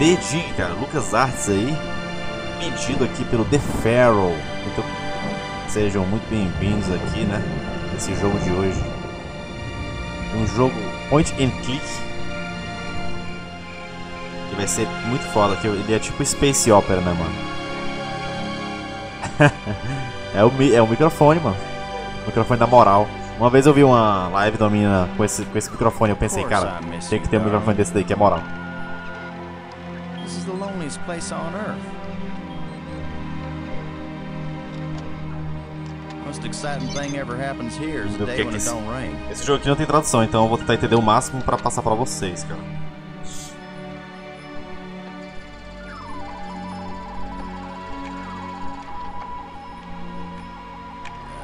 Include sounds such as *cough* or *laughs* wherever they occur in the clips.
Dig, cara, Lucas Arts aí, pedido aqui pelo The Pharaoh. Então, sejam muito bem-vindos aqui, né, nesse jogo de hoje. Um jogo point and click, que vai ser muito foda, que ele é tipo Space Opera, né, mano? *laughs* é, o, é o microfone, mano. O microfone da moral. Uma vez eu vi uma live da menina com esse, com esse microfone, eu pensei, cara, tem que ter um microfone desse daí que é moral. Loneliest place on earth. Most exciting thing ever happens here is the day when it don't rain. Esse jogo aqui não tem tradução, então eu vou tentar entender o máximo para passar para vocês, cara.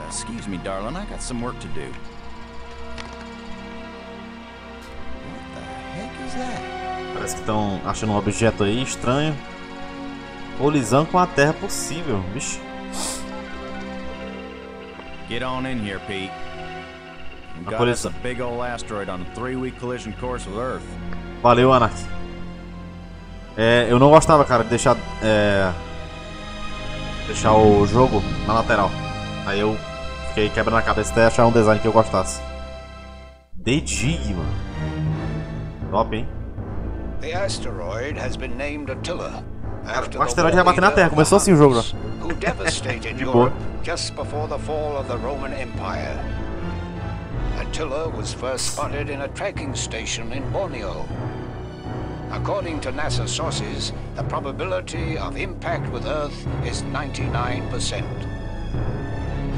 Excuse me, darling, I got some work to do. What the heck is that? Parece que estão achando um objeto aí estranho. Colisão com a Terra possível, bicho. Get on in here, Pete. A big old asteroid on a three-week collision course with Earth. Valeu, Anak. É, eu não gostava, cara, de deixar é, deixar o jogo na lateral. Aí eu Fiquei quebrando a cabeça até achar um design que eu gostasse. The Dig, mano. Top, hein? The asteroid has been named Attila. Cara, o asteroide vai bater na Terra, começou assim o jogo. De boa. Just before the fall of the Roman Empire. Attila was first spotted in a tracking station in Borneo. According to NASA sources, the probability of impact with Earth is 99%.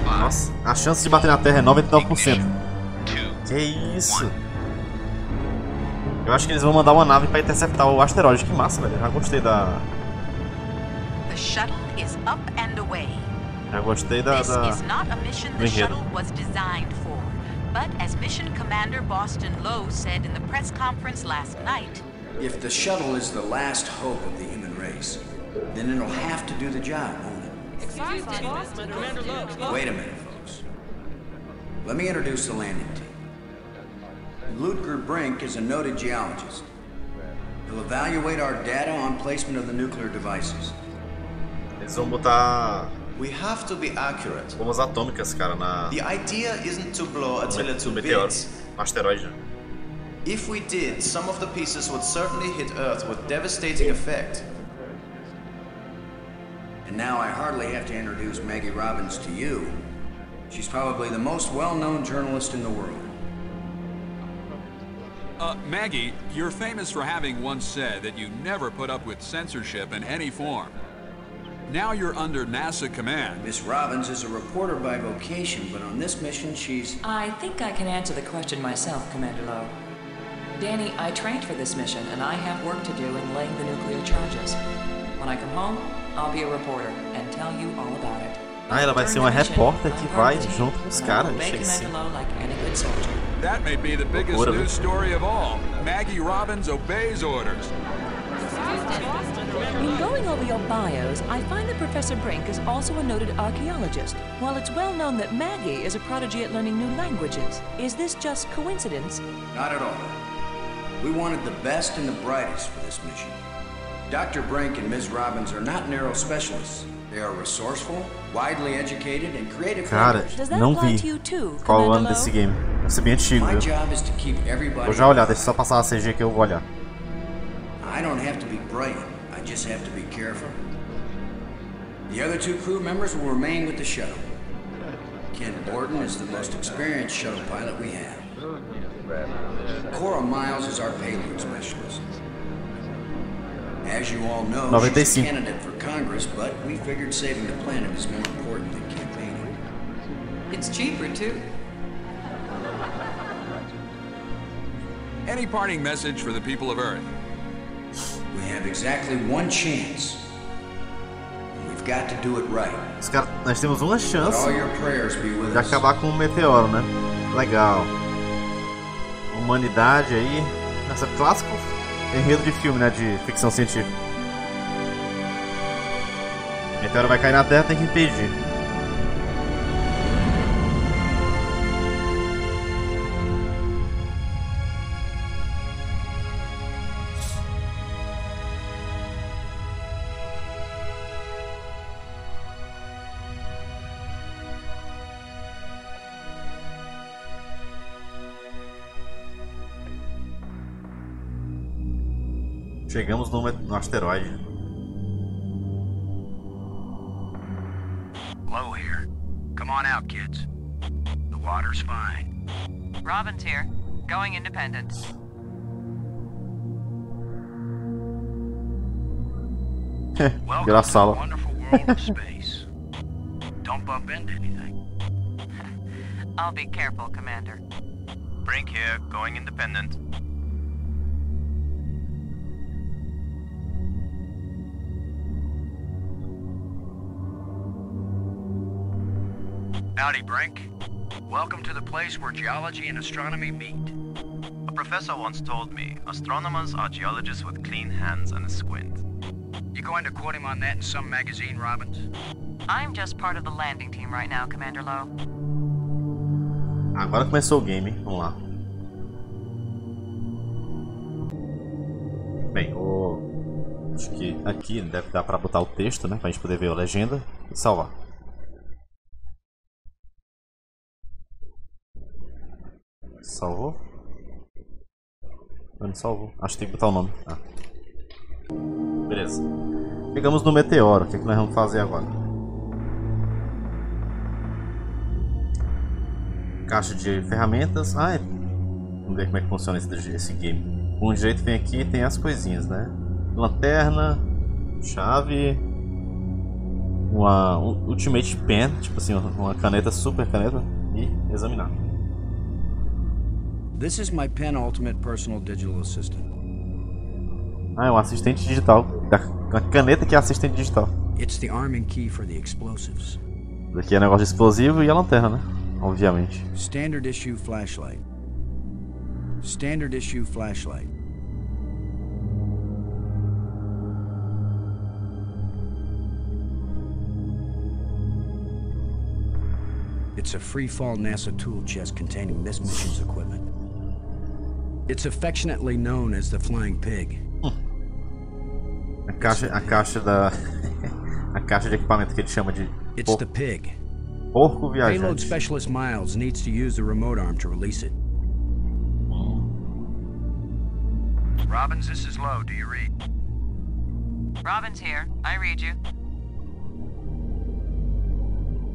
Nossa, a chance de bater na Terra é 99%. Que isso? Eu acho que eles vão mandar uma nave para interceptar o asteroide. Que massa, velho. Já gostei da. The shuttle is up and away. Já gostei da. da... This is not a mission the shuttle was designed for. But as Mission Commander Boston Lowe said in the press conference last night, if the shuttle is the last hope of the human race, then it'll have to do the job, won't it? Excuse me, Commander Lowe. Wait a minute, folks. Let me introduce the landing team. Ludger Brink is a noted geologist. He'll evaluate our data on placement of the nuclear devices. Eles vão botar We have to be accurate. bombas atômicas, cara, na The idea isn't to blow Attila to bits. Um asteroide. If we did, some of the pieces would certainly hit Earth with devastating effect. And now I hardly have to introduce Maggie Robbins to you. She's probably the most well-known journalist in the world. Uh, Maggie, you're famous for having once said that you never put up with censorship in any form. Now you're under NASA command. Miss Robbins is a reporter by vocation, but on this mission she's... I think I can answer the question myself, Commander Lowe. Danny, I trained for this mission, and I have work to do in laying the nuclear charges. When I come home, I'll be a reporter and tell you all about it. Ah, ela vai ser uma repórter que vai junto com os caras. Achei assim. That may be the biggest news story of all. Maggie Robbins obeys orders. In going over your bios, I find that Professor Brink is also a noted archaeologist, while it's well known that Maggie is a prodigy at learning new languages. Is this just coincidence? Not at all. We wanted the best and the brightest for this mission. Dr. Brink and Ms. Robbins are not narrow specialists. They are resourceful, widely educated, and creative Cara, não vi qual o ano desse game. Deve ser bem antigo, viu? Vou já olhar, deixa eu só passar a CG que eu vou olhar. I don't have to be bright. I just have to be careful. The other two crew members will remain with the shuttle. Ken Borden is the most experienced shuttle pilot we have. Cora Miles is our payload specialist. As you all know, 95. she's a candidate for Congress, but we figured saving the planet is more important than campaigning. It's cheaper, too. Any parting message for the people of Earth? We have exactly one chance. We've got to do it right. Os cara, nós temos uma chance de acabar com o meteoro, né? Legal. Humanidade aí. Nessa clássico enredo de filme, né? De ficção científica. Meteoro vai cair na Terra, tem que impedir. Chegamos no, no asteroide. Low here. Come on out, kids. The water's fine. Robin's here. Going independent. *laughs* Engraçado. wonderful world of space. Don't bump into anything. I'll be careful, Commander. Brink here, going independent. Howdy, Brink. Welcome to the place where geology and astronomy meet. A professor once told me, astronomers are geologists with clean hands and a squint. You going to quote him on that in some magazine, Robbins? I'm just part of the landing team right now, Commander Lowe. Agora começou o game, vamos lá. Bem, o... acho que aqui deve dar para botar o texto, né, pra gente poder ver a legenda e salvar. Salvou? Não salvou. Acho que tem que botar o nome. Ah. Beleza. Chegamos no meteoro. O que, é que nós vamos fazer agora? Caixa de ferramentas. Ah, é. vamos ver como é que funciona esse, esse game. Um jeito vem aqui tem as coisinhas, né? Lanterna, chave, uma Ultimate Pen, tipo assim, uma caneta super caneta e examinar. This is my penultimate personal digital assistant. Ah, é um assistente digital. A caneta que é assistente digital. It's the arming key for the explosives. Aqui é negócio de explosivo e a lanterna, né? Obviamente. Standard issue flashlight. Standard issue flashlight. It's a free-fall NASA tool chest containing this mission's equipment. It's affectionately known as the Flying Pig. A caixa, a caixa da *laughs* a caixa de equipamento que ele chama de It's the pig. Porco viajante. Payload specialist Miles needs to use the remote arm to release it. Robbins, this is Low. Do you read? Robin's here. I read you.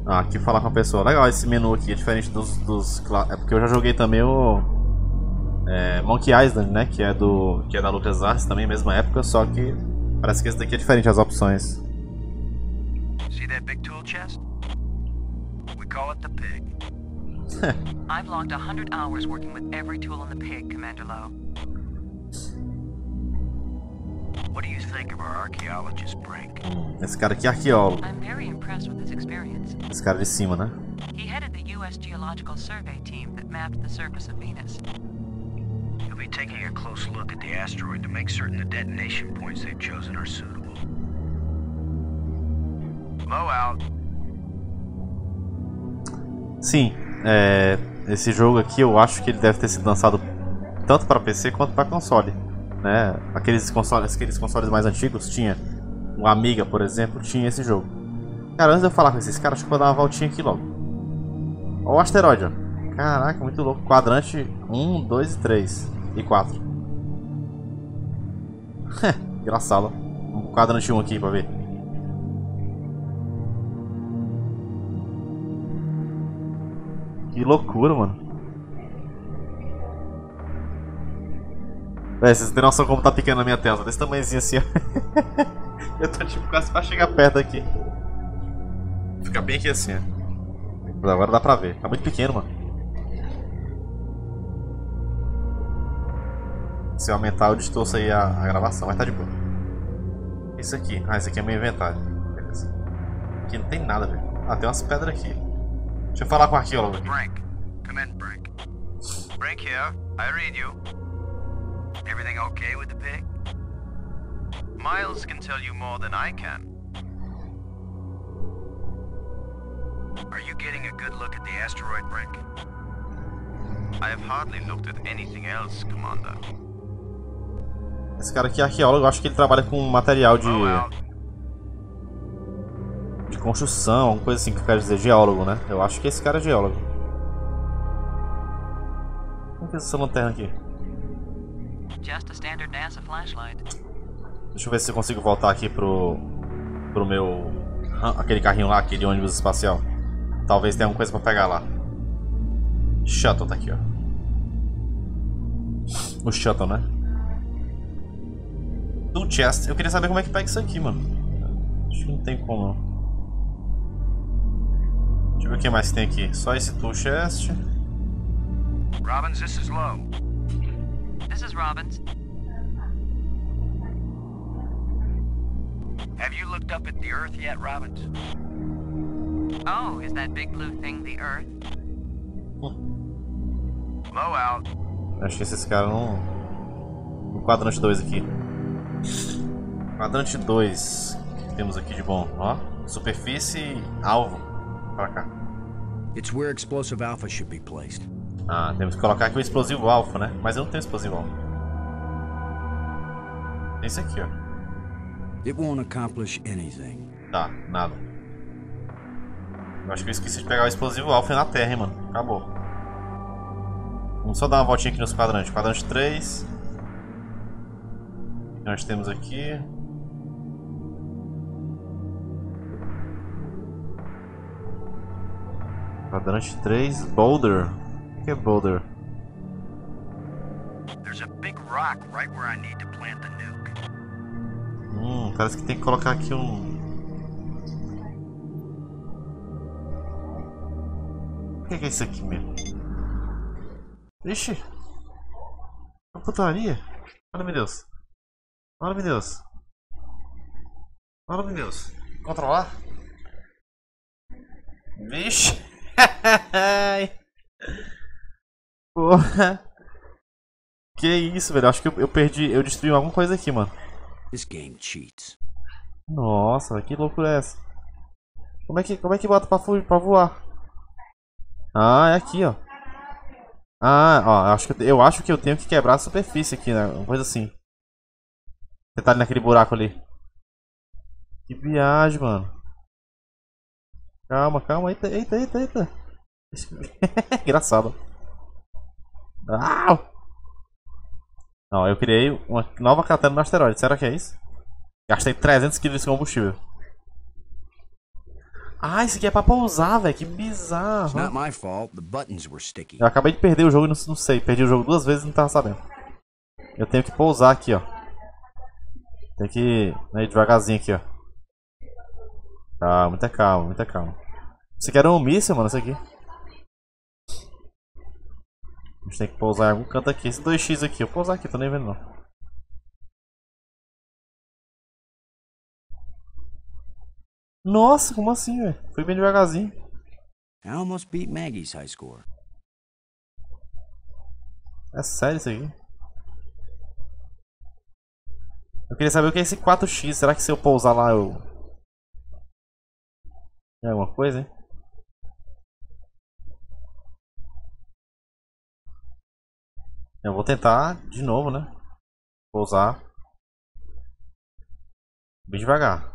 Ah, aqui falar com a pessoa. Legal esse menu aqui, é diferente dos, dos. É porque eu já joguei também o é, Monkey Island, né? Que é do que é da LucasArts também, mesma época, só que parece que esse daqui é diferente as opções. See that big tool chest? We call it the pig. *laughs* I've logged 100 hours working with every tool in the pig, Commander Lowe. What do you think of our archaeologist, Brink? Esse cara aqui é arqueólogo. I'm very impressed with his experience. Esse cara de cima, né? He headed the US Geological Survey team that mapped the surface of Venus. Be taking a close look at the asteroid to make certain the detonation points they've chosen are suitable. Low out. Sim, é, esse jogo aqui eu acho que ele deve ter sido lançado tanto para PC quanto para console. Né? Aqueles, consoles, aqueles consoles mais antigos tinha o Amiga, por exemplo, tinha esse jogo. Cara, antes de eu falar com esses caras, acho que vou dar uma voltinha aqui logo. Olha o asteroide, ó. Caraca, muito louco. Quadrante 1, 2 e 3 e 4. Engraçado. Um quadrante 1 aqui pra ver. Que loucura, mano. É, vocês têm noção como tá pequena a minha tela. Desse tamanhozinho assim, ó. *laughs* Eu tô tipo quase pra chegar perto aqui. Fica bem aqui assim, ó. Agora dá pra ver. Tá muito pequeno, mano. Se eu aumentar, eu distorço aí a, a, gravação, mas tá de boa. Isso aqui. Ah, esse aqui é meu inventário. Beleza. Aqui não tem nada, velho. Ah, tem umas pedras aqui. Deixa eu falar com o arqueólogo aqui. Brink. Come in, Brink. Brink here. I read you. Everything okay with the pig? Miles can tell you more than I can. Are you getting a good look at the asteroid, Brink? I have hardly looked at anything else, Commander. Esse cara aqui é arqueólogo, eu acho que ele trabalha com material de. de construção, alguma coisa assim que eu quero dizer, geólogo, né? Eu acho que esse cara é geólogo. Como que é essa lanterna aqui? Just a standard NASA flashlight. Deixa eu ver se eu consigo voltar aqui pro. pro meu. aquele carrinho lá, aquele ônibus espacial. Talvez tenha alguma coisa pra pegar lá. Shuttle tá aqui, ó. O shuttle, né? Do chest. Eu queria saber como é que pega isso aqui, mano. Acho que não tem como. Deixa eu ver o que mais tem aqui. Só esse tool chest. Robbins, this is Low. This is Robbins. Have you looked up at the Earth yet, Robbins? Oh, is that big blue thing the Earth? Low out. Acho que esses caras não. No quadrante 2 aqui. Quadrante 2. O que temos aqui de bom? Ó. Superfície alvo. Pra cá. It's where explosive alpha should be placed. Ah, temos que colocar aqui o explosivo alfa, né? Mas eu não tenho explosivo alfa. Tem esse aqui, ó. It won't accomplish anything. Tá, nada. Eu acho que eu esqueci de pegar o explosivo alfa na terra, hein, mano. Acabou. Vamos só dar uma voltinha aqui nos quadrantes. Quadrante 3. Nós temos aqui? Quadrante 3, Boulder. O que é Boulder? There's a big rock right where I need to plant the nuke. Hum, parece que tem que colocar aqui um. O que é, que é isso aqui mesmo? Ixi! Uma putaria! Olha meu Deus! Meu Deus! Controlar? Vixe! *laughs* Porra! Que isso, velho? Acho que eu, eu perdi. Eu destruí alguma coisa aqui, mano. This game cheats. Nossa, que loucura é essa? Como é que, como é que bota pra, fugir, pra voar? Ah, é aqui, ó. Ah, ó, acho que, eu acho que eu tenho que quebrar a superfície aqui, né? Uma coisa assim. Você tá naquele buraco ali. Que viagem, mano. Calma, calma. Eita, eita, eita, eita. *laughs* Engraçado. Ah! Não, eu criei uma nova katana no asteroide. Será que é isso? Gastei 300 kg de combustível. Ah, isso aqui é pra pousar, velho. Que bizarro. Eu acabei de perder o jogo e não, não sei. Perdi o jogo duas vezes e não tava sabendo. Eu tenho que pousar aqui, ó. Tem que ir né, devagarzinho aqui, ó. Calma, muita calma, muita calma. Isso aqui era um míssil, mano, isso aqui. A gente tem que pousar em algum canto aqui. Esse 2x aqui, eu vou pousar aqui, tô nem vendo não. Nossa, como assim, velho? Fui bem devagarzinho. I almost beat Maggie's high score. É sério isso aqui? Eu queria saber o que é esse 4x. Será que se eu pousar lá eu. É alguma coisa, hein? Eu vou tentar de novo, né? Pousar. Bem devagar.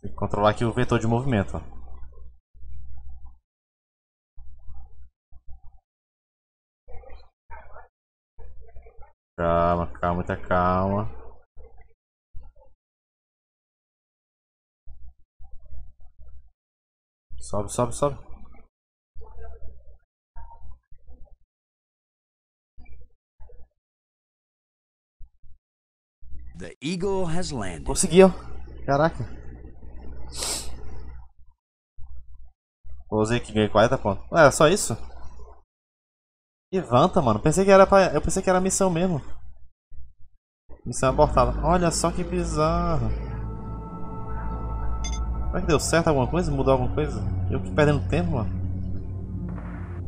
Tem que controlar aqui o vetor de movimento. Ó. Calma, calma, muita calma. Sobe, sobe, sobe. The Eagle has landed. Conseguiu. Caraca. Pousei aqui, ganhei 40 pontos. Ué, é só isso? Levanta, mano. Pensei que era pra... Eu pensei que era missão mesmo. Missão abortada. Olha só que bizarro. Será que deu certo alguma coisa? Mudou alguma coisa? Eu que perdendo tempo, mano.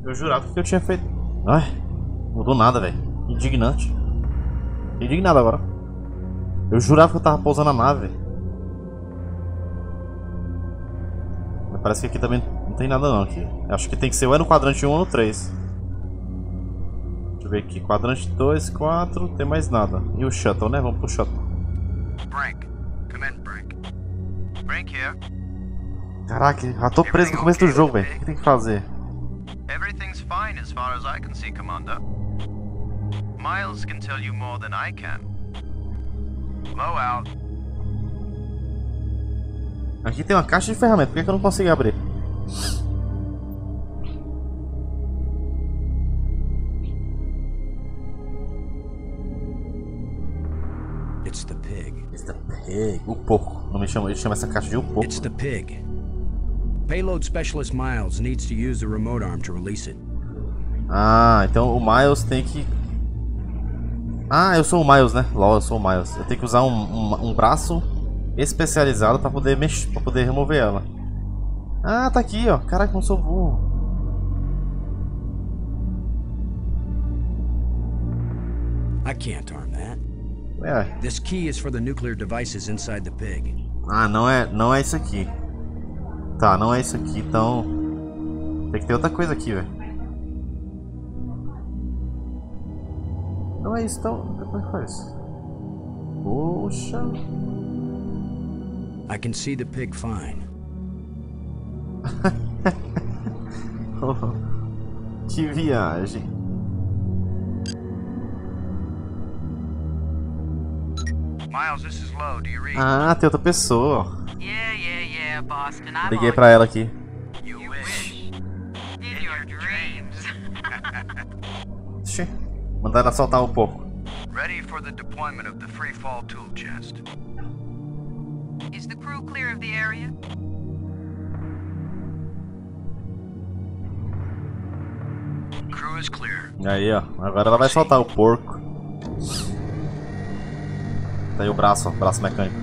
Eu jurava que eu tinha feito. Ai, mudou nada, velho. Indignante. Indignado agora. Eu jurava que eu tava pousando a nave. Mas parece que aqui também não tem nada não aqui. Acho que tem que ser ou é no quadrante 1 ou no 3. Deixa eu ver aqui. Quadrante 2, 4, tem mais nada. E o shuttle, né? Vamos pro shuttle. Frank. Come in, Frank. Frank here. Caraca, já tô preso no começo do jogo, velho. O que tem que fazer? Everything's fine as far as I can see, Commander. Miles can tell you more than I can. Low out. Aqui tem uma caixa de ferramentas, por que, que eu não consigo abrir? Pig. O porco. Não me chama, ele chama essa caixa de o porco. It's the pig. Payload specialist Miles needs to use the remote arm to release it. Ah, então o Miles tem que... Ah, eu sou o Miles, né? LOL, eu sou o Miles. Eu tenho que usar um, um, um braço especializado pra poder mexer, para poder remover ela. Ah, tá aqui, ó. Caraca, não sou burro. I can't arm that. É. This key is for the nuclear devices inside the pig. Ah, não é, não é isso aqui. Tá, não é isso aqui, então... Tem que ter outra coisa aqui, velho. Não é isso, então... Como é que faz? Poxa... I can see the pig fine. *laughs* que viagem. Ah, tem outra pessoa. Yeah, yeah, yeah, Boston. I'm Liguei pra ela aqui. You, You wish. In your dreams. *laughs* Ixi, mandar ela soltar um pouco. Ready for the deployment of the free fall tool chest. Is the crew clear of the area? Crew is clear. Aí, ó. Agora ela vai soltar o porco. Tá aí o braço, ó. Braço mecânico.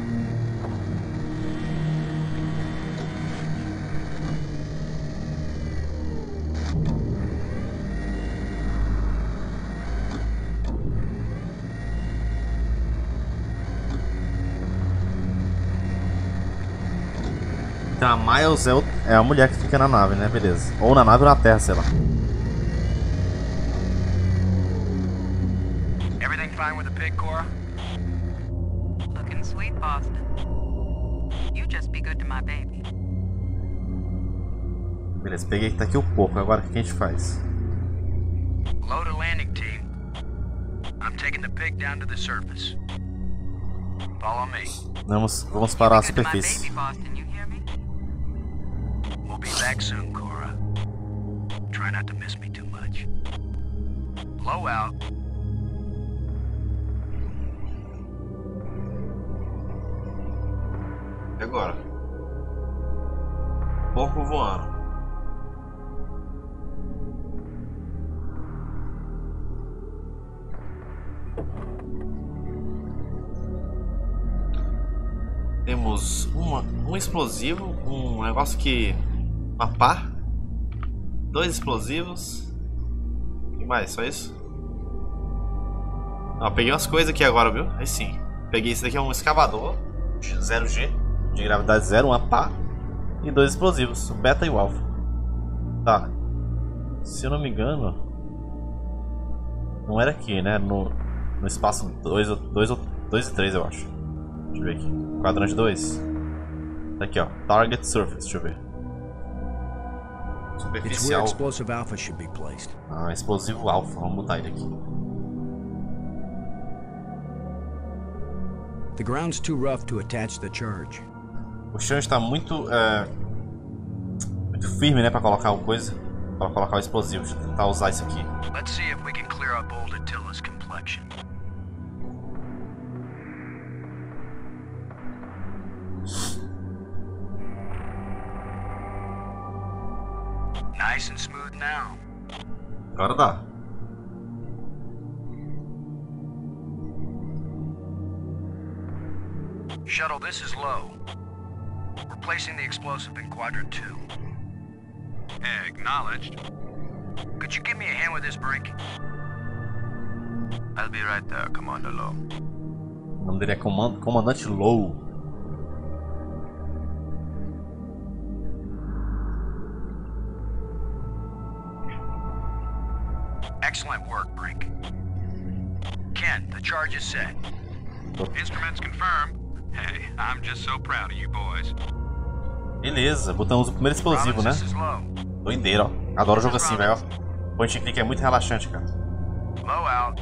Então a Miles é, o- é a mulher que fica na nave, né? Beleza. Ou na nave ou na terra, sei lá. Boston. You just be good to my baby. Beleza, peguei que tá aqui o porco. Agora o que a gente faz? Load a landing team. I'm taking the pig down to the surface. Follow me. Vamos, vamos para a superfície. We'll be back soon, Cora. Try not to miss me too much. Blow out. E agora? Porco voando. Temos uma, um explosivo, um negócio que. Uma pá. Dois explosivos. O que mais? Só isso? Ó, peguei umas coisas aqui agora, viu? Aí sim. Peguei esse daqui é um escavador. 0G. De gravidade zero, uma pá. E dois explosivos, o beta e o alfa. Tá. Se eu não me engano. Não era aqui, né? No, no espaço 2 dois, dois e 3, eu acho. Deixa eu ver aqui. Quadrante 2. Tá aqui, ó. Target Surface, deixa eu ver. Superficial. Ah, explosivo alfa. Vamos botar ele aqui. The ground's too rough to attach the charge. O chão está muito. é, muito firme, né? Pra colocar o coisa. Pra colocar o explosivo. Deixa eu tentar usar isso aqui. Let's see if we can clear up old Attila's complexion. Nice and smooth now. Agora dá. Shuttle, this is low. We're placing the explosive in quadrant two. Acknowledged. Could you give me a hand with this brink? I'll be right there, Commander Low. O nome dele é Coman- Comandante Low. Excellent work, Brink. Ken, the charge is set. Instruments confirmed. Hey, I'm just so proud of you boys. Beleza, botamos o primeiro explosivo, né? Doideira, ó. Adoro jogo assim, velho. Point click é muito relaxante, cara.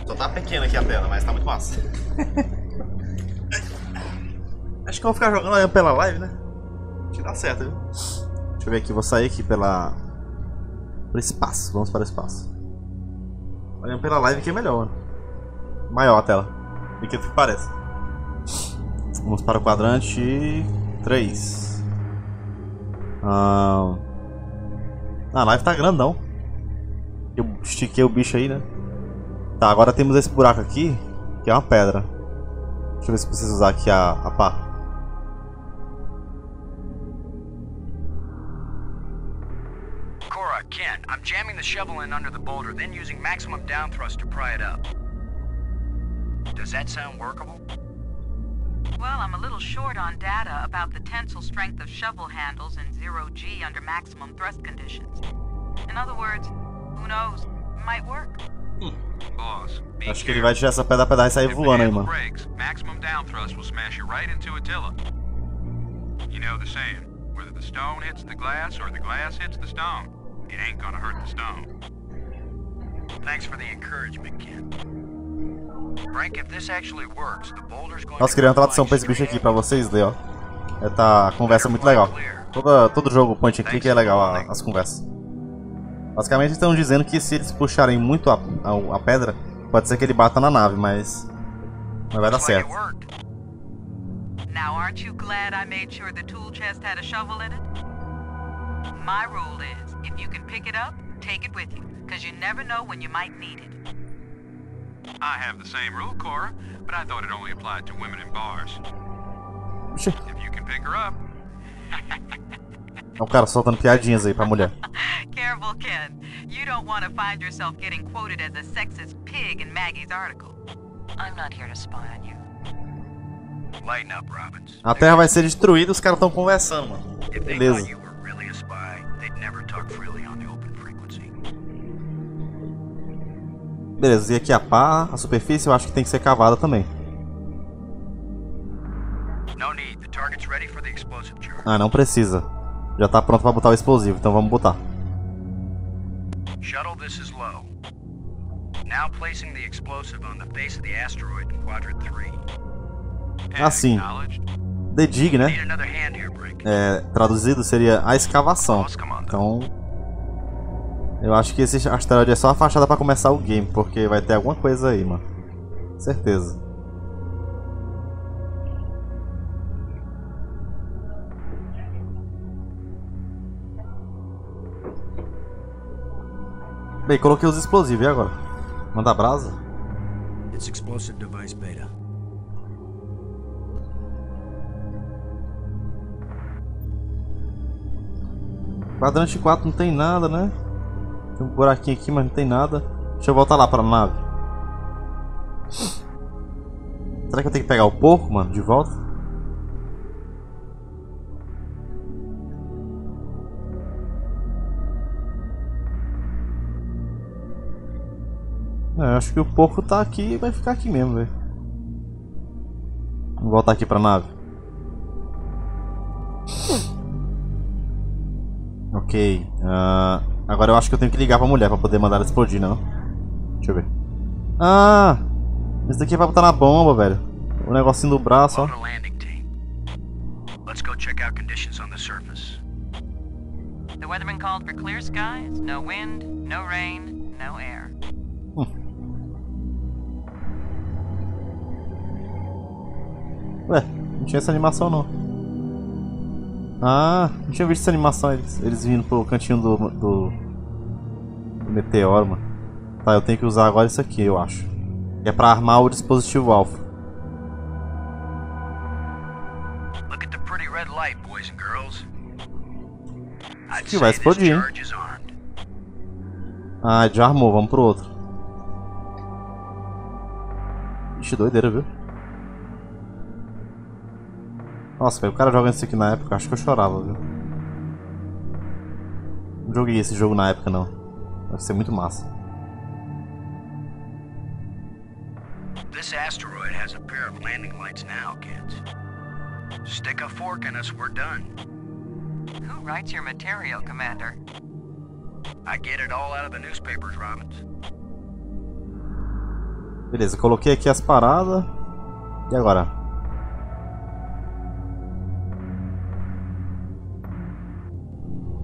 Só tá pequena aqui a tela, mas tá muito massa. *laughs* Acho que eu vou ficar jogando pela live, né? Acho que dá certo, viu? Deixa eu ver aqui, vou sair aqui pela... Por espaço, vamos para o espaço. Olhando pela live que é melhor, mano. Maior a tela. Do que parece. Vamos para o quadrante 3. Ah, a live tá grandão. Eu estiquei o bicho aí, né? Tá, agora temos esse buraco aqui, que é uma pedra. Deixa eu ver se preciso usar aqui a, a pá. Cora, Ken, I'm jamming the shovel in under the boulder, then using maximum down thrust to pry it up. Does that sound workable? Well, I'm a little short on data about the tensile strength of shovel handles in zero G under maximum thrust conditions. In other words, who knows? Might work. Hmm. Boss, be Acho que ele vai tirar essa pedra pra dar e sair voando aí, mano. breaks, maximum down thrust will smash you right into Attila. You know the saying, whether the stone hits the glass or the glass hits the stone, it ain't gonna hurt the stone. Thanks for the encouragement, Ken. Nossa, queria uma tradução pra esse bicho aqui pra vocês ler, ó. É, tá, conversa muito legal. Toda, todo jogo point and click é legal a- as conversas. Basicamente estão dizendo que se eles puxarem muito a, a, a pedra, pode ser que ele bata na nave, mas. Mas vai dar certo. it worked. Now, aren't you glad I made sure the tool chest had a shovel in it? My rule is, if you can pick it up, take it with you, because you never know when you might need it. I have the same rule, Cora, but I thought it only applied to women in bars. If you can pick her up, é o cara soltando piadinhas aí pra mulher. *laughs* Careful, Ken. You don't want to find yourself getting quoted as a sexist pig in Maggie's article. I'm not here to spy on you. lighten up, Robbins. A Terra vai ser destruída os caras estão conversando, mano. Beleza. Beleza, e aqui a pá, a superfície eu acho que tem que ser cavada também. Ah, não precisa. Já tá pronto pra botar o explosivo, então vamos botar. Shuttle, this is low. Now placing the explosive on the face of the asteroid in quadrant 3. Assim. The dig, né? É, traduzido seria a escavação. Então, eu acho que esse asteroide é só a fachada pra começar o game, porque vai ter alguma coisa aí, mano. Certeza. Bem, coloquei os explosivos, e agora? Manda brasa? It's explosive device beta. Quadrante 4 não tem nada, né? Tem um buraquinho aqui, mas não tem nada. Deixa eu voltar lá pra nave. Será que eu tenho que pegar o porco, mano, de volta? É, acho que o porco tá aqui e vai ficar aqui mesmo, velho. Vamos voltar aqui pra nave. Ok. ah, agora eu acho que eu tenho que ligar pra mulher pra poder mandar ela explodir, não? Deixa eu ver. Ah! Isso daqui é pra botar na bomba, velho. O negocinho do braço, ó. Let's go check out conditions on the surface. The weatherman called for clear skies, no wind, no rain, no air. Ué, não tinha essa animação não. Ah, não tinha visto essa animação, eles, eles vindo pro cantinho do, do, do meteoro, mano. Tá, eu tenho que usar agora isso aqui, eu acho. É pra armar o dispositivo alfa. Look at the pretty red light, boys and girls. I'd Que vai explodir, hein? Ah, já armou, vamos pro outro. Ixi, doideira, viu? Nossa, velho, o cara jogando isso aqui na época, acho que eu chorava, viu? Não joguei esse jogo na época, não. Deve ser muito massa. This asteroid has a pair of landing lights now, kids. Stick a fork in us, we're done. writes your material, Commander? I get it all out of the newspapers, Robbins. Beleza, coloquei aqui as paradas. E agora?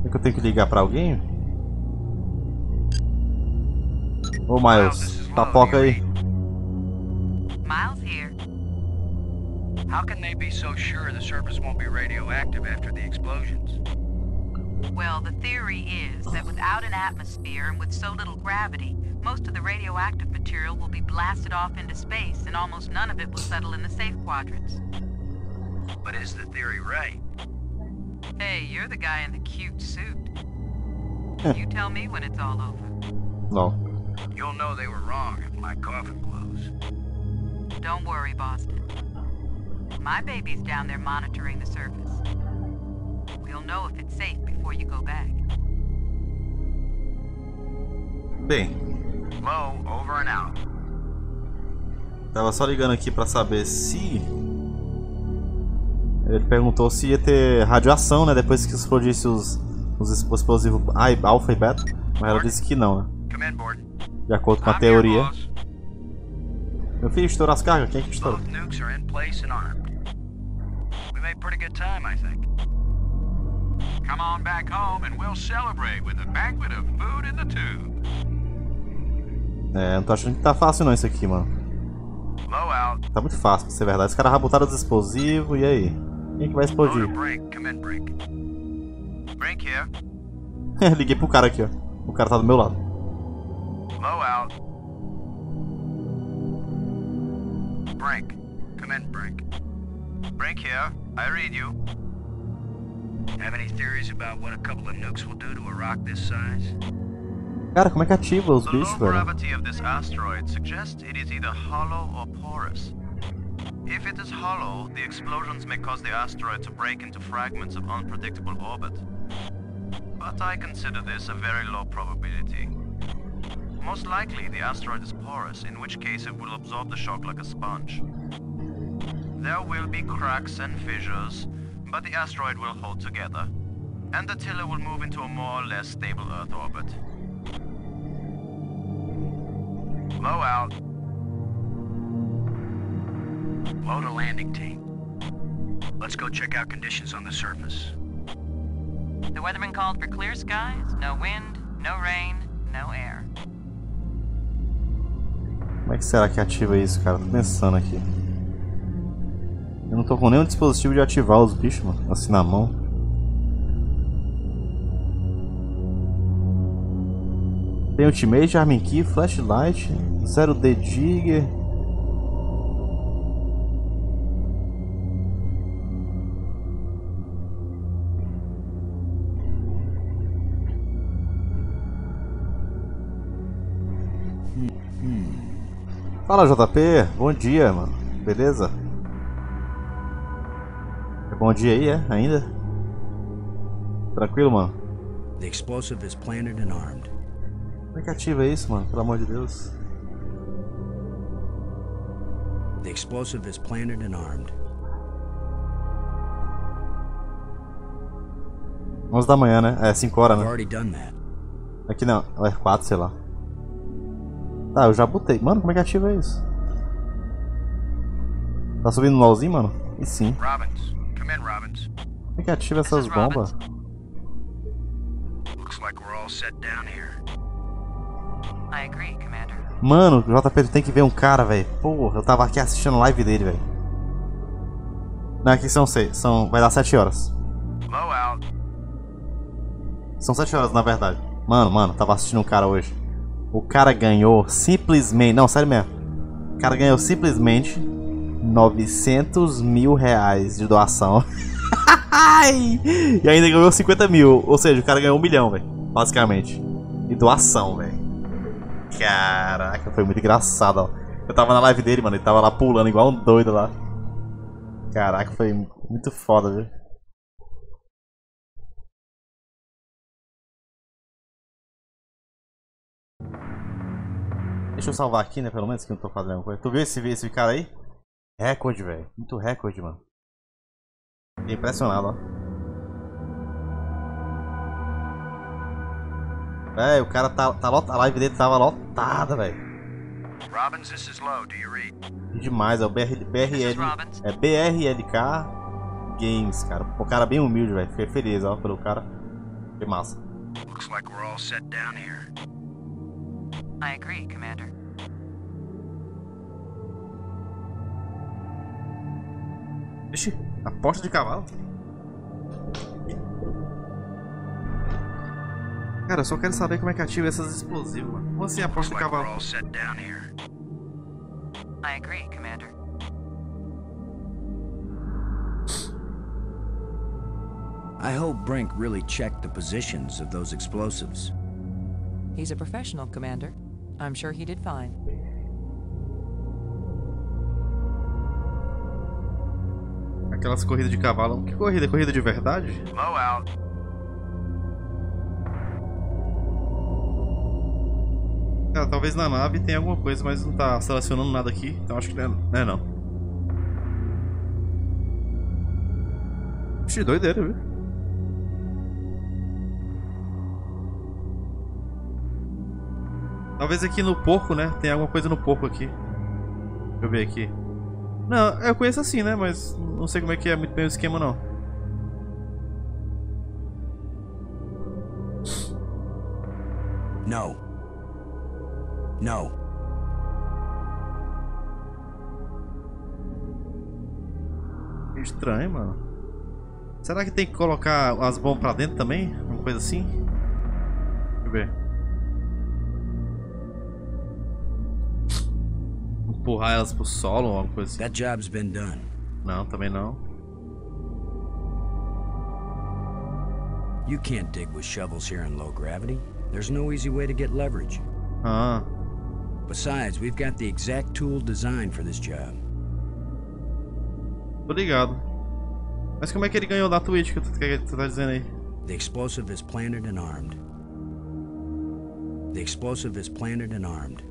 É que eu tenho que ligar pra alguém? Ô Miles, tapoca aí. Miles here. How can they be so sure the surface won't be radioactive after the explosions? Well, the theory is that without an atmosphere and with so little gravity, most of the radioactive material will be blasted off into space and almost none of it will settle in the safe quadrants. But is the theory right? Hey, you're the guy in the cute suit. you tell me when it's all over. No. You'll know they were wrong if my coffin blows. Don't worry, Boston. My baby's down there monitoring the surface. We'll know if it's safe before you go back. Bem. Low, over and out. Tava só ligando aqui pra saber se... Ele perguntou se ia ter radiação, né? Depois que explodisse os, os explosivos alfa e beta. Mas ela disse que não, né? De acordo com a teoria. Meu filho, estourou as cargas? Quem é que estourou? Come on back home and we'll celebrate with a banquet of food in the tube. É, não tô achando que tá fácil não isso aqui, mano. Tá muito fácil pra ser verdade. Os caras rabotaram os explosivos, e aí? Quem que vai explodir? Low break. Break. *laughs* Liguei pro cara aqui, ó. O cara tá do meu lado. Low out. Brink. Come in, Brink. Brink here. I read you. Have any theories about what a couple of nukes will do to a rock this size? Cara, como é que ativa os The bichos, low velho? gravity of this asteroid suggests it is either hollow or porous. If it is hollow, the explosions may cause the asteroid to break into fragments of unpredictable orbit. But I consider this a very low probability. Most likely, the asteroid is porous, in which case it will absorb the shock like a sponge. There will be cracks and fissures, but the asteroid will hold together, and the tiller will move into a more or less stable Earth orbit. Low out. Low to landing team. Let's go check out conditions on the surface. The weatherman called for clear skies, no wind, no rain, no air. Como é que será que ativa isso, cara? Tô pensando aqui. Eu não tô com nenhum dispositivo de ativar os bichos, mano. Assim na mão. Tem Ultimate, Armin Key, Flashlight, Zero D Digger. Fala JP, bom dia, mano. Beleza? É bom dia aí, é? Ainda? Tranquilo, mano? The explosive is planted and armed. Como é que ativa isso, mano? Pelo amor de Deus. The explosive is planted and armed. 11 da manhã, né? É, 5 horas, né? Aqui não, é 4, sei lá. Tá, eu já botei. Mano, como é que ativa isso? Tá subindo no LOLzinho, mano? E sim. Robbins. Come in, Robbins. Como é que ativa essas bombas? Looks like we're all set down here. I agree, Commander. Mano, o JP tem que ver um cara, velho. Porra, eu tava aqui assistindo a live dele, velho. Não, aqui são 6. São... Vai dar 7 horas. São 7 horas, na verdade. Mano, mano, tava assistindo um cara hoje. O cara ganhou simplesmente. Não, sério mesmo. O cara ganhou simplesmente 900 mil reais de doação. *laughs* E ainda ganhou 50 mil. Ou seja, o cara ganhou um milhão, velho. Basicamente. De doação, velho. Caraca, foi muito engraçado, ó. Eu tava na live dele, mano. Ele tava lá pulando igual um doido lá. Caraca, foi muito foda, viu? Deixa eu salvar aqui, né? Pelo menos que eu não tô fazendo coisa. Tu viu esse, esse cara aí? Recorde, velho. Muito recorde, mano. Fiquei impressionado, ó. Véi, o cara tá, tá lotado. A live dele tava lotada, velho. Robbins, this is low. Do you read? Demais, é o BR, BRL. É BRLK Games, cara. O cara bem humilde, velho. Fiquei feliz, ó, pelo cara. Que massa. Looks like we're all set down here. I agree, Commander. Ixi, aposta de cavalo? Cara, eu só quero saber como é que ativa essas explosivas, mano. Como assim aposta de cavalo? I agree, Commander. I hope Brink really checked the positions of those explosives. He's a professional, Commander. I'm sure he did fine. Aquelas corridas de cavalo. Que corrida? Corrida de verdade? Low out. Cara, talvez na nave tenha alguma coisa, mas não tá selecionando nada aqui. Então acho que não é não. É não. Ixi, doideira, viu? Talvez aqui no porco, né? Tem alguma coisa no porco aqui. Deixa eu ver aqui. Não, eu conheço assim, né? Mas não sei como é que é muito bem o esquema, não. No. Que estranho, mano. Será que tem que colocar as bombas pra dentro também? Uma coisa assim? Deixa eu ver. Empurrar elas pro solo ou alguma coisa assim? That job's been done. Não, também não. You can't dig with shovels here in low gravity. There's no easy way to get leverage. Ah. Besides, we've got the exact tool designed for this job. Tô ligado. Mas como é que ele ganhou da Twitch que tu tá dizendo aí? The explosive is planted and armed. The explosive is planted and armed.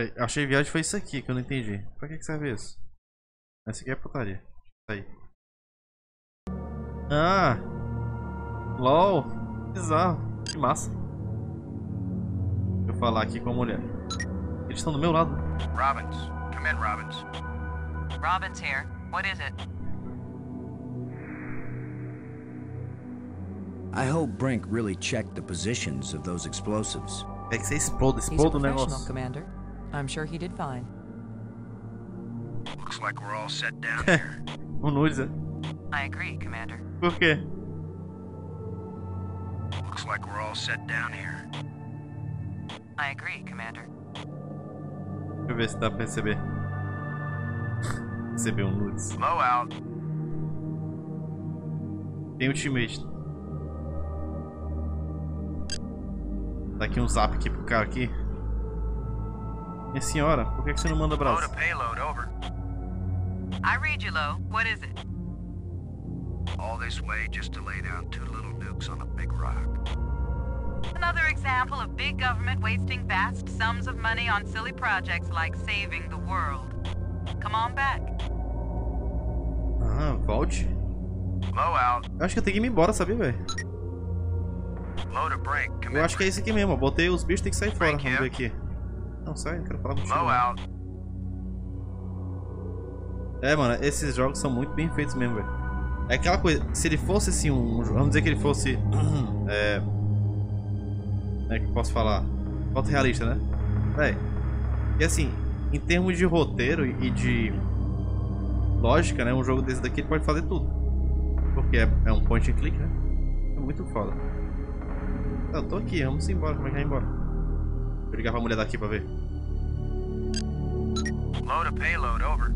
Peraí, achei viagem foi isso aqui que eu não entendi. Pra que, que serve isso? Essa aqui é putaria. Isso aí. Ah! LOL! Bizarro. Que massa. Deixa eu falar aqui com a mulher. Eles estão do meu lado. Robbins. Come in, Robbins. Robin's here. What is it? I hope Brink really checked the positions of those explosives. É que você exploda, o negócio. Commander. I'm sure he did fine. Looks like we're all set down *laughs* here. O? I agree, Commander. Por quê? Looks like we're all set down here. I agree, Commander. Deixa eu ver se dá pra perceber. Receber um nudes. Low out. Tem ultimate. Dá aqui um zap aqui pro cara aqui. Minha senhora, por que, que você não manda abraço? payload, over. I read you, Lo. What is it? All this way just to lay down two little nukes on a big rock. Another example of big government wasting vast sums of money on silly projects like saving the world. Come on back. Ah, volte. Low out. Eu acho que eu tenho que ir embora, sabia, velho? Eu acho que é isso aqui mesmo. Botei os bichos, tem que sair fora. Vamos ver aqui. Não, sai, não quero falar contigo. Low não. out. É, mano, esses jogos são muito bem feitos mesmo, velho. É aquela coisa, se ele fosse assim um. Vamos dizer que ele fosse. *clears throat* É. Como é que eu posso falar? Foto realista, né? Véi. E assim, em termos de roteiro e de lógica, né? Um jogo desse daqui ele pode fazer tudo. Porque é, é um point and click, né? É muito foda. Eu tô aqui, vamos embora. Como é que vai embora? Vou ligar pra mulher daqui pra ver. Load a payload, over.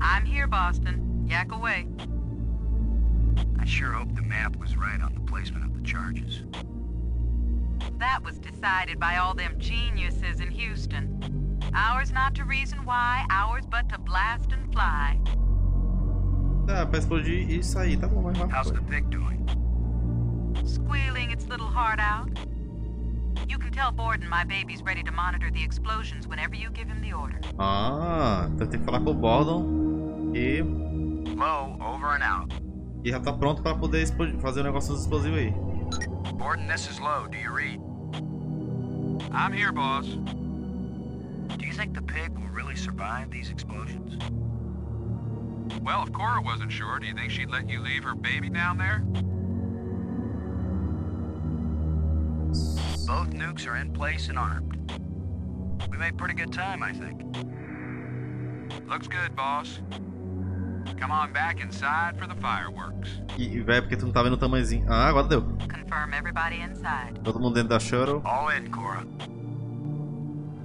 I'm here, Boston. Yak away. I sure hope the map was right on the placement of the charges. That was decided by all them geniuses in Houston. Ours not to reason why, ours but to blast and fly. Tá, pra explodir e sair. Tá bom, vai lá. How's the pig doing? Squealing its little heart out. You can tell Borden my baby's ready to monitor the explosions whenever you give him the order. Ah, então tem que falar com o Borden e... Low, over and out. E já tá pronto pra poder fazer o negócio dos explosivos aí. Borden, this is Low. Do you read? I'm here, boss. Do you think the pig will really survive these explosions? Well, if Cora wasn't sure, do you think she'd let you leave her baby down there? Both nukes are in place and armed. We made pretty good time, I think. Looks good, boss. Come on back inside for the fireworks. E, velho, porque tu não tá vendo o tamanhozinho. Ah, agora deu. Confirm everybody inside. Todo mundo dentro da shuttle. All in, Cora.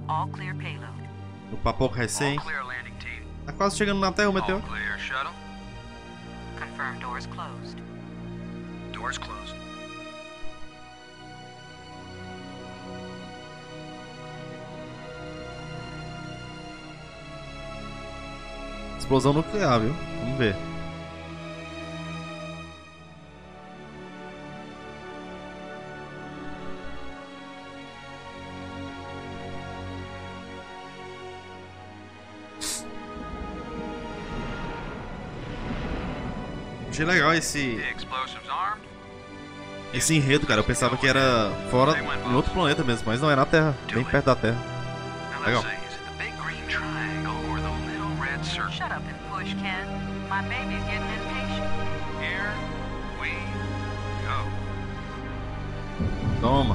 All clear payload. O papoco recém. All clear landing team. Tá quase chegando na Terra o meteoro. All clear, shuttle. Confirm doors closed. Doors closed. Explosão nuclear, viu? Vamos ver. Achei legal esse. Esse enredo, cara. Eu pensava que era fora em outro planeta mesmo, mas não é na Terra, bem perto da Terra. Legal. Toma.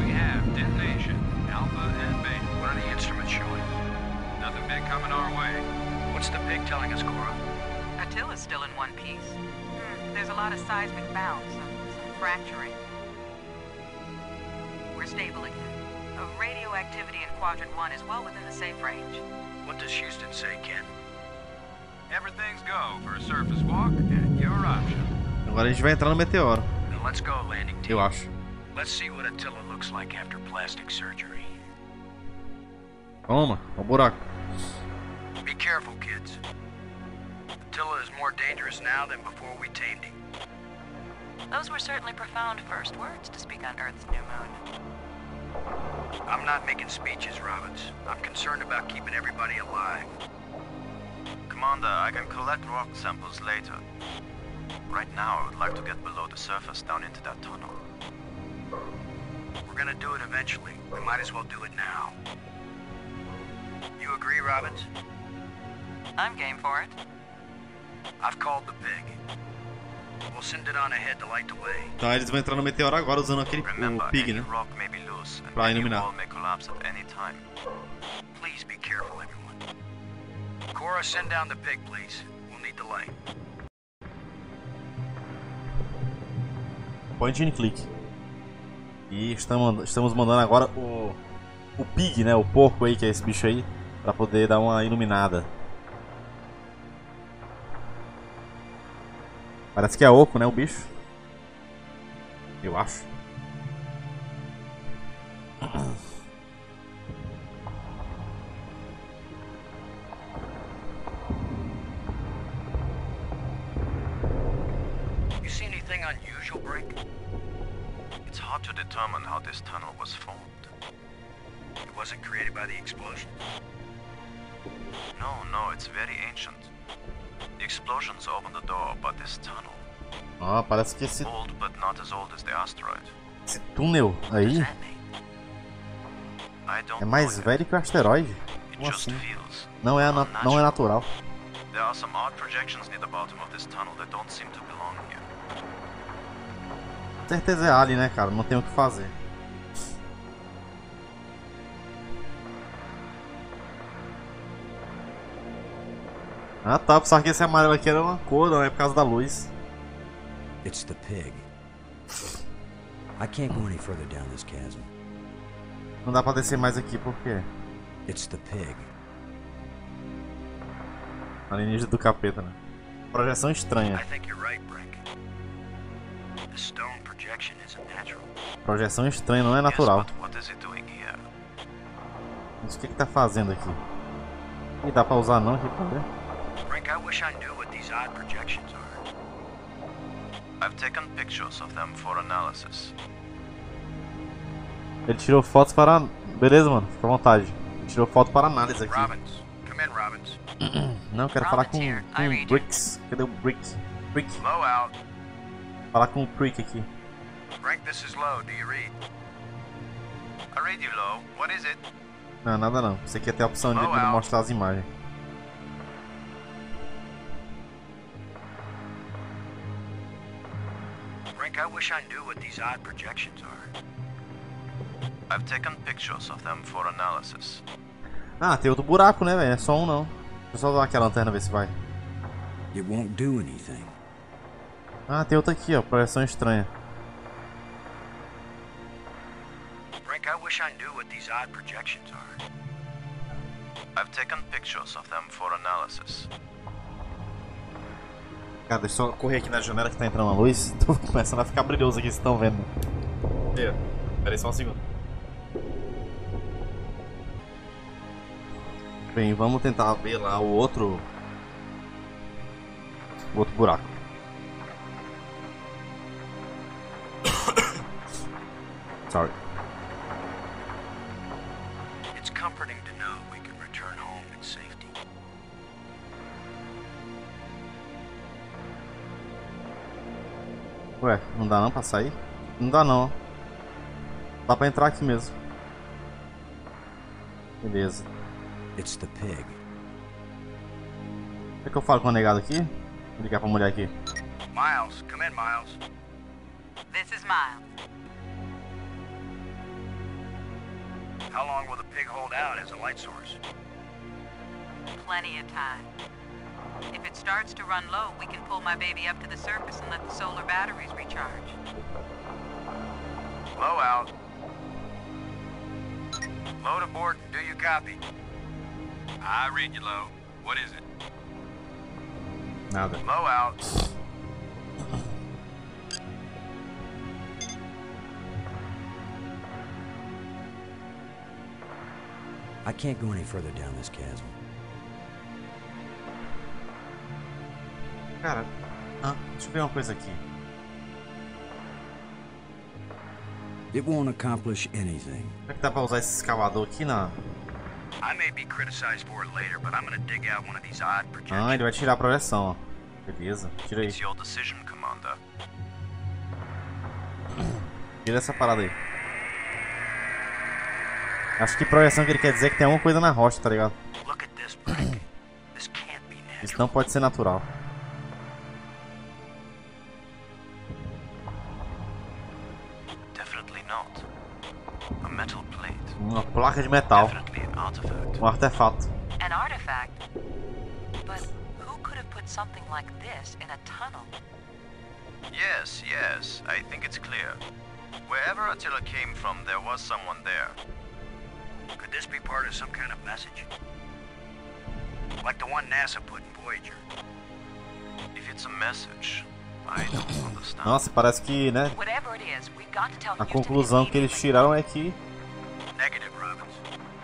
We have detonation, alpha and beta. What are the instruments showing? Nothing big coming our way. What's the pig telling us, Cora? Attila's still in one piece. Hmm, there's a lot of seismic bounce, some, some fracturing. We're stable again. Uh, radioactivity in Quadrant 1 is well within the safe range. What does Houston say, Ken? Everything's go for a surface walk at your option. Agora a gente vai entrar no meteoro. Then let's go, landing team. Eu acho. Let's see what Attila looks like after plastic surgery. Toma, o buraco. Be careful, kids. Attila is more dangerous now than before we tamed him. Those were certainly profound first words to speak on Earth's new moon. I'm not making speeches, Robbins. I'm concerned about keeping everybody alive. Commander, I can collect rock samples later. Right now, I would like to get below the surface down into that tunnel. We're gonna do it eventually. We might as well do it now. You agree, Robbins? I'm game for it. I've called the pig. We'll send it on ahead to light the way. Então eles vão entrar no meteoro agora usando aquele Remember, o pig, any né? rock may be loose, and Pra any iluminar. wall may collapse at any time. Please be careful, everyone. Cora, send down the pig, please. We'll need the light. Point and click. E estamos, estamos mandando agora o, o pig, né? O porco aí, que é esse bicho aí, pra poder dar uma iluminada. Parece que é oco, né? O bicho. Eu acho. You see hard to determine how this tunnel was formed. It wasn't created by the explosion. No, no, it's very ancient. The explosions opened the door, but this tunnel, Ó, parece que esse, old but not as old as the asteroid. esse túnel aí é mais velho que o asteroide. Como assim? Não é, não é natural. There are some odd projections near the bottom of this tunnel that don't seem to certeza é alien, né, cara? Não tem o que fazer. Ah tá, pensava que esse amarelo aqui era uma cor, não é por causa da luz. It's the pig. I can't go any further down this chasm. Não dá pra descer mais aqui porque It's the pig. alienígena do capeta, né? Projeção estranha. I think you're right, Brink. The stone. Projeção estranha, não é natural. Mas o que que tá fazendo aqui? Ih, dá pra usar não aqui pra ver? Brink, I wish I knew what these odd projections are. I've taken pictures of them for analysis. Ele tirou fotos para... Beleza, mano. Fica à vontade. Ele tirou foto para análise aqui. Robbins. Come in, Robbins. *clears throat* Não, quero falar com, com o Bricks. Cadê o Bricks? Brick. Falar com o Brick aqui. Frank, this is low. Do you read? I read you low. What is it? Não, nada não. Você quer ter a opção de mostrar as imagens. Frank, I wish I knew what these odd projections are. I've taken pictures of them for analysis. Ah, tem outro buraco, né, velho? É só um não. Deixa eu só dar aqui a lanterna ver se vai. It won't do anything. Ah, tem outro aqui, ó. Projeção estranha. Frank, I wish I knew what these odd projections are. I've taken pictures of them for analysis. Cara, deixa eu só correr aqui na janela que tá entrando a luz. *laughs* Tô começando a ficar brilhoso aqui, vocês estão vendo. Pera aí só um segundo. Bem, vamos tentar ver lá o outro... O outro buraco. *coughs* Sorry. Ué, não dá não pra sair? Não dá não. Dá pra entrar aqui mesmo. Beleza. It's the pig. O que eu falo com o negado aqui? Vou ligar pra mulher aqui. Miles, come in, Miles. This is Miles. How long will the pig hold out as a light source? Plenty of time. If it starts to run low, we can pull my baby up to the surface and let the solar batteries recharge. Low out. Low to board. Do you copy? I read you, Low. What is it? Now Nada. Low out. I can't go any further down this chasm. Cara, ah, deixa eu ver uma coisa aqui. It won't accomplish anything. Será que dá pra usar esse escavador aqui na... I may be criticized for it later, but I'm gonna dig out one of these odd projections. Ah, ele vai tirar a projeção, ó. Beleza, tira aí. It's your decision, Commander. Tira essa parada aí. Acho que projeção que ele quer dizer é que tem alguma coisa na rocha, tá ligado? Isso não pode ser natural. Uma placa de metal. Definitely an artifact. Um artefato. An artifact? But who could have put something like this in a tunnel? Yes, yes, I think it's clear. Wherever Attila came from, there was someone there. Could this be part of some kind of message? Like the one NASA put in Voyager. If it's a message, I don't understand. Nossa, parece que, né? A conclusão que eles tiraram é que.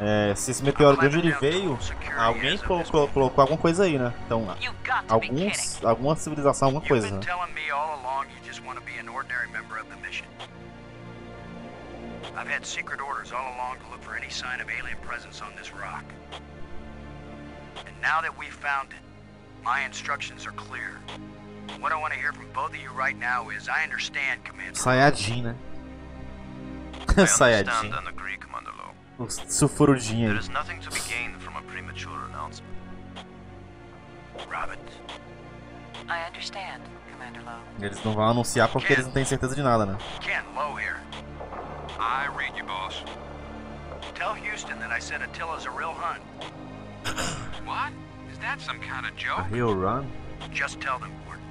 É, se esse meteoro de onde ele veio, alguém colocou, colocou alguma coisa aí, né? Então, alguns, alguma civilização, alguma coisa, né? I've had secret orders all along to look for any sign of alien presence on this rock. And now that we've found it, my instructions are clear. What I want to hear from both of you right now is I understand, Commander. Sayajin, né? *laughs* Sayajin. Sulfurudinho There aí. is nothing to be gained from a premature announcement. Robbins. I understand, Commander Lowe. Eles não vão anunciar porque eles não têm certeza de nada, né? Ken, Lowe here. I read you, boss. Tell Houston that I said Attila's a real hunt. *coughs* What? Is that some kind of A joke? Hill Run? Just tell them, Gordon.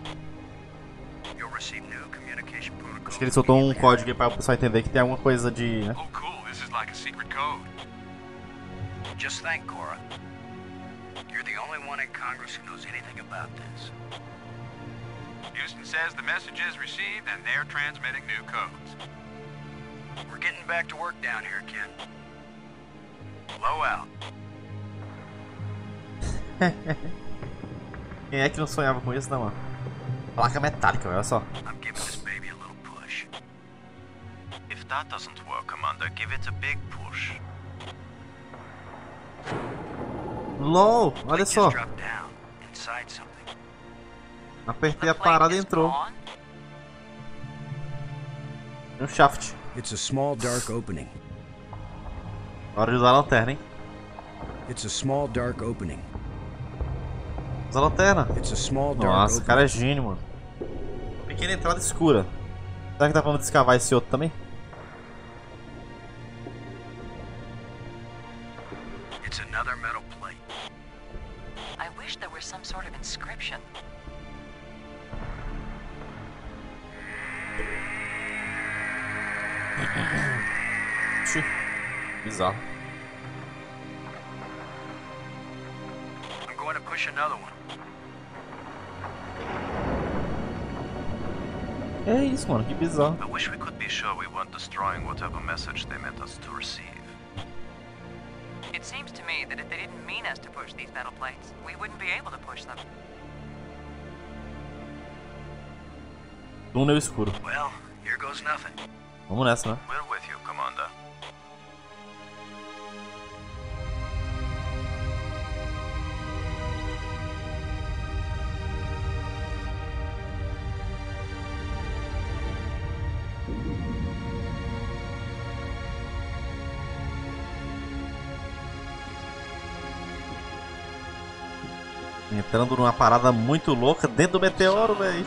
You'll receive new communication protocols. Acho que ele soltou um código aí pra pessoal entender que tem alguma coisa de. Né? Oh, cool. Is like a secret code. Just think, Cora. You're the only one in Congress who knows anything about this. Houston says the message is received and they're transmitting new codes. We're getting back to work down here, Ken. Low out. Quem é que não sonhava com isso, né, mano? Placa metálica, olha só. I'm giving this that doesn't work, Commander, give it a big push. LOL, olha só. Apertei a parada e entrou. Um shaft. It's a small dark opening. Hora de usar a lanterna, hein? It's a small dark opening. Usa a lanterna. It's a small dark Nossa, o cara é gênio, mano. Pequena entrada escura. Será que dá pra descavar esse outro também? It's another metal plate. I wish there were some sort of inscription. Bizarro. I'm going to push another one. É isso, mano, que bizarro. I wish we could be sure we weren't destroying whatever message they meant us to receive. It seems to me that if they didn't mean us to push these metal plates, we wouldn't be able to push them. Túnel escuro. Well, here goes nothing. Vamos nessa, né? We're with you, Commander. Entrando numa parada muito louca dentro do meteoro, velho.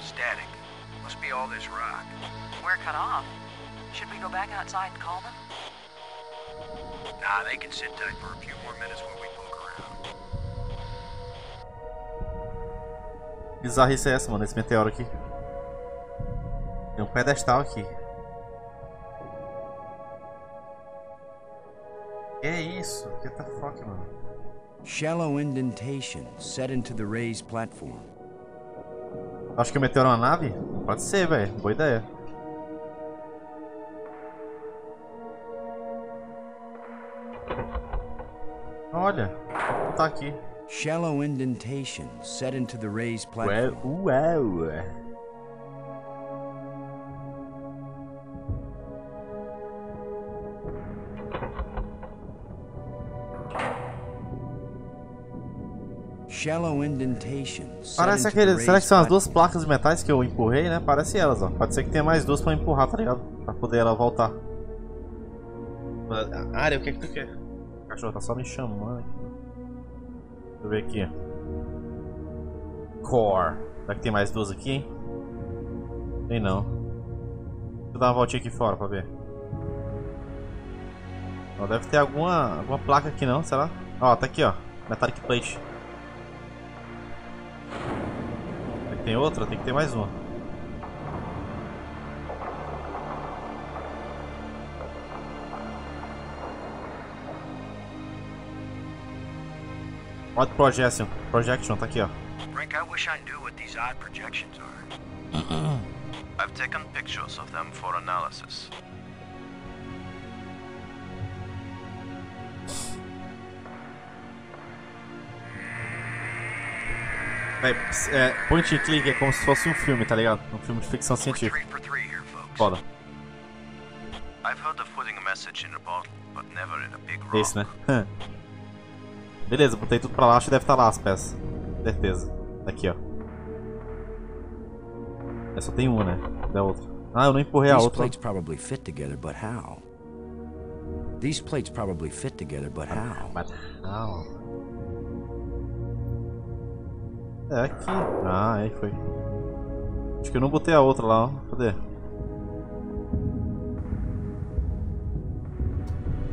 Static. Must be all this rock. We're cut off. Should we go back outside and call them? Nah, they can sit tight for a few more minutes while we poke around. Bizarrice é essa, mano, esse meteoro aqui. Tem um pedestal aqui. É isso? Que the fuck, mano? Shallow indentation set into the raised platform. Acho que o meteoro é uma nave? Pode ser, velho. Boa ideia. Olha, tá aqui. Shallow indentation set into the raised Uau, platform. uau. Shallow Parece into the aquele. Será que são as duas placas de metais que eu empurrei, né? Parece elas, ó. Pode ser que tenha mais duas pra empurrar, tá ligado? Pra poder ela voltar. Área, o que é que tu quer? O cachorro tá só me chamando aqui. Deixa eu ver aqui. Core. Será que tem mais duas aqui, hein? Tem não. Deixa eu dar uma voltinha aqui fora pra ver. Ó, deve ter alguma, alguma placa aqui não, será? Ó, tá aqui ó. Metallic plate. Tem outra? Tem que ter mais uma. Odd projection. Projection, tá aqui ó. Brink, I wish I knew what these odd projections are. I've taken pictures of them for analysis. Véi, é, point and click é como se fosse um filme, tá ligado? Um filme de ficção científica. Foda. I've heard of putting a message in a bottle, but never in a big rock. Esse, né? *laughs* Beleza, botei tudo pra lá, acho que deve estar lá as peças. Certeza. Aqui, ó. É, só tem uma, né? Da outra. Ah, eu não empurrei a These outra. plates probably fit together, but how? These plates probably fit together, but how? But how? É aqui. Ah, aí foi. Acho que eu não botei a outra lá, ó. Cadê?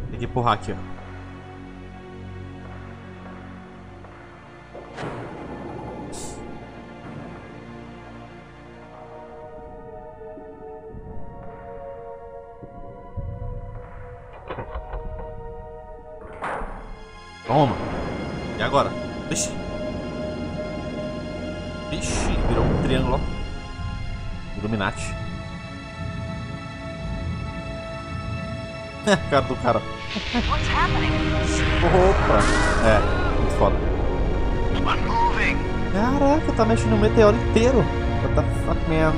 Tem que empurrar aqui, ó. *laughs* cara do cara. Opa! É, muito foda. Caraca, tá mexendo no meteoro inteiro. What the fuck, man?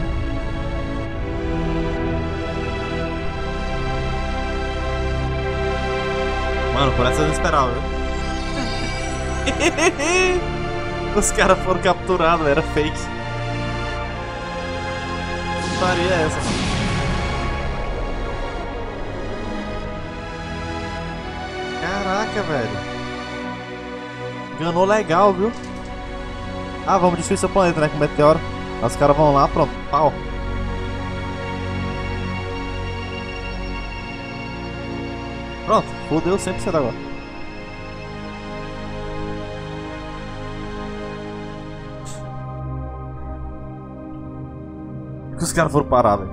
Mano, parece desesperável. *laughs* Os caras foram capturados, era fake. Que é essa, mano? Caraca, velho. Enganou legal, viu? Ah, vamos destruir seu planeta, né? Com meteoro. Aí os caras vão lá, pronto, pau. Pronto, fodeu 100% agora. Por que os caras foram parar, velho?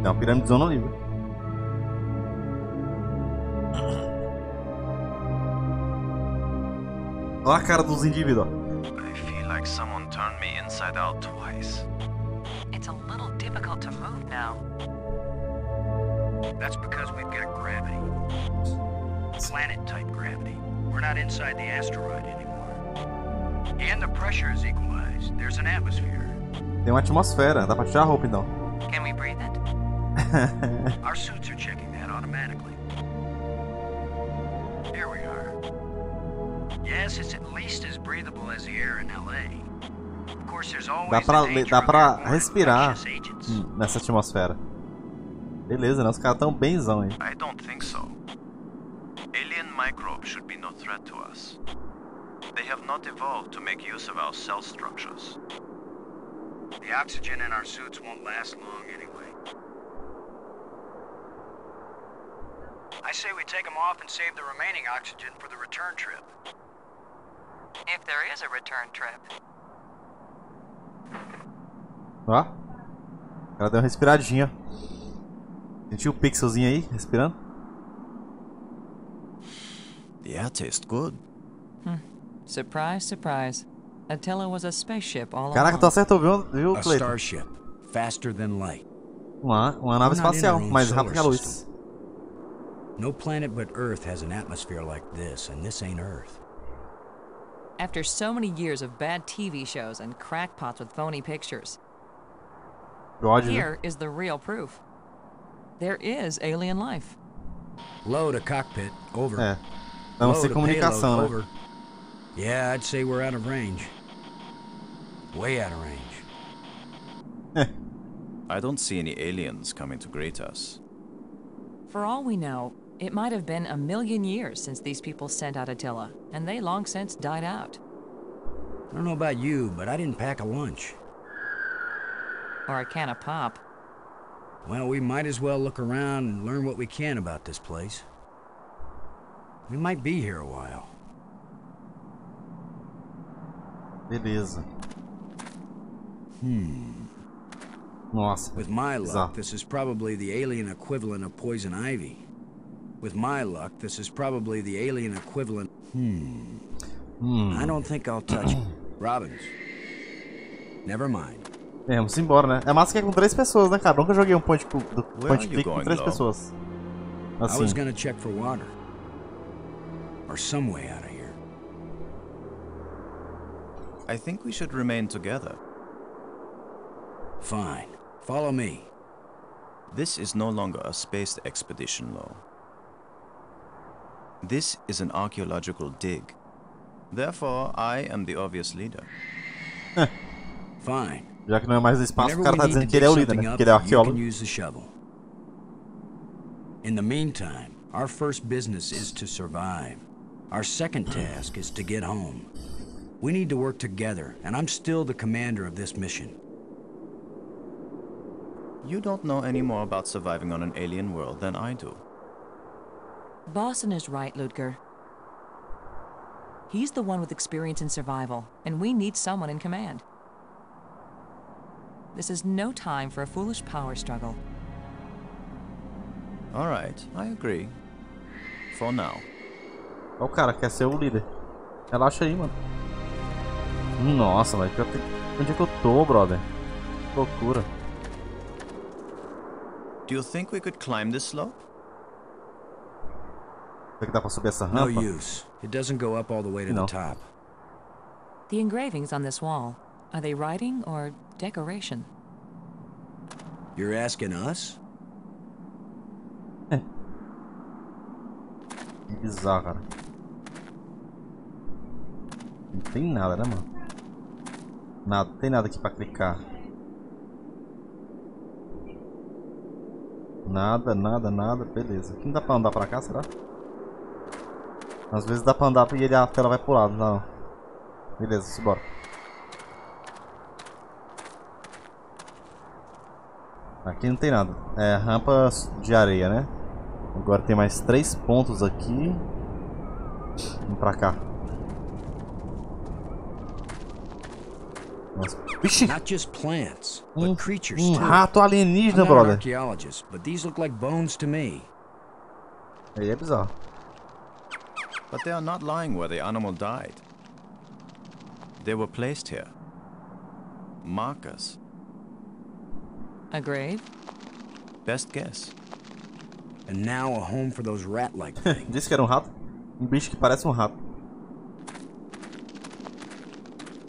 Uma pirâmide zona ali, Olha a cara dos indivíduos, I feel like someone turned me inside out twice. It's a little difficult to move now. That's because we've got gravity. Planet-type gravity. We're not inside the asteroid anymore. And the pressure is equalized. There's an atmosphere. Tem uma atmosfera, dá pra tirar a roupa então. Can we breathe it? *laughs* Our suits Dá pra, dá pra respirar hum, nessa atmosfera. Beleza, né? Os caras tão benzão aí. I don't think so. Alien microbes should be no threat to us. They have not evolved to make use of our cell structures. The oxygen in our suits won't last long anyway. I say we take them off and save the remaining oxygen for the return trip. If there is a return trip. Ó. O cara deu uma respiradinha. Sentiu o pixelzinho aí, respirando? The air tastes good. Surprise, surprise. Attila was a spaceship all Caraca, tu along. acertou, viu, viu A Cleiton? starship, faster than light. Uma, uma nave espacial, mais rápida que a luz. No planet but Earth has an atmosphere like this, and this ain't Earth. After so many years of bad TV shows and crackpots with phony pictures, God, viu? here is the real proof. There is alien life. Low to cockpit, over. Eh. É. Estamos Low sem comunicação, payload, over. Yeah, I'd say we're out of range. Way out of range. Eh. I don't see any aliens coming to greet us. For all we know, it might have been a million years since these people sent out Attila, and they long since died out. I don't know about you, but I didn't pack a lunch. Or a can of pop. Well, we might as well look around and learn what we can about this place. We might be here a while. Beleza. Hmm. Nossa. With my luck, this is probably the alien equivalent of poison ivy. With my luck, this is probably the alien equivalent. Hmm. hmm. I don't think I'll touch *clears throat* Robbins. Never mind. É, vamos embora, né? É massa que é com três pessoas, né, cara? Nunca joguei um point, do Where point click com três Lau? pessoas. I was gonna check for water. Or some way out of here. I think we should remain together. Fine. Follow me. This is no longer a space expedition, Law. This is an archaeological dig. Therefore, I am the obvious leader. Fine. Já que não é mais espaço, o Whenever cara tá dizendo que ele é o líder, né? something Porque ele é can arqueólogo. use the shovel. In the meantime, our first business is to survive. Our second task is to get home. We need to work together, and I'm still the commander of this mission. You don't know any more about surviving on an alien world than I do. Boston is right, Ludger. He's the one with experience in survival, and we need someone in command. This is no time for a foolish power struggle. Alright, I agree. For now. Ó, o cara quer ser o líder. Relaxa aí, mano. Nossa, mas pior que- onde é que eu tô, brother? Que loucura. Do you think we could climb this slope? Será que dá pra subir essa No rampa? use. It doesn't go up all the way to No. the top. The engravings on this wall, are they writing or decoration? You're asking us? que bizarro, cara. Não tem nada, né, mano? Nada, não tem nada aqui pra clicar. Nada, nada, nada, beleza. Aqui não dá pra andar pra cá, será? Às vezes dá pra andar e a tela vai pro lado, não. Beleza, simbora. Aqui não tem nada. É rampas de areia, né? Agora tem mais três pontos aqui. Vamos pra cá. Nossa. Vixe! Not just plants, but um, um rato alienígena, brother. archaeologist, but these But they are not lying where the animal died. They were placed here. Markers. A grave? Best guess. And now a home for those rat-like *laughs* things. Disse que era um rato. Um bicho que parece um rato.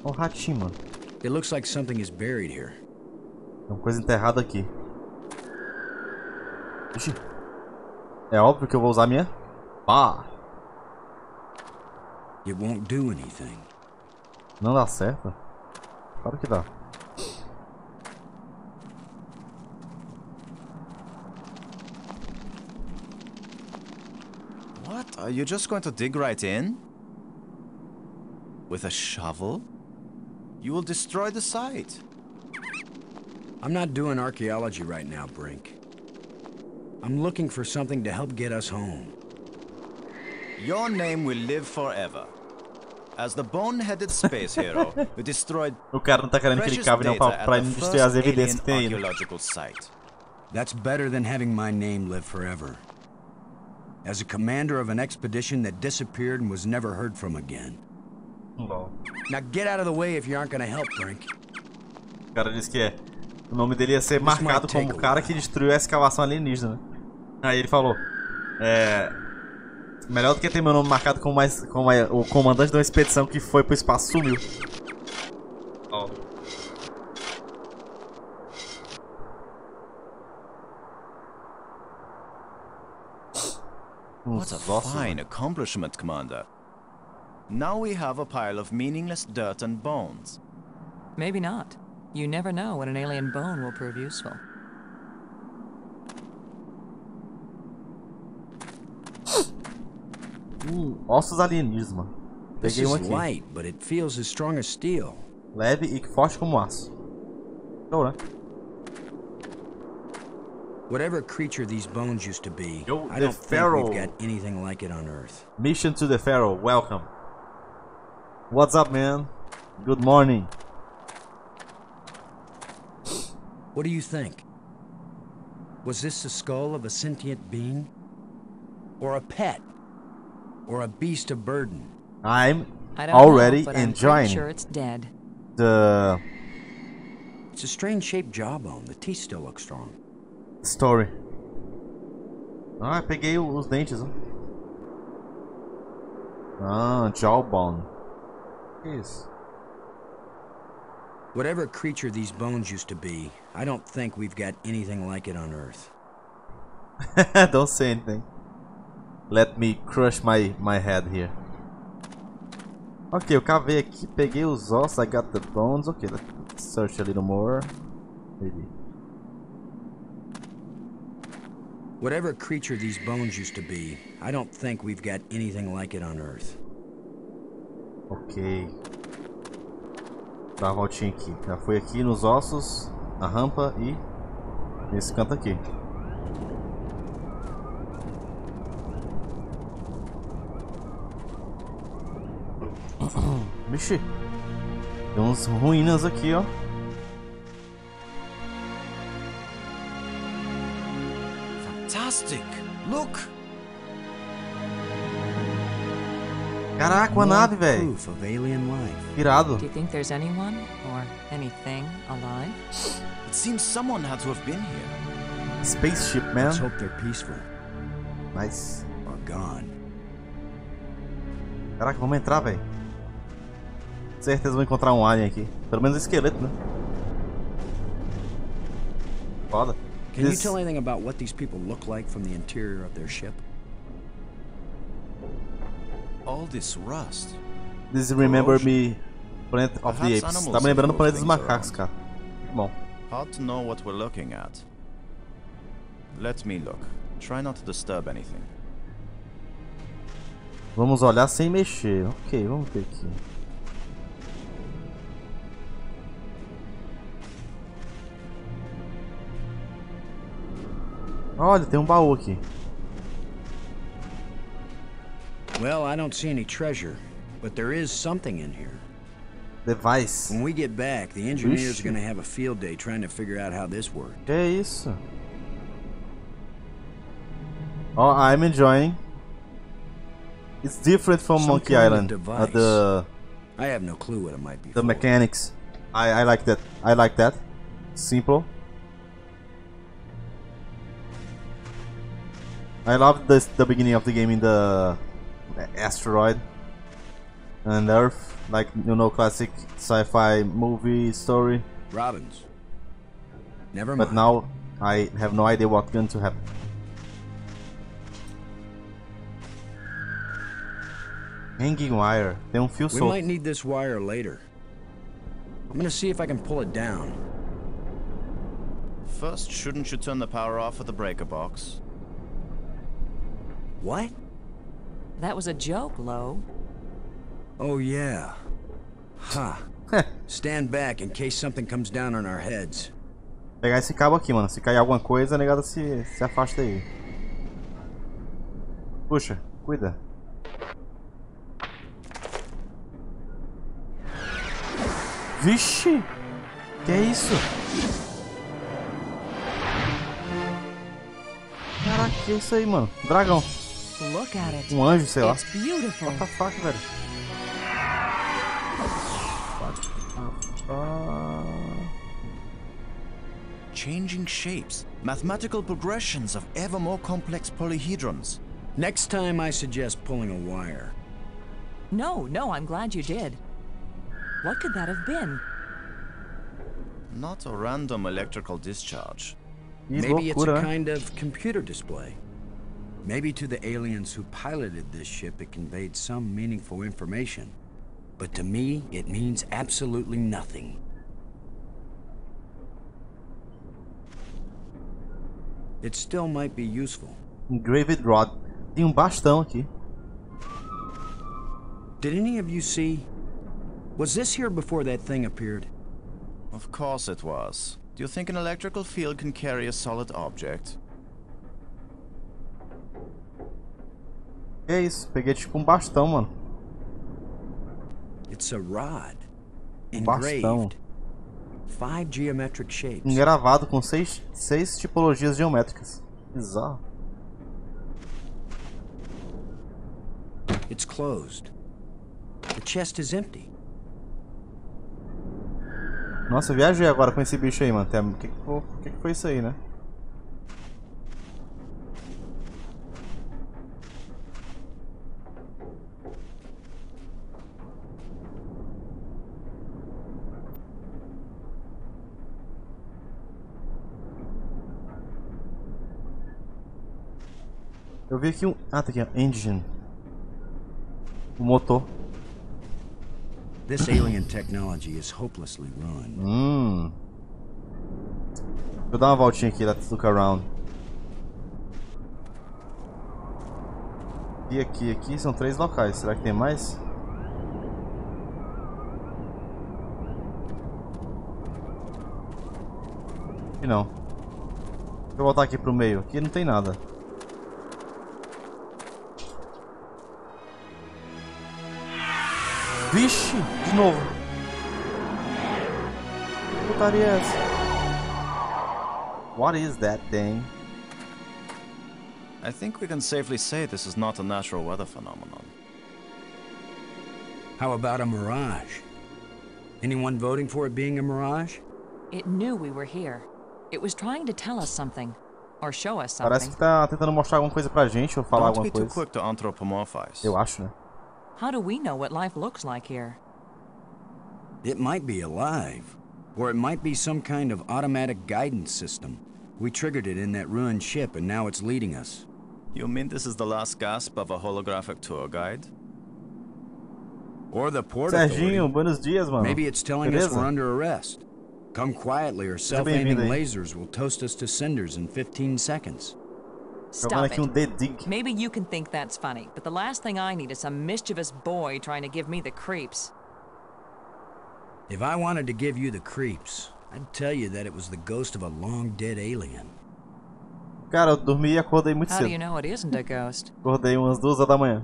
Um ratinho, mano. It looks like something is buried here. Tem uma coisa enterrada aqui. Ixi. É óbvio que eu vou usar a minha pá. It won't do anything. Não dá certo? Claro que dá. What? Are you just going to dig right in? With a shovel? You will destroy the site. I'm not doing archaeology right now, Brink. I'm looking for something to help get us home. Your name will live forever. As the bone-headed space hero *laughs* who destroyed o cara não tá querendo que ele cave não pra, pra destruir as evidências que tem aí. That's better than having my name live forever. As a commander of an expedition that disappeared and was never heard from again. Bom. Now get out of the way if you aren't gonna help, Brink. O cara disse que é. O nome dele ia ser marcado como o cara que destruiu a escavação alienígena. Aí ele falou. É. Melhor do que ter meu nome marcado como, mais, como o comandante de uma expedição que foi pro espaço sumiu. Ó. What a fine accomplishment, Commander. Now we have a pile of meaningless dirt and bones. Maybe not. You never know when an alien bone will prove useful. *gasps* Hum, ossos alienígenas, mano. Peguei um aqui. Light, but it feels as strong as steel. Leve e forte como aço. Né? Whatever creature these bones used to be, Yo, I don't Pharaoh. think we've got anything like it on Earth. Mission to the Pharaoh, welcome. What's up, man? Good morning. What do you think? Was this the skull of a sentient being? Or a pet? Or a beast of burden? I'm already know, enjoying. I'm sure it's dead. The. It's a strange shaped jawbone. The teeth still look strong. Story. Ah, peguei os dentes. Ah, jawbone. Isso. Whatever creature these bones used to be, I don't think we've got anything like it on Earth. *laughs* don't say anything. Let me crush my, my head here. Ok, eu cavei aqui, peguei os ossos, I got the bones. Ok, let's search a little more. Maybe. Whatever creature these bones used to be, I don't think we've got anything like it on Earth. Ok. Dá uma voltinha aqui. Já fui aqui nos ossos, na rampa e nesse canto aqui. Vixe. Tem uns ruínas aqui, ó. Fantastic! Look! Caraca, uma nave, velho. Irado. Do you think there's anyone or anything alive? It seems someone had to have been here. Spaceship, man. Let's hope they're peaceful. Nice. Or gone. Caraca, vamos entrar, velho. Certeza vou encontrar um alien aqui. Pelo menos um esqueleto, né? Foda. Can you tell anything about what these people look like from the interior of their ship? All this rust. This remember me Planet of the Apes. Tá me lembrando o Planeta dos Macacos, cara. Bom. Hard to know what we're looking at. Let me look. Try not to disturb anything. Vamos olhar sem mexer. Ok, vamos ver aqui. Olha, tem um baú aqui. Well, I don't see any treasure, but there is something in here. Device. When we get back, the engineers are going to have a field day trying to figure out how this works. Que isso? Oh, I'm enjoying. It's different from Some Monkey Island. Uh, the I have no clue what it might be. The for. mechanics. I I like that. I like that. Simple. I love this the beginning of the game in the asteroid and Earth, like you know, classic sci-fi movie story. Robbins. Never mind. But now I have no idea what's going to happen. Hanging wire. Tem um fio solto. We might need this wire later. I'm gonna see if I can pull it down. First, shouldn't you turn the power off at the breaker box? What? That was a joke, Lo. Oh, yeah. Ha. *laughs* Stand back in case something comes down on our heads. Pegar esse cabo aqui, mano. Se cair alguma coisa, a negada se, se afasta aí. Puxa, cuida. Vixe! Que é isso? Caraca, que é isso aí, mano? Dragão. Um anjo, sei lá. What the fuck, velho? Changing shapes, mathematical progressions of ever more complex polyhedrons. Next time I suggest pulling a wire. No, no, I'm glad you did. What could that have been? Not a random electrical discharge. Maybe it's a kind of computer display. Maybe to the aliens who piloted this ship it conveyed some meaningful information. But to me, it means absolutely nothing. It still might be useful. Engraved rod. Tem um bastão aqui. Did any of you see was this here before that thing appeared? Of course it was. Do you think an electrical field can carry a solid object? Que é isso? Peguei tipo um bastão, mano. It's a rod. Bastão. Five geometric shapes. Engravado com seis, seis tipologias geométricas. Bizarro. It's closed. The chest is empty. Nossa, viajei agora com esse bicho aí, mano. O que, que, que foi isso aí, né? Eu vi aqui um... Ah, tá aqui, ó. Engine. O motor. This alien technology is hopelessly ruined. Hum. Vou dar uma voltinha aqui, let's look around. E aqui, aqui são três locais. Será que tem mais? Aqui não. Deixa eu voltar aqui pro meio. Aqui não tem nada. Vixe, de novo. Que putaria é essa? What is that thing? I think we can safely say this is not a natural weather phenomenon. How about a mirage? Anyone voting for it being a mirage? It knew we were here. It was trying to tell us something. Or show us something. Parece que tá tentando mostrar alguma coisa pra gente ou falar Don't alguma coisa. Too quick to anthropomorphize. Eu acho, né? How do we know what life looks like here? It might be alive. Or it might be some kind of automatic guidance system. We triggered it in that ruined ship, and now it's leading us. You mean this is the last gasp of a holographic tour guide? Or the port Serginho, buenos dias, mano. Maybe it's telling Beleza? us we're under arrest. Come quietly or self-aiming lasers will toast us to cinders in 15 seconds. Stop it. Maybe you can think that's funny, but the last thing I need is some mischievous boy trying to give me the creeps. If I wanted to give you the creeps, I'd tell you that it was the ghost of a long-dead alien. Cara, eu dormi e acordei muito How cedo. do you know it isn't a ghost? *laughs* Acordei umas duas da manhã.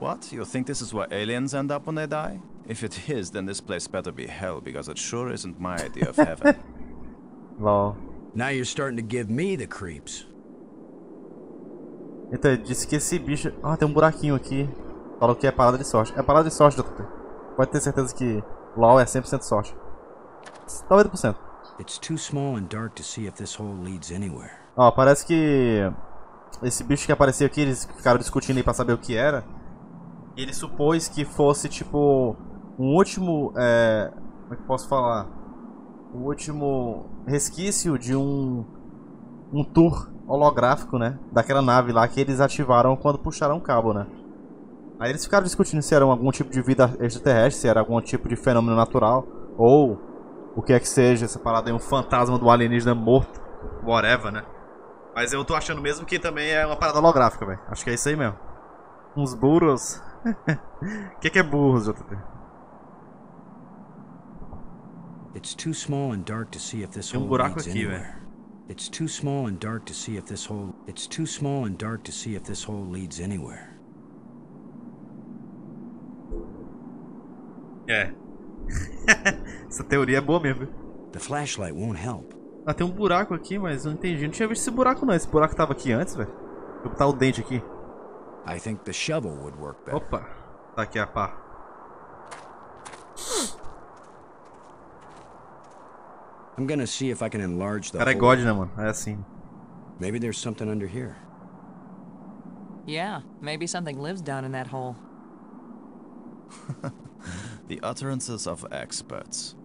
What? You think this is where aliens end up when they die? If it is, then this place better be hell, because it sure isn't my idea of heaven. *laughs* Lol. Now you're starting to give me the creeps. Então, ele disse que esse bicho... Ah, tem um buraquinho aqui. Falou que é parada de sorte. É parada de sorte, doutor. Pode ter certeza que LOL é 100% sorte. 90%. It's too small and dark to see if this hole leads anywhere. Ó, parece que... Esse bicho que apareceu aqui, eles ficaram discutindo aí pra saber o que era. E ele supôs que fosse, tipo... Um último... É... Como é que posso falar? Um último resquício de um... Um tour holográfico, né? Daquela nave lá que eles ativaram quando puxaram o cabo, né? Aí eles ficaram discutindo se era algum tipo de vida extraterrestre, se era algum tipo de fenômeno natural, ou o que é que seja, essa parada aí, um fantasma do alienígena morto, whatever, né? Mas eu tô achando mesmo que também é uma parada holográfica, velho. Acho que é isso aí mesmo. Uns burros. O *laughs* que, que é burros, JP? Tem um buraco aqui, velho. It's too small and dark to see if this hole... It's too small and dark to see if this hole leads anywhere. É. *laughs* Essa teoria é boa mesmo. The flashlight won't help. Ah, tem um buraco aqui, mas eu não entendi. Não tinha visto esse buraco não. Esse buraco tava aqui antes, velho. Vou botar o dente aqui. I think the shovel would work better. Opa. Tá aqui a pá. I'm gonna see if I can enlarge the Cara é God, né, mano? É assim. Maybe there's something under here. Yeah, maybe something lives down in that hole. *laughs* the utterances of experts.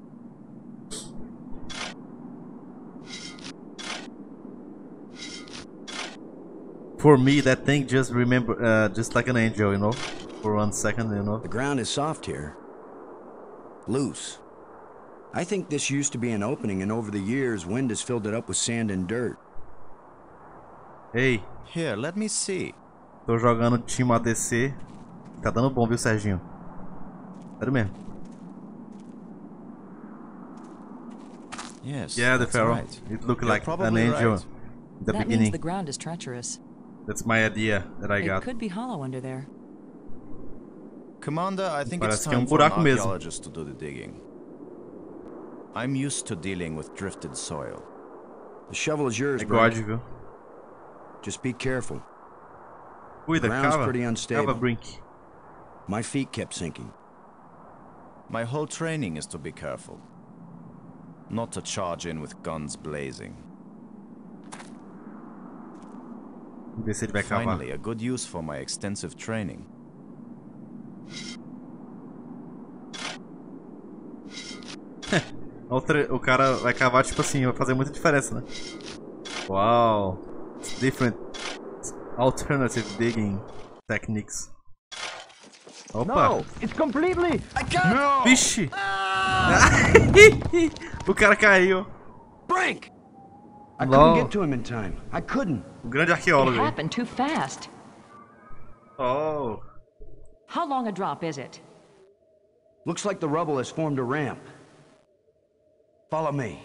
For me, that thing just remember, uh, just like an angel, you know, for one second, you know. The ground is soft here, loose. I think this used to be an opening and over the years wind has filled it up with sand and dirt. Ei. Here, let me see. Tô jogando time ADC. Tá dando bom, viu, Serginho? Sério mesmo. Yes. Yeah, the Pharaoh. Right. It looked like an angel right. the that beginning. Means the ground is treacherous. That's my idea that I it got. It could be hollow under there. Commander, I think Parece it's time um for an archaeologist to do the digging. I'm used to dealing with drifted soil. The shovel is yours, código. Just be careful. Cuida, ground's cava. pretty unstable. Cava brink. My feet kept sinking. My whole training is to be careful. Not to charge in with guns blazing. Finally, a good use for my extensive training. *laughs* Outra, o cara vai cavar, tipo assim, vai fazer muita diferença, né? Uau! Different alternative digging techniques. Opa! No, it's completely... I can't... No. Vixe! Ah. *laughs* o cara caiu. Brink! I couldn't get to him in time. I couldn't. O grande arqueólogo. It happened too fast. Oh. How long a drop is it? Looks like the rubble has formed a ramp. Follow me.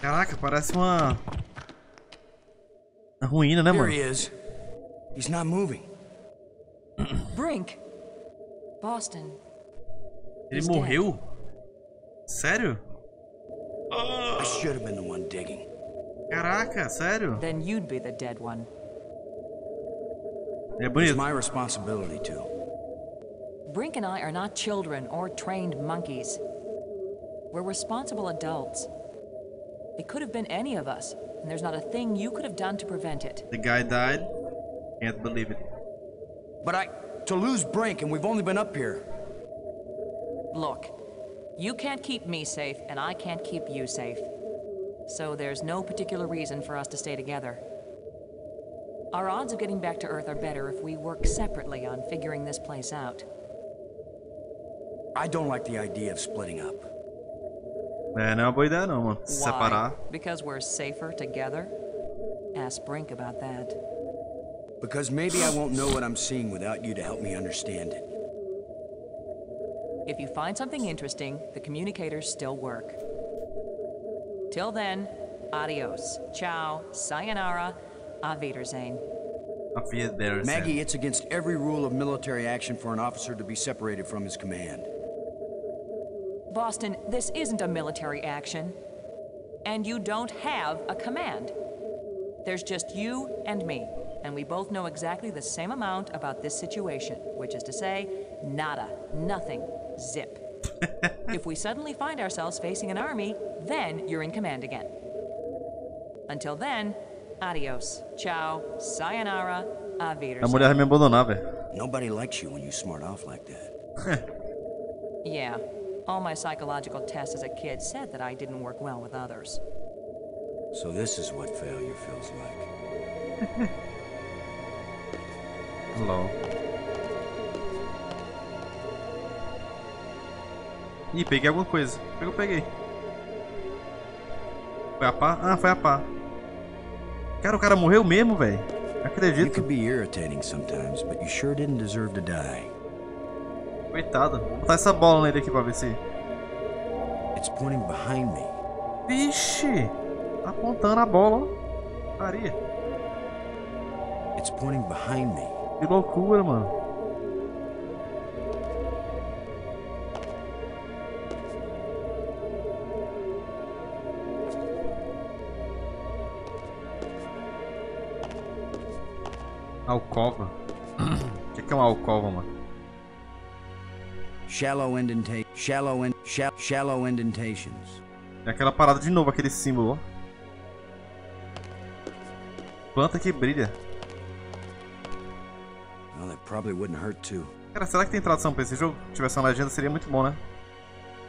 Caraca, parece uma... uma ruína, né, mano? There he is. He's not moving. Brink. Boston. Ele morreu? Sério? I should have been the one digging. Caraca, sério? Then you'd be the dead one. É bonito. It's my responsibility to. Brink and I are not children or trained monkeys. We're responsible adults. It could have been any of us, and there's not a thing you could have done to prevent it. The guy died. Can't believe it. But I to lose Brink, and we've only been up here. Look, you can't keep me safe, and I can't keep you safe. So there's no particular reason for us to stay together. Our odds of getting back to Earth are better if we work separately on figuring this place out. I don't like the idea of splitting up. É, não é uma boa ideia não, mano. Se Why? separar. Because we're safer together? Ask Brink about that. Because maybe I won't know what I'm seeing without you to help me understand it. If you find something interesting, the communicators still work. Till then, adios, ciao, sayonara, auf Wiedersehen. A Maggie, it's against every rule of military action for an officer to be separated from his command. Boston, this isn't a military action. And you don't have a command. There's just you and me, and we both know exactly the same amount about this situation, which is to say, nada, nothing, zip. *laughs* if we suddenly find ourselves facing an army, then you're in command again. Until then, adios, ciao, sayonara, auf A Wiedersehen. mulher vai me abandonar. Nobody likes you when you smart off like that. *laughs* Yeah, all my psychological tests as a kid said that I didn't work well with others. So this is what failure feels like. *laughs* Hello. Ih, peguei alguma coisa. O que eu peguei? Foi a pá? Ah, foi a pá. Cara, o cara morreu mesmo, velho. You could be irritating sometimes, but you sure didn't deserve to die. Coitado. Vou botar essa bola nele aqui pra ver se... It's pointing behind me. Vixe! Tá apontando a bola, ó. Faria. It's pointing behind me. Que loucura, mano. Alcova. *coughs* O que, que é uma alcova, mano? Shallow indenta shallow in sha shallow indentations. É aquela parada de novo, aquele símbolo. Planta que brilha. Well, that probably wouldn't hurt too. Cara, será que tem tradução pra esse jogo? Se tivesse uma legenda seria muito bom, né?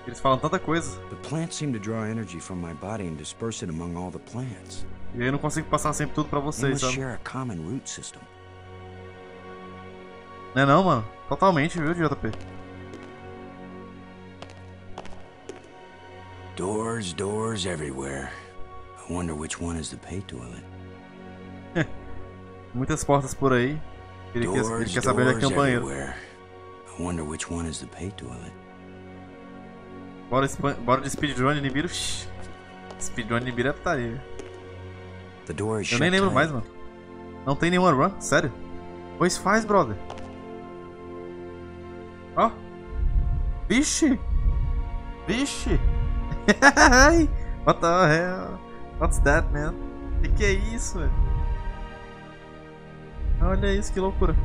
Eles falam tanta coisa. The plants seem to draw energy from my body and disperse it among all the plants. E aí eu não consigo passar sempre tudo pra They vocês, sabe? share a common root system. Não é não, mano? Totalmente, viu, JP? Doors, doors everywhere. I wonder which one is the pay toilet. *laughs* Muitas portas por aí. Ele quer, ele Doors, quer saber onde é que é o doors banheiro. I wonder which one is the pay toilet. Bora, bora de speedrun Nibiru. Speedrun Nibiru é putaria. The door is Eu nem lembro mais, mano. Não tem nenhuma run? Sério? Pois faz, brother. Ó. Vixe. Vixe. What the hell? What's that, man? Que que é isso, velho? Olha isso, que loucura.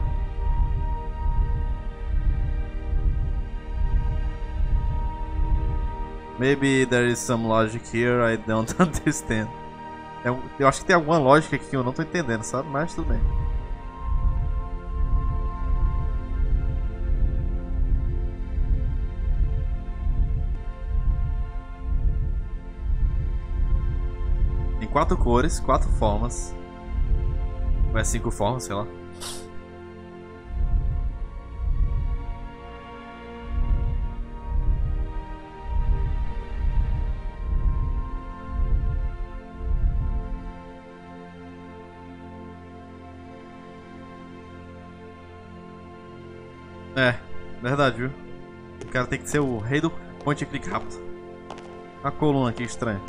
Maybe there is some logic here I don't *laughs* understand. Eu, eu acho que tem alguma lógica aqui que eu não tô entendendo, sabe? Mas tudo bem. Quatro cores, quatro formas. Ou é cinco formas, sei lá. É, verdade, viu? O cara tem que ser o rei do point and click rápido. A coluna aqui estranha.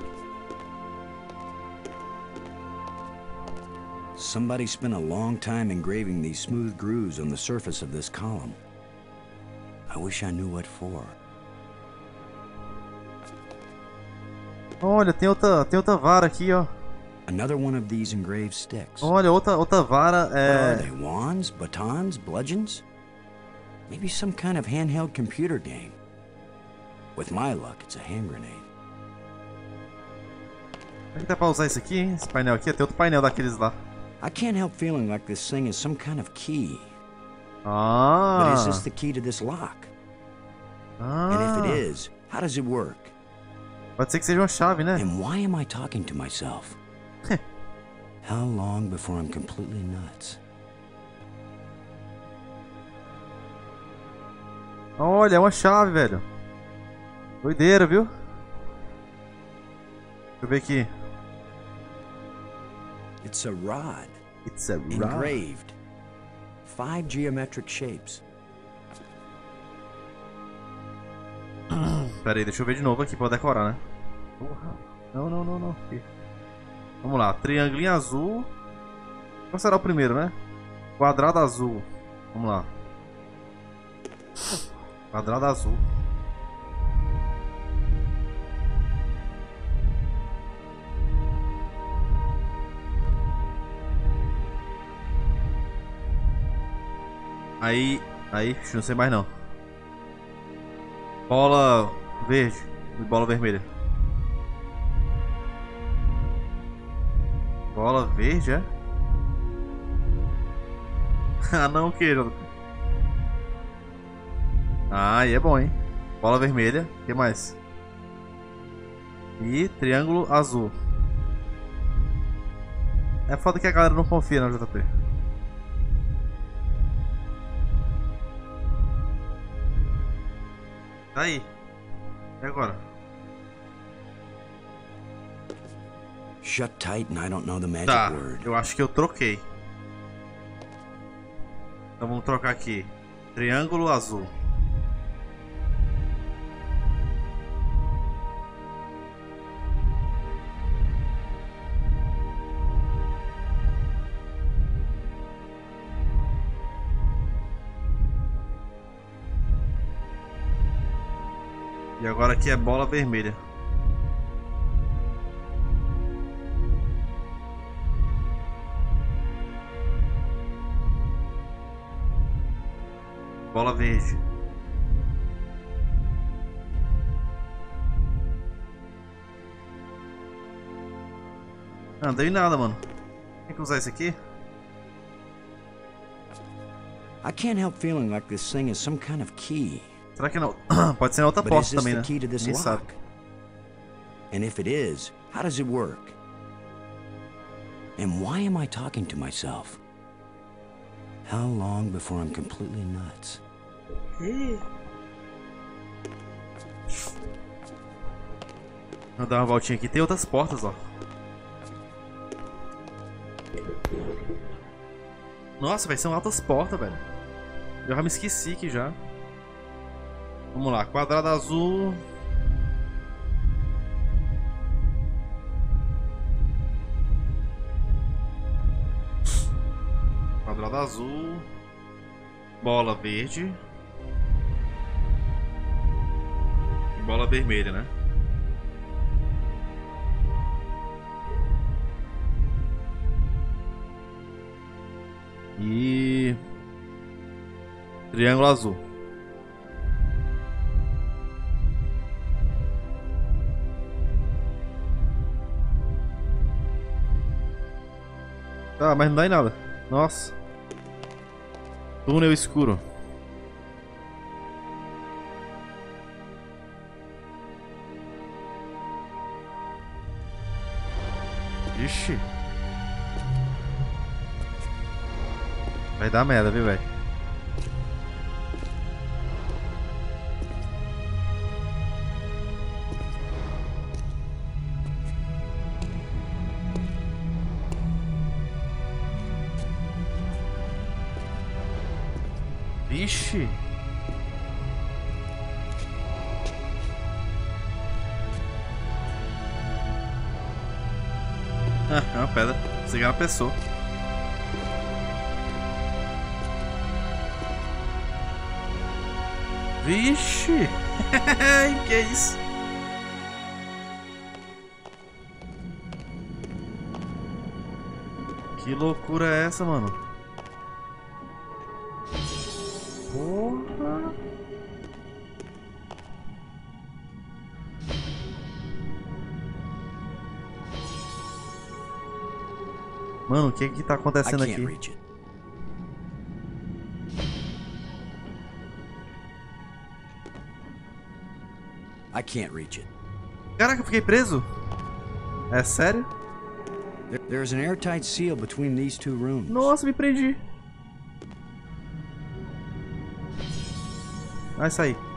Somebody spent a long time engraving these smooth grooves on the surface of this column. I wish I knew what for. Olha, tem outra, tem outra vara aqui, ó. Another one of these engraved sticks. Olha, outra, outra vara What are they? Wands? Batons? Bludgeons? Maybe some kind of handheld computer game. With my luck, it's a hand grenade. É que dá pra usar isso aqui? Esse painel aqui? Tem outro painel daqueles lá. I can't help feeling like this thing is some kind of key. Ah. But is this the key to this lock? Ah. And if it is, how does it work? Pode ser que seja uma chave, né? And why am I talking to myself? how long before I'm completely nuts? Olha, é uma chave, velho. Doideira, viu? Deixa eu ver aqui. It's a rod. It's a rod. Engraved. Five geometric shapes. *clears throat* Pera aí, deixa eu ver de novo aqui pra eu decorar, né? Porra. Não, não, não, não. Aqui. Vamos lá. Triângulo azul. Qual será o primeiro, né? Quadrado azul. Vamos lá. Quadrado azul. Aí, aí, não sei mais não. Bola verde e bola vermelha. Bola verde, é? *laughs* ah, não, que Ah, é bom, hein? Bola vermelha, o que mais? E triângulo azul. É foda que a galera não confia no JP. Tá aí. E agora? Shut tight and I don't know the magic tá, word. eu acho que eu troquei. Então vamos trocar aqui. Triângulo azul. E agora aqui é bola vermelha. Bola verde. Não em nada, mano. Tem que usar esse aqui? I can't help feeling like this thing is some kind of key. Será que não? *clears throat* Pode ser na outra porta também, né? Ninguém sabe. And if it is, how does it work? And why am I talking to myself? How long before I'm completely nuts? Vou dar uma voltinha aqui. Tem outras portas, ó. Nossa, vai ser altas portas, velho. Eu já me esqueci aqui já. Vamos lá, quadrado azul. Quadrado azul. Bola verde. E bola vermelha, né? E triângulo azul. Tá, mas não dá em nada. Nossa. Túnel escuro. Ixi. Vai dar merda, viu, velho? Vixe. Ah, é uma pedra. Você é uma pessoa. Vixe! que é isso? Que loucura é essa, mano? Mano, o que é que tá acontecendo aqui? I can't reach it. Caraca, eu fiquei preso? É sério? There's an airtight seal between these two rooms. Nossa, me prendi. Vai sair.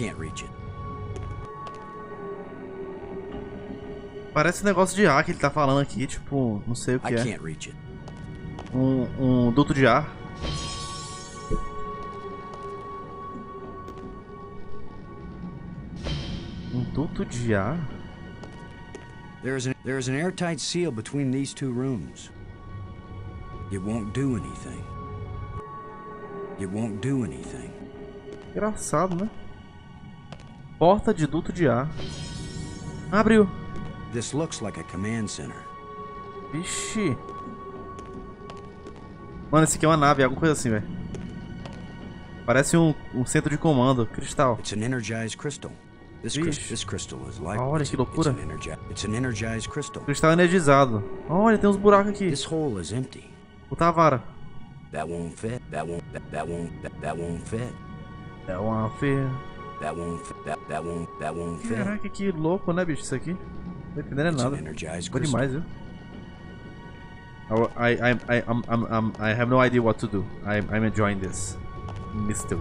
Can't reach it. Parece negócio de ar que ele tá falando aqui, tipo, não sei o que I é. Can't reach it. Um, um duto de ar. Um duto de ar? There's an, there's an airtight seal between these two rooms. It won't do anything. It won't do anything. Engraçado, né? Porta de duto de ar. Abriu. This looks like a command center. Vixe. Mano, esse aqui é uma nave, alguma coisa assim, velho. Parece um, um centro de comando, cristal. It's an energized crystal. This, this crystal is like Olha que loucura. It's an, it's an energized crystal. Cristal energizado. Olha, tem uns buracos aqui. This hole is empty. Botar a vara. That won't fit. That won't. That, that won't. That, that won't fit. That won't fit. That won't. That, that won't. That won't fit. Caraca, que louco, né, bicho, isso aqui. Não tô entendendo nada. Ficou demais, viu? I, I, I, I'm, I'm, I'm, I have no idea what to do. I'm, I'm enjoying this mystery.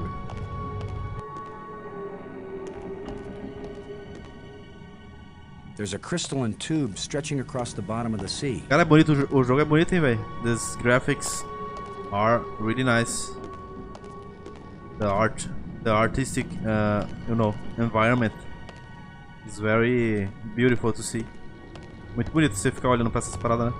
There's a crystalline tube stretching across the bottom of the sea. Cara, é bonito. O jogo é bonito, hein, velho? These graphics are really nice. The art, the artistic, uh, you know, environment is very beautiful to see. Muito bonito você ficar olhando pra essas paradas, né?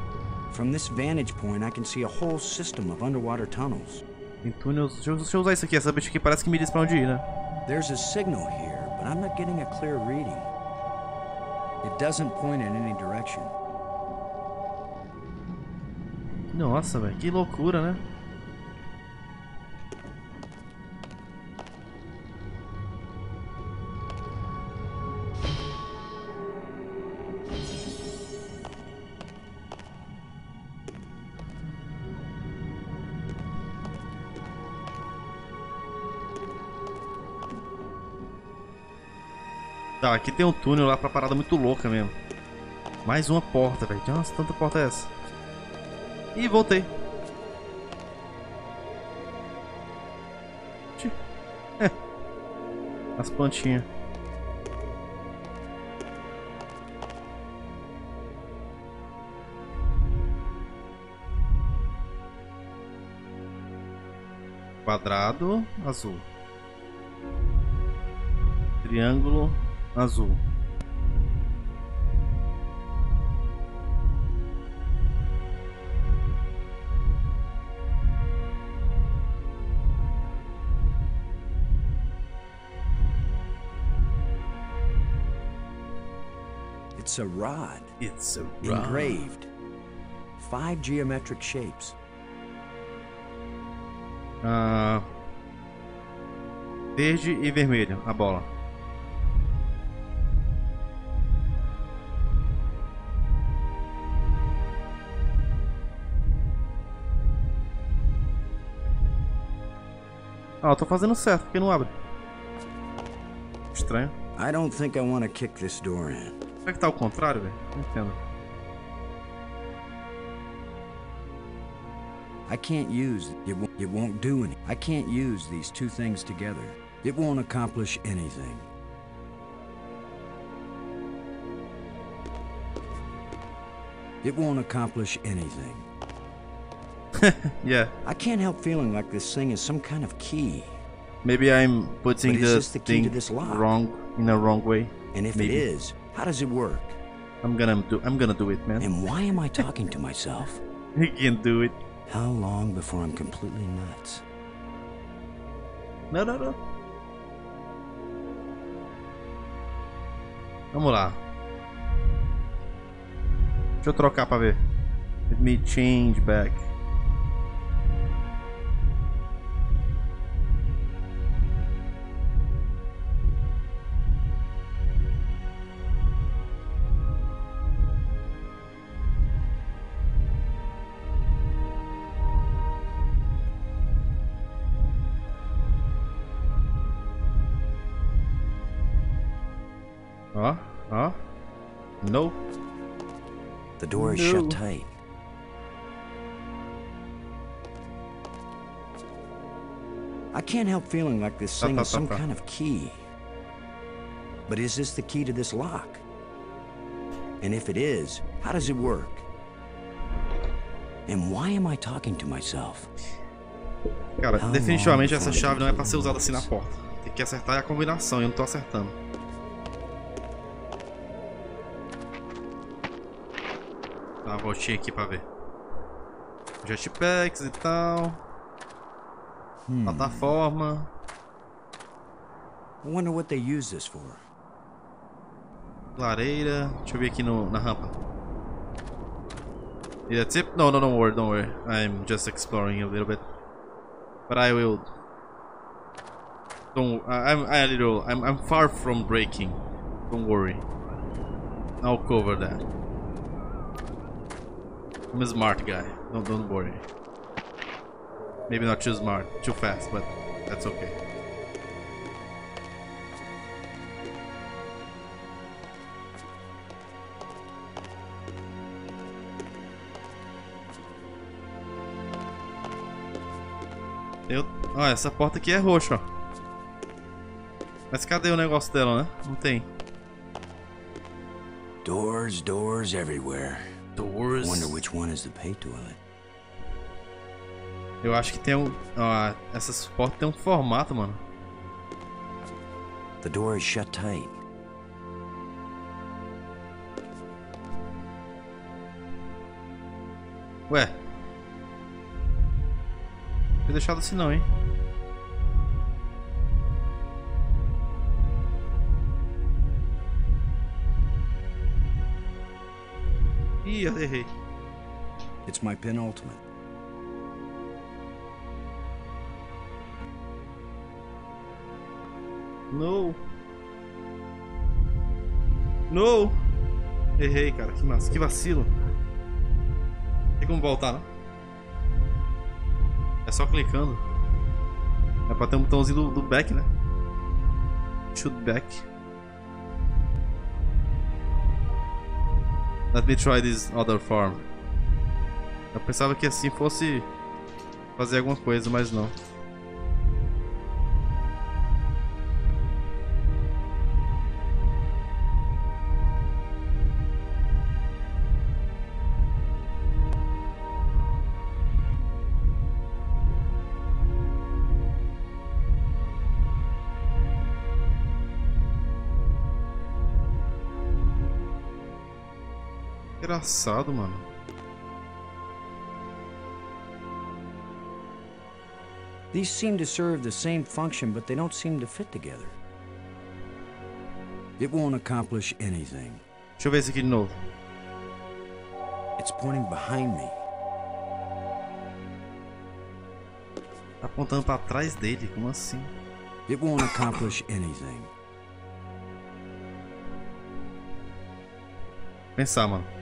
From this vantage point, I can see a whole system of underwater tunnels. Tem túneis. Deixa eu, deixa eu usar isso aqui. Essa bicha aqui parece que me diz pra onde ir, né? There's a signal here, but I'm not getting a clear reading. It doesn't point in any direction. Nossa, velho, que loucura, né? Tá, aqui tem um túnel lá pra parada muito louca mesmo. Mais uma porta, velho. Nossa, tanta porta é essa? E voltei. *laughs* É. As plantinhas. Quadrado azul. Triângulo azul. It's a rod. It's a rod. Engraved. Five geometric shapes. Uh, verde e vermelho, a bola. Ah, eu tô fazendo certo, porque não abre. Estranho. I don't think I want to kick this door in. Será que tá ao contrário, velho? Não entendo. I can't use it. Won't, it won't do any. I can't use these two things together. It won't accomplish anything. It won't accomplish anything. *laughs* yeah. I can't help feeling like this thing is some kind of key. Maybe I'm putting the, the thing wrong in a wrong way. And if Maybe. it is, how does it work? I'm gonna do. I'm gonna do it, man. And why am I talking to myself? *laughs* I can't do it. How long before I'm completely nuts? No, no, no. Vamos lá. Deixa eu trocar pra ver. Let me change back. Door is no. shut tight. I can't help feeling like this thing is some *laughs* kind of key. But is this the key to this lock? And if it is, how does it work? And why am I talking to myself? Cara, definitivamente essa chave não é para ser usada assim na porta. Tem que acertar a combinação, eu não tô acertando. Uma voltinha aqui pra ver. Jetpacks e tal. Hmm. Plataforma. I wonder what they use this for. Lareira. Deixa eu ver aqui no, na rampa. Yeah, that's it? No, no, don't worry, don't worry. I'm just exploring a little bit. But I will... Don't... I'm, I little... I'm, I'm far from breaking. Don't worry. I'll cover that. I'm a smart guy. Don't, don't worry. Maybe not too smart, too fast, but that's okay. Eu... Ó, essa porta aqui é roxa, ó. Mas cadê o negócio dela, né? Não tem. Doors, doors everywhere. Doors. Wonder which one is the pay toilet. Eu acho que tem um. Ó, essas portas tem um formato, mano. The door is shut tight. Ué. Não deixado assim não, hein? Ih, eu errei. It's my penultimate. No. No. Errei, cara. Que massa. Que vacilo. Tem como voltar, não? É só clicando. É pra ter um botãozinho do, do back, né? Shoot back. Let me try this other form. Eu pensava que assim fosse fazer alguma coisa, mas não. Engraçado, mano. These seem to serve the same function, but they don't seem to fit together. It won't accomplish anything. Deixa eu ver esse aqui de novo. It's pointing behind me. Tá apontando para trás dele, como assim? It won't accomplish anything. Pensar, mano.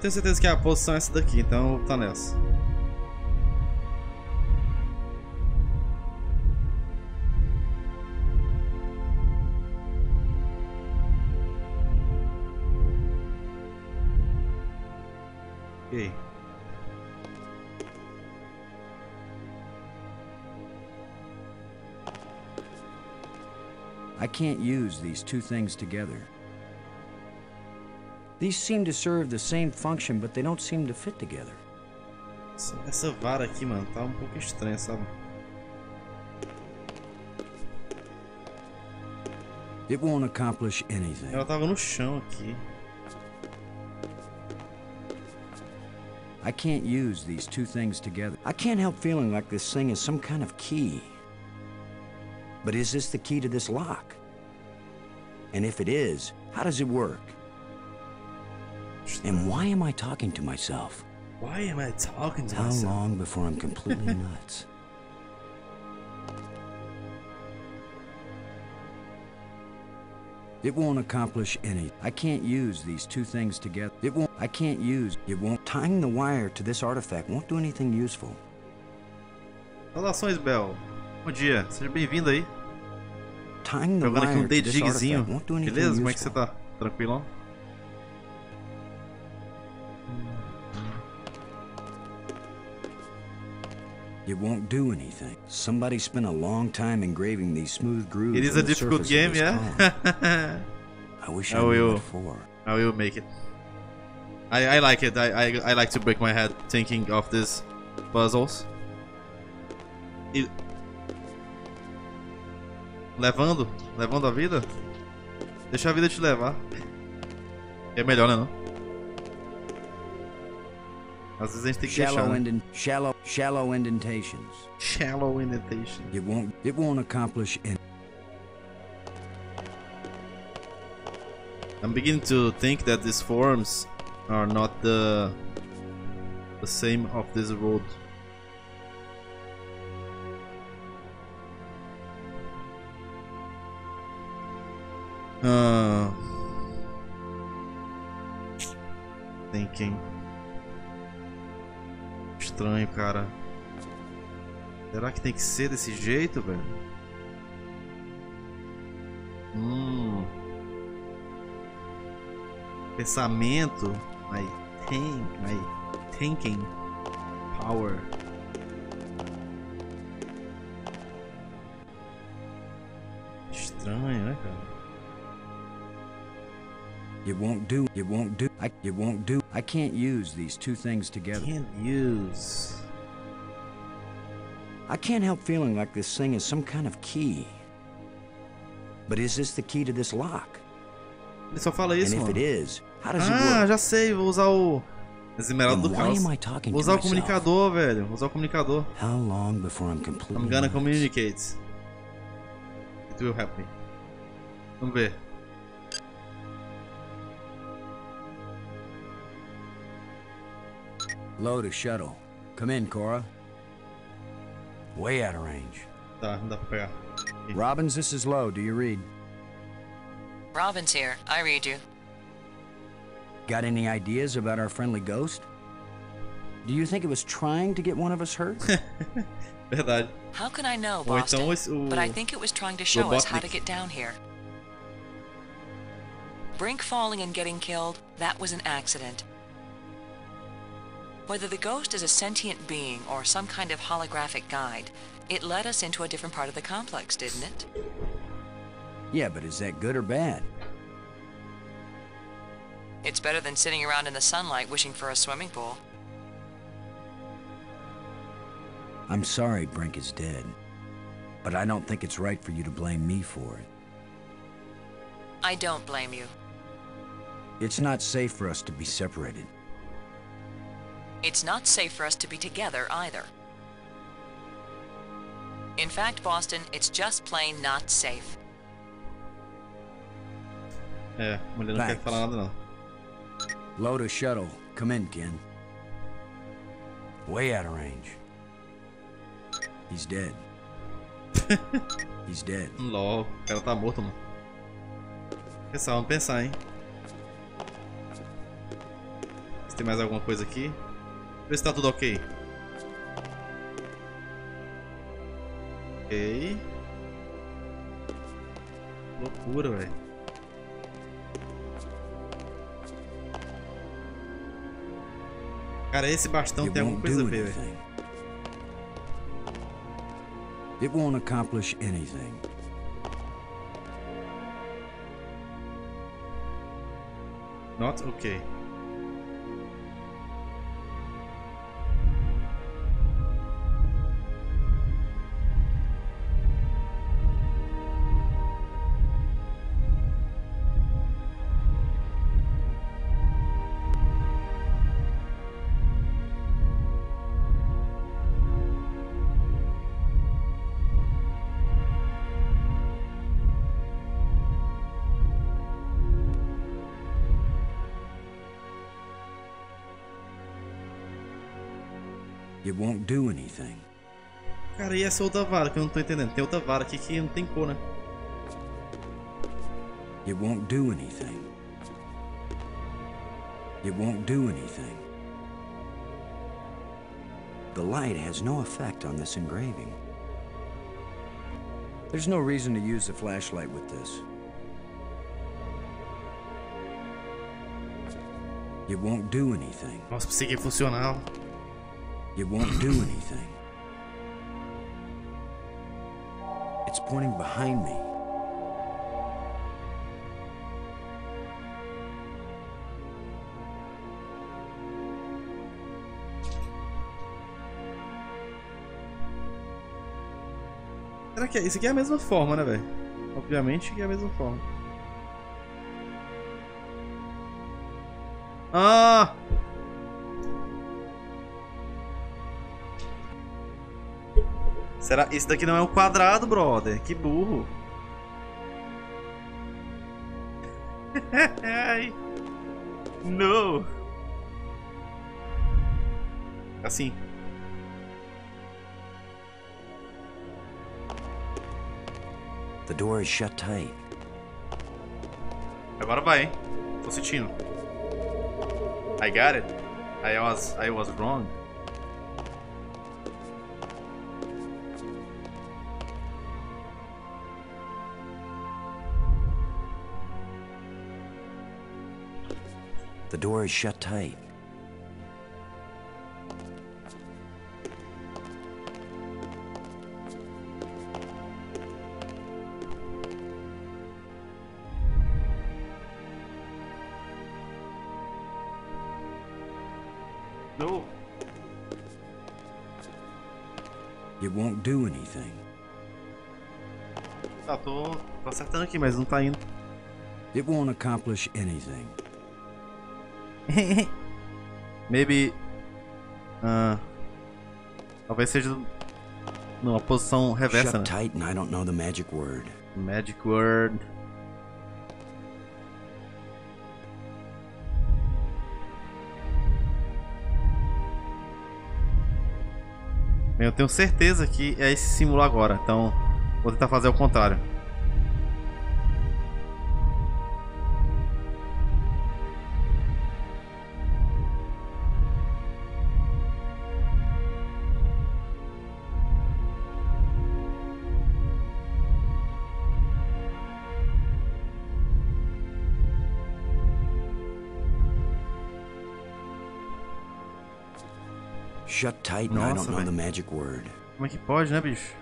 Tenho certeza que a posição é essa daqui, então nessa. Ok. I can't use these two things together. These seem to serve the same function, but they don't seem to fit together. Essa vara aqui, mano, tá um pouco estranha, sabe? It won't accomplish anything. Ela tava no chão aqui. I can't use these two things together. I can't help feeling like this thing is some kind of key. But is this the key to this lock? And if it is, how does it work? And why am I talking to myself? Why am I talking to How myself? How long before I'm completely *laughs* nuts? It won't accomplish any. I can't use these two things together. It won't. I can't use. It won't. Tying the wire to this artifact won't do anything useful. Saudações, Bel. Bom dia. Seja bem-vindo aí. Tying the Jogando aqui um wire to this artifact won't do anything Beleza? useful. Como é que você tá? Tranquilão? It won't do anything. Somebody spent a long time engraving these smooth grooves. It is a difficult game, yeah? *laughs* I wish I, I knew will. for. I will make it. I, I like it. I, I, I like to break my head thinking of these puzzles. E... Levando? Levando a vida? Deixa a vida te levar. É melhor, né não? Às vezes a gente tem que deixar, Shallow, indent, shallow, shallow indentations. Shallow indentation. It won't. It won't accomplish any. I'm beginning to think that these forms are not the the same of this road. Ah. Thinking. Estranho, cara. Será que tem que ser desse jeito, velho? Hum pensamento, my think, my thinking power. Estranho, né, cara? It won't do. It won't do. I. It won't do. I can't use these two things together. Can't use. I can't help feeling like this thing is some kind of key. But is this the key to this lock? Ele só fala isso, and if mano. it is, how does it Ah, work? já sei, vou usar o Esmeralda do why caos. am I talking Vou to usar o comunicador, velho. Vou usar o comunicador. How long before I'm completely I'm gonna communicate. It will help me. Vamos ver. Load a shuttle. Come in, Cora. Way out of range. Tá, não dá pra pegar. Robbins, this is Low. Do you read? Robbins here. I read you. Got any ideas about our friendly ghost? Do you think it was trying to get one of us hurt? *laughs* Verdade. How can I know, Ou Boston? então o But I think it was trying to show us how to get down here. Brink falling and getting killed, that was an accident. Whether the ghost is a sentient being or some kind of holographic guide, it led us into a different part of the complex, didn't it? yeah, but is that good or bad? It's better than sitting around in the sunlight wishing for a swimming pool. I'm sorry Brink is dead. But I don't think it's right for you to blame me for it. I don't blame you. It's not safe for us to be separated. It's not safe for us to be together either. In fact, Boston, it's just plain not safe. É, a mulher não quer Thanks. falar nada não. Load a shuttle. Come in, Ken. Way out of range. He's dead. *laughs* He's dead. LOL, o cara tá morto, mano. Pensar, vamos pensar, hein. Se tem mais alguma coisa aqui. Vê se tá tudo ok. Ok. Loucura, velho. Cara, esse bastão It tem alguma coisa a ver, velho. It won't accomplish anything. Not okay. Do anything. Cara, e essa outra vara que eu não tô entendendo? Tem outra vara aqui que não tem cor, né? It won't do anything. It won't do anything. The light has no effect on this engraving. There's no reason to use a flashlight with this. It won't do anything. Nossa, pensei que funcionava. It won't do anything. It's pointing behind me. Será que é? Isso aqui é a mesma forma, né, velho? Obviamente que é a mesma forma. Ah! Será? Esse daqui não é um quadrado, brother. Que burro. *laughs* Não. Assim. The door is shut tight. Agora vai, hein? Tô sentindo. I got it. I was I was wrong. Door is shut tight. No. It won't do anything. Tá, tô, tô acertando aqui, mas não tá indo. It won't accomplish anything. *laughs* Maybe. Uh, talvez seja numa posição reversa. Shut tight and I don't know the magic word. Magic word. Eu tenho certeza que é esse símbolo agora, então vou tentar fazer o contrário. Shut tight and I don't know the magic word. Como é que pode, né, bicho?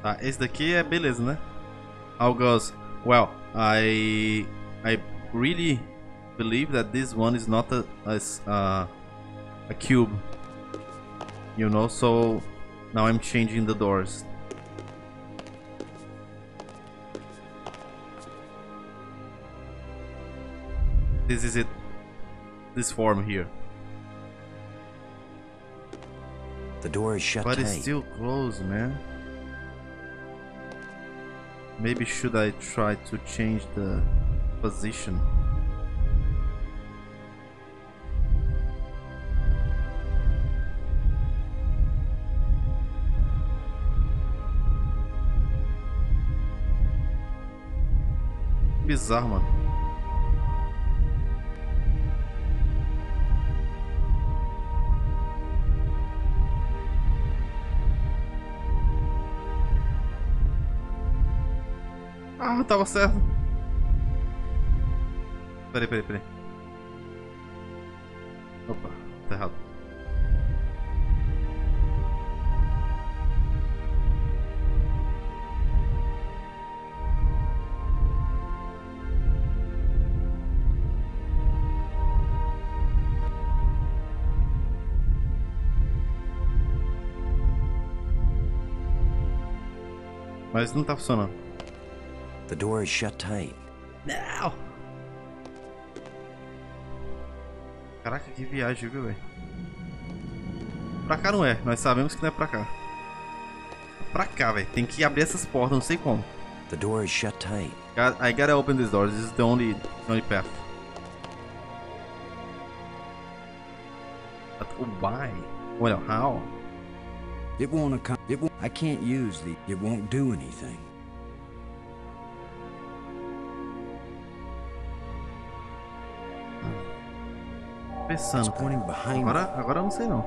Tá, esse daqui é beleza, né? How goes? Well, I I really believe that this one is not a a, uh, a cube. You know, so now I'm changing the doors. This is it this form here. The door is shut But tight. it's still closed, man. Maybe should I try to change the position? Bizarro, mano. Ah, tava certo. Peraí, peraí, peraí. Opa, tá errado. Mas não tá funcionando. The door is shut tight. Não! Caraca, que viagem, viu, velho? Pra cá não é, nós sabemos que não é pra cá. Pra cá, velho. Tem que abrir essas portas, não sei como. The door is shut tight. I gotta open this door. This is the only, the only path. ou why? Well, how? It won't it won't, I can't use the it won't do anything. Pensando. Agora, agora eu não sei não.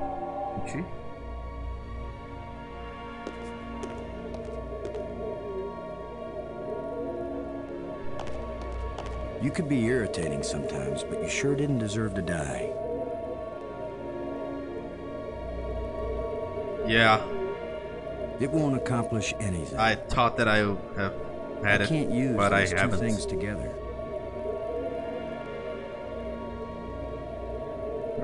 You could be irritating sometimes, but you sure didn't deserve to die. Yeah. It won't accomplish anything. I thought that I have had I can't it, use but I haven't. things together.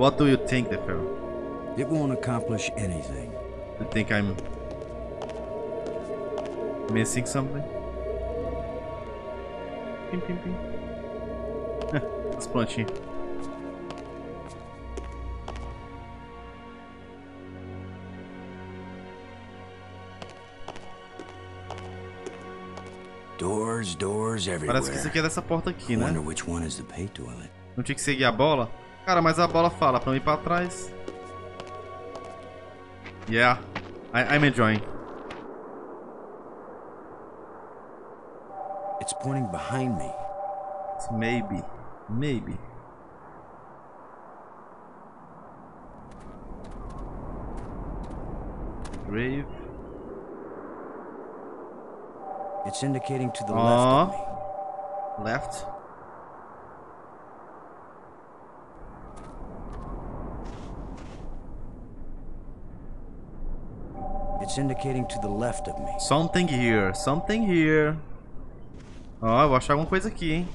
What do you think, Defero? It won't accomplish anything. You think I'm missing something? Pim, pim, pim. Plantinhas. Doors, doors everywhere. Parece que isso aqui é dessa porta aqui, né? Wonder which one is the pay toilet. Não tinha que seguir a bola? Cara, mas a bola fala pra eu ir pra trás. Yeah, I, I'm enjoying. It's pointing behind me. It's maybe, maybe. Grave. It's indicating to the Aw. left of me. Left. It's indicating to the left of me. Something here, something here. Ó, eu vou achar alguma coisa aqui, hein?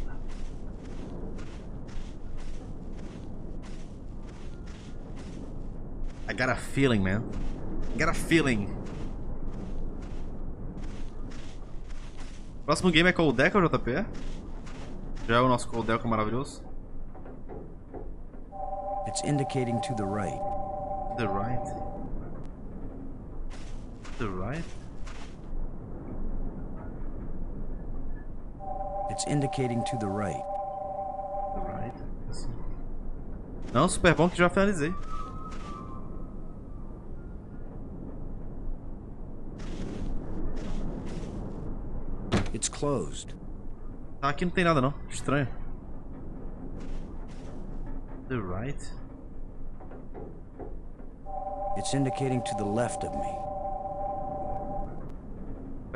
I got a feeling, man. I got a feeling. Próximo game é Cold Deck ou JP? Já é o nosso Cold Deck maravilhoso? It's indicating to the right. The right. The right? It's indicating to the right. The right? Não, super bom que já finalizei. It's closed. Ah, aqui não tem nada não. Estranho. The right? It's indicating to the left of me.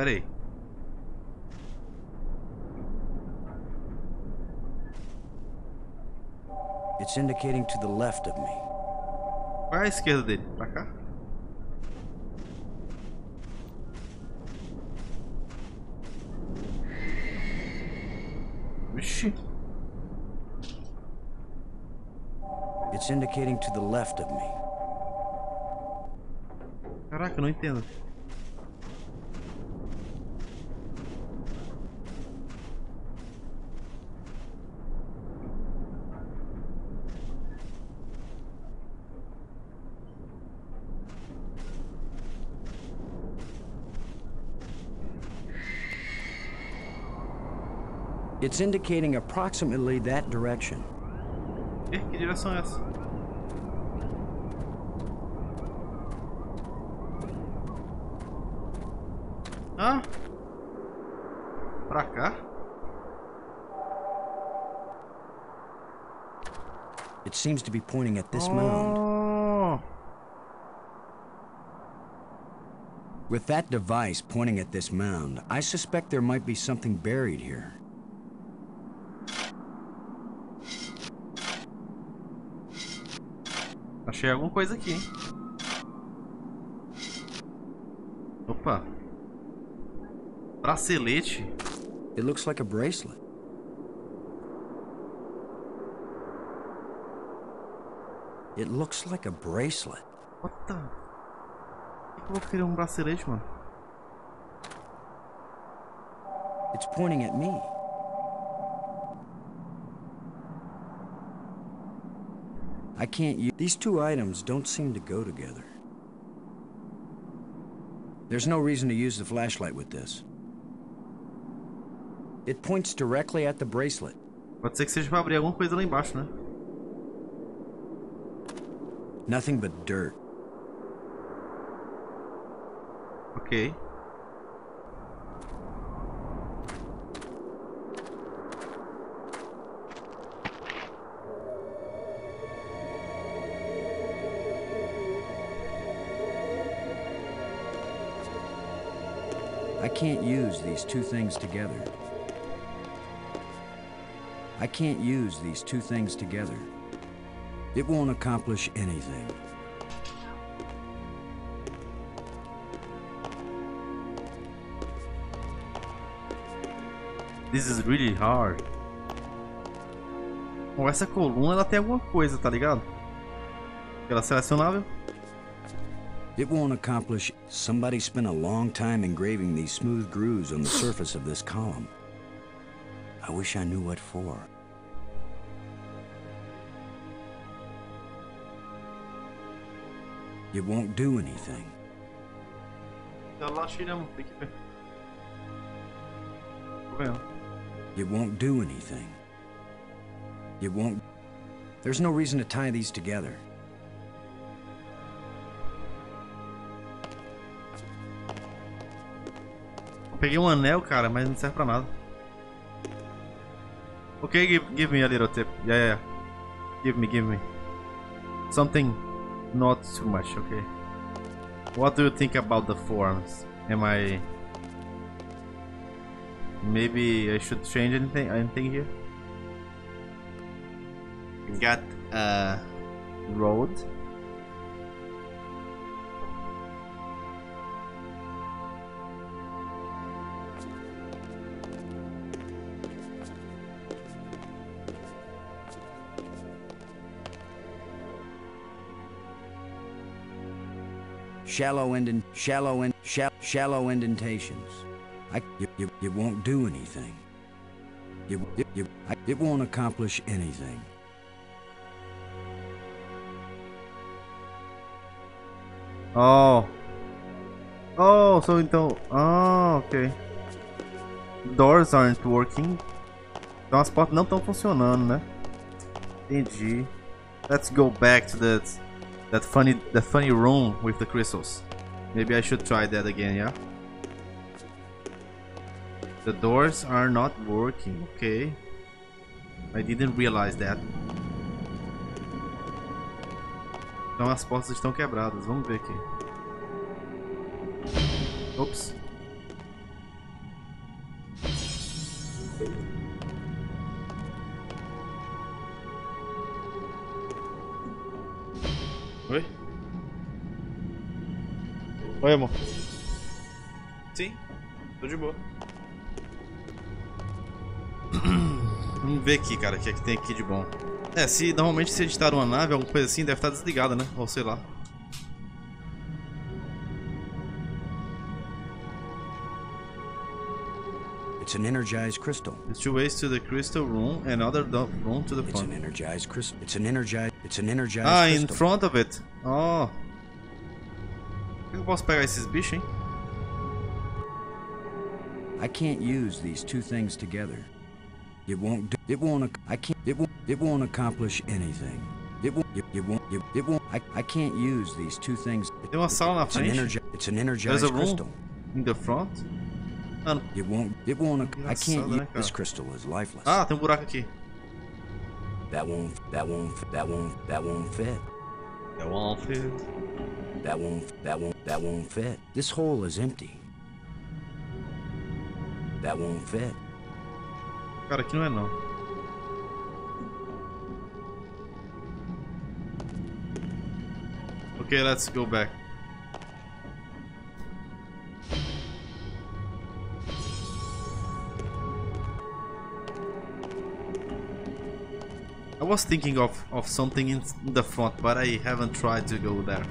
Aí. It's indicating to the left of me. É a esquerda dele? Pra cá? Vixe. It's indicating to the left of me. Caraca, eu não entendo. It's indicating approximately that direction. Ih, que direção é essa? Ah? Pra cá? It seems to be pointing at this mound. Oh, With that device pointing at this mound, I suspect there might be something buried here. Achei alguma coisa aqui, hein? Opa. Bracelete. It looks like a bracelet. It looks like a bracelet. What the... Por que eu vou querer um bracelete, mano? It's pointing at me. I can't use... These two items don't seem to go together. There's no reason to use the flashlight with this. It points directly at the bracelet. Pode ser que seja pra abrir alguma coisa lá embaixo, né? Nothing but dirt. Ok. Can't use these two things together. I can't use these two things together. It won't accomplish anything. This is really hard. Bom, essa coluna ela tem alguma coisa, tá ligado? Ela é selecionável. It won't accomplish. Somebody spent a long time engraving these smooth grooves on the *sighs* surface of this column. I wish I knew what for. It won't do anything. It won't do anything. It won't... There's no reason to tie these together. Peguei um anel, cara, mas não serve pra nada. Ok, give, give me a little tip. Yeah, yeah. Give me, give me. Something not too much, okay. What do you think about the forms? Am I... Maybe I should change anything, anything here? Got a road. Shallow indent, shallow in, shallow, shallow indentations. I, you, you, it won't do anything. You, you, you, I, it won't accomplish anything. Oh. Oh, so então... Ah, ok. Doors aren't working. Então as portas não estão funcionando, né? Entendi. Let's go back to that that funny that funny room with the crystals. Maybe I should try that again, yeah? The doors are not working, okay. I didn't realize that. Então as portas estão quebradas, vamos ver aqui. Ops. Ver aqui, cara, o que é que tem aqui de bom. É, se normalmente se editar uma nave, alguma coisa assim, deve estar desligada, né? Ou sei lá. It's an energized crystal. There's two ways to the crystal room, another room to the front. It's an energized crystal. It's an energized. It's an energized. Ah, crystal. in front of it. Oh. Eu posso pegar esses bichos, hein? I can't use these two things together. It won't. Do, it won't. I can't. It won't. It won't accomplish anything. It won't. It, it won't. It, it won't. I. I can't use these two things. Sala na It's an, energi it's an energized There's a crystal. in the front. Ah. It won't. It won't. I can't use. This crystal is lifeless. Ah, tem um buraco aqui. That won't. That won't. That won't. That won't fit. É um outfit. That won't. That won't. That won't fit. This hole is empty. That won't fit. Cara, aqui não é não. Okay, let's go back. I was thinking of, of something in the front, but I haven't tried to go there.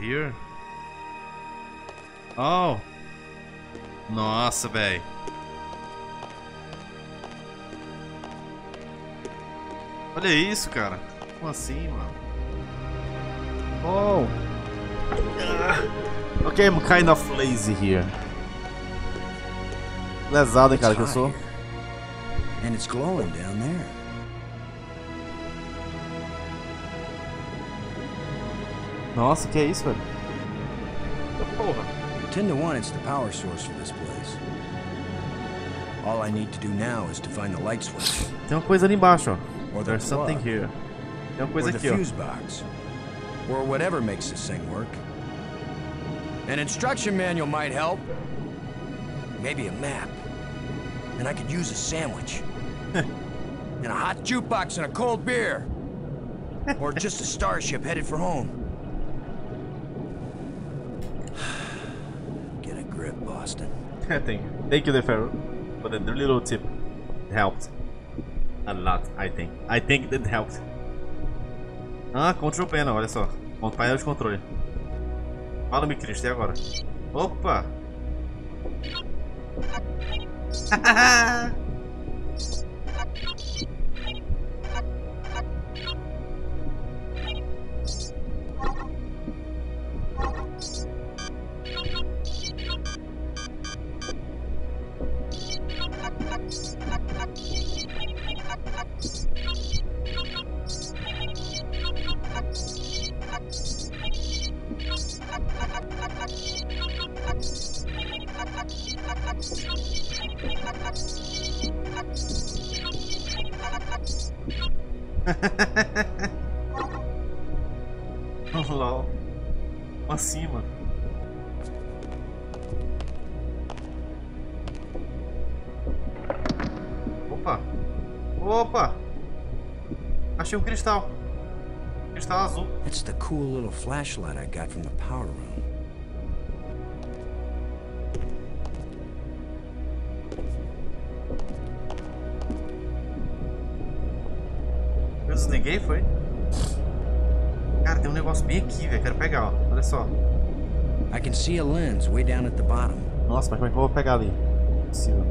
Here? Oh! Nossa, véi. Olha isso, cara. Como assim, mano? Oh! Ah. Okay, I'm kind of lazy here. Lesado, hein, cara, que eu sou. And it's glowing down there. Nossa, que é isso, velho? Porra. Ten to one, it's the power source for this place. All I need to do now is to find the light switch. Tem uma coisa ali embaixo, ó. Or There's something here. Tem uma coisa or aqui, the fuse box. Or whatever makes this thing work. An instruction manual might help. Maybe a map. And I could use a sandwich. *laughs* and a hot jukebox and a cold beer. *laughs* or just a starship headed for home. *sighs* Get a grip, Boston. *laughs* thank, you, thank you, DeFerro, for the little tip. It helped. A lot, I think. I think it helped. Ah, control panel, olha só. Painel de controle. Fala-me, Cristo, e agora? Opa! *laughs* *laughs* flashlight I got from the power room. desliguei, foi? Cara, tem um negócio bem aqui, velho. Quero pegar, ó. Olha só. I can see a lens way down at the bottom. Nossa, mas como é que eu vou pegar ali? Possível.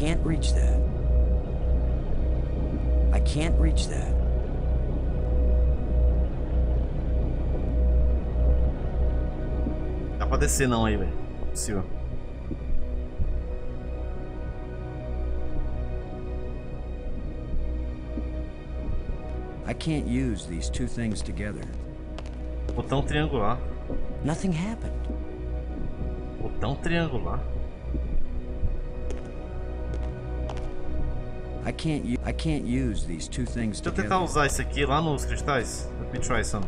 Can't reach that. I can't reach that. Dá pra descer não aí, velho possível. I can't use these two things together. Botão triangular. Nothing happened. Botão triangular. I can't I can't use these two things together. Deixa eu tentar usar isso aqui lá nos cristais. Let me try some.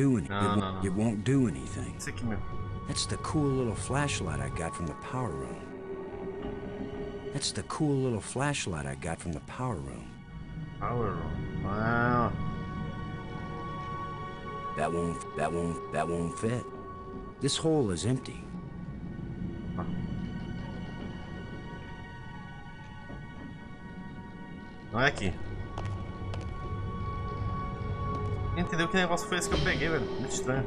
Do any. No, it, no, no. it won't do anything. Esse aqui mesmo. That's the cool little flashlight I got from the power room. That's the cool little flashlight I got from the power room. Power room. Wow. That won't. That won't. That won't fit. This hole is empty. Não é negócio foi esse que eu peguei, velho? Muito estranho.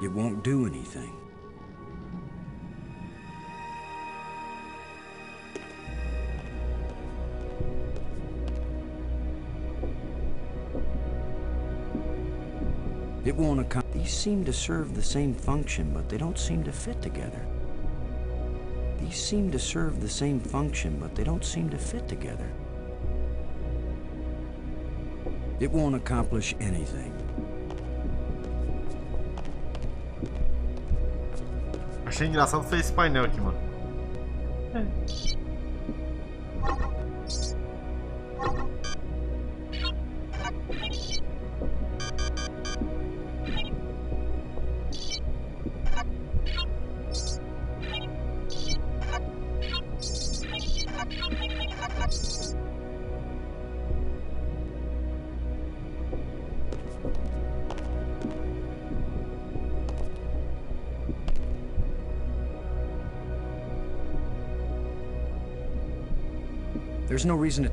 It won't do anything. It won't account. These seem to serve the same function, but they don't seem to fit together. These seem to serve the same function, but they don't seem to fit together. It won't accomplish anything. Achei engraçado esse painel aqui, mano.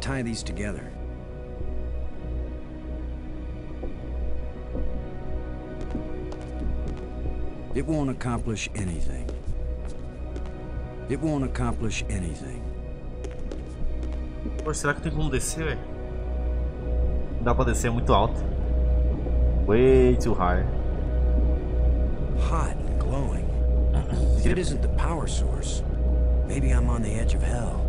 Tie these together. It won't accomplish anything. It won't accomplish anything. Pô, será que tem como descer, velho? Não dá pra descer, é muito alto. Way too high. Hot and glowing. If it isn't the power source, maybe I'm on the edge of hell.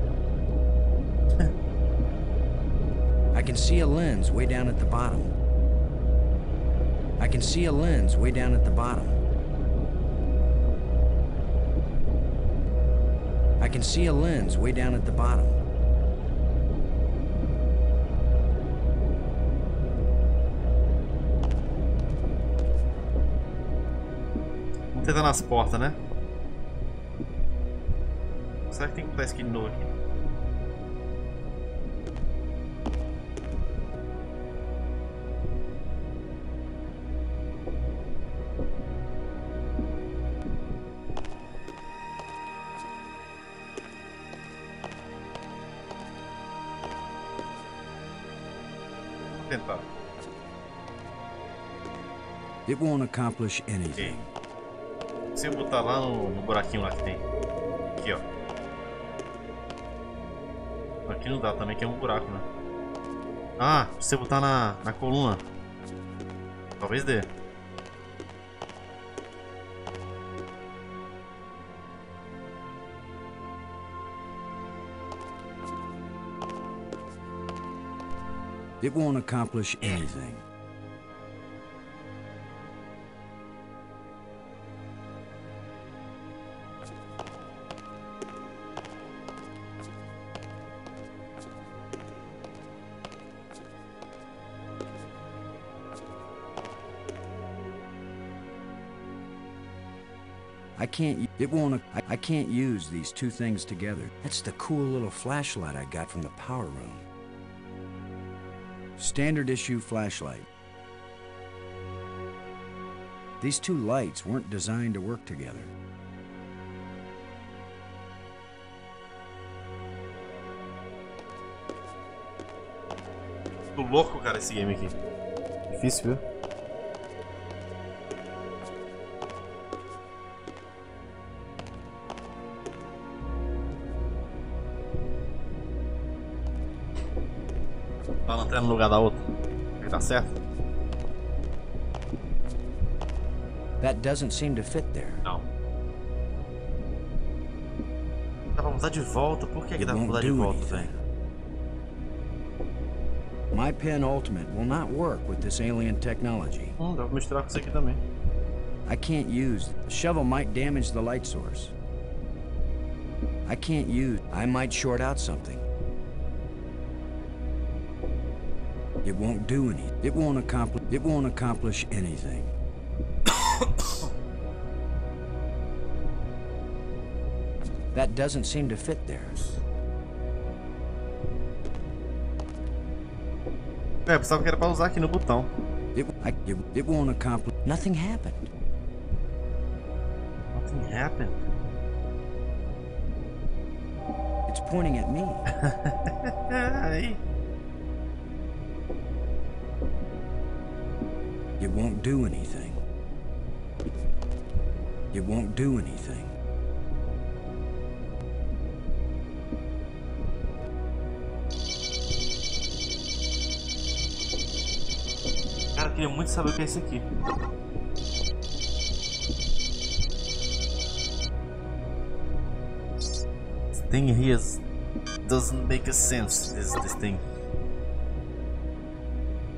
Can see a lens way down at the bottom. I can see a lens way down at the bottom. I can see a lens way down at the bottom. Vamos tentar nas portas, né? Será que tem que botar skin novo aqui? It won't accomplish anything. Se eu botar lá no, no, buraquinho lá que tem. Aqui, ó. Aqui não dá também, que é um buraco, né? Ah, se você botar na, na coluna. Talvez dê. It won't accomplish anything. Can't, it won't, I, I can't use these two things together. That's the cool little flashlight I got from the power room. Standard issue flashlight. These two lights weren't designed to work together. Tô louco, cara, esse game aqui. Difícil, viu? No lugar da outra. Dar certo? That doesn't seem to fit there. Não. Dá pra mudar de volta? Por que, que dá pra mudar de volta, velho? My pen ultimate will not work with this alien technology. Hum, dá pra misturar com isso aqui também. I can't use. The shovel might damage the light source. I can't use. I might short out something. It won't do any. It won't accomplish. It won't accomplish anything. that doesn't seem to fit there. É, pensava que era pra usar aqui no botão. It, I, it, it won't accomplish. Nothing happened. Nothing happened. It's pointing at me. *laughs* do anything. It won't do anything. Cara, eu queria muito saber o que é isso aqui. This thing here is, doesn't make a sense, this, this thing.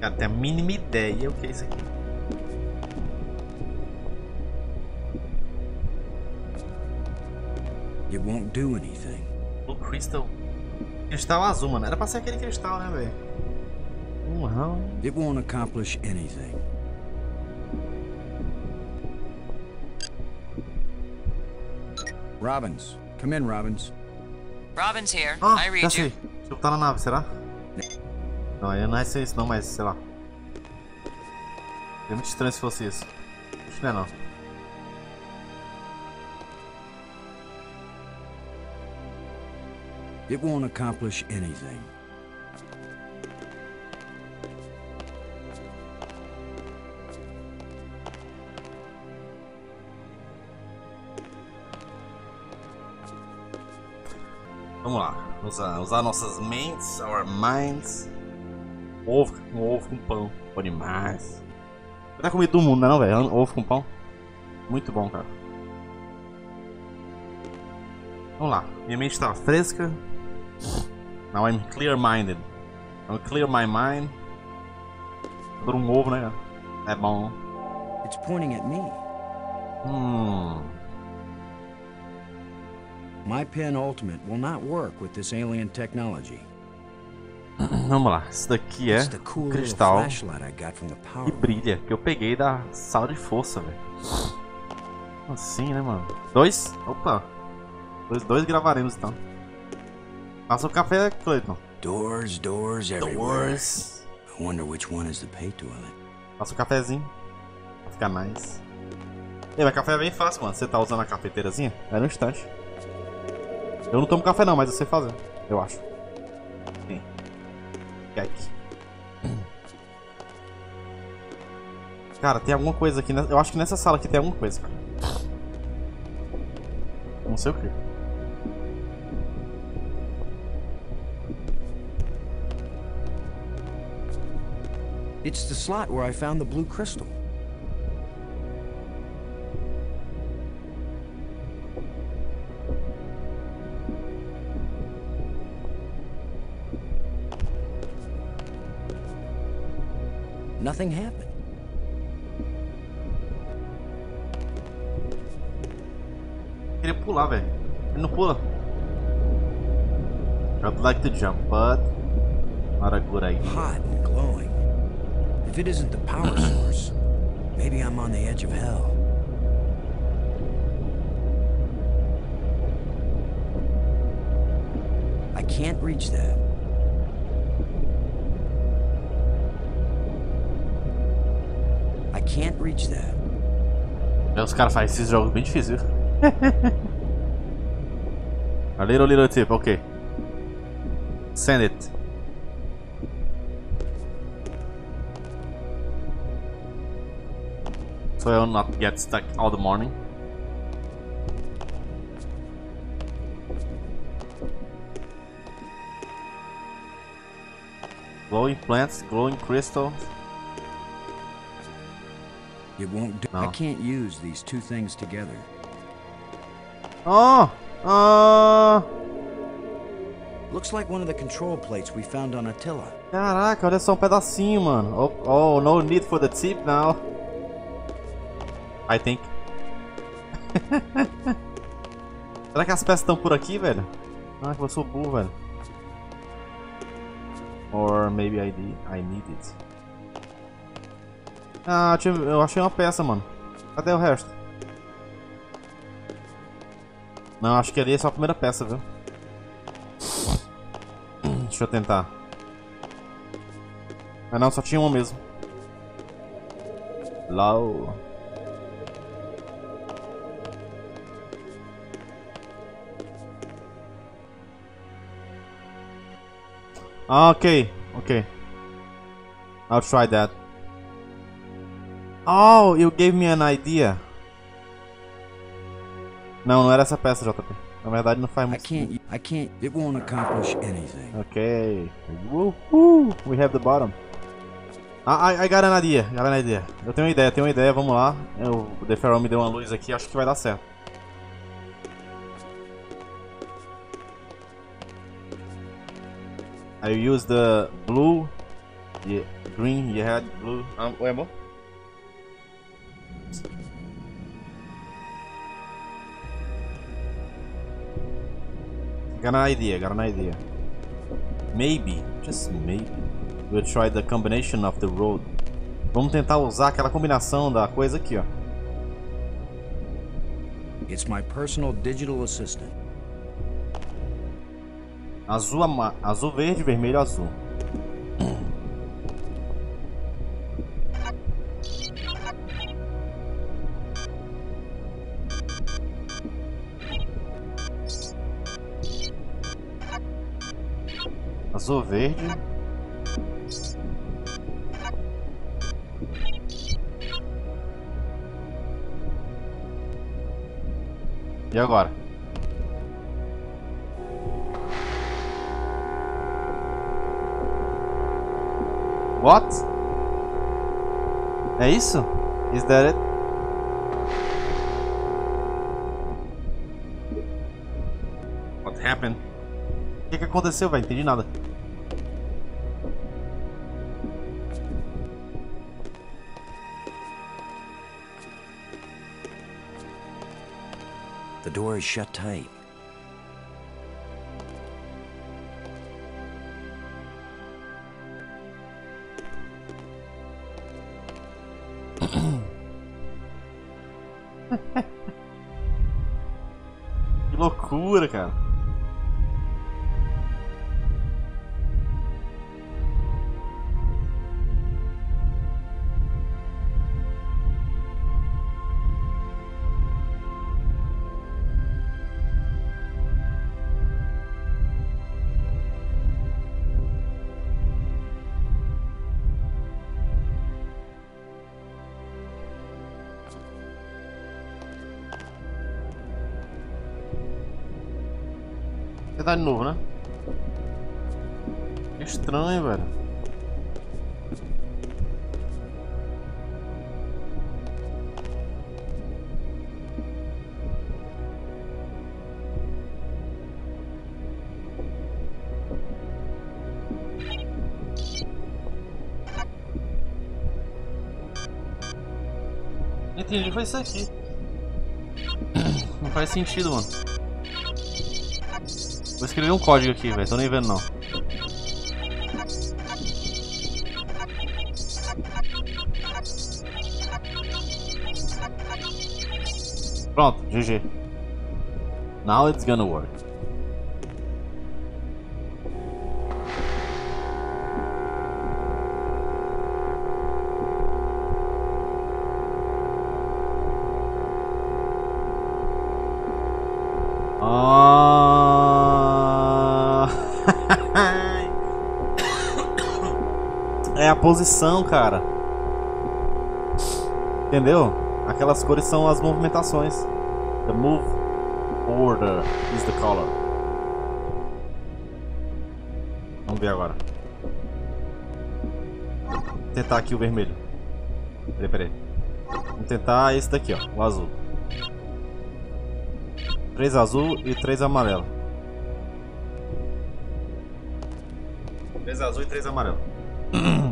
Cara, tem a mínima ideia o que é isso aqui. Do anything. O Crystal. Cristal azul, mano. Era pra ser aquele cristal, né, velho? Uhum. It won't accomplish anything. Robbins. Come in, Robbins. Robbins here. Ah, I já read sei. you. Deixa eu botar na nave, será? Não, aí não é isso não, mas sei lá. É muito estranho se fosse isso. Acho que não é não. It won't accomplish anything. Vamos lá. Usar, usar nossas mentes, our minds. Ovo, um ovo com pão. Bom demais. Melhor comida do mundo, não, velho? Ovo com pão. Muito bom, cara. Vamos lá. Minha mente está fresca. Now I'm clear-minded. I'm clear my mind. Adoro um ovo, né? É bom. It's pointing at me. Hum. My pen ultimate will not work with this alien technology. *clears throat* Vamos lá, isso daqui é um cristal que brilha, que eu peguei da sala de força, velho. Assim, né, mano? Dois? Opa! Dois, dois gravaremos então. Passa o café, Clayton. Doors, doors everywhere. Doors. I wonder which one is the pay toilet. Passa o cafezinho. Pra ficar nice. E mas café é bem fácil, mano. Você tá usando a cafeteirazinha? É no instante. Eu não tomo café não, mas eu sei fazer. Eu acho. Sim. Aqui. Cara, tem alguma coisa aqui. Eu acho que nessa sala aqui tem alguma coisa, cara. Não sei o que. It's the slot where I found the blue crystal. Nothing happened. Queria pular, velho. Ele não pula. I'd like to jump, but not a good idea. Hot. If it isn't the power *clears throat* source, maybe I'm on the edge of hell. I can't reach that. I can't reach that. Os caras fazem esses jogos bem difíceis. a little little tip, ok. Send it. So I'll not get stuck all the morning. Glowing plants, glowing crystals. It won't do. No. I can't use these two things together. Oh! Uh... Looks like one of the control plates we found on Attila. Caraca, olha só um pedacinho, mano. Oh, oh no need for the tip now. I think. *laughs* Será que as peças estão por aqui, velho? Ah, que eu sou burro, velho. Or maybe I, did, I need it. Ah, eu achei uma peça, mano. Cadê o resto? Não, acho que ali é só a primeira peça, viu? *coughs* Deixa eu tentar. Ah não, só tinha uma mesmo. Low. Ah, ok, ok. I'll try that. Oh, you gave me an idea. Não, não era essa peça, JP. Na verdade, não faz muito. I can't. I can't. It won't accomplish anything. Okay. Woohoo! We have the bottom. Ah, I, I got an idea. Got an idea. Eu tenho uma ideia, tenho uma ideia. Vamos lá. Eu, o Deferon me deu uma luz aqui. Acho que vai dar certo. I use the blue, yeah, green, you had blue. Um, wait, more. Got an idea, got an idea. Maybe, just maybe, we'll try the combination of the road. Vamos tentar usar aquela combinação da coisa aqui, ó. It's my personal digital assistant. Azul, azul, verde, vermelho, azul. Azul, verde. E agora? What? É isso? Is that it? What happened? O que, que aconteceu, velho? Entendi nada. The door is shut tight. De novo, né? Estranho, velho. Entendi, foi isso aqui. Não faz sentido, mano. Vou escrever um código aqui, velho. Tô nem vendo não. Pronto, GG. Now it's gonna work. Posição, cara. Entendeu? Aquelas cores são as movimentações. The move order is the color. Vamos ver agora. Vou tentar aqui o vermelho. Peraí, peraí. Vamos tentar esse daqui, ó. O azul. Três azul e três amarelo. Três azul e três amarelo. *clears throat*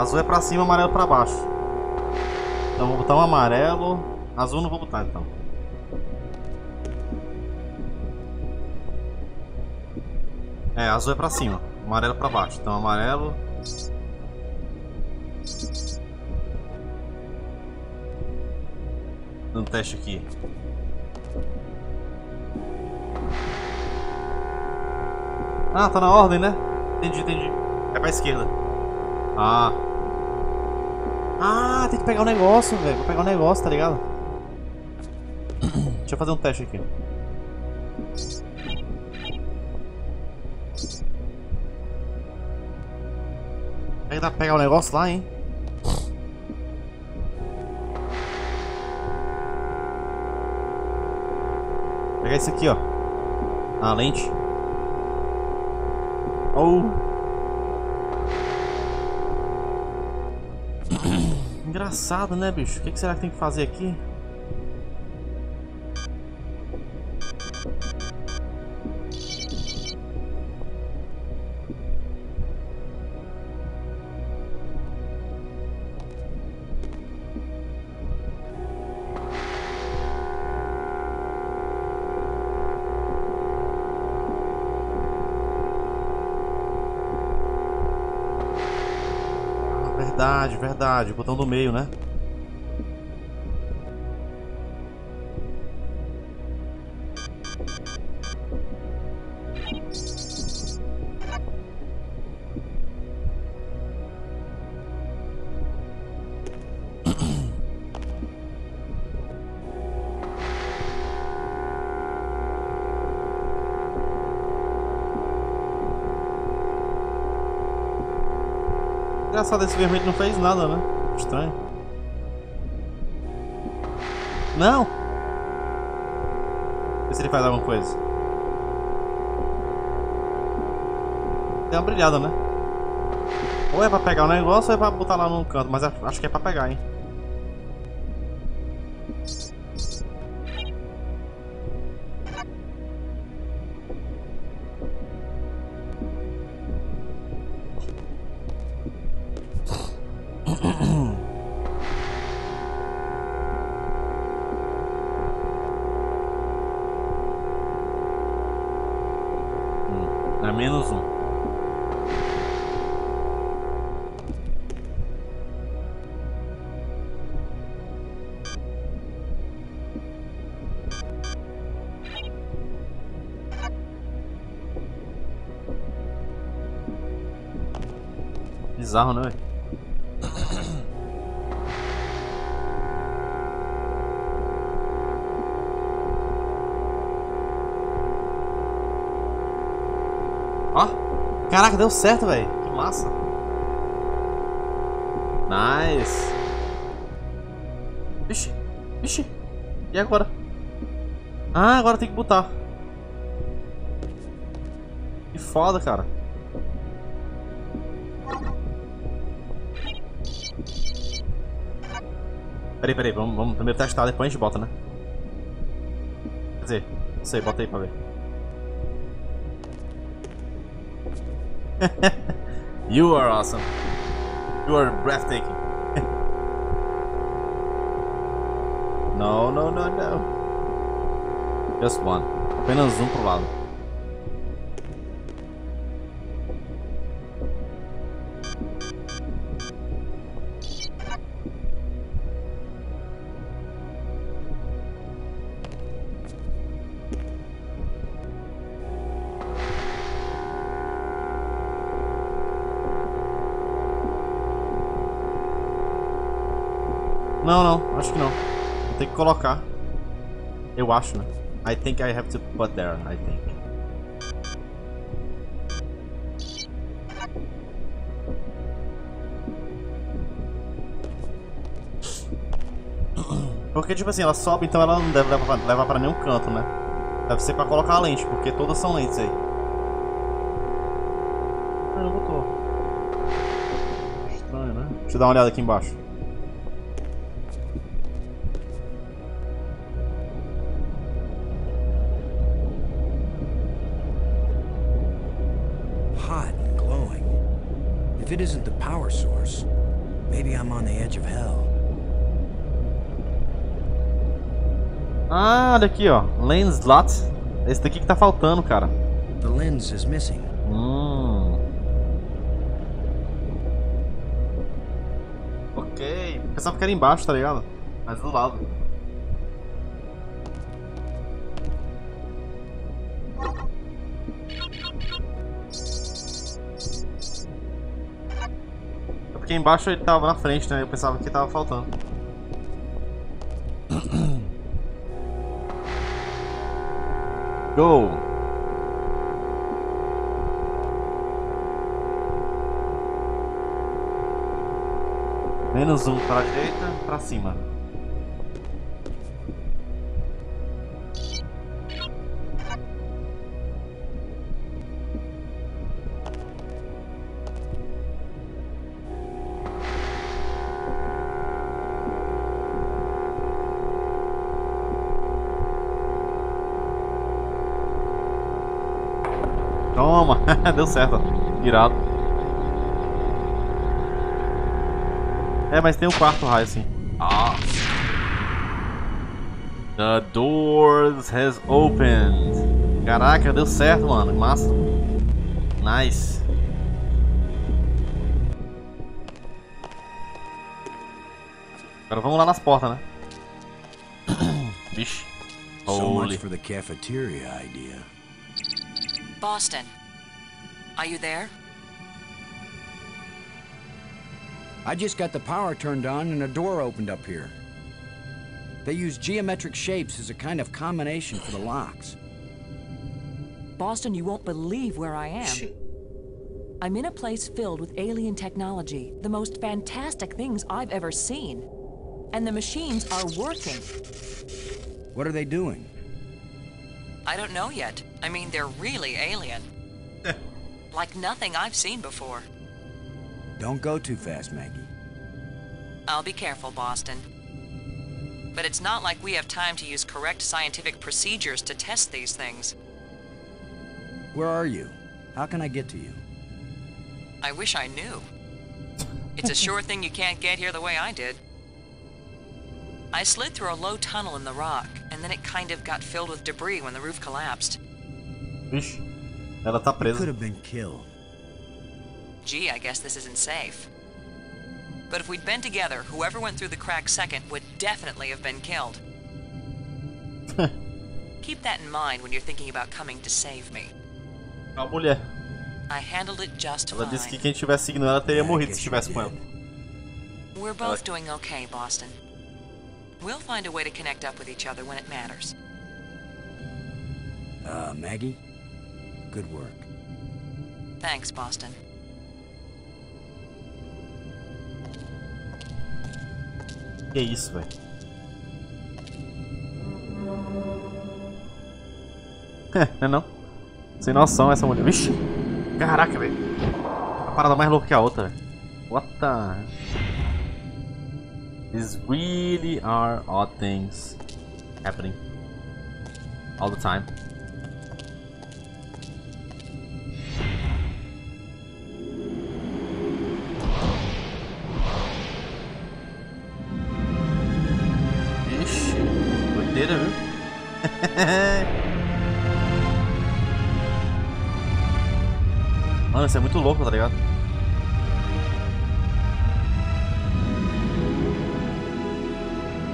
Azul é pra cima, amarelo pra baixo. Então vou botar um amarelo. Azul não vou botar então. É, azul é pra cima, amarelo pra baixo. Então amarelo. Dando um teste aqui. Ah, tá na ordem, né? Entendi, entendi. É pra esquerda. Ah. Ah, tem que pegar o um negócio, velho. Vou pegar o um negócio, tá ligado? Deixa eu fazer um teste aqui. Será dá pra pegar o um negócio lá, hein? Pegar esse aqui, ó. A lente. Oh. Engraçado, né, bicho? O que, será que tem que fazer aqui? Verdade. O botão do meio, né? Engraçado, esse vermelho não fez nada, né? Estranho. Não! Vê se ele faz alguma coisa. Deu uma brilhada, né? Ou é pra pegar o negócio ou é pra botar lá no canto, mas acho que é pra pegar, hein? Bizarro, né, Ó. Caraca, deu certo, velho. Que massa. Nice. Vixe. Vixe. E agora? Ah, agora tem que botar. Que foda, cara. Peraí, peraí, vamos, vamos primeiro testar, depois a gente bota, né? Quer dizer, não sei, bota aí pra ver. *laughs* you are awesome. You are breathtaking. *laughs* no, no, no, no. Just one. Apenas um pro lado. Colocar. Eu acho, né? I think I have to put there, I think. Porque, tipo assim, ela sobe, então ela não deve levar, levar pra nenhum canto, né? Deve ser pra colocar a lente, porque todas são lentes aí. Ah, não botou. Estranho, né? Deixa eu dar uma olhada aqui embaixo. Olha aqui, ó. Lens slot. Esse daqui que tá faltando, cara. The lens is missing. Hum. Ok. Pensava que era embaixo, tá ligado? Mas do lado. porque embaixo ele tava na frente, né? Eu pensava que tava faltando. Go! Menos um para a direita, para cima. Deu certo, Irado. É, mas tem um quarto raio assim. Ah. The doors has opened. Caraca, deu certo, mano. Massa. Nice. Agora vamos lá nas portas, né? *coughs* Vixe. So much for the cafeteria idea. Boston. Are you there? I just got the power turned on and a door opened up here. They use geometric shapes as a kind of combination for the locks. Boston, you won't believe where I am. I'm in a place filled with alien technology, the most fantastic things I've ever seen. And the machines are working. What are they doing? I don't know yet. I mean, they're really alien. Like nothing I've seen before. Don't go too fast, Maggie. I'll be careful, Boston. But it's not like we have time to use correct scientific procedures to test these things. Where are you? How can I get to you? I wish I knew. It's a *laughs* sure thing you can't get here the way I did. I slid through a low tunnel in the rock, and then it kind of got filled with debris when the roof collapsed. Vixe, ela tá presa. could have been killed. Gee, I guess this isn't safe. But if we'd been together, whoever went through the crack second would definitely have been killed. *laughs* Keep that in mind when you're thinking about coming to save me. A mulher. I handled it just ela fine. disse que quem tivesse seguindo ela teria morrido se estivesse com ela. We're both doing okay, Boston. We'll find a way to connect up with each other when it matters. Uh, Maggie? Good work. Thanks, Boston. Que isso, velho? não *laughs* é não? Sem noção essa mulher. Vixe! Caraca, velho. A parada mais louca que a outra, velho. What the... These really are odd things happening all the time. Isso é muito louco, tá ligado?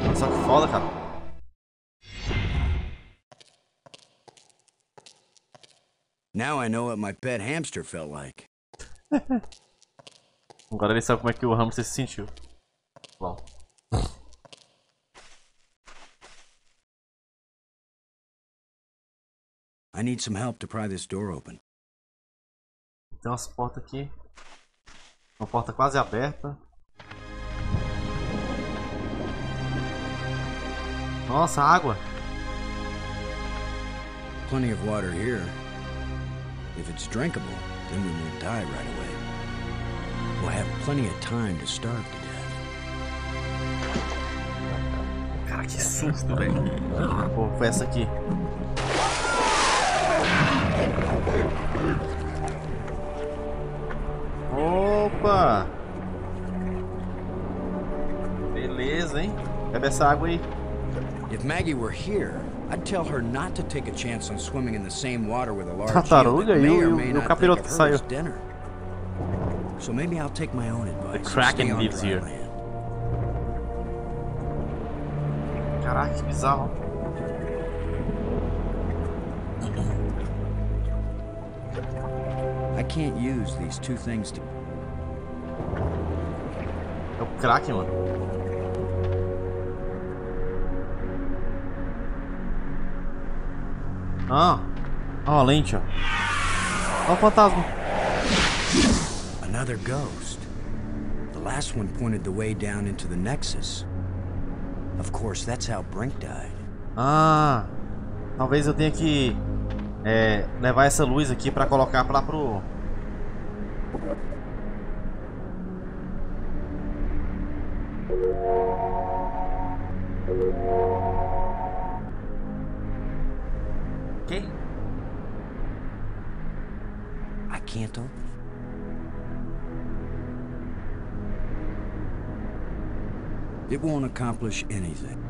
Que foda, cara. Now I know what my pet hamster felt like. *laughs* Agora ele sabe como é que o hamster se sentiu. Bom. *laughs* I need some help to pry this door open. Tem umas portas aqui. Uma porta quase aberta. Nossa, água. Plenty of water here. If it's drinkable, then we won't die right away. We'll have plenty of time to starve to death. Cara, que susto, velho. Pô, foi essa aqui. Opa! Beleza, hein? Bebe essa água aí. If Maggie were here, I'd tell her not to take a chance on swimming in the same water with a large *laughs* Tartaruga e o- e o- capiroto que saiu. dinner. So maybe I'll take my own advice. and Kraken lives here. Caraca, que bizarro. Can't use these two things to. É o Kraken, mano. Ah, ó, a lente, ó. Ó o fantasma. Another ghost. The last one pointed the way down into the Nexus. Of course, that's how Brink died. Ah, talvez eu tenha que é, levar essa luz aqui pra colocar lá pro... Que? I can't open. It won't accomplish anything.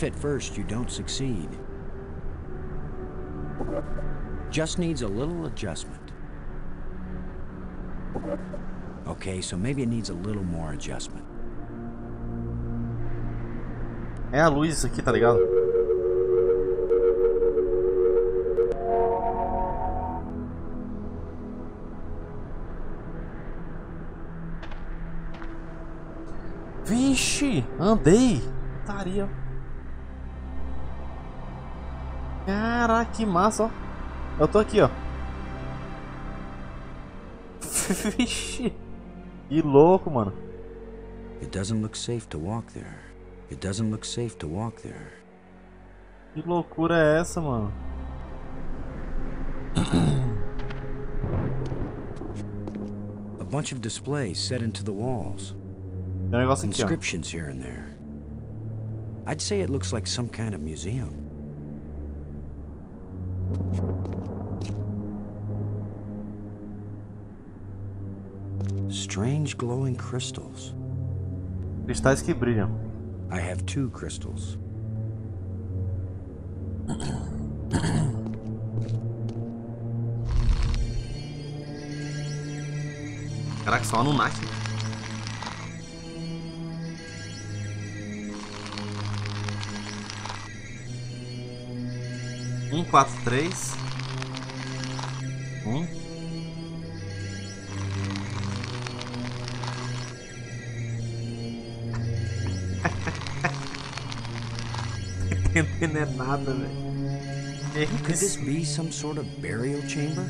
If at first you don't succeed, Just needs a little adjustment. Okay, so maybe it needs a little more adjustment. É a luz aqui, tá ligado? Vixe, andei. Que massa, ó. Eu tô aqui, ó. *laughs* Vixe. Que louco, mano. It doesn't look safe to walk there. It doesn't look safe to walk there. Que loucura é essa, mano? A bunch of displays set into the walls. Tem um negócio aqui, ó. Inscriptions here and there. I'd say it looks like some kind of museum. Strange glowing crystals. Cristais que brilham. I have two crystals. Caraca, só no NAC. Um, quatro, três. Um. *laughs* Entendendo é nada, velho. Could this be some sort of burial chamber?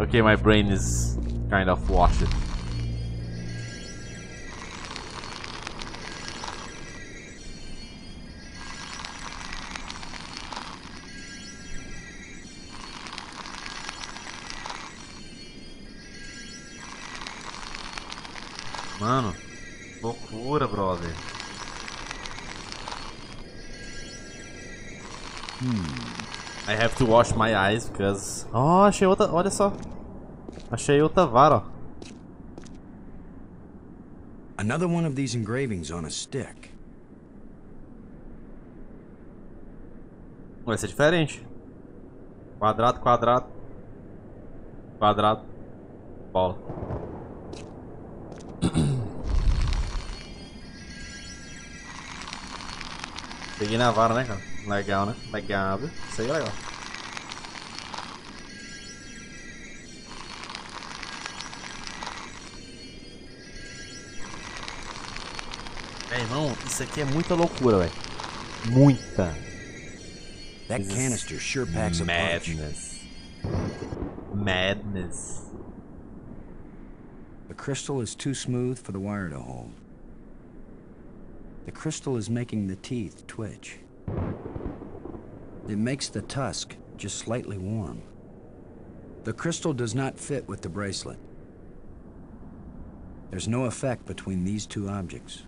Okay, my brain is kind of washed. To wash my eyes because. Oh, achei outra. Olha só. Achei outra vara. Another one of these engravings on a stick. Vai ser diferente. Quadrado, quadrado. Quadrado. Bola. *coughs* Peguei na vara, né, cara? Legal, né? Legal? Isso aí é legal. Isso aqui é muita loucura, velho. Muita. That canister sure packs a punch. Madness. Madness. The crystal is too smooth for the wire to hold. The crystal is making the teeth twitch. It makes the tusk just slightly warm. The crystal does not fit with the bracelet. There's no effect between these two objects.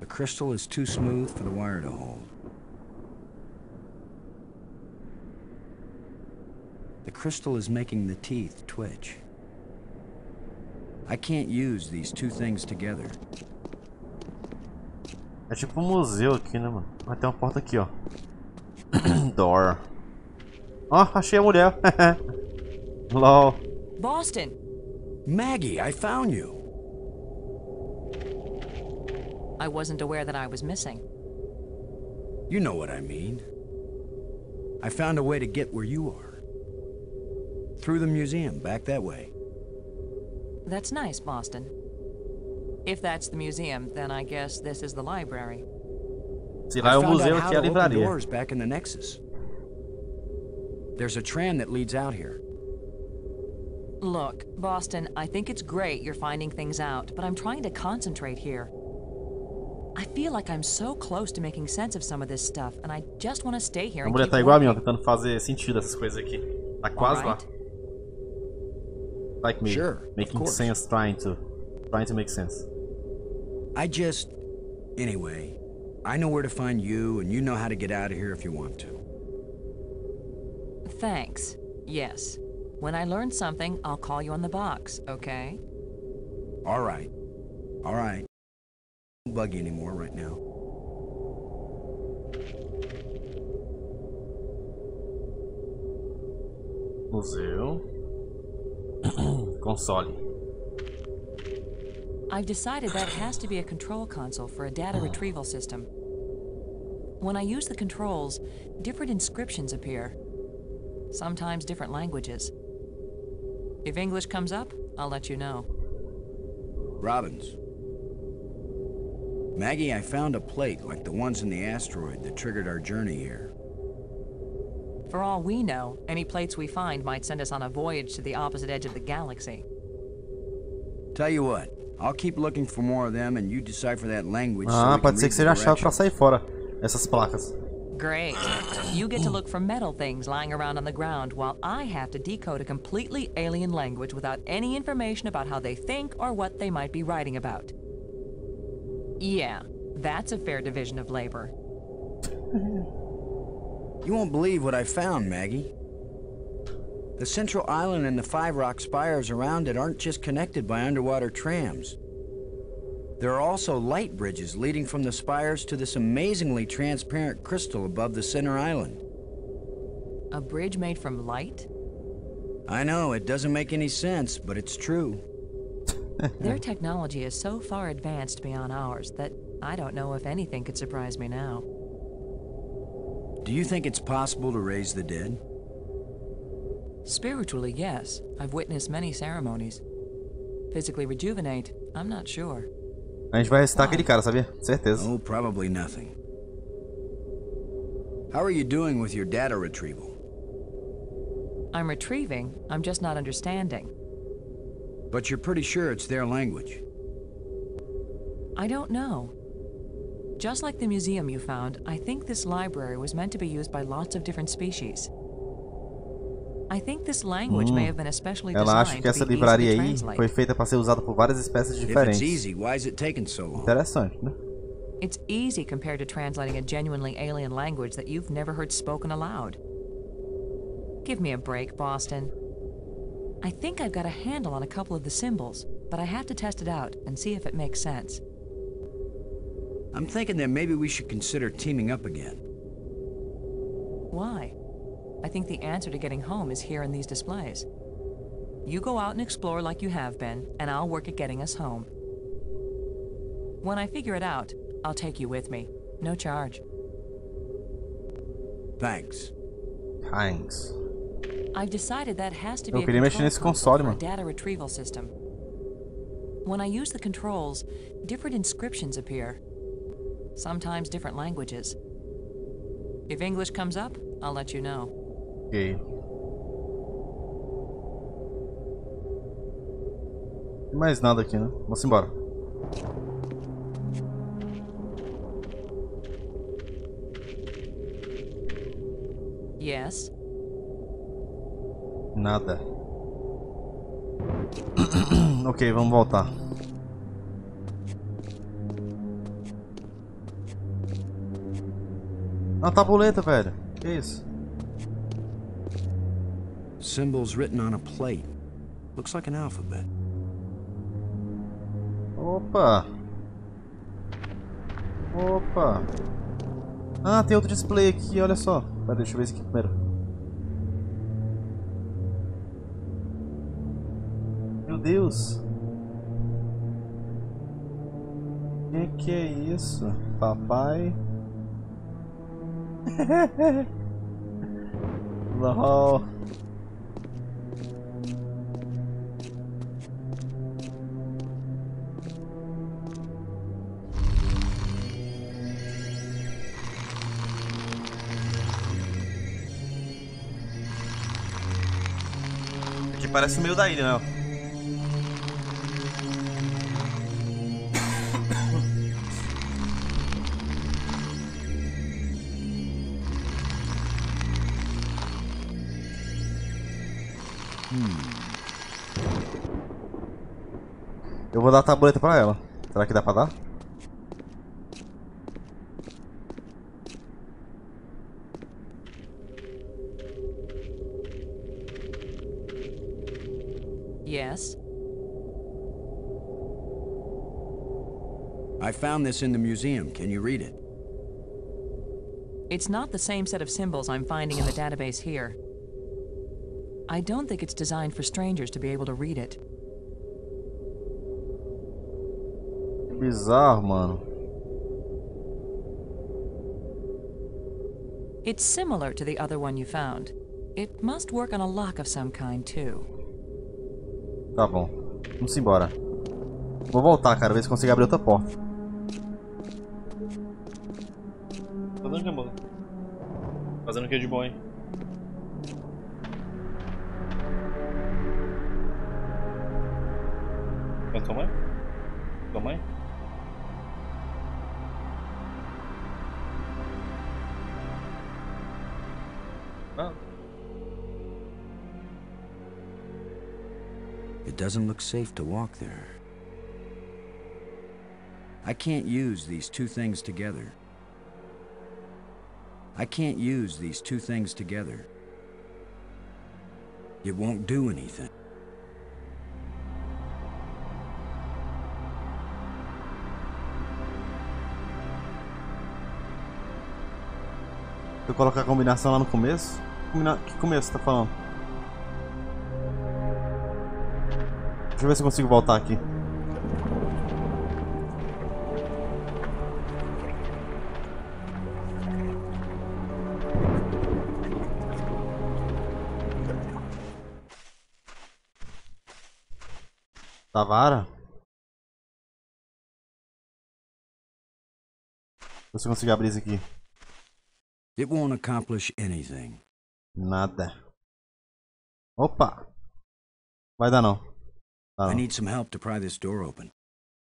The crystal is too smooth for the wire to hold. The crystal is making the teeth twitch. I can't use these two things together. É tipo um museu aqui, né, mano? Vai ter uma porta aqui, ó. *clears throat* Door. Ó, achei a mulher. *laughs* LOL. Boston! Maggie, I found you. I wasn't aware that I was missing. You know what I mean. I found a way to get where you are. Through the museum, back that way. That's nice, Boston. If that's the museum, then I guess this is the library. Se lá é I o found museu, out how aqui é a to livraria. doors back in the Nexus. There's a tram that leads out here. Look, Boston, I think it's great you're finding things out, but I'm trying to concentrate here. I feel like I'm so close to making sense of some of this stuff, and I just want to stay here A mulher tá igual a mim, ó, tentando fazer sentido essas coisas aqui. Tá quase lá. Like me. Sure, Making sense, trying to. Trying to make sense. I just. Anyway, I know where to find you, and you know how to get out of here if you want to. Thanks. Yes. When I learn something, I'll call you on the box, okay? All right. All right. Bug you anymore right now. Museu. *clears throat* Console. I've decided that has to be a control console for a data hmm. retrieval system. When I use the controls, different inscriptions appear. Sometimes different languages. If English comes up, I'll let you know. Robbins. Maggie, I found a plate like the ones in the asteroid that triggered our journey here. For all we know, any plates we find might send us on a voyage to the opposite edge of the galaxy. Tell you what, I'll keep looking for more of them and you decipher that language ah, so pode ser que seja a chave pra sair fora. Essas placas. Great. You get to look for metal things lying around on the ground while I have to decode a completely alien language without any information about how they think or what they might be writing about. Yeah, that's a fair division of labor. *laughs* You won't believe what I found, Maggie. The central island and the five rock spires around it aren't just connected by underwater trams. There are also light bridges leading from the spires to this amazingly transparent crystal above the center island. A bridge made from light? I know, it doesn't make any sense, but it's true. *laughs* Their technology is so far advanced beyond ours that I don't know if anything could surprise me now. Do you think it's possible to raise the dead? Spiritually, yes. I've witnessed many ceremonies. Physically rejuvenate, I'm not sure. A gente vai ressuscitar aquele cara, sabia? Certeza. Oh, probably nothing. How are you doing with your data retrieval? I'm retrieving, I'm just not understanding. But you're pretty sure it's their language? I don't know. Just like the museum you found, I think this library was meant to be used by lots of different species. I think this language may have been especially Ela acha que essa livraria aí foi feita para ser usada por várias espécies diferentes. Easy, why is it taking so long? Interessante, né? It's easy compared to translating a genuinely alien language that you've never heard spoken aloud. Give me a break, Boston. I think I've got a handle on a couple of the symbols, but I have to test it out and see if it makes sense. I'm thinking that maybe we should consider teaming up again. Why? I think the answer to getting home is here in these displays. You go out and explore like you have been, and I'll work at getting us home. When I figure it out, I'll take you with me. No charge. Thanks. Thanks. I've decided that has to be Eu queria mexer nesse console, mano. data retrieval system. When I use the controls, different inscriptions appear sometimes different languages. If English comes up, I'll let you know. Ok. Tem mais nada aqui, né? Vamos embora. Yes. Nada. *coughs* ok, vamos voltar. Na tabuleta, velho. Que isso? Symbols written on a plate. Looks like an alphabet. Opa. Opa. Ah, tem outro display aqui, olha só. Pera, deixa eu ver esse aqui primeiro. Deus. Que, que é isso? Papai. *laughs* LOL. Parece o meio da ilha, né? Eu vou dar a tableta pra ela. Será que dá pra dar? Yes. I found this in the museum. Can you read it? It's not the same set of symbols I'm finding in the database here. I don't think it's designed for strangers to be able to read it. Bizarro, mano. It's similar to the other one you found. It must work on a lock of some kind, too. Tá bom. Vamos embora. Vou voltar, cara, ver se consigo abrir outra porta. Fazendo o que, Fazendo o que de bom, hein? Mas tua mãe? Tua mãe? It doesn't look safe to walk there. I can't use these two things together. I can't use these two things together. It won't do anything. Eu colocar a combinação lá no começo? Combina... Que começo você tá falando? Deixa eu ver se eu consigo voltar aqui. Tavara? Se eu conseguir abrir isso aqui. It won't accomplish anything. Nada. Opa! Vai dar não. Tá I need some help to pry this door open.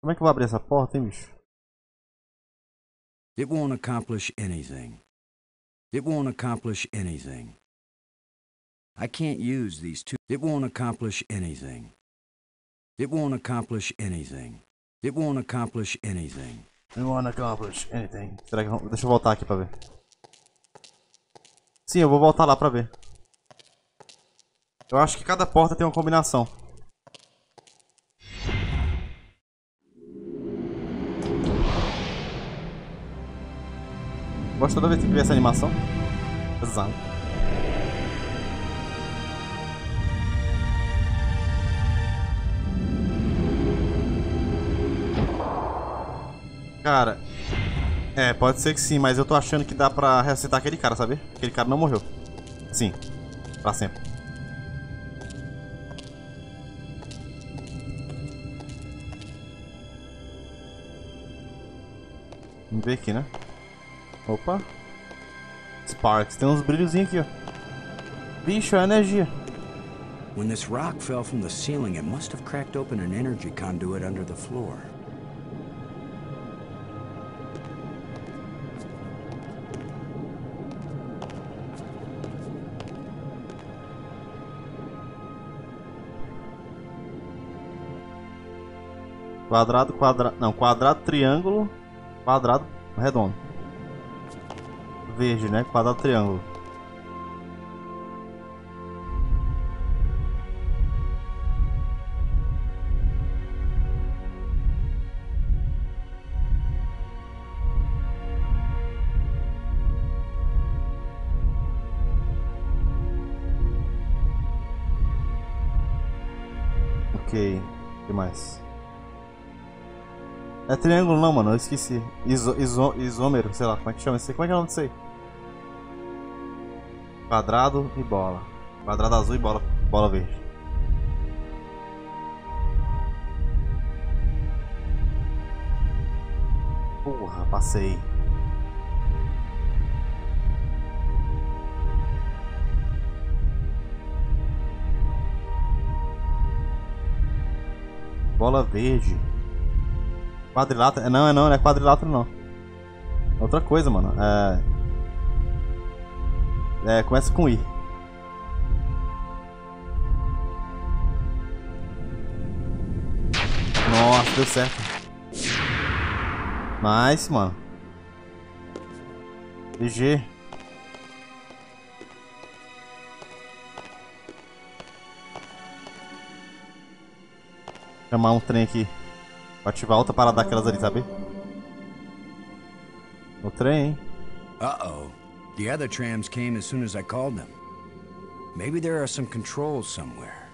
Como é que eu vou abrir essa porta, hein, bicho? It won't accomplish anything. It won't accomplish anything. I can't use these two. It won't accomplish anything. It won't accomplish anything. It won't accomplish anything. It won't accomplish anything. Será que... Deixa eu voltar aqui pra ver. Sim, eu vou voltar lá pra ver. Eu acho que cada porta tem uma combinação. Gosto toda vez que ver essa animação. Exato. Cara, é, pode ser que sim, mas eu tô achando que dá pra ressuscitar aquele cara, sabe? Aquele cara não morreu. Sim, pra sempre. Vamos ver aqui, né? Opa. Sparks, tem uns brilhozinhos aqui, ó. Bicho, é energia. When this rock fell from the ceiling, it must have cracked open an energy conduit under the floor. Quadrado, quadrado. Não, quadrado, triângulo, quadrado, redondo. Verde, né? Quadrado, triângulo. Ok, o que mais? É triângulo não, mano, eu esqueci. Iso, iso, isômero, sei lá, como é que chama isso aí? Como é que é o nome disso aí? Quadrado e bola. Quadrado azul e bola, bola verde. Porra, passei. Bola verde. Quadrilátero? Não, é não, não é quadrilátero não. É outra coisa, mano. É. É, começa com I. Nossa, deu certo. Nice, mano. GG. Chamar um trem aqui. Vou ativar outra parada daquelas ali, sabe? trem. Uh-oh. The other trams came as soon as I called them. Maybe there are some controls somewhere.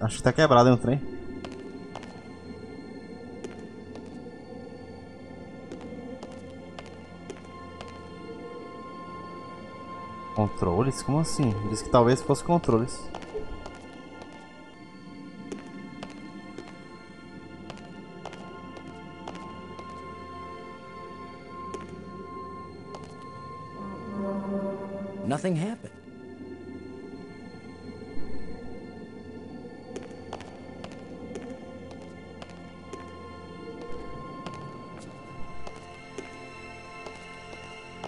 Acho que tá quebrado em um trem. Controles? Como assim? Diz que talvez fosse controles. Nothing happened.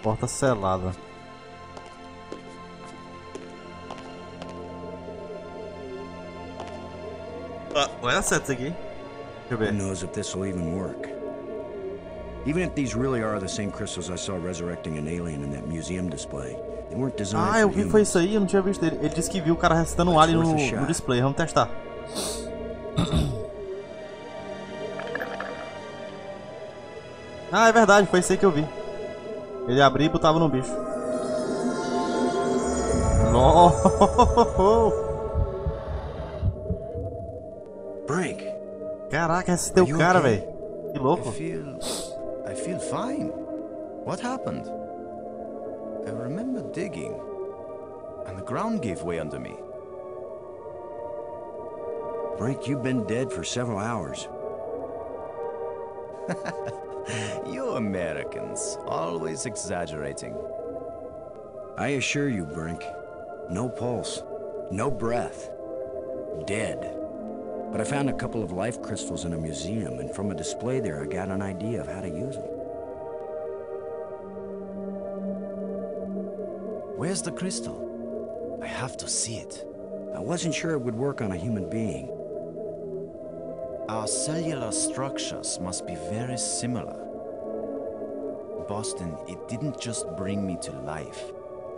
Porta selada. Ah, olha certo aqui. Deixa eu ver. Who knows if this will even work? Even if these really are the same crystals I saw resurrecting an alien in that museum display, they weren't designed Ah, eu vi foi isso aí, eu não tinha visto ele. Ele disse que viu o cara recitando um alien no, no display. Vamos testar. *clears throat* Ah, é verdade, foi isso aí que eu vi. Ele abria e botava no bicho. No! Brink. Caraca, esse teu cara, velho. Que louco. I feel. Fine. What happened? I remember digging, and the ground gave way under me. Brink, you've been dead for several hours. *laughs* you Americans, always exaggerating. I assure you, Brink, no pulse, no breath. Dead. But I found a couple of life crystals in a museum, and from a display there, I got an idea of how to use them. Where's the crystal? I have to see it. I wasn't sure it would work on a human being. Our cellular structures must be very similar. Boston, it didn't just bring me to life.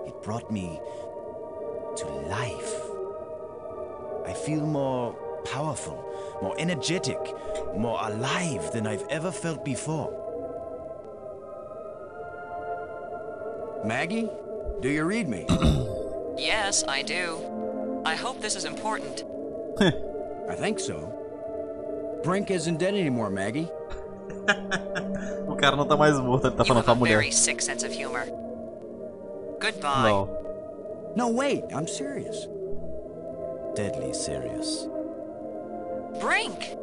It brought me to life. I feel more powerful, more energetic, more alive than I've ever felt before. Maggie, do you read me? *clears throat* yes, I do. I hope this is important. *laughs* I think so. Brink isn't dead anymore, Maggie. *laughs* o cara não tá mais morto, ele tá falando com a mulher. very sick sense of humor. Goodbye. Não. No, wait, I'm serious. Deadly serious. Brink!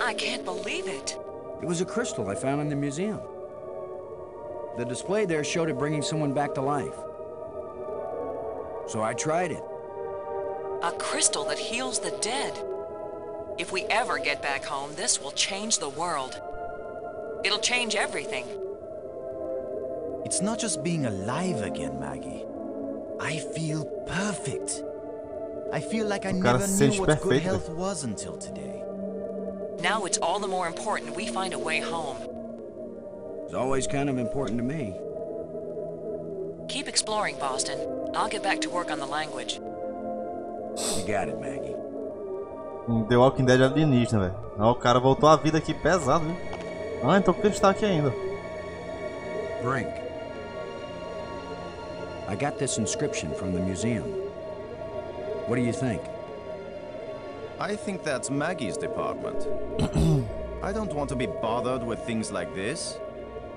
I can't believe it. It was a crystal I found in the museum. The display there showed it bringing someone back to life. So I tried it. A crystal that heals the dead. If we ever get back home, this will change the world. It'll change everything. It's not just being alive again, Maggie. I feel perfect. I feel like I never knew what good health was until today. Now it's all the more important we find a way home. It's always kind of important to me. Keep exploring, Boston. I'll get back to work on the language. You got it, Maggie. The Walking Dead alienígena, velho. Ah, o cara voltou à vida aqui pesado, viu? Ah, então por que ele está aqui ainda? Brink. I got this inscription from the museum. What do you think? I think that's Maggie's department. *clears throat* I don't want to be bothered with things like this.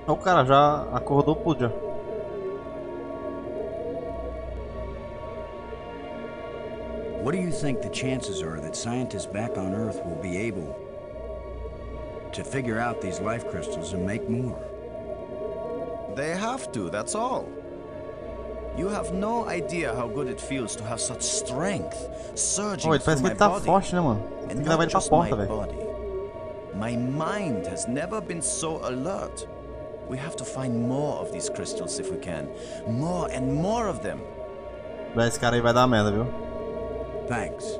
O cara já acordou pro dia. What do you think the chances are that scientists back on Earth will be able to figure out these life crystals and make more? They have to, that's all. You have no idea how good it feels to have such strength surging oh, ele parece que ele tá forte, né, mano? Tem que levar ele pra porta, velho. My mind has never been so alert. We have to find more of these crystals if we can. More and more of them. Esse cara aí vai dar merda, viu? Thanks.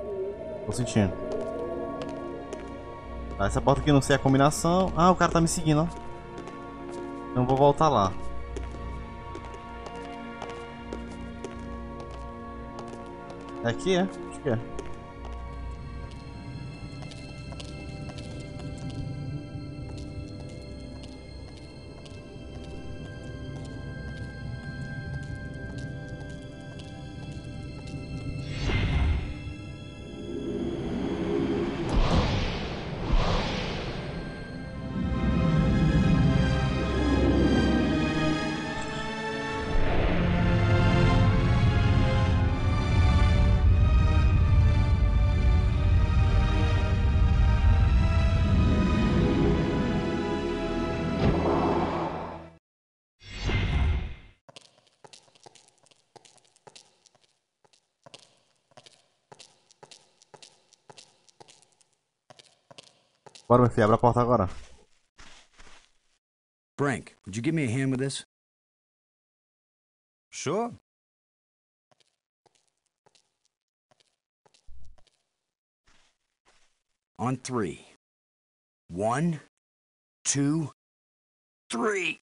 Tô sentindo. Tá, essa porta aqui não sei a combinação. Ah, o cara tá me seguindo, ó. Então vou voltar lá. Aqui é? Acho que é. Brink, would you give me a hand with this? Sure. On three. One, two, three.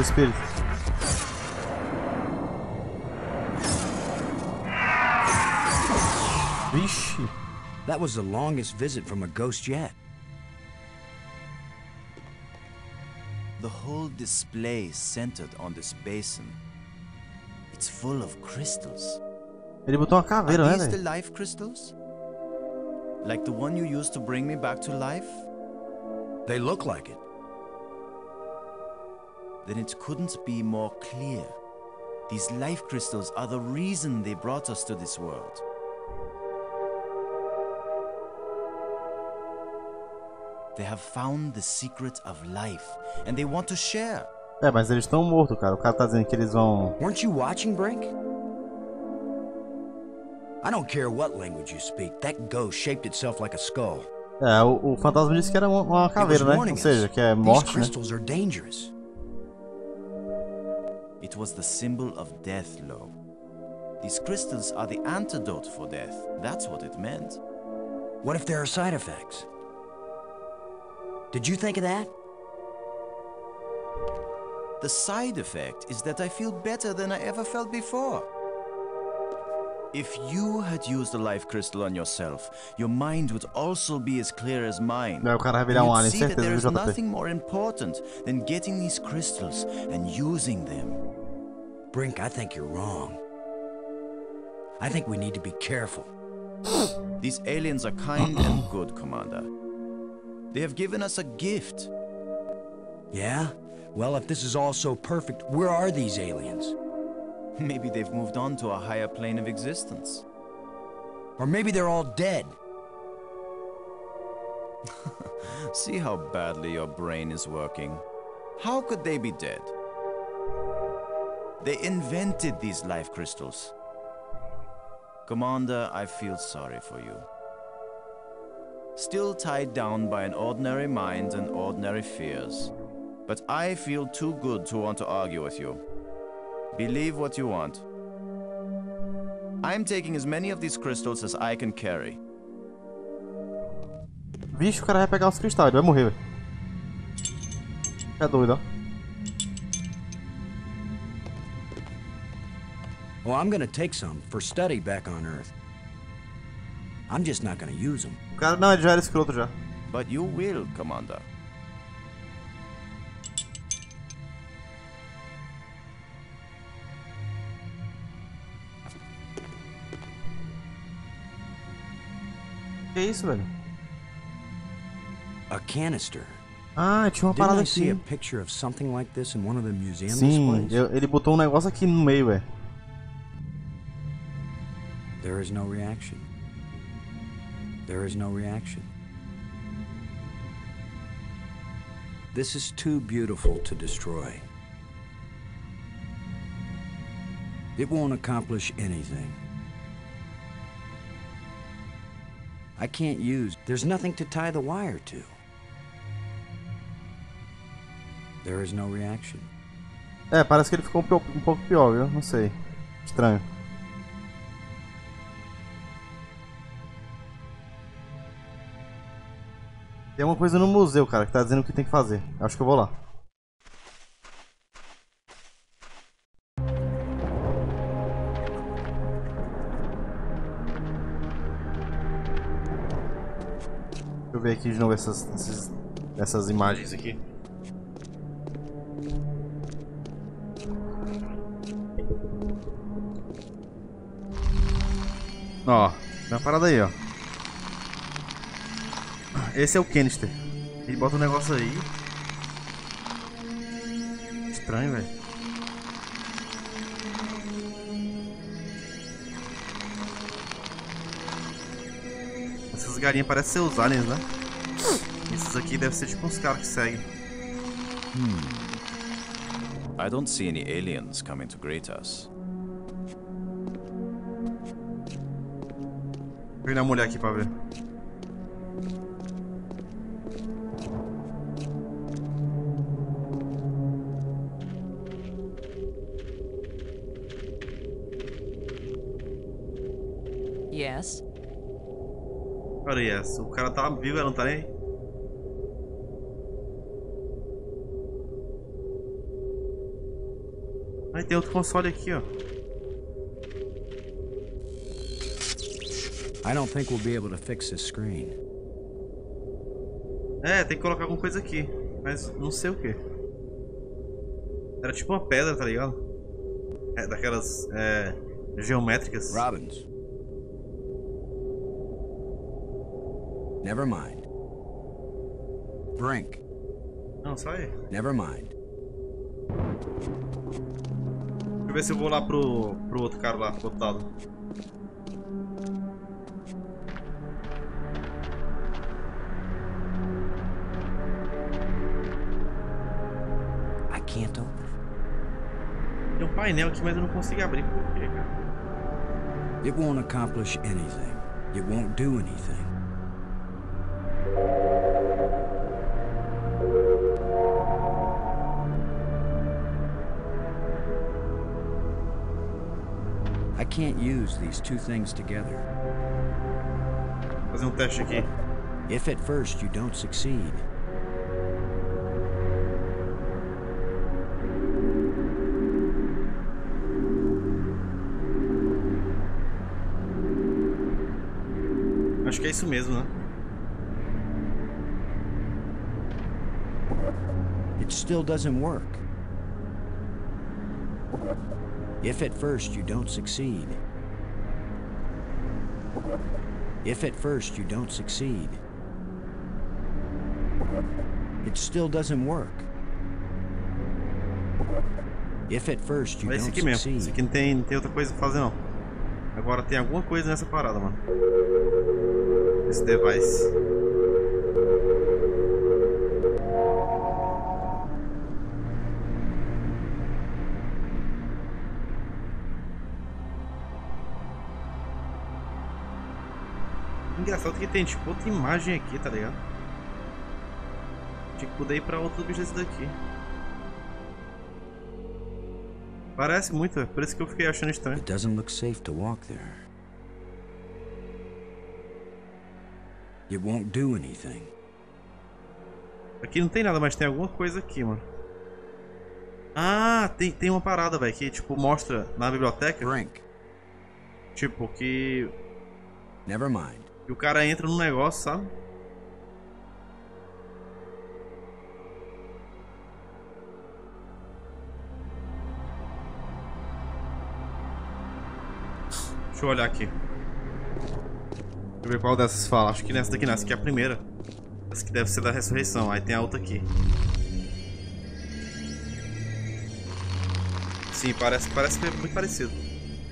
Olha o espírito. Vixe. That was the longest visit from a ghost yet. The whole display is centered on this basin. It's full of crystals. Ele botou uma caveira, Are né, these the life crystals? Like the one you used to bring me back to life? They look like it. Then it couldn't be more clear. These life crystals are the reason they brought us to this world. They have found the secret of life, and they want to share. É, mas eles estão mortos, cara. O cara tá dizendo que eles vão. Weren't you watching, Brink? I don't care what language you speak, that ghost shaped itself like a skull. É, o, o fantasma disse que era uma, uma caveira, né? Ou seja, que é These morte, né? Crystals are dangerous. It was the symbol of death, Lo. These crystals are the antidote for death. That's what it meant. What if there are side effects? Did you think of that? The side effect is that I feel better than I ever felt before. If you had used a life crystal on yourself, your mind would also be as clear as mine. Aí o cara vai And virar um you'd see that certeza, there viu, is JP? nothing more important than getting these crystals and using them. Brink, I think you're wrong. I think we need to be careful. *gasps* These aliens are kind and *clears throat* good, Commander. They have given us a gift. Yeah? Well, if this is all so perfect, where are these aliens? *laughs* Maybe they've moved on to a higher plane of existence. Or maybe they're all dead. *laughs* See how badly your brain is working. How could they be dead? They invented these life crystals. Commander, I feel sorry for you. Still tied down by an ordinary mind and ordinary fears. But I feel too good to want to argue with you. Believe what you want. I'm taking as many of these crystals as I can carry. Vixe, o cara vai pegar os cristais, vai morrer, velho. É doido, ó. Well, I'm gonna take some for study back on Earth. I'm just not gonna use them. O cara, não, ele já era escroto já. But you will, Commander. Que isso, velho? A canister. Ah, tinha uma Didn't parada I see a aqui. picture of something like this in one of the museum Sim, displays? eu- ele botou um negócio aqui no meio, velho. There is no reaction. There is no reaction. This is too beautiful to destroy. It won't accomplish anything. I can't use. There's nothing to tie the wire to. There is no reaction. É, parece que ele ficou um, um pouco pior, viu? Não sei. Estranho. Tem uma coisa no museu, cara, que tá dizendo o que tem que fazer. Acho que eu vou lá. Eu ver aqui de novo essas, esses- essas imagens aqui. Ó, tem uma parada aí, ó. Esse é o Kenister. Ele bota um negócio aí. Estranho, velho. Galinhas parecem ser os aliens, né? Esses aqui devem ser tipo uns caras que seguem. I don't see any aliens coming to greet us. Vem uma olhada aqui pra ver. Olha yes. O cara tá vivo, não tá nem? Aí tem outro console aqui, ó. I don't think we'll be able to fix this screen. É, tem que colocar alguma coisa aqui. Mas não sei o que. Era tipo uma pedra, tá ligado? É, daquelas é, geométricas. Robbins. Never mind. Brink. Não, sai. Never mind. Deixa eu ver se eu vou lá pro, pro outro cara lá, pro outro lado. I can't open Tem um painel aqui, mas eu não consigo abrir. Por quê, cara? it. It won't accomplish anything. It won't do anything. I can't use these two things together. Fazer um teste aqui. If at first you don't succeed, Acho que é isso mesmo, né? It still doesn't work. If at first you don't succeed, if at first you don't succeed, it still doesn't work. If at first you don't aqui mesmo. Esse succeed, aqui não tem, tem outra coisa pra fazer, não. Agora tem alguma coisa nessa parada, mano. Esse device. Que tem tipo outra imagem aqui, tá ligado? Tinha que poder ir pra outro bicho desse daqui. Parece muito, é por isso que eu fiquei achando estranho. it doesn't look safe to walk there. It won't do anything. Aqui não tem nada, mas tem alguma coisa aqui, mano. Ah, tem, tem uma parada, velho, que tipo mostra na biblioteca, Brink, tipo, que, never mind. Que o cara entra num negócio, sabe? Deixa eu olhar aqui. Deixa eu ver qual dessas fala. Acho que nessa daqui não, essa aqui é a primeira. Essa aqui deve ser da ressurreição. Aí tem a outra aqui. Sim, parece, parece que é muito parecido.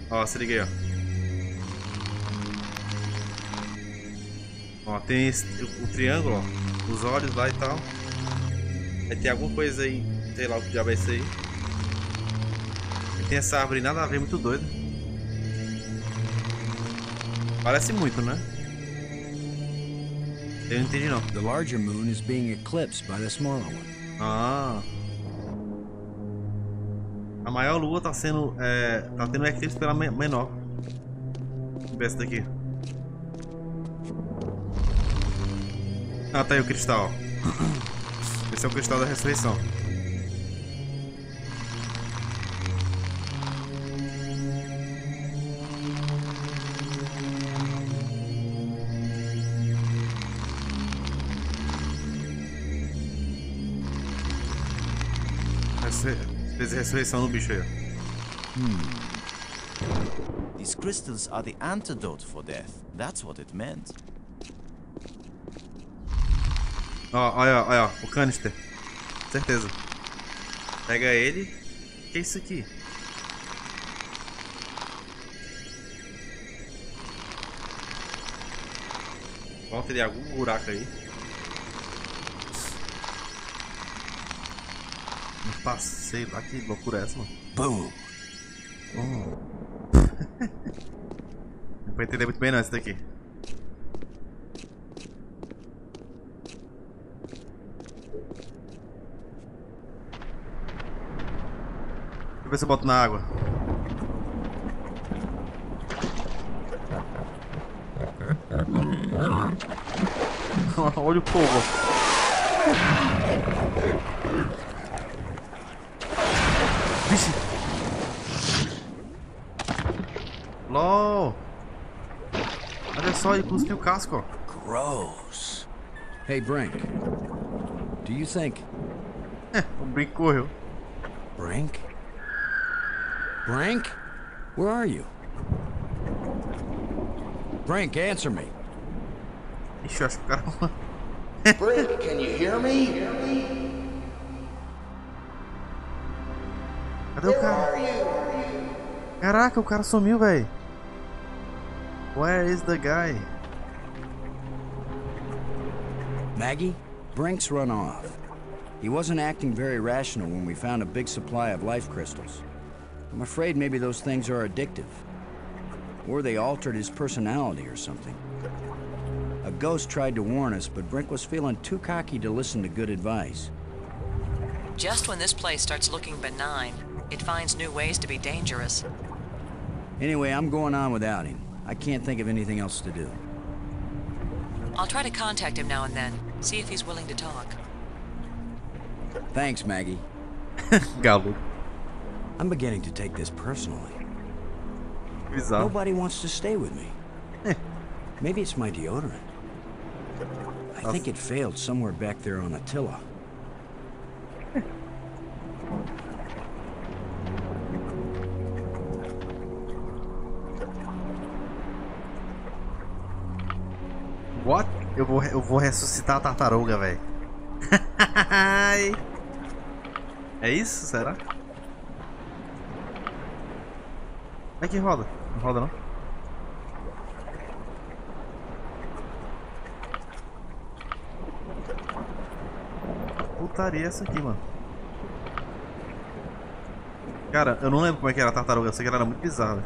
Ó, se liga aí, ó. Ó, tem esse, o, triângulo, ó. Os olhos lá e tal. Aí tem alguma coisa aí, sei lá o que diabo é isso aí. E tem essa árvore nada a ver, muito doida. Parece muito, né? Eu não entendi não. The larger moon is being eclipsed by the smaller one. Ah. A maior lua tá sendo. É, tá tendo eclipse pela me- menor. Vamos ver essa daqui. Ah, tá aí o cristal. Esse é o cristal da ressurreição. Ressu- Fez ressurreição no bicho aí. These crystals are the antidote for death. That's what it meant. Ó, olha, olha, o canister. Certeza. Pega ele. O que é isso aqui? Volta de algum buraco aí. espaço. Sei lá que loucura é essa, mano. Boom. Oh. *laughs* não vou entender muito bem não esse daqui. Deixa eu boto na água. *laughs* Olha o povo. Vixe. LOL. Olha só, ele cuspiu o casco. Gross. Hey, Brink. Do you think... É, *laughs* o Brink correu. Brink? Brink? Where are you? Brink, answer me. Ixi, eu acho que o cara... Brink, can you hear me? Cadê o cara? Caraca, o cara sumiu, velho. Where is the guy? Maggie, Brink's run off. He wasn't acting very rational when we found a big supply of life crystals. I'm afraid maybe those things are addictive. Or they altered his personality or something. A ghost tried to warn us, but Brink was feeling too cocky to listen to good advice. Just when this place starts looking benign, it finds new ways to be dangerous. Anyway, I'm going on without him. I can't think of anything else to do. I'll try to contact him now and then, see if he's willing to talk. Thanks, Maggie. *laughs* Galo. I'm beginning to take this personally. Bizarro. Uh, Nobody wants to stay with me. Eh. Maybe it's my deodorant. I think oh. it failed somewhere back there on Attila. What? Eu vou, eu vou ressuscitar a tartaruga, velho. *laughs* é isso? Será? É que roda? Não roda não? Putaria essa aqui, mano. Cara, eu não lembro como é que era a tartaruga. Eu sei que ela era muito bizarra.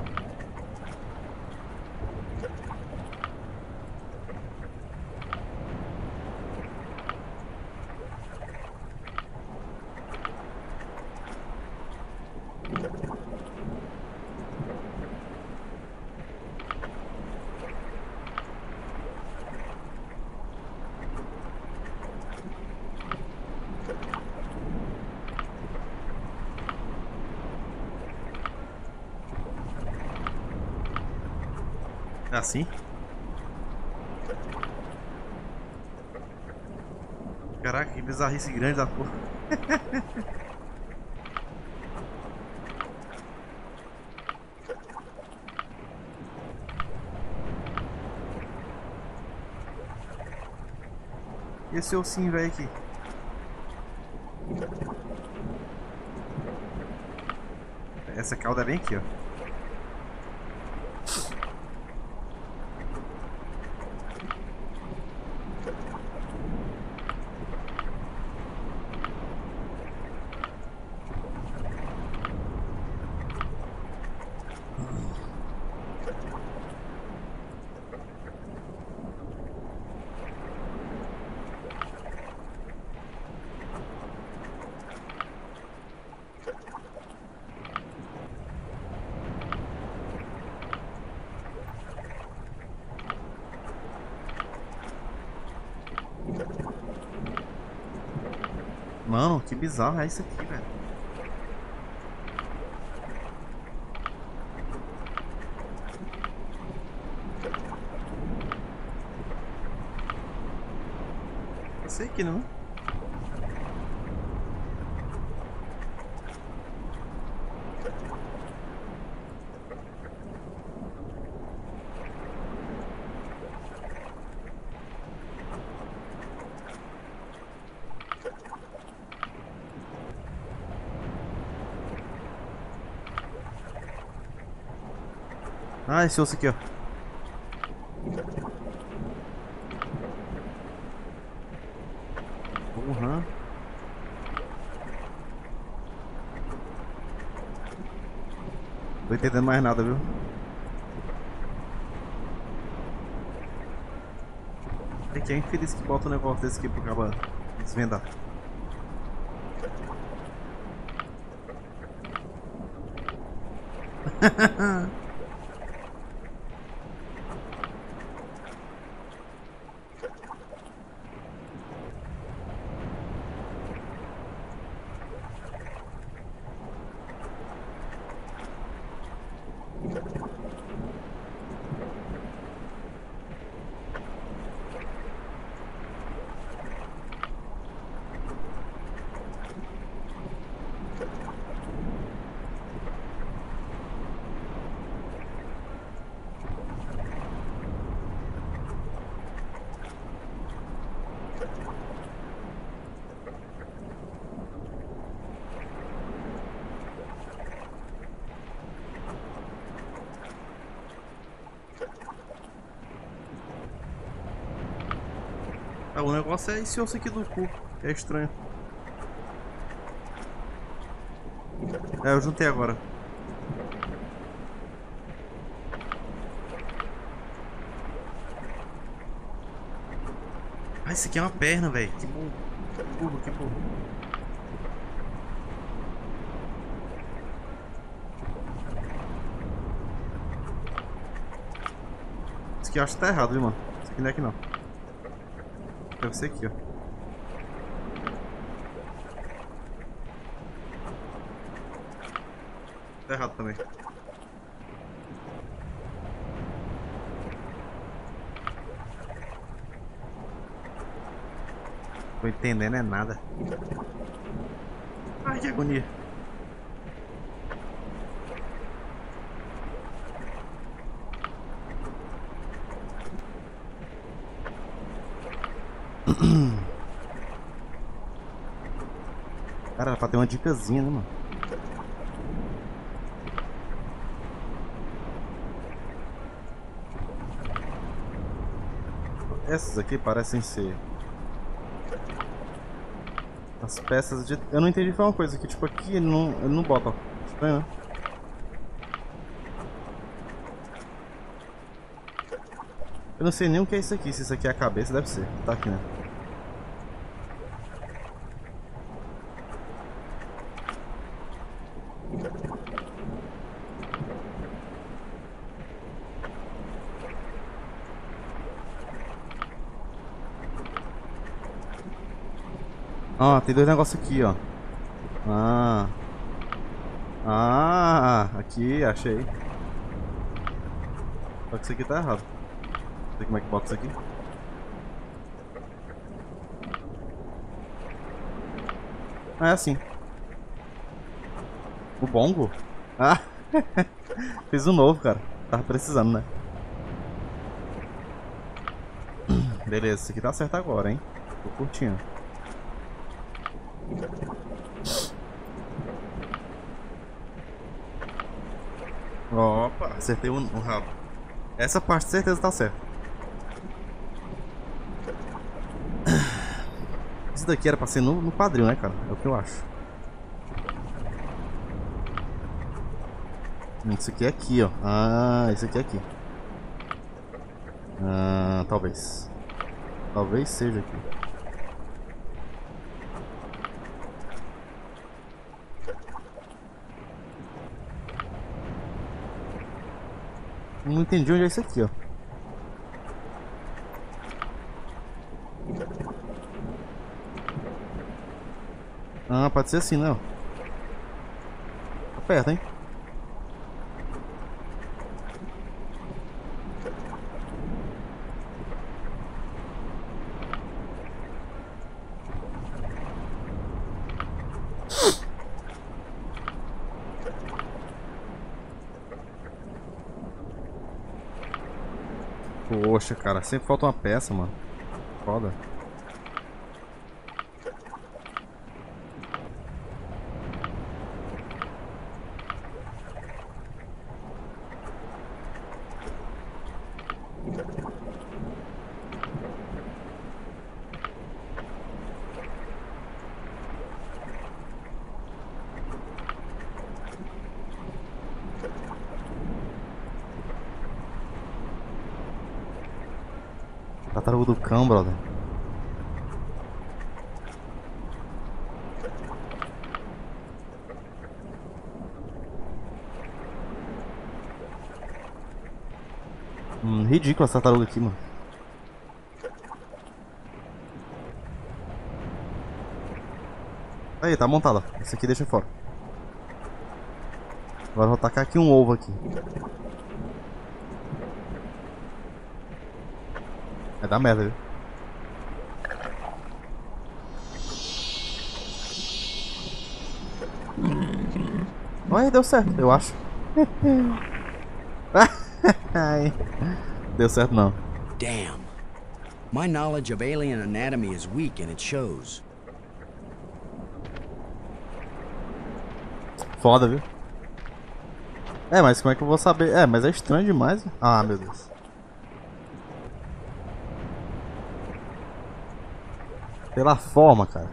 Assim? Caraca, que bizarrice grande da porra. E esse ossinho velho aqui? Essa cauda é bem aqui, ó. Mano, que bizarro é isso aqui, velho. Eu sei que não. Ah, esse osso aqui, ó. Uhum. Não tô entendendo mais nada, viu? É que é infeliz que bota um negócio desse aqui pro cara desvendar. *laughs* o negócio é esse osso aqui do cu. É estranho. É, eu juntei agora. Ah, esse aqui é uma perna, velho. Que burro. Que burro, que burro. Isso aqui eu acho que tá errado, viu, mano? Isso aqui não é aqui não. Deve ser aqui, ó. Tá errado também. Tô entendendo é nada. Ai, que agonia. Dicasinha, né, mano? Essas aqui parecem ser as peças de... Eu não entendi foi uma coisa que tipo aqui ele não, ele não bota. Estranho, né? Eu não sei nem o que é isso aqui, se isso aqui é a cabeça, deve ser. Tá aqui, né? Tem dois negócios aqui, ó. Ah. Ah, aqui, achei. Só que isso aqui tá errado. Não sei como é que bota isso aqui. Ah, é assim. O bongo? Ah, *laughs* fiz um novo, cara. Tava precisando, né? Beleza, isso aqui tá certo agora, hein? Tô curtindo. Opa, acertei um, um rabo. Essa parte certeza tá certa. *clears throat* Isso daqui era pra ser no, no quadril, né, cara? É o que eu acho. Isso aqui é aqui, ó. Ah, isso aqui é aqui. Ah, talvez. Talvez seja aqui. Não entendi onde é isso aqui, ó. Ah, pode ser assim, não. Tá perto, hein? Poxa, cara, sempre falta uma peça, mano. Foda. Ridículo essa tartaruga aqui, mano. Aí, tá montada. Esse aqui deixa fora. Agora vou tacar aqui um ovo aqui. Vai dar merda, viu? Olha, deu certo, eu acho. *laughs* deu certo não. Damn. My knowledge of alien anatomy is weak and it shows. Foda, viu? É, mas como é que eu vou saber? É, mas é estranho demais. Ah, meu Deus. Pela forma, cara.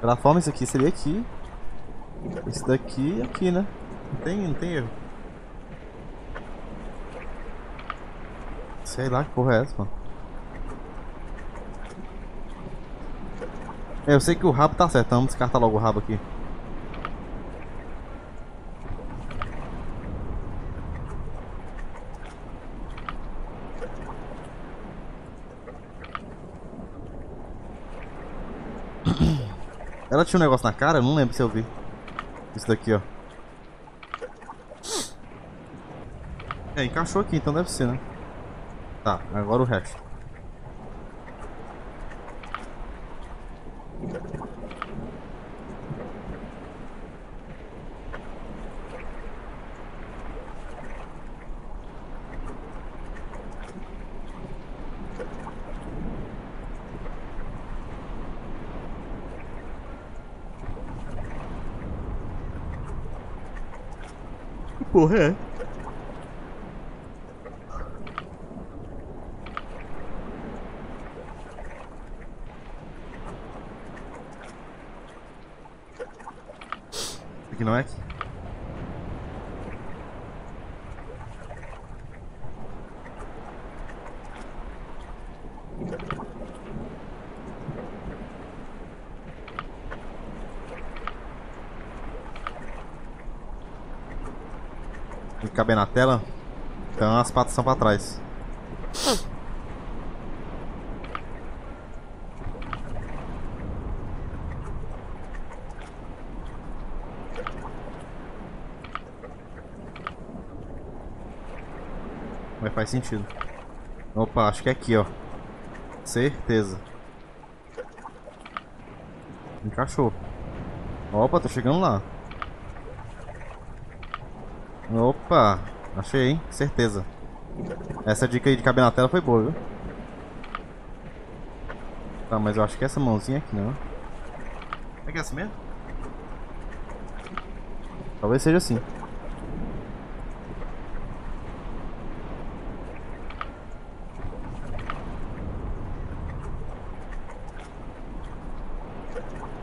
Pela forma, isso aqui seria aqui. Esse daqui aqui, né? Não tem, não tem erro. Sei lá que porra é essa, mano. É, eu sei que o rabo tá certo, vamos descartar logo o rabo aqui. *coughs* Ela tinha um negócio na cara? Eu não lembro se eu vi. Isso daqui, ó. É, encaixou aqui, então deve ser, né? Tá, agora o resto. porra é? Aqui não é aqui? Caber na tela. Então as patas são pra trás. Mas faz sentido. Opa, acho que é aqui, ó. Certeza. Encaixou. Opa, tô chegando lá. Opa, achei, hein? Certeza. Essa dica aí de caber na tela foi boa, viu? Tá, mas eu acho que essa mãozinha aqui não. É que é assim mesmo? Talvez seja assim.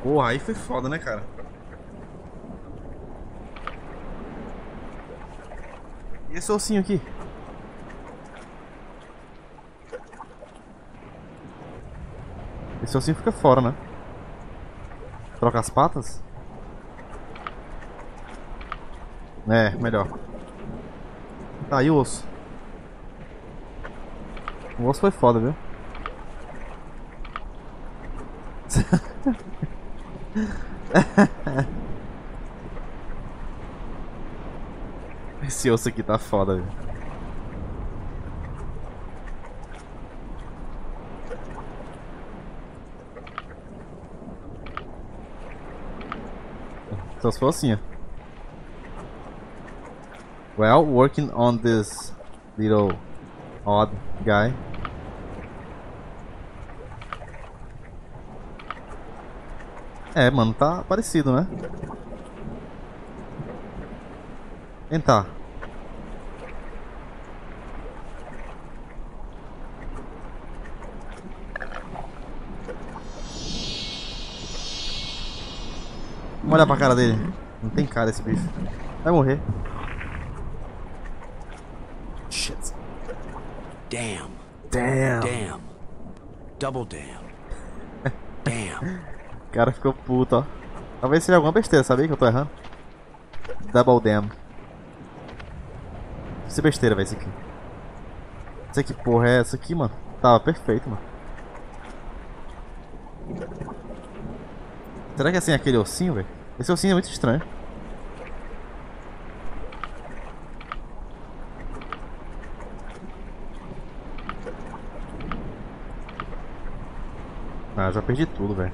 Porra, aí foi foda, né, cara? Esse ossinho aqui? Esse ossinho fica fora, né? Troca as patas? É, melhor. Tá, aí o osso? O osso foi foda, viu? *laughs* Esse osso aqui tá foda, velho. Só se for assim, ó. Well, working on this little odd guy. É, mano, tá parecido, né? Tentar. Vamos olhar pra cara dele. Não tem cara esse bicho. Vai morrer. Shit. Damn. Damn. Damn. double dam. *laughs* Damn. O cara ficou puto, ó. Talvez seja alguma besteira, sabia que eu tô errando? Double dam. Isso é besteira, velho, isso aqui. Isso aqui, porra, é essa aqui, mano. Tava perfeito, mano. Será que é assim aquele ossinho, velho? Esse ossinho é muito estranho. Ah, já perdi tudo, velho.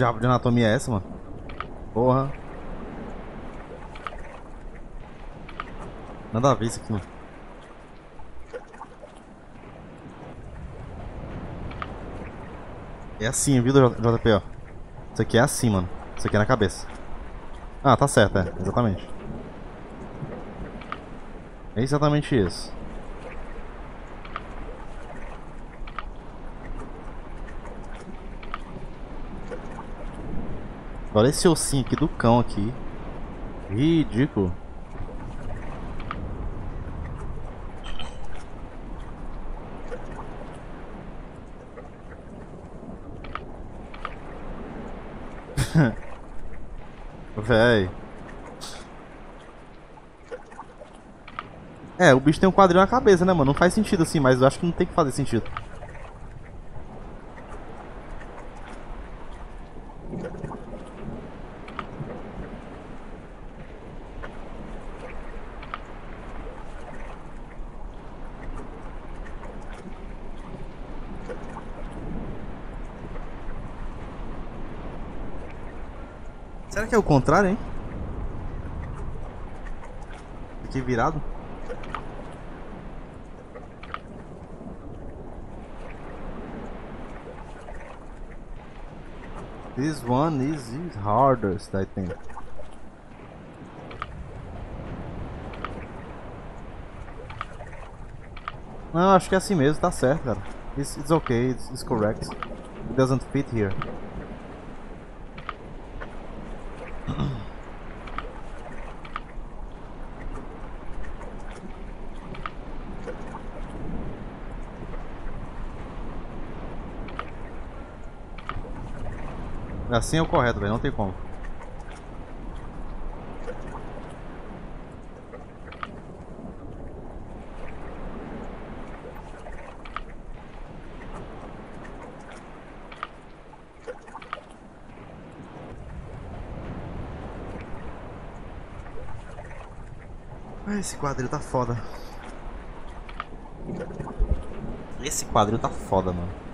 diabo de anatomia é essa, mano? Porra. Nada a ver isso aqui, mano. É assim, viu, JP, ó. Isso aqui é assim, mano. Isso aqui é na cabeça. Ah, tá certo, é. Exatamente. É exatamente isso. Olha esse ossinho aqui do cão aqui. Ridículo. *laughs* Véi. É, o bicho tem um quadril na cabeça, né, mano? Não faz sentido assim, mas eu acho que não tem que fazer sentido. Que é o contrário, hein? Aqui virado? This one is the hardest, I think. Não, acho que é assim mesmo, tá certo, cara. It's, it's okay, it's, it's correct. It doesn't fit here. Assim é o correto, velho. Não tem como. Esse quadril tá foda. Esse quadril tá foda, mano.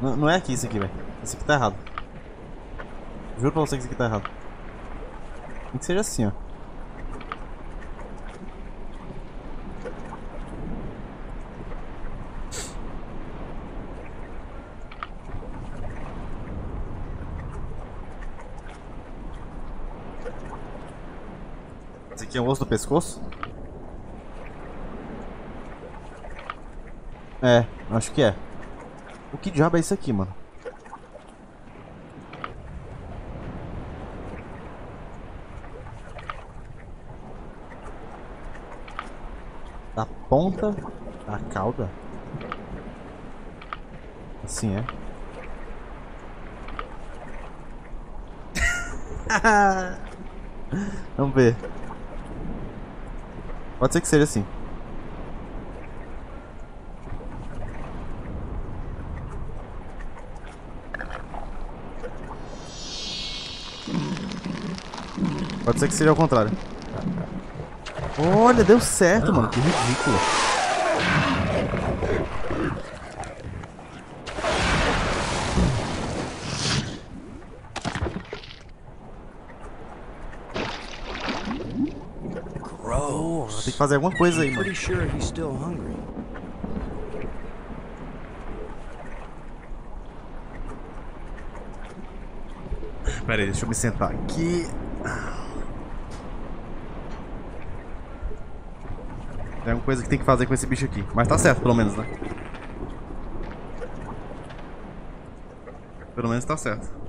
Não, não é aqui isso aqui, velho. Isso aqui tá errado. Juro pra você que isso aqui tá errado. Tem que seja assim, ó. Esse aqui é o osso do pescoço? É, acho que é. O que diabo é isso aqui, mano? Da ponta da cauda? Assim é. *laughs* Vamos ver. Pode ser que seja assim. Pode ser que seja ao contrário. Olha, deu certo, mano. Que ridículo. Gross. Tem que fazer alguma coisa aí, mano. Pera aí, deixa eu me sentar aqui. Tem alguma coisa que tem que fazer com esse bicho aqui. Mas tá certo, pelo menos, né? Pelo menos tá certo.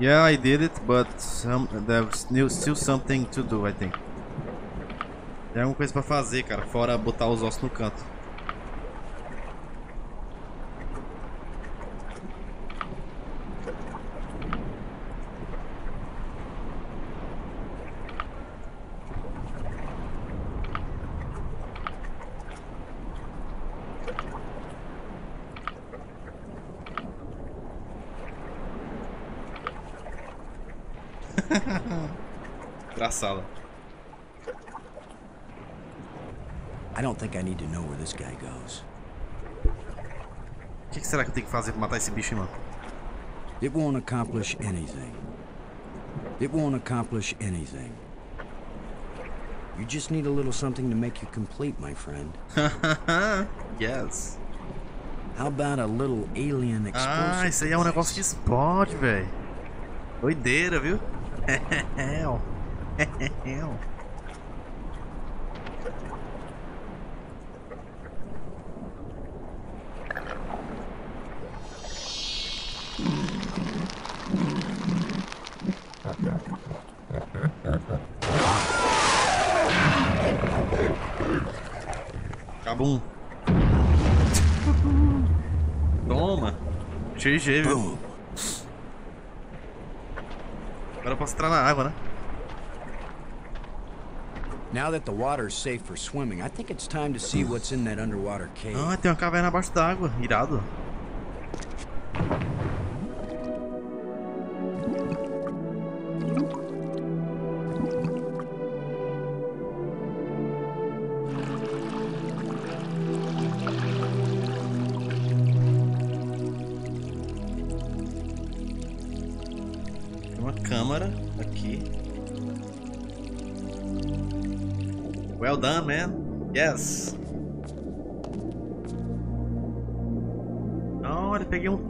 Yeah, I did it, but some, there's still something to do, I think. Tem alguma coisa pra fazer, cara, fora botar os ossos no canto. Engraçado. I don't think I need to know where this guy goes. O que, que, será que eu tenho que fazer pra matar esse bicho, mano? It won't accomplish anything. It won't accomplish anything. You just need a little something to make you complete, my friend. *laughs* yes. How about a little alien explosive? Ah, isso aí é um negócio que explode, velho. Doideira, viu? *laughs* Cabum. Toma. GG, viu? Agora eu posso entrar na água, né? Now that the safe for swimming, I think it's time to see what's in that underwater cave. Ah, tem uma caverna abaixo d'água. Irado.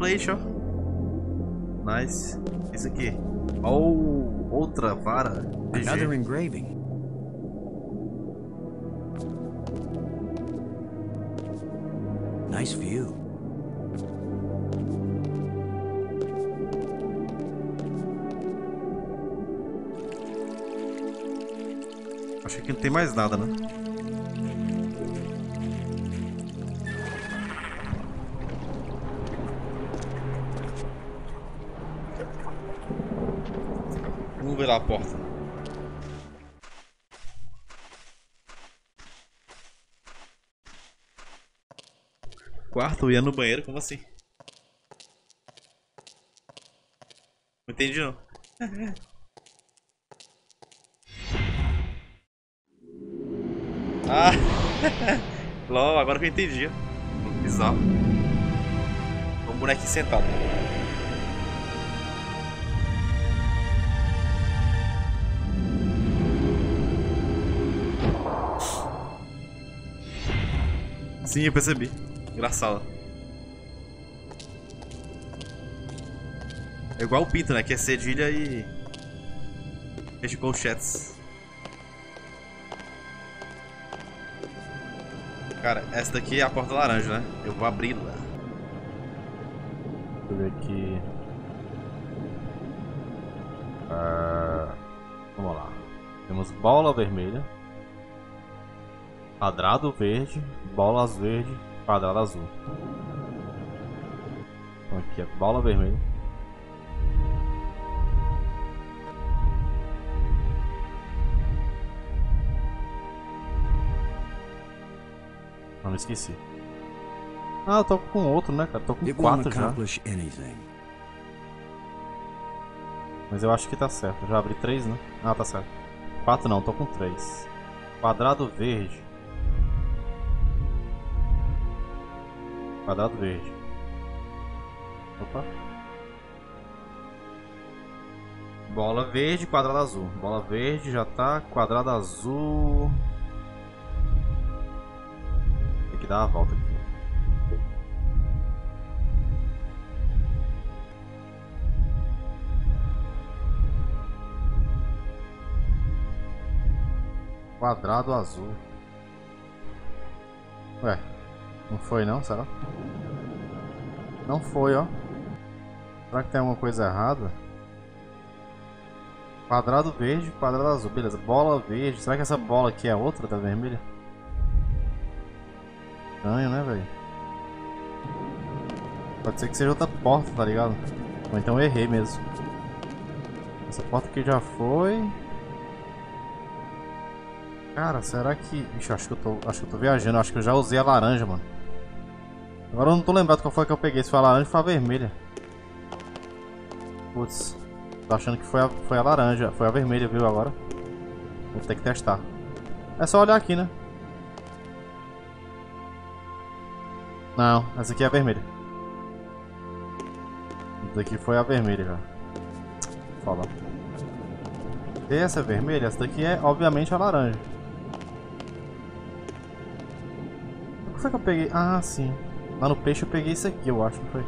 Plate, ó. Nice. Isso aqui. Oh, outra vara. Another engraving. Nice view. Acho que não tem mais nada, né? Quarto, ia no banheiro, como assim? Não entendi não. *laughs* Ah! *laughs* LOL, agora que eu entendi. Bizarro. Um bonequinho sentado. Sim, eu percebi. Engraçado. É igual o Pinto, né? Que é cedilha e... Fecha colchetes. Cara, essa daqui é a porta laranja, né? Eu vou abri-la. Deixa eu ver aqui. Uh, vamos lá. Temos bola vermelha. Quadrado verde. Bolas verde. Quadrado azul. Então aqui é bola vermelha. Não, esqueci. Ah, eu tô com outro, né, cara? Tô com quatro já. Mas eu acho que tá certo. Já abri três, né? Ah, tá certo. Quatro não, tô com três. Quadrado verde. Quadrado verde. Opa. Bola verde, quadrado azul. Bola verde já tá. Quadrado azul. Tem que dar a volta aqui. Quadrado azul. Ué, não foi não, será? Não foi, ó. Será que tem alguma coisa errada? Quadrado verde, quadrado azul. Beleza, bola verde. Será que essa bola aqui é outra da vermelha? Estranho, né, velho? Pode ser que seja outra porta, tá ligado? Ou então eu errei mesmo. Essa porta aqui já foi. Cara, será que... Ixi, acho que eu tô, acho que eu tô viajando. Acho que eu já usei a laranja, mano. Agora eu não tô lembrado qual foi que eu peguei. Se foi a laranja ou foi a vermelha. Putz. Tô achando que foi a, foi a laranja. Foi a vermelha, viu, agora. Vou ter que testar. É só olhar aqui, né? Não, essa aqui é a vermelha. Essa aqui foi a vermelha já. Fala. Essa é vermelha, essa daqui é obviamente a laranja. que foi que eu peguei? Ah, sim. Lá no peixe eu peguei isso aqui, eu acho, não foi?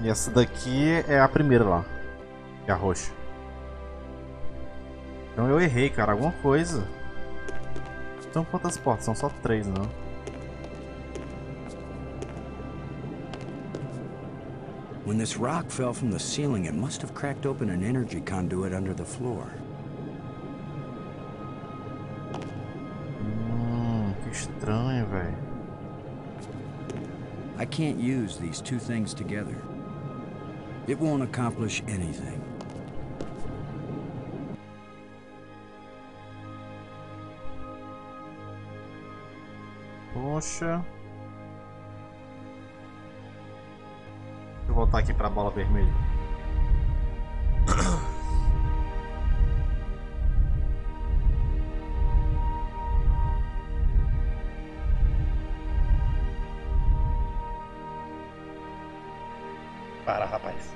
E essa daqui é a primeira lá. Que é a roxa. Então eu errei, cara. Alguma coisa. Então quantas portas? São só três, não? When this rock fell from the ceiling, it must have cracked open an energy conduit under the floor. Can't use these two things together. It won't accomplish anything. Poxa. voltar aqui para a bola vermelha. Para, rapaz.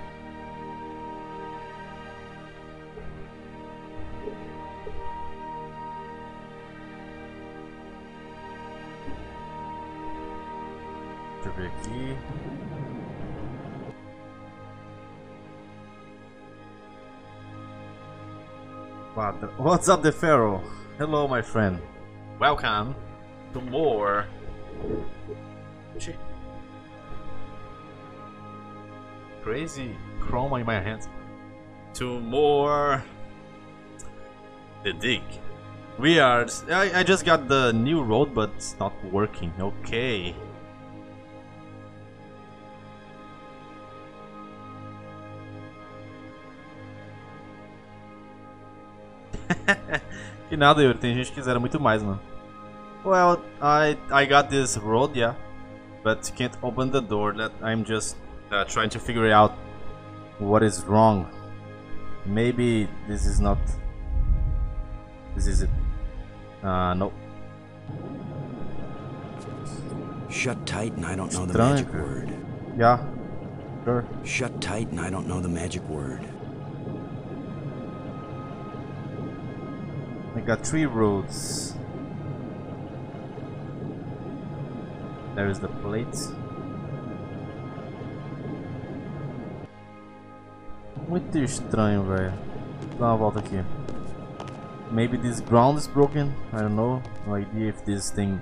Deixa eu ver aqui. *laughs* What's up, the Pharaoh? Hello, my friend. Welcome to more. Crazy chroma in my hands. To more. The dig. We are. I, I just got the new road, but it's not working. Okay. *laughs* que nada, Yuri. Tem gente que quiser muito mais, mano. Well, I I got this road, yeah, but can't open the door. That I'm just uh, trying to figure out what is wrong. Maybe this is not. This is it. Uh, no. Shut tight, and I don't know the magic word. Yeah, sure. Shut tight, and I don't know the magic word. I got three roads. There is the plate. Muito estranho, velho. Dá uma volta aqui. Maybe this ground is broken. I don't know. No idea if this thing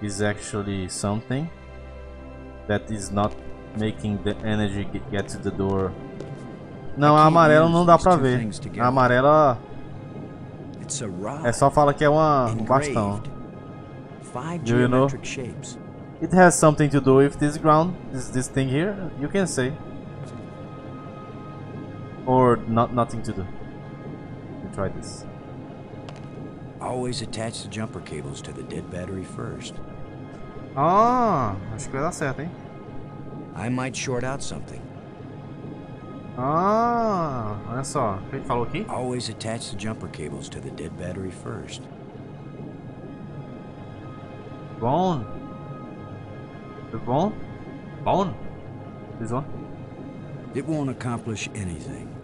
is actually something that is not making the energy get to the door. Não, a amarela não dá pra ver. A amarela é só fala que é uma, um bastão. Do you know? It has something to do with this ground, this this thing here. You can say, or not nothing to do. You try this. Always attach the jumper cables to the dead battery first. Ah, acho que vai dar certo, hein? I might short out something. Ah, olha só. O que ele falou aqui? Always attach the jumper cables to the dead battery first. Bom. Bom? Bom? This one? It won't accomplish anything.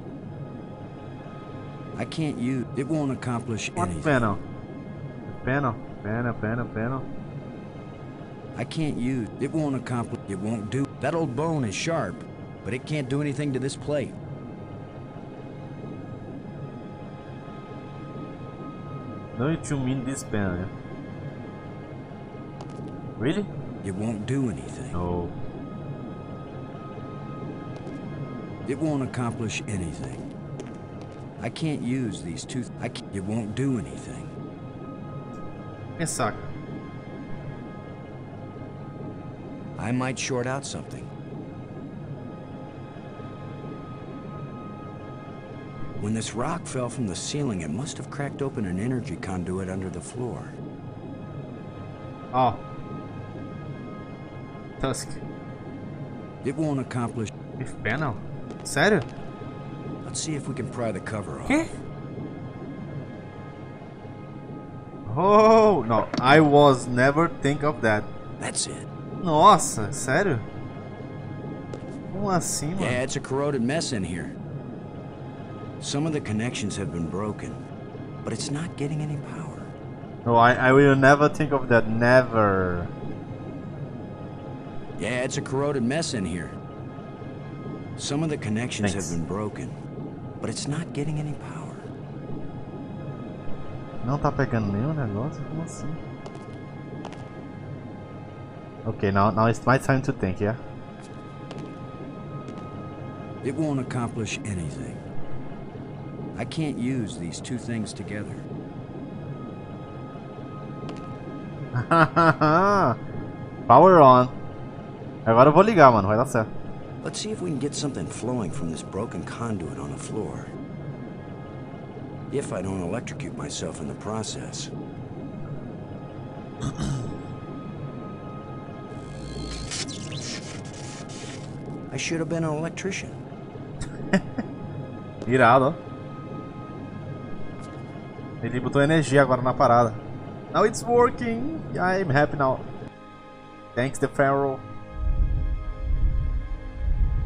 I can't use... It won't accomplish what anything. panel? Panel, panel, panel, panel. I can't use... It won't accomplish... It won't do... That old bone is sharp, but it can't do anything to this plate. No, you mean this panel. Really? It won't do anything. No. It won't accomplish anything. I can't use these two... I can't, it won't do anything. Que saca. I might short out something. When this rock fell from the ceiling, it must have cracked open an energy conduit under the floor. Oh. Tusk. It won't accomplish... If panel? Sério? Let's see if we can pry the cover off. Que? Oh, no. I was never think of that. That's it. Nossa, sério? Como assim, mano? Yeah, it's a corroded mess in here. Some of the connections have been broken, but it's not getting any power. No, I, I will never think of that. Never. Yeah, it's a corroded mess in here. Some of the connections Thanks. have been broken, but it's not getting any power. Não tá pegando nenhum negócio? Como assim? Okay, now now it's my time to think, yeah? It won't accomplish anything. I can't use these two things together. *laughs* Power on. Agora eu vou ligar, mano. Vai dar certo. Let's see if we can get something flowing from this broken conduit on the floor. If I don't electrocute myself in the process. I should have been an electrician. *laughs* Irado. Ele botou energia agora na parada. Now it's working. I'm happy now. Thanks, the Pharaoh.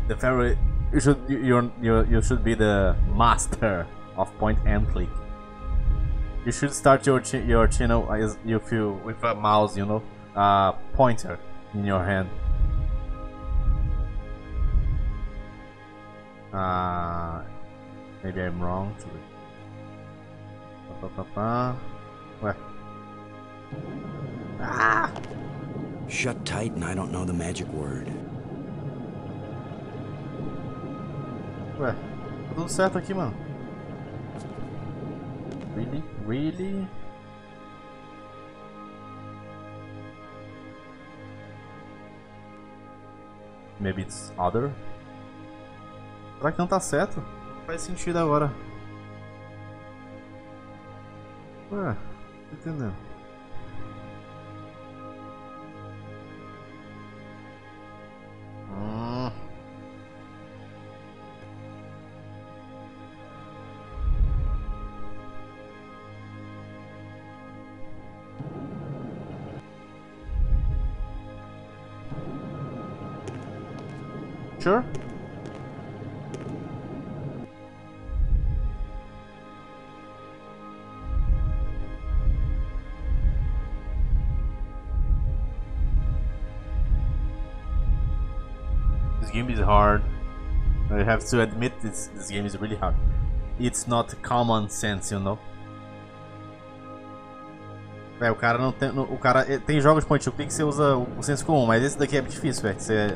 The Pharaoh, you should you you you should be the master of point and click. You should start your your channel as you feel with a mouse, you know, a pointer in your hand. Uh, maybe I'm wrong. Pa, Ué. Ah! Shut tight and I don't know the magic word. Ué, tá tudo certo aqui, mano. Really? Really? Maybe it's other? Será que não tá certo? Não faz sentido agora. Ué, tô entendendo. Hum. Sure. This game is hard. I have to admit this, this game is really hard. It's not common sense, you know? É, o cara não tem. O cara. Eh, tem jogos point and click que você usa o senso comum, mas esse daqui é difícil, velho. Você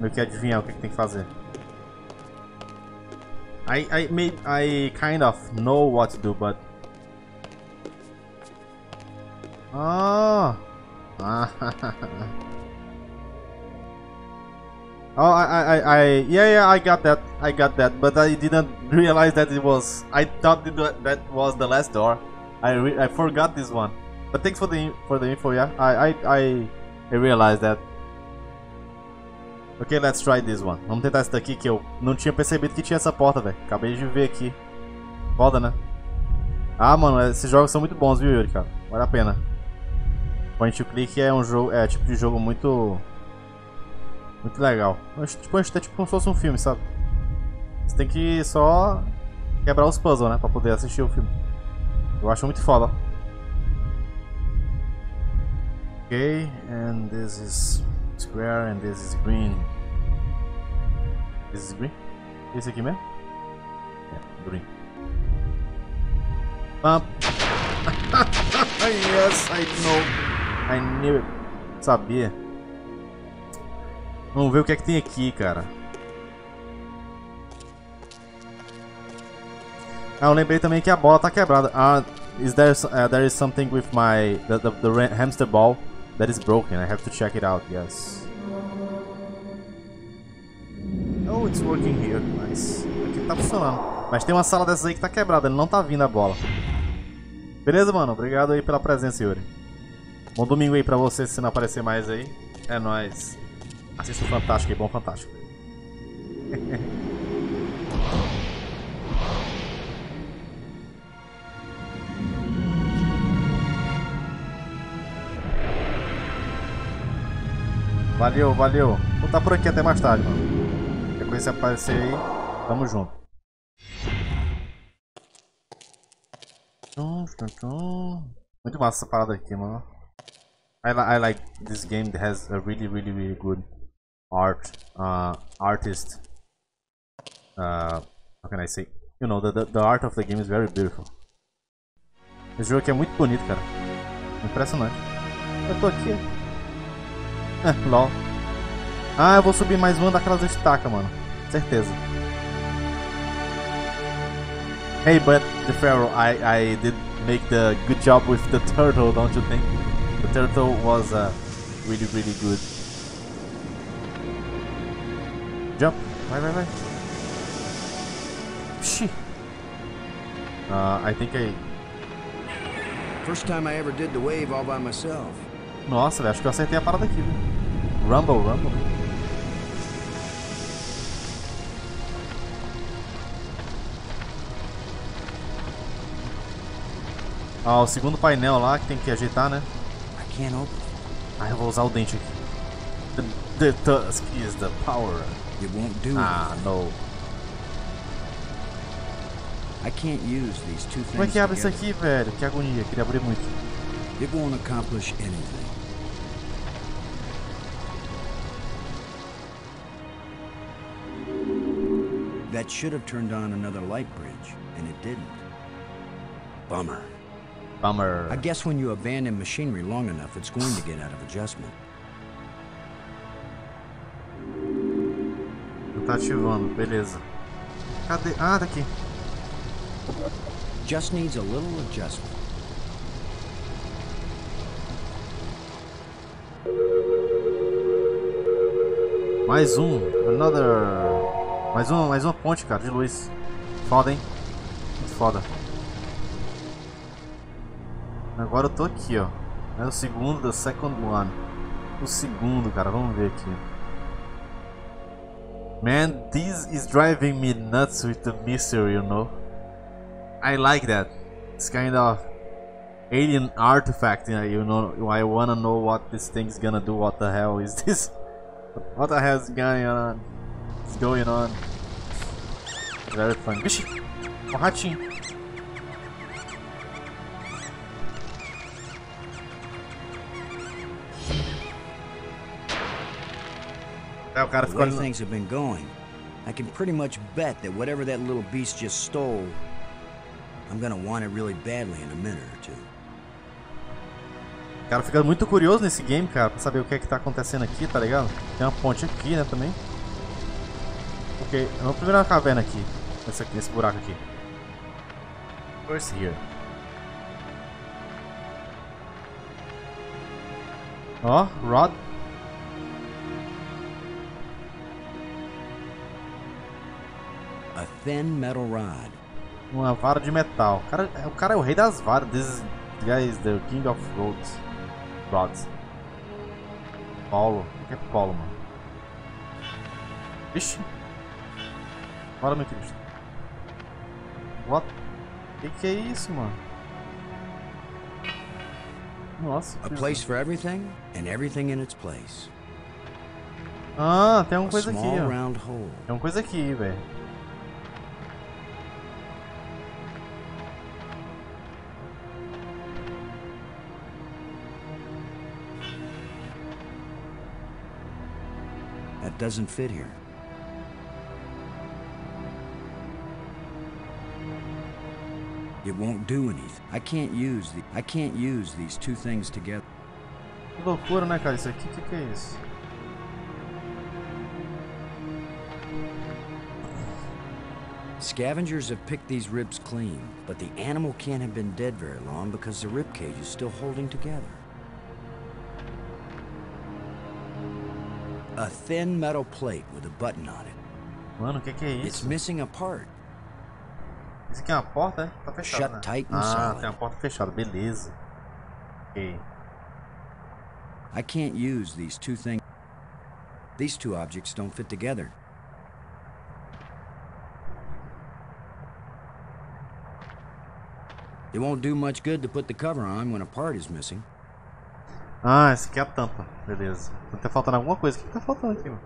meio que adivinhar o que, que tem que fazer. I I made I kind of know what to do, but Oh. *laughs* Oh, I, I, I, yeah, yeah, I got that, I got that, but I didn't realize that it was, I thought that, that was the last door. I, I forgot this one. But thanks for the, for the info, yeah, I, I, I, I realized that. Ok, let's try this one. Vamos tentar esse daqui que eu não tinha percebido que tinha essa porta, velho. Acabei de ver aqui. Foda, né? Ah, mano, esses jogos são muito bons, viu, Yuri, cara? Vale a pena. Point to click é um jogo, é tipo de jogo muito muito legal. Tipo, é tipo como se fosse um filme, sabe? Você tem que só quebrar os puzzles, né, para poder assistir o filme. Eu acho muito foda. Okay, and this is square and this is green. This is green? Esse aqui mesmo? Yeah, green. Um. *laughs* yes, I know. I knew Sabia. Vamos ver o que é que tem aqui, cara. Ah, eu lembrei também que a bola tá quebrada. Ah, is there uh, there is something with my the, the, the hamster ball that is broken. I have to check it out. Yes. Oh, it's working here. Nice. Aqui tá funcionando. Mas tem uma sala dessas aí que tá quebrada. Ele não tá vindo a bola. Beleza, mano. Obrigado aí pela presença, Yuri. Bom domingo aí pra você se não aparecer mais aí. É nóis. Assista o Fantástico aí, bom Fantástico. *laughs* Valeu, valeu. Vou estar por aqui até mais tarde, mano. Se aparecer aí, tamo junto. Muito massa essa parada aqui, mano. I, li I like this game that has a really really really good art uh, artist uh, how can I say? You know the, the, the art of the game is very beautiful. Esse jogo aqui é muito bonito cara. Impressionante. Eu tô aqui. É, *laughs* lol. Ah eu vou subir mais uma daquelas estacas mano certeza Hey but the Pharaoh I, I did make the good job with the turtle don't you think The turtle was uh, really, really good. Jump! Vai, vai, vai! Pshi! Uh, I think I... First time I ever did the wave all by myself. Nossa, acho que eu acertei a parada aqui, viu? Rumble, rumble. Ah, o segundo painel lá que tem que ajeitar, né? open Ah, eu vou usar o dente aqui. The, the tusk is the power. It won't do Ah, no. I can't use these two things Como é que abre isso aqui, velho? Que agonia, queria abrir muito. It won't accomplish anything. That should have turned on another light bridge, and it didn't. Bummer. Bummer. I guess when you abandon machinery long enough, it's going to get out of adjustment. Tá ativando, beleza. Cadê? Ah, tá aqui. Just needs a little adjustment. Mais um. Another. Mais um, mais uma ponte, cara, de luz. Foda, hein? Foda. Agora eu tô aqui, ó. É o segundo, the second one. O segundo, cara, vamos ver aqui. Man, this is driving me nuts with the mystery, you know. I like that. It's kind of alien artifact, you know. I wanna know what this thing's gonna do. What the hell is this? *laughs* What the hell is going on? What's going on? Very fun. Vixe, um ratinho. É, o cara ficou ali. things have been going. I can pretty much bet that whatever that little beast just stole, I'm gonna want it really badly in a minute or two. Cara, fica muito curioso nesse game, cara, pra saber o que é que tá acontecendo aqui, tá ligado? Tem uma ponte aqui, né, também. Ok, vamos primeiro na caverna aqui. Nesse, aqui, nesse buraco aqui. First here. Ó, oh, Rod. A thin metal rod. Uma vara de metal. O cara, o cara é o rei das varas. This guy is the king of roads. Rods. Paulo. O que é Paulo, mano? Vixe. Bora, meu Cristo. What? Que que é isso, mano? Nossa. A place for everything and everything in its place. Ah, tem uma coisa aqui, ó. Tem uma coisa aqui, velho. Doesn't fit here. It won't do anything. I can't use the I can't use these two things together. Que loucura, né, cara? Isso aqui, que, que é isso? Scavengers have picked these ribs clean, but the animal can't have been dead very long because the rib cage is still holding together. A thin metal plate with a button on it. Mano, o que, que é isso? It's missing a part. Isso aqui é uma porta, né? Tá fechada. Shut né? tight and ah, solid. tem uma porta fechada, beleza. Ok. I can't use these two things. These two objects don't fit together. It won't do much good to put the cover on when a part is missing. Ah, essa aqui é a tampa. Beleza. Tá faltando alguma coisa. O que tá faltando aqui, mano?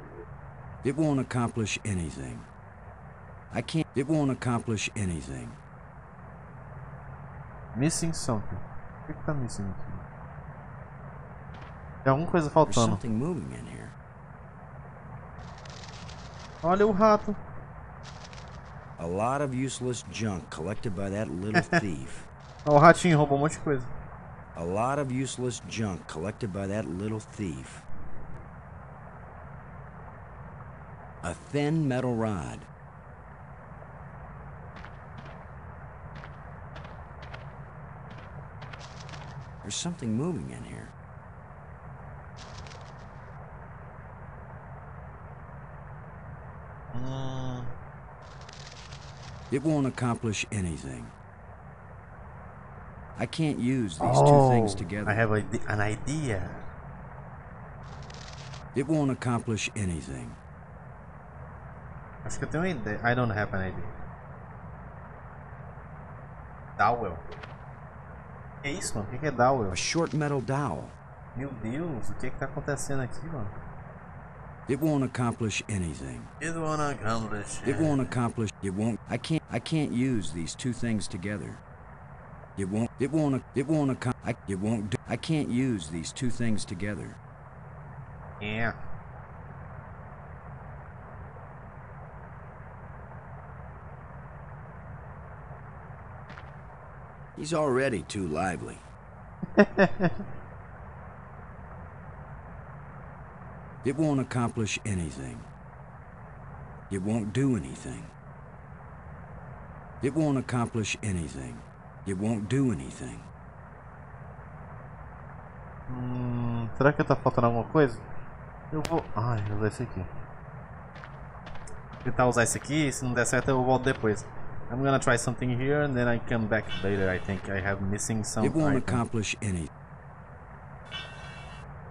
It won't accomplish anything. I can't. It won't accomplish anything. Missing something. O que, que tá missing aqui? Tem alguma coisa There's faltando. something moving in here. Olha o rato. A lot of useless junk collected by that little *laughs* thief. O ratinho roubou um monte de coisa. A lot of useless junk collected by that little thief. A thin metal rod. There's something moving in here. Hum, It won't accomplish anything. I can't use these two oh, things together. I have a, an idea. It won't accomplish anything. Acho que eu tenho uma ideia. I don't have an idea. Dowel. Que isso, mano? O que que é Dowel? A short metal dowel. Meu Deus, o que que tá acontecendo aqui, mano? It won't accomplish anything. It won't accomplish. It won't accomplish. It won't. I can't. I can't use these two things together. It won't. It won't. It won't. I. It won't. Do, I can't use these two things together. Yeah. He's already too lively. *laughs* It won't accomplish anything. It won't do anything. It won't accomplish anything. It won't do anything. Hum, será que tá faltando alguma coisa? Eu vou. Ai, eu vou usar esse aqui. Tentar usar esse aqui, se não der certo eu volto depois. I'm gonna try something here and then I come back later. I think I have missing some. It won't accomplish any.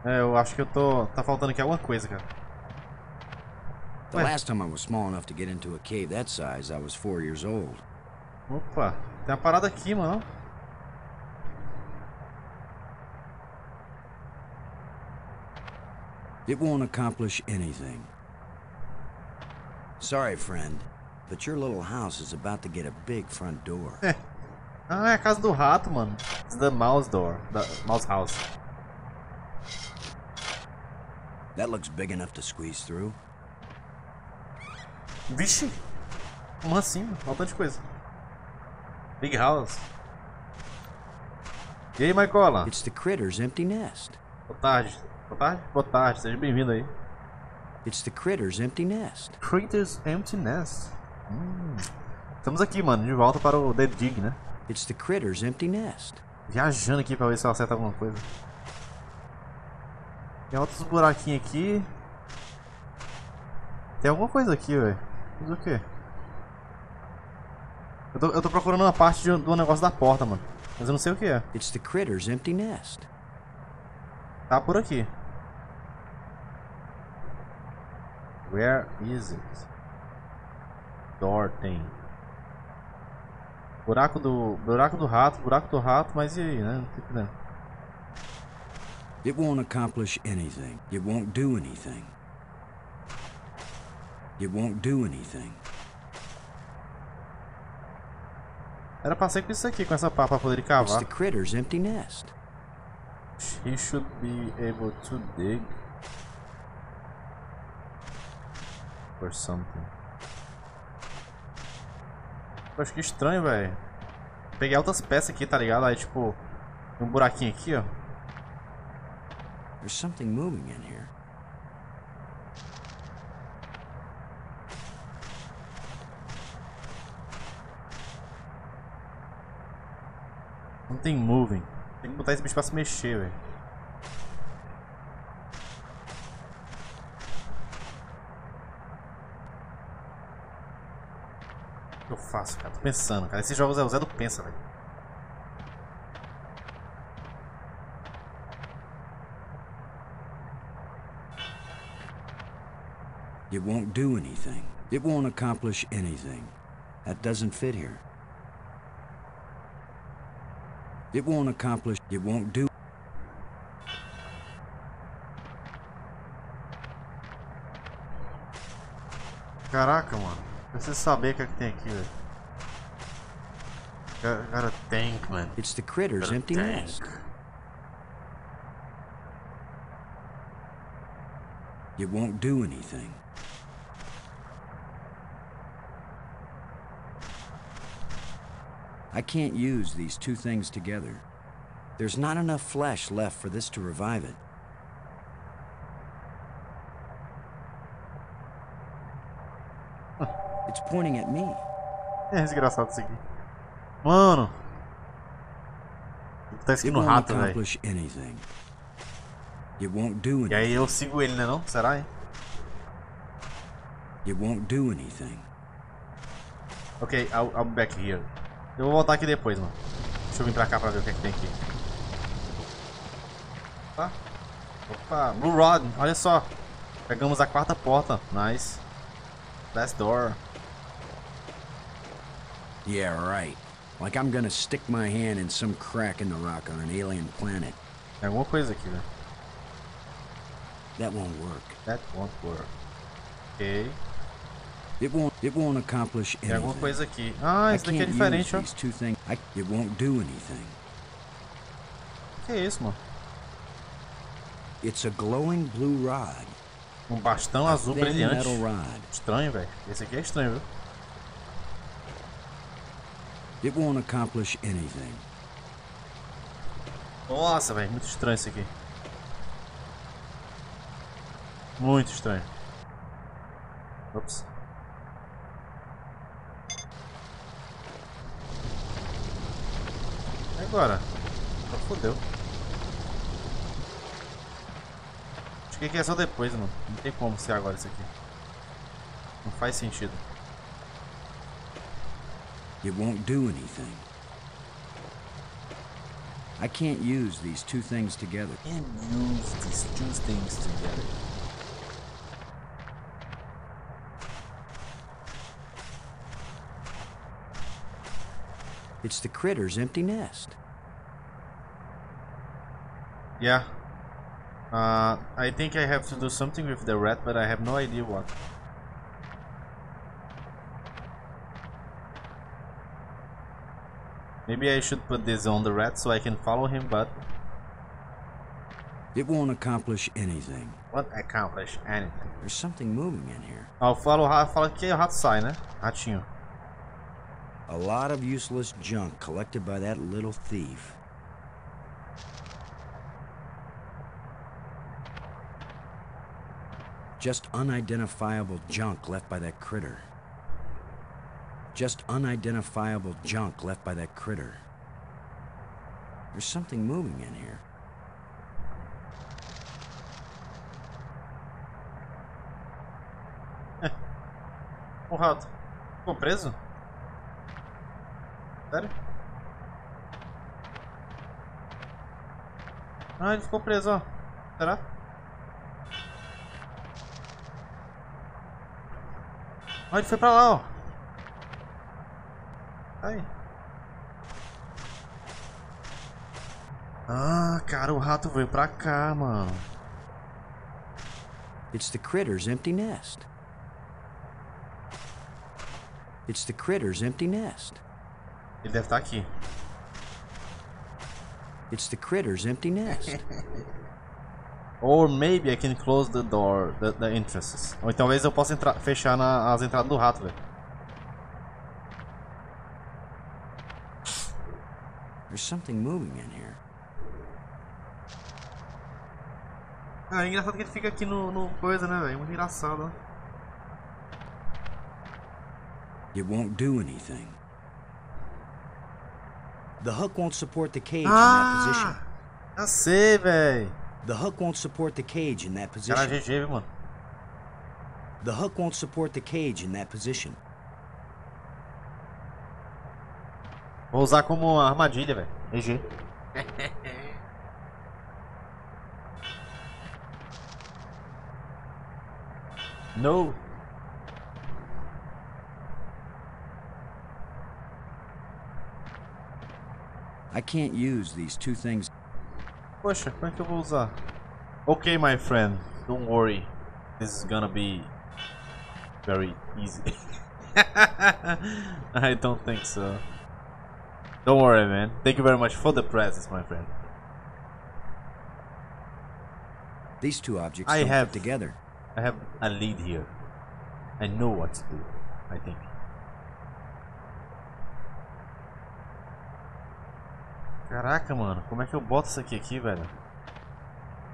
É, eu acho que eu tô. Tá faltando aqui alguma coisa, cara. The last time I was small enough to get into a cave that size, I was four years old. Opa, tem uma parada aqui, mano. It won't accomplish anything. Sorry, friend, but your little house is about to get a big front door. *laughs* Ah, é a casa do rato, mano. It's the mouse door. The mouse house. That looks big enough to squeeze through. Vixe! Como assim? Falta de coisa. Big house. E aí, Maicola? It's the critter's empty nest. Boa tarde. Boa tarde? Boa tarde, seja bem-vindo aí. It's the critter's empty nest. Critter's empty nest. Hum. Estamos aqui, mano, de volta para o The Dig, né? It's the critter's empty nest. Viajando aqui pra ver se eu acerto alguma coisa. Tem outros buraquinhos aqui. Tem alguma coisa aqui, velho. Mas o quê? Eu tô, eu tô procurando uma parte de, do negócio da porta, mano. Mas eu não sei o que é. It's the critter's empty nest. Tá por aqui. Where is it? Door thing. Buraco do. Buraco do rato, buraco do rato, mas e aí, né? Não tô entendendo. It won't accomplish anything. It won't do anything. It won't do anything. Era pra ser com isso aqui, com essa pá pra poder cavar. It's the critter's empty nest. He should be able to dig. Or something. Poxa, que estranho, velho. Peguei altas peças aqui, tá ligado? Aí, tipo, tem um buraquinho aqui, ó. There's something moving in here. Something moving. Tem que botar esse bicho pra se mexer, velho. O que eu faço, cara? Tô pensando, cara. Esses jogos é o Zé do pensa, velho. It won't do anything. It won't accomplish anything. That doesn't fit here. It won't accomplish. It won't do. Caraca, mano. Preciso saber o que, é que tem aqui, velho. Got, got a tank, man. It's the critter's empty nest. It won't do anything. I can't use these two things together. There's not enough flesh left for this to revive it. It's pointing at me. *laughs* É desgraçado isso aqui. Mano. Tá It escrito won't rato, velho. accomplish anything. It won't do E aí anything. eu sigo ele, né não? Será, hein? It won't do anything. Ok, I'll, I'll be back here. Eu vou voltar aqui depois, mano. Deixa eu vir pra cá pra ver o que, é que tem aqui. Opa. Opa, Blue Rod, olha só. Pegamos a quarta porta. Nice. Last door. Yeah, right. Like I'm gonna stick my hand in some crack in the rock on an alien planet. Tem alguma coisa aqui, velho. That won't work. That won't work. Ok. It won't. It won't accomplish Tem alguma anything. coisa aqui. Ah, I esse daqui é diferente, ó. these two things. I, it won't do anything. Que é isso, mano? It's a glowing blue rod. Um bastão A azul brilhante. Estranho, velho. Esse aqui é estranho, viu? It won't accomplish anything. Nossa, velho. Muito estranho isso aqui. Muito estranho. Ops. E agora? Só fodeu. Acho que aqui é só depois, mano. Não tem como ser agora isso aqui. Não faz sentido. It won't do anything. I can't use these two things together. Can't use these two things together. It's the critter's empty nest. Yeah. Uh, I think I have to do something with the rat, but I have no idea what. Maybe I should put this on the rat so I can follow him, but It won't accomplish anything. What accomplish anything? There's something moving in here. Ah, eu falo, falo que o rato sai, né? Ratinho. A lot of useless junk collected by that little thief. Just unidentifiable junk left by that critter. Just unidentifiable junk left by that critter. There's something moving in here. *laughs* o rato ficou preso? Ah, ele ficou preso, ó. Será? Ah, ele foi pra lá, ó. Aí. Ah, cara, o rato veio pra cá, mano. It's the critter's empty nest. It's the critter's empty nest. Ele deve estar aqui. It's the critter's empty nest. *laughs* Or maybe I can close the door, the, the entrances. Ou então talvez eu possa entrar, fechar na, as entradas do rato, velho. There's something moving in here. Ah, é engraçado que ele fica aqui no, no coisa, né, velho? Muito engraçado, ó. It won't do anything. The hook won't support the cage ah, in that position. Já sei, véi. The hook won't support the cage in that position. Cara, GG, mano. The hook won't support the cage in that position. Vou usar como armadilha, velho. GG. no. I can't use these two things. Poxa, como é que eu vou usar? Okay, my friend, don't worry. This is gonna be very easy. *laughs* I don't think so. Don't worry, man. Thank you very much for the presents, my friend. These two objects I have together. I have a lead here. I know what to do. I think. Caraca, mano, como é que eu boto isso aqui aqui, velho?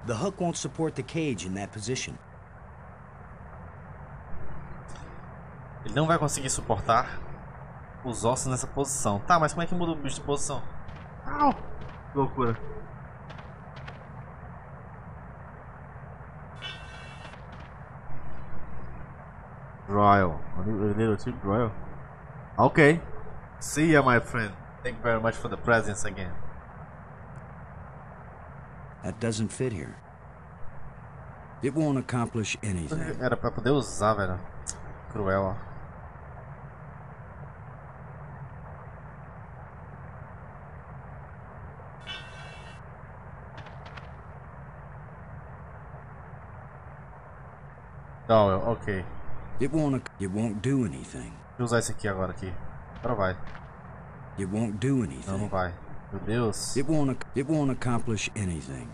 The hook won't support the cage in that position. Ele não vai conseguir suportar os ossos nessa posição. Tá, mas como é que muda o bicho de posição? Au! Loucura. Royal. Little tip royal. Okay. See ya, my friend. Thank you very much for the presents again. That doesn't fit here. It won't accomplish anything. Era pra poder usar, velho. Cruel, ó. Oh, ok. It won't, it won't do anything. Vou usar esse aqui agora aqui. Agora vai. It won't do anything. Não, não vai. Meu Deus. It won't, it won't accomplish anything.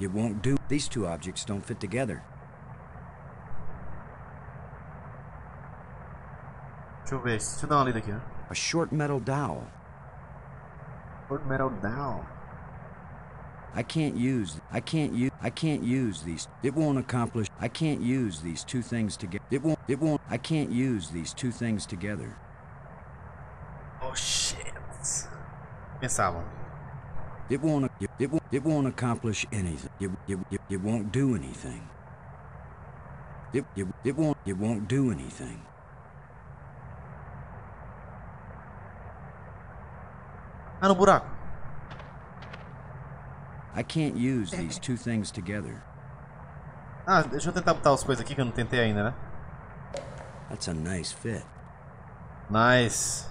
It won't do. These two objects don't fit together. Deixa eu ver. Deixa eu dar uma lida aqui, né? A short metal dowel. Short metal dowel. I can't use. I can't use. I can't use these. It won't accomplish. I can't use these two things together. It won't. It won't. I can't use these two things together. Oh shit. Pensava. It won't. It, it won't. It won't accomplish anything. It, it, it, it won't do anything. It, it, it won't. It won't do anything. Ah, no buraco. I can't use these two things together. Ah, deixa eu tentar botar as coisas aqui que eu não tentei ainda, né? That's a nice fit. Nice.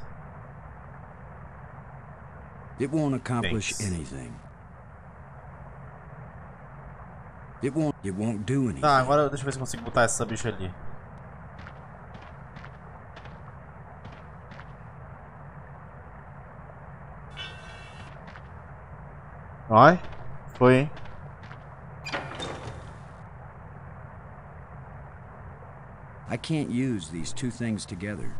It won't accomplish Thanks. anything. It won't, it won't do anything. Tá, agora deixa eu ver se consigo botar essa bicha ali. Ai, foi. I can't use these two things together.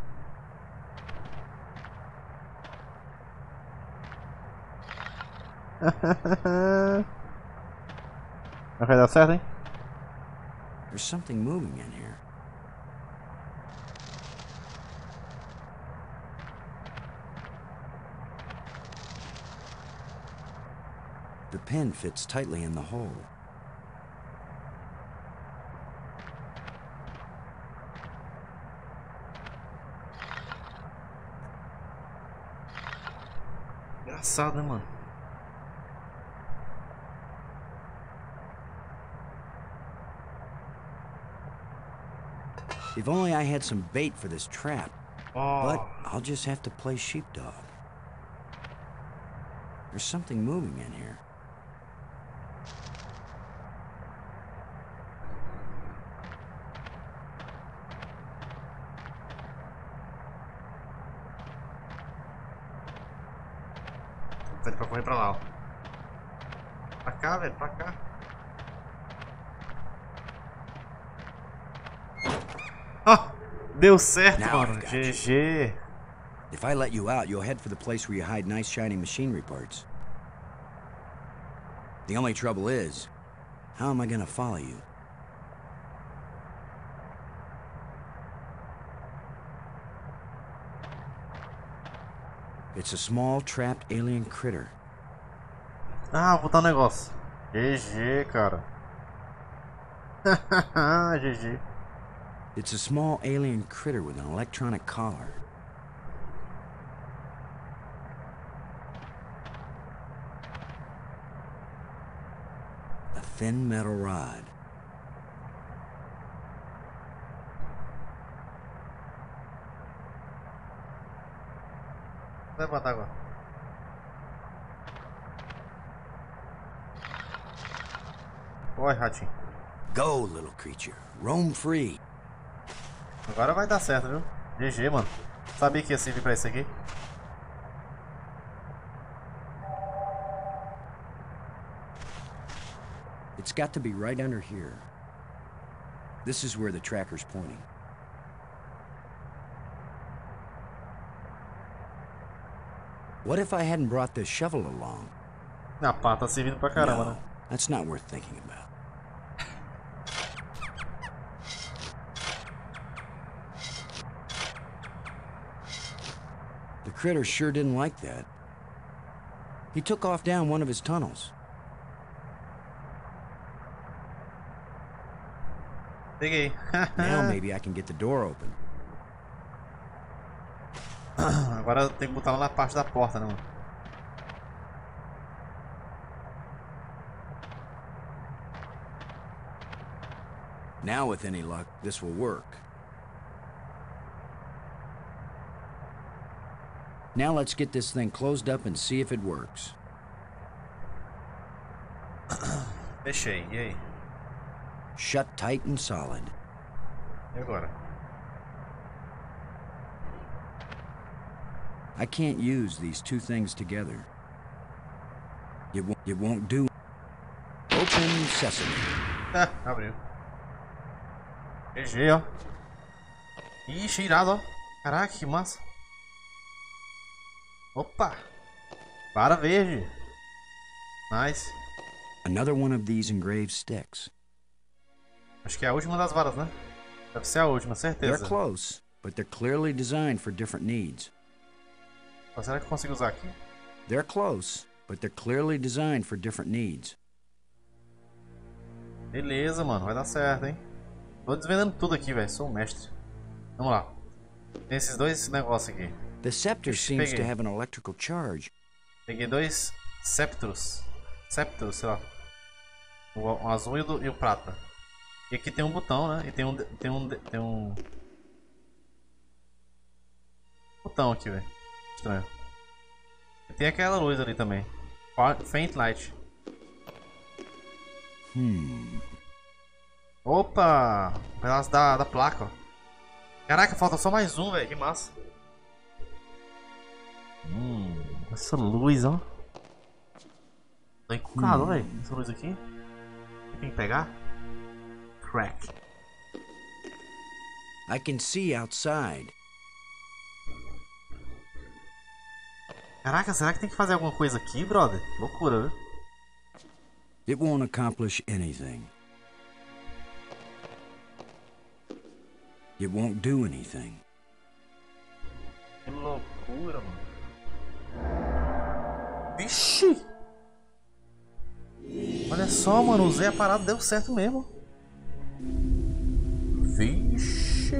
*laughs* Vai that's certo, hein? There's something moving in here. The pin fits tightly in the hole. Engraçado, né, mano? If only I had some bait for this trap. Oh. But ah. I'll just have to play sheepdog. There's something moving in here. Deu certo, mano. GG. If I let you out, you'll head for the place where you hide nice shiny machinery parts. The only trouble is, how am I gonna follow you? It's a small trapped alien critter. Ah, vou botar um negócio. GG, cara. *laughs* GG. It's a small alien critter with an electronic collar. A thin metal rod. Levanta agora. Oi, ratinho. Go, little creature. Roam free. Agora vai dar certo, viu? GG, mano. Sabia que ia servir pra isso aqui. It's got to be right under here. This is where the tracker's pointing. What if I hadn't brought this shovel along? A pá tá servindo pra caramba, no, né? that's not worth thinking about. Critter sure didn't like that. He took off down one of his tunnels. Peguei. *laughs* Now maybe I can get the door open. *clears throat* Agora tem que botar lá na parte da porta, mano? Now, with any luck, this will work. Now let's get this thing closed up and see if it works. Fechei. E aí? Shut tight and solid. E agora? I can't use these two things together. It, won't- it won't do. Open sesame. Ah, abriu. GG, ó. Ixi, irado, ó. Caraca, que massa. Opa! Para verde. Nice. Another one of these engraved sticks. Acho que é a última das varas, né? Deve ser a última, They're certeza. close, but they're clearly designed for different needs. Mas será que eu consigo usar aqui? They're close, but they're clearly designed for different needs. Beleza, mano. Vai dar certo, hein? Tô desvendando tudo aqui, velho. Sou um mestre. Vamos lá. Tem esses dois negócios aqui. The scepter seems to have an electrical charge. Peguei dois Sceptros. Sceptros, sei lá. O, azul e o, e o prata. E aqui tem um botão, né? E tem um. Tem um. Tem um. Botão aqui, velho. Estranho. E tem aquela luz ali também. Fa- Faint Light. Hmm. Opa! Um pedaço da, da placa, ó. Caraca, falta só mais um, velho. Que massa. Hum, essa luz, ó. Tô encucado, Hum. velho. Essa luz aqui. Tem que pegar? Crack. I can see outside. Caraca, será que tem que fazer alguma coisa aqui, brother? Loucura, viu? It won't accomplish anything. It won't do anything. Que loucura, mano. Vixe! Olha só, mano, usei a parada, deu certo mesmo. Vixe!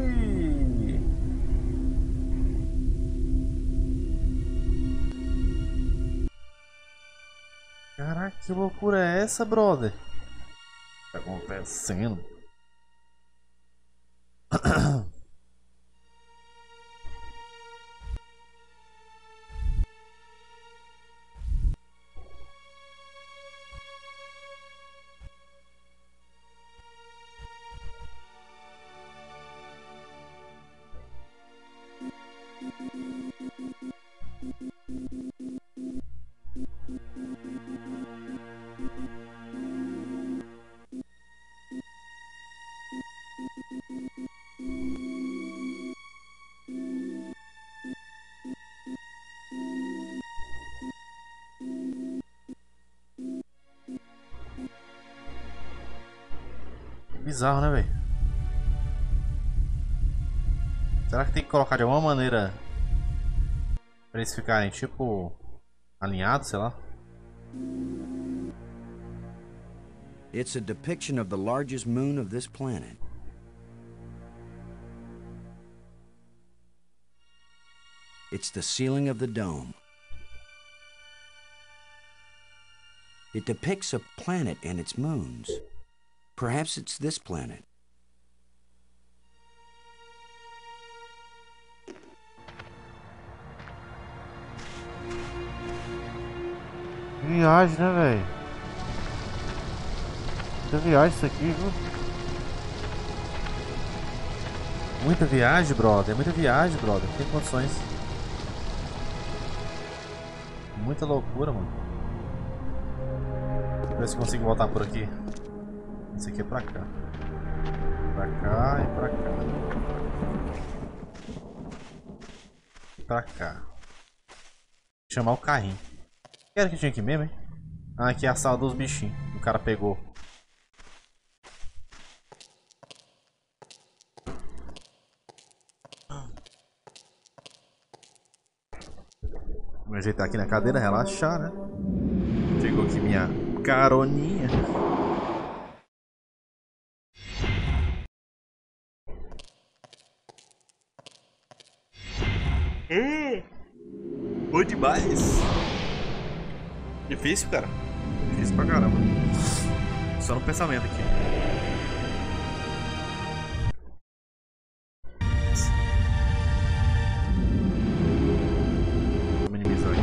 Caraca, que loucura é essa, brother? O que tá acontecendo? *clears throat* Bizarro, né, velho? Será que tem que colocar de alguma maneira pra eles ficarem, tipo, alinhados, sei lá? It's a depiction of the largest moon of this planet. It's the ceiling of the dome. It depicts a planet and its moons. Perhaps it's this planet. Viagem, né, velho? Muita viagem isso aqui, viu? Muita viagem, brother. Muita viagem, brother. Não tem condições. Muita loucura, mano. Deixa eu ver se consigo voltar por aqui. Esse aqui é pra cá. Pra cá e pra cá. E pra cá. Vou chamar o carrinho. Que era que tinha aqui mesmo, hein? Ah, aqui é a sala dos bichinhos. O cara pegou. Vou ajeitar aqui na cadeira, relaxar, né? Chegou aqui minha caroninha. Difícil, cara. Difícil pra caramba. Só no pensamento aqui. Vou minimizar aqui.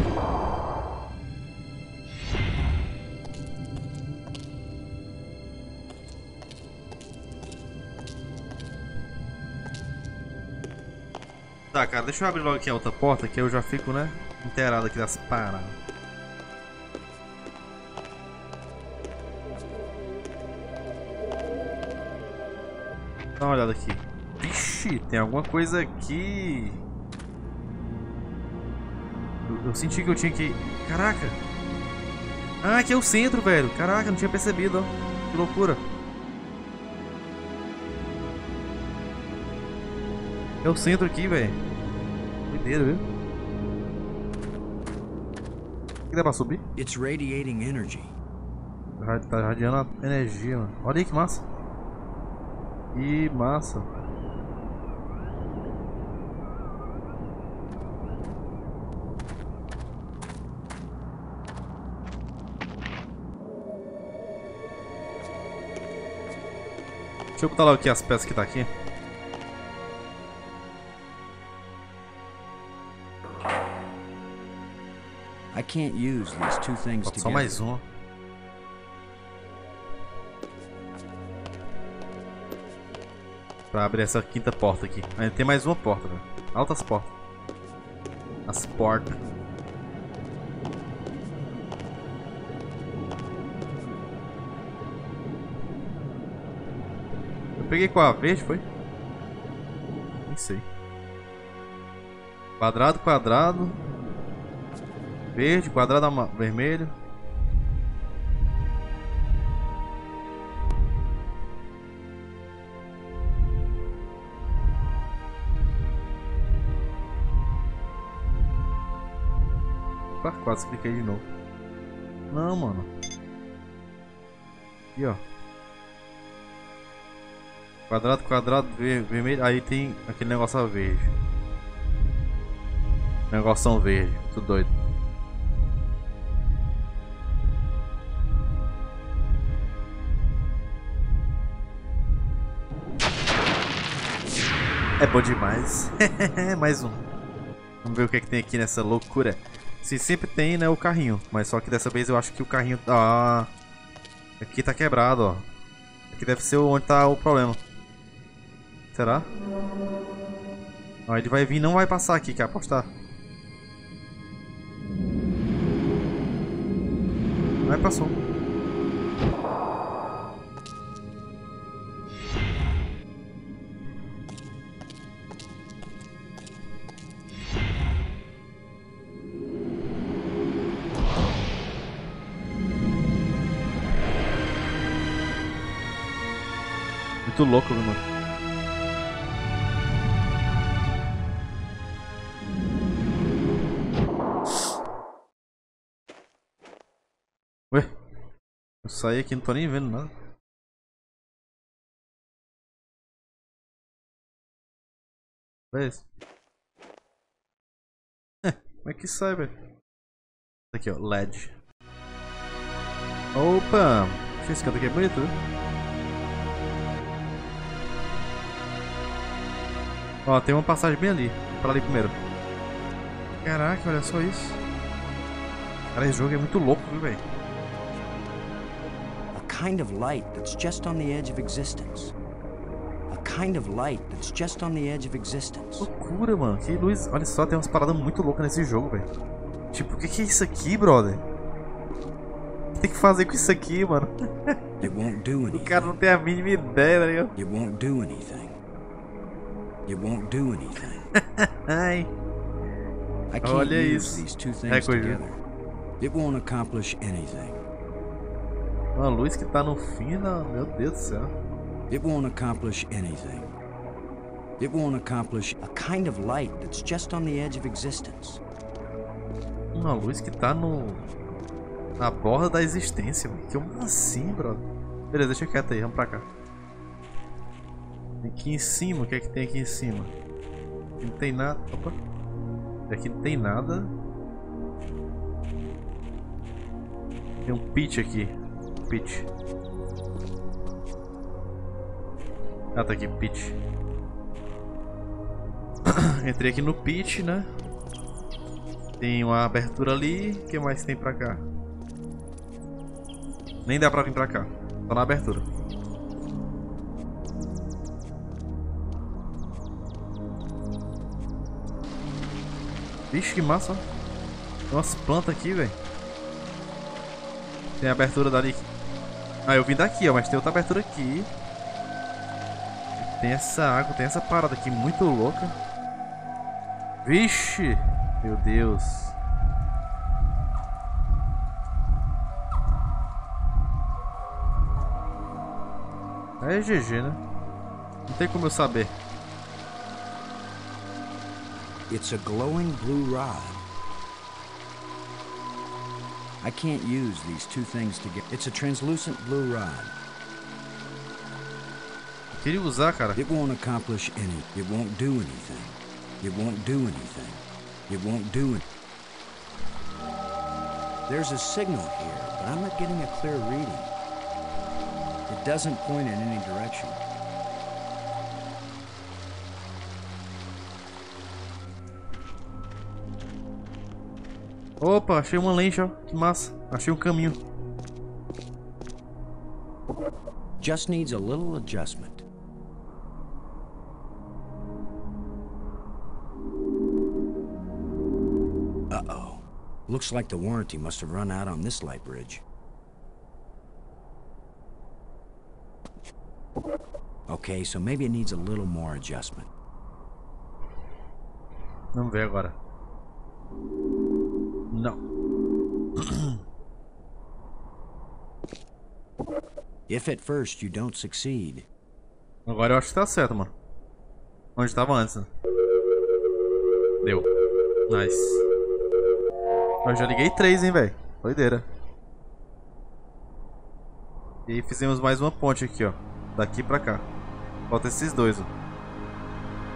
Tá, cara, deixa eu abrir logo aqui a outra porta que eu já fico, né, inteirado aqui das paradas. Dá uma olhada aqui. Vixe, tem alguma coisa aqui. Eu, eu, senti que eu tinha que... Caraca! Ah, aqui é o centro, velho. Caraca, não tinha percebido, ó. Que loucura. É o centro aqui, velho. Doideira, viu? O que dá pra subir? It's radiating energy. Tá radiando energia, mano. Olha aí que massa. Que massa. Deixa eu botar logo aqui as peças que tá aqui. I can't use these two things só mais uma. Pra abrir essa quinta porta aqui. Ainda tem mais uma porta, velho. Altas portas. As portas. Eu peguei qual? A verde, foi? Nem sei. Quadrado, quadrado. Verde, quadrado vermelho. Quase cliquei de novo. Não, mano. Aqui, ó. Quadrado, quadrado, vermelho. Aí tem aquele negócio verde. Negócio verde. Tudo doido. É bom demais. *laughs* Mais um. Vamos ver o que, é que tem aqui nessa loucura. Se sempre tem, né, o carrinho. Mas só que dessa vez eu acho que o carrinho... Ah... Aqui tá quebrado, ó. Aqui deve ser onde tá o problema. Será? Ó, ele vai vir não vai passar aqui, quer apostar? Vai, passou. Muito louco, mano. Ué? Eu saí aqui, não tô nem vendo nada. É isso. Como é que sai, velho? Aqui, ó, LED. Opa! Esse canto aqui é bonito, viu? Ó, tem uma passagem bem ali. Pra ali primeiro. Caraca, olha só isso. Cara, esse jogo é muito louco, viu, velho? kind of light that's just on the edge of existence. A kind of light that's just on the edge of existence. Loucura, mano. Que luz. Olha só, tem umas paradas muito loucas nesse jogo, velho. Tipo, o que, que é isso aqui, brother? Tem que fazer com isso aqui, mano. *laughs* O cara não tem a mínima ideia, tá ligado? It won't do anything. Ai. I can't Olha use isso. these two things together. It won't accomplish anything. Uma luz que tá no fim da... Meu Deus do céu. It won't accomplish anything. It won't accomplish a kind of light that's just on the edge of existence. Uma luz que tá no... Na borda da existência. Que assim, brother? Beleza, deixa quieto aí. Vamos pra cá. Aqui em cima, o que é que tem aqui em cima? Aqui não tem nada. Opa. Aqui não tem nada. Tem um pitch aqui pitch. Ah, tá aqui, pitch. *coughs* Entrei aqui no pitch, né? Tem uma abertura ali. O que mais tem pra cá? Nem dá pra vir pra cá. Só na abertura. Vixe, que massa. Tem umas plantas aqui, velho. Tem abertura dali ah, eu vim daqui, ó, mas tem outra abertura aqui. Tem essa água, tem essa parada aqui muito louca. Vixe! Meu Deus. É GG, né? Não tem como eu saber. It's a glowing blue rod. I can't use these two things together. It's a translucent blue rod. Queria usar, cara. It won't accomplish any. It won't do anything. It won't do anything. It won't do it. There's a signal here, but I'm not getting a clear reading. It doesn't point in any direction. Opa, achei uma lente, ó. Que massa. Achei um caminho. Just needs a little adjustment. Uh-oh. Looks like the warranty must have run out on this light bridge. Okay, so maybe it needs a little more adjustment. Vamos ver agora. If at first you don't succeed. Agora eu acho que tá certo, mano. Onde tava antes, né? Deu. Nice. Eu já liguei três, hein, velho. Doideira. E fizemos mais uma ponte aqui, ó. Daqui pra cá. Falta esses dois, ó.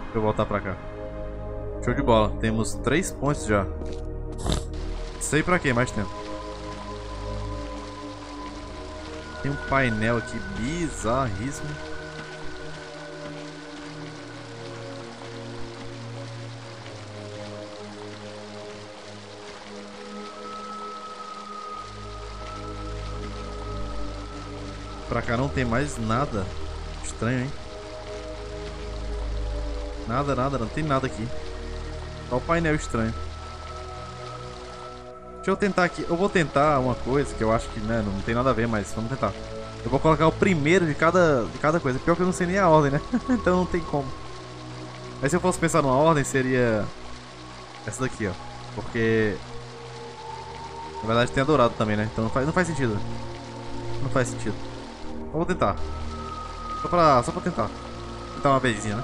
Deixa eu voltar pra cá. Show de bola. Temos três pontes já. Sei pra quê, mais tempo. Tem um painel aqui bizarríssimo. Pra cá não tem mais nada. Estranho, hein? Nada, nada, não tem nada aqui. Só o painel estranho. Deixa eu tentar aqui. Eu vou tentar uma coisa que eu acho que né, não tem nada a ver, mas vamos tentar. Eu vou colocar o primeiro de cada, de cada coisa. Pior que eu não sei nem a ordem, né? *laughs* então não tem como. Mas se eu fosse pensar numa ordem, seria essa daqui, ó. Porque... Na verdade tem a dourado também, né? Então não faz, não faz sentido. Não faz sentido. Vou tentar. Só pra, só pra tentar. Tentar uma vezinha, né?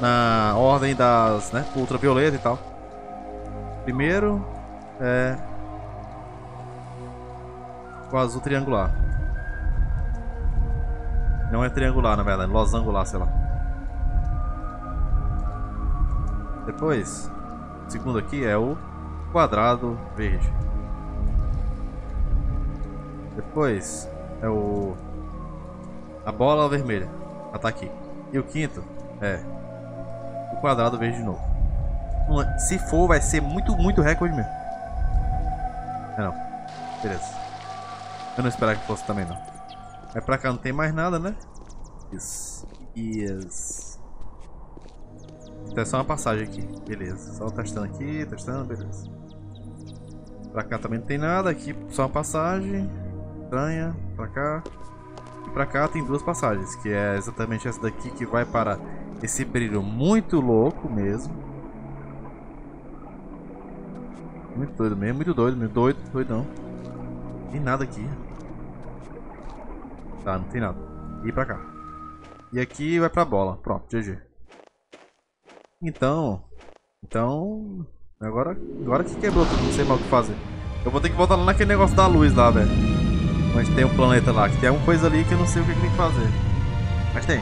Na ordem das, né? Ultravioleta e tal. Primeiro é... O azul triangular. Não é triangular, na verdade. Losangular, sei lá. Depois, o segundo aqui é o quadrado verde. Depois é o a bola vermelha. Ela tá aqui. E o quinto é o quadrado verde de novo. Se for, vai ser muito, muito recorde mesmo. É não. Beleza. Eu não esperava que fosse também não. Aí pra cá não tem mais nada, né? Isso. Yes. Então é só uma passagem aqui. Beleza. Só testando aqui, testando, beleza. Pra cá também não tem nada. Aqui só uma passagem. Estranha. Pra cá. E pra cá tem duas passagens, que é exatamente essa daqui que vai para esse brilho muito louco mesmo. Muito doido mesmo, muito doido, muito doido, doidão. Não tem nada aqui. Tá, não tem nada. E pra cá. E aqui vai pra bola. Pronto, GG. Então... Então... Agora, agora que quebrou tudo, não sei mais o que fazer. Eu vou ter que voltar lá naquele negócio da luz lá, velho. Onde tem um planeta lá, que tem alguma coisa ali que eu não sei o que, que tem que fazer. Mas tem.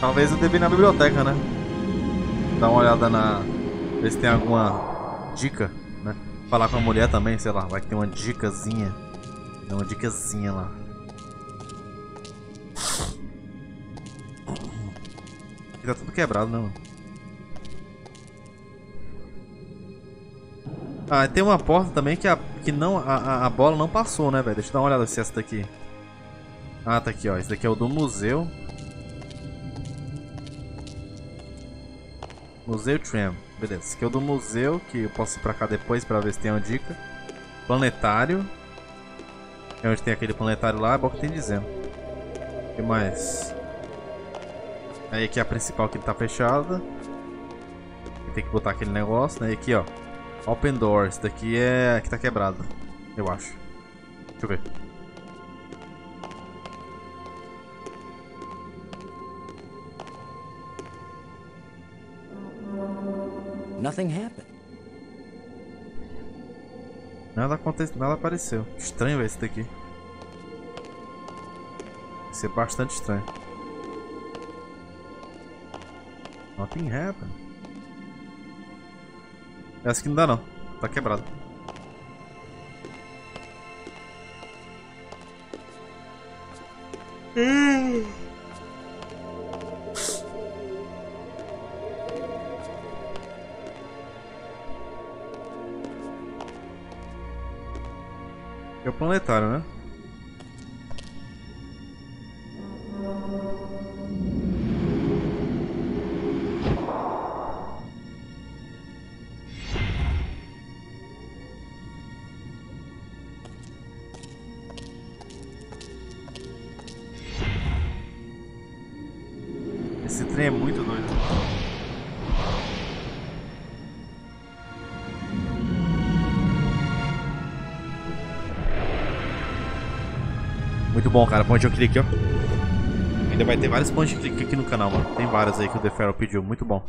Talvez eu deva ir na biblioteca, né? Dar uma olhada na... Ver se tem alguma dica, né? Falar com a mulher também, sei lá. Vai tem uma dicasinha. Tem uma dicasinha lá. Aqui tá tudo quebrado, né, mano? Ah, tem uma porta também que, a, que não, a, a bola não passou, né, velho? Deixa eu dar uma olhada se essa daqui. Ah, tá aqui, ó. Esse daqui é o do museu. Museu Tram. Beleza. Esse aqui é o do museu, que eu posso ir pra cá depois pra ver se tem uma dica. Planetário. É onde tem aquele planetário lá, é bom que tem dizendo. O que mais? Aí aqui é a principal que tá fechada. Tem que botar aquele negócio, né? E aqui, ó. Open Door. Esse daqui é... que tá quebrado. Eu acho. Deixa eu ver. Nothing happened. Nada aconteceu, nada apareceu. Estranho esse daqui. Vai é bastante estranho. Nothing happened. Essa aqui não dá não. Tá quebrado. Hum. *laughs* É o planetário, né? Esse trem é muito doido. Muito bom, cara. Point and click, ó. Ainda vai ter vários point and click aqui no canal, mano. Tem vários aí que o The Feral pediu. Muito bom.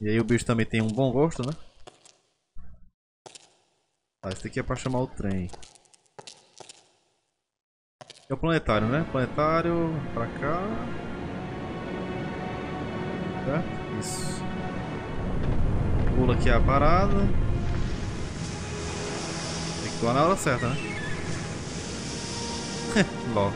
E aí o bicho também tem um bom gosto, né? Ah, esse aqui é pra chamar o trem. É o planetário, né? Planetário pra cá. Certo? Isso. Pula aqui a parada. Tem que pular na hora certa, né? *laughs* LOL.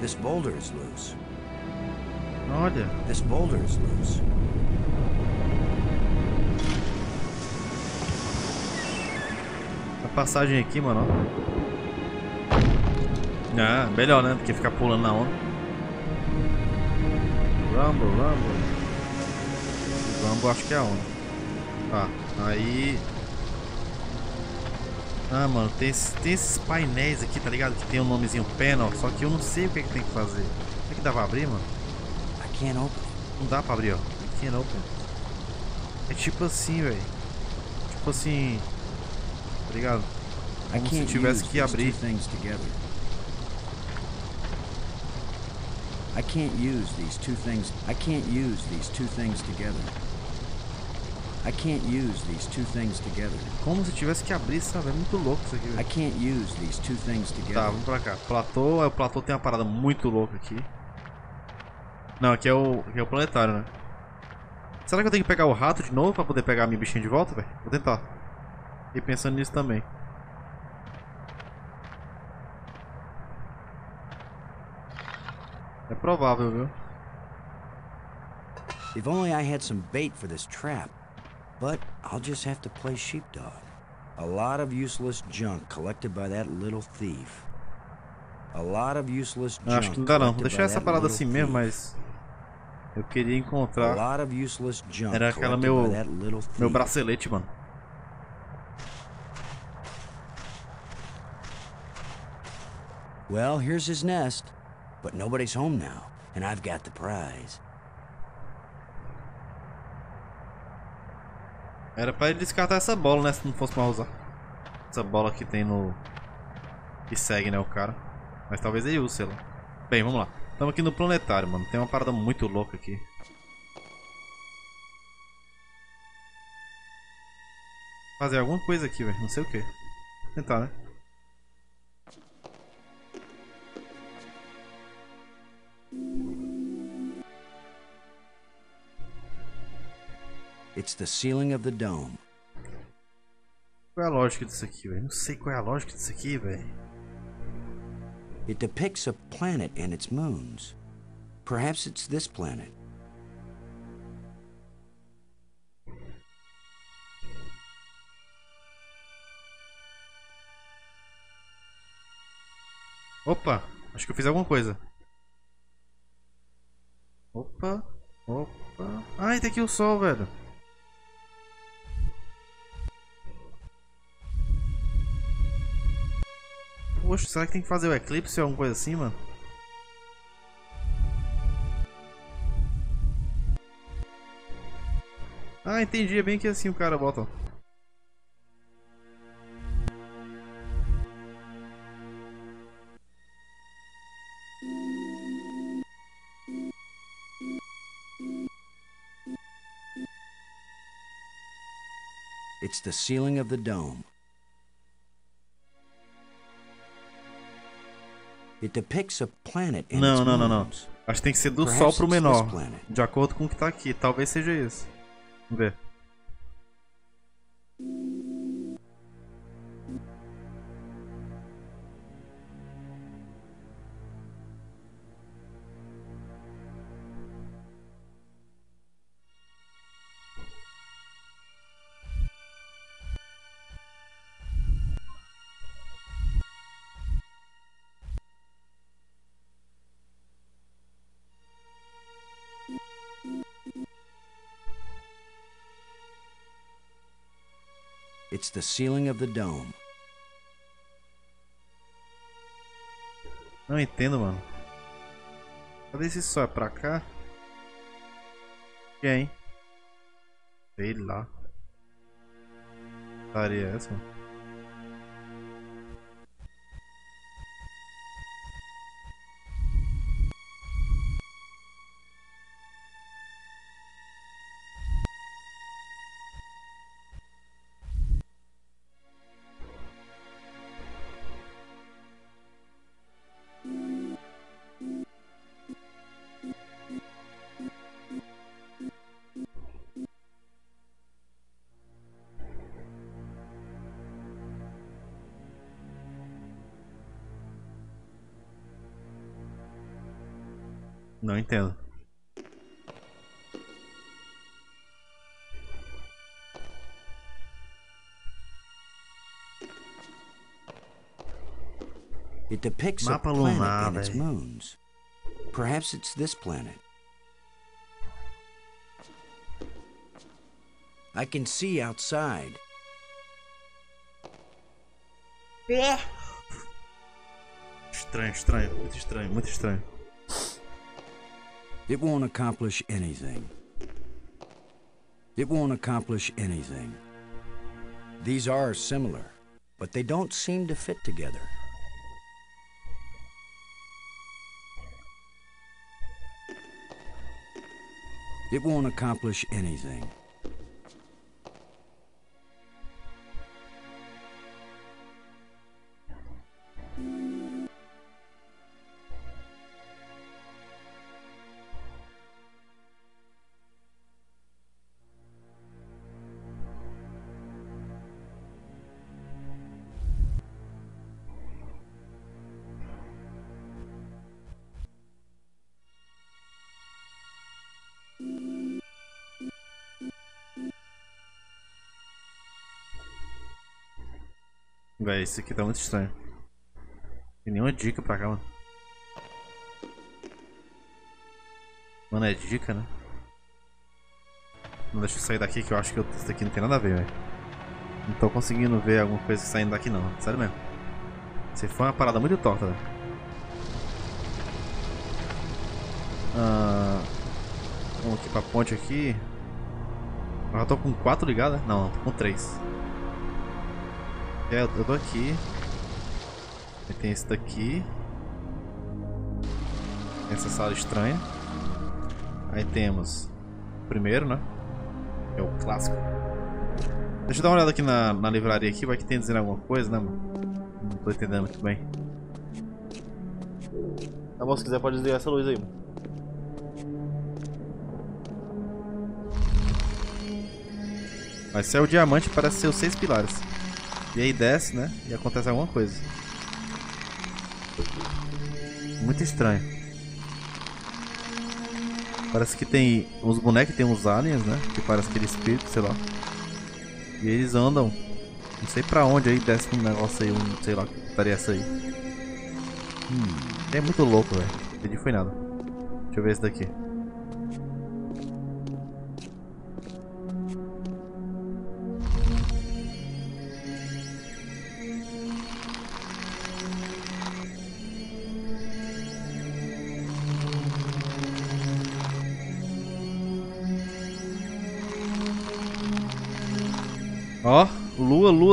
This boulder is loose. Olha. This boulder is loose. A passagem aqui, mano. Ah, melhor, né? Do que ficar pulando na onda. Rumble, Rumble. Rumble acho que é a onda. Tá, aí... Ah, mano, tem, tem esses painéis aqui, tá ligado? Que tem o um nomezinho panel, só que eu não sei o que, é que tem que fazer. Será que dá pra abrir, mano? I can't open. Não dá pra abrir, ó. I can't open. É tipo assim, velho. Tipo assim... Tá ligado? Como se tivesse que abrir. I can't use these two things. I can't use these two things together. I can't use these two things together. Como se tivesse que abrir, sabe? É muito louco isso aqui, velho. I can't use these two things together. Tá, vamos pra cá. Platô, é, o platô tem uma parada muito louca aqui. Não, aqui é o, aqui é o planetário, né? Será que eu tenho que pegar o rato de novo pra poder pegar a minha bichinha de volta, velho? Vou tentar. E pensando nisso também. É provável, viu? If only I had some bait for this trap. But I'll just have to play sheepdog. A lot of useless junk collected by that little thief. A lot of useless junk. Acho que não dá não. Vou deixar essa parada assim mesmo, mas eu queria encontrar. Era aquela meu meu bracelete, mano. Well, here's his nest, but nobody's home now, and I've got the prize. Era pra ele descartar essa bola, né? Se não fosse mal usar. Essa bola que tem no... Que segue, né, o cara. Mas talvez ele use, sei lá. Bem, vamos lá. Estamos aqui no planetário, mano. Tem uma parada muito louca aqui. Fazer alguma coisa aqui, velho. Não sei o que. Tentar, né? It's the ceiling of the dome. Qual é a lógica disso aqui, velho? Não sei qual é a lógica disso aqui, velho. It depicts a planet and its moons. Perhaps it's this planet. Opa, acho que eu fiz alguma coisa. Opa, opa. Ai, tem aqui o sol, velho. Poxa, será que tem que fazer o eclipse ou alguma coisa assim, mano? Ah, entendi. É bem que assim o cara bota. It's the ceiling of the dome. Não, não, não, não. Acho que tem que ser do Sol pro menor. De acordo com o que tá aqui. Talvez seja isso. Vamos ver. It's the ceiling of the dome. Não entendo, mano. Cadê esse sol? É pra cá? Quem? Sei lá. Estaria essa? Não entendo. It depicts Mapa a planet lunar, and its moons. Perhaps it's this planet. I can see outside. Estranho, estranho, muito estranho, muito estranho. It won't accomplish anything. It won't accomplish anything. These are similar, but they don't seem to fit together. It won't accomplish anything. Véi, esse aqui tá muito estranho. Tem nenhuma dica pra cá, mano. Mano, é dica, né? Não deixa eu sair daqui que eu acho que isso daqui não tem nada a ver, velho. Não tô conseguindo ver alguma coisa saindo daqui não. Sério mesmo. Você foi uma parada muito torta, velho. Ah, vamos aqui pra ponte aqui. Eu já tô com 4 ligadas? Não, tô com 3. É, eu tô aqui. Aí tem esse daqui. Essa sala estranha. Aí temos o primeiro, né? É o clássico. Deixa eu dar uma olhada aqui na, na livraria aqui, vai que tem dizendo alguma coisa, né, mano? Não tô entendendo muito bem. Tá bom, se quiser pode desligar essa luz aí, mano. Mas se é o diamante, parece ser os seis pilares. E aí desce, né? E acontece alguma coisa. Muito estranho. Parece que tem uns bonecos, tem uns aliens, né? Que parece aquele espírito, sei lá. E eles andam. Não sei pra onde aí desce um negócio aí, um, sei lá, que estaria essa aí. Hum, é muito louco, velho. Entendi foi nada. Deixa eu ver esse daqui.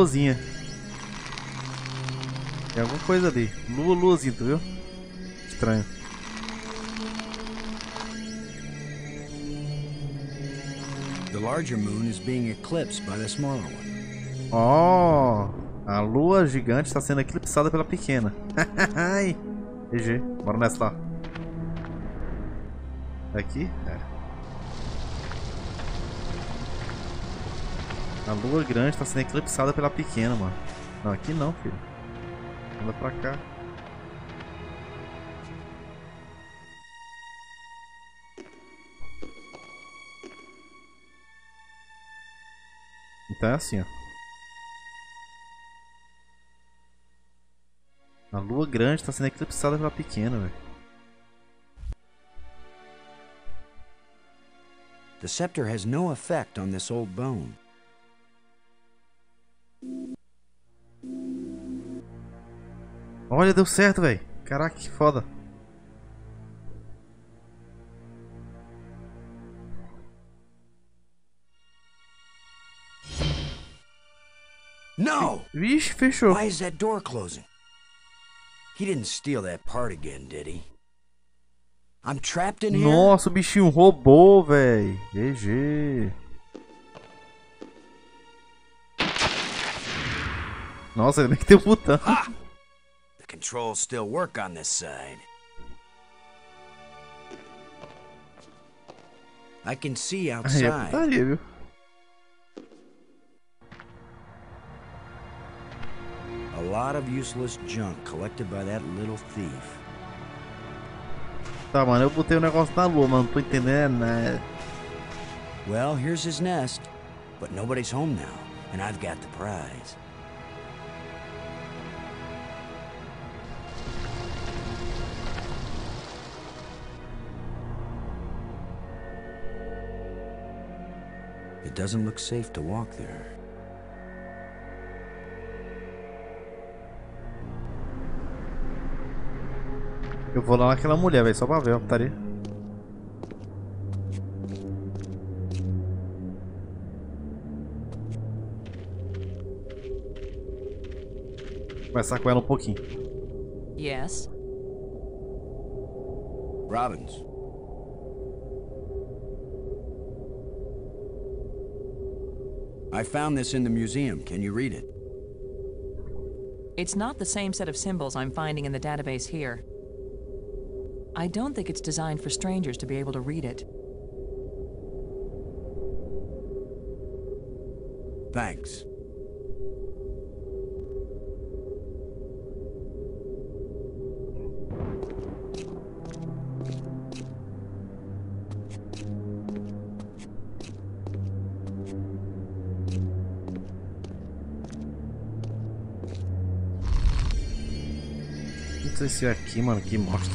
Luazinha. Tem alguma coisa ali. Lua, luazinha, tu viu? Estranho. The larger moon is being eclipsed by the smaller one. Oh, a lua gigante está sendo eclipsada pela pequena. *laughs* GG, bora nessa lá. Aqui? É. A lua grande está sendo eclipsada pela pequena, mano. Não, aqui não, filho. Anda pra cá. Então é assim, ó. A lua grande está sendo eclipsada pela pequena, velho. The scepter has no effect on this old bone. Olha, deu certo, velho. Caraca, que foda. Não! Vixe, fechou. Why is that door closing? He didn't steal that part again, did he? I'm trapped in here. Nossa, o bichinho roubou, velho. GG. Nossa, ele é que tem um botão. The controls still work on this side. I can see outside. Putaria. A lot of useless junk collected by that little thief. Tá, mano, eu botei o um negócio na lua, mano, não tô entendendo nada. Well, here's his nest, but nobody's home now, and I've got the prize. It doesn't look safe to walk there. Eu vou lá naquela mulher, velho, só pra ver a putaria. Conversar com ela um pouquinho. Yes. Robbins. I found this in the museum. Can you read it? It's not the same set of symbols I'm finding in the database here. I don't think it's designed for strangers to be able to read it. Thanks. É aqui, mano, que mostra.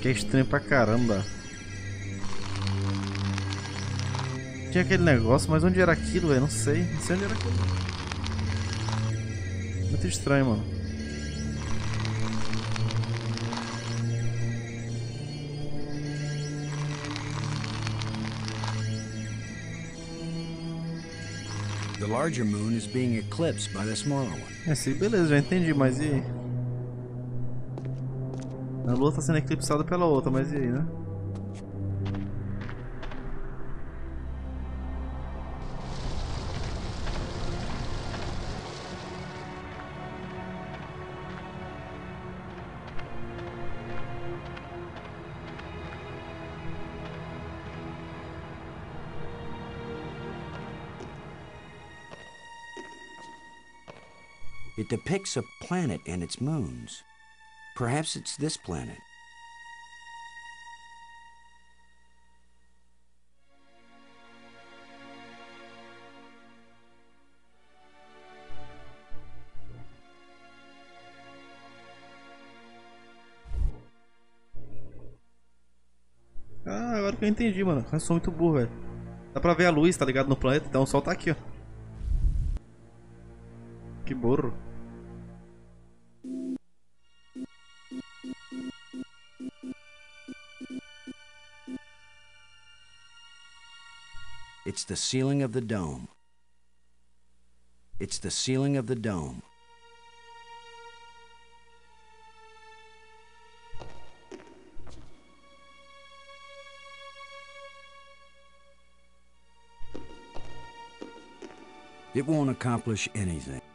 Que é estranho pra caramba. Tinha aquele negócio, mas onde era aquilo, velho? Não sei. Não sei onde era aquilo. Muito estranho, mano. Larger moon is being eclipsed by the smaller one. É, sim, beleza, já entendi, mas e A lua tá sendo eclipsada pela outra, mas e aí, né? It depicts a planet and its moons. Perhaps it's this planet. Ah, agora que eu entendi, mano. Eu sou muito burro, velho. Dá pra ver a luz, tá ligado? No planeta, então o sol tá aqui, ó. The ceiling of the dome. It's the ceiling of the dome. It won't accomplish anything.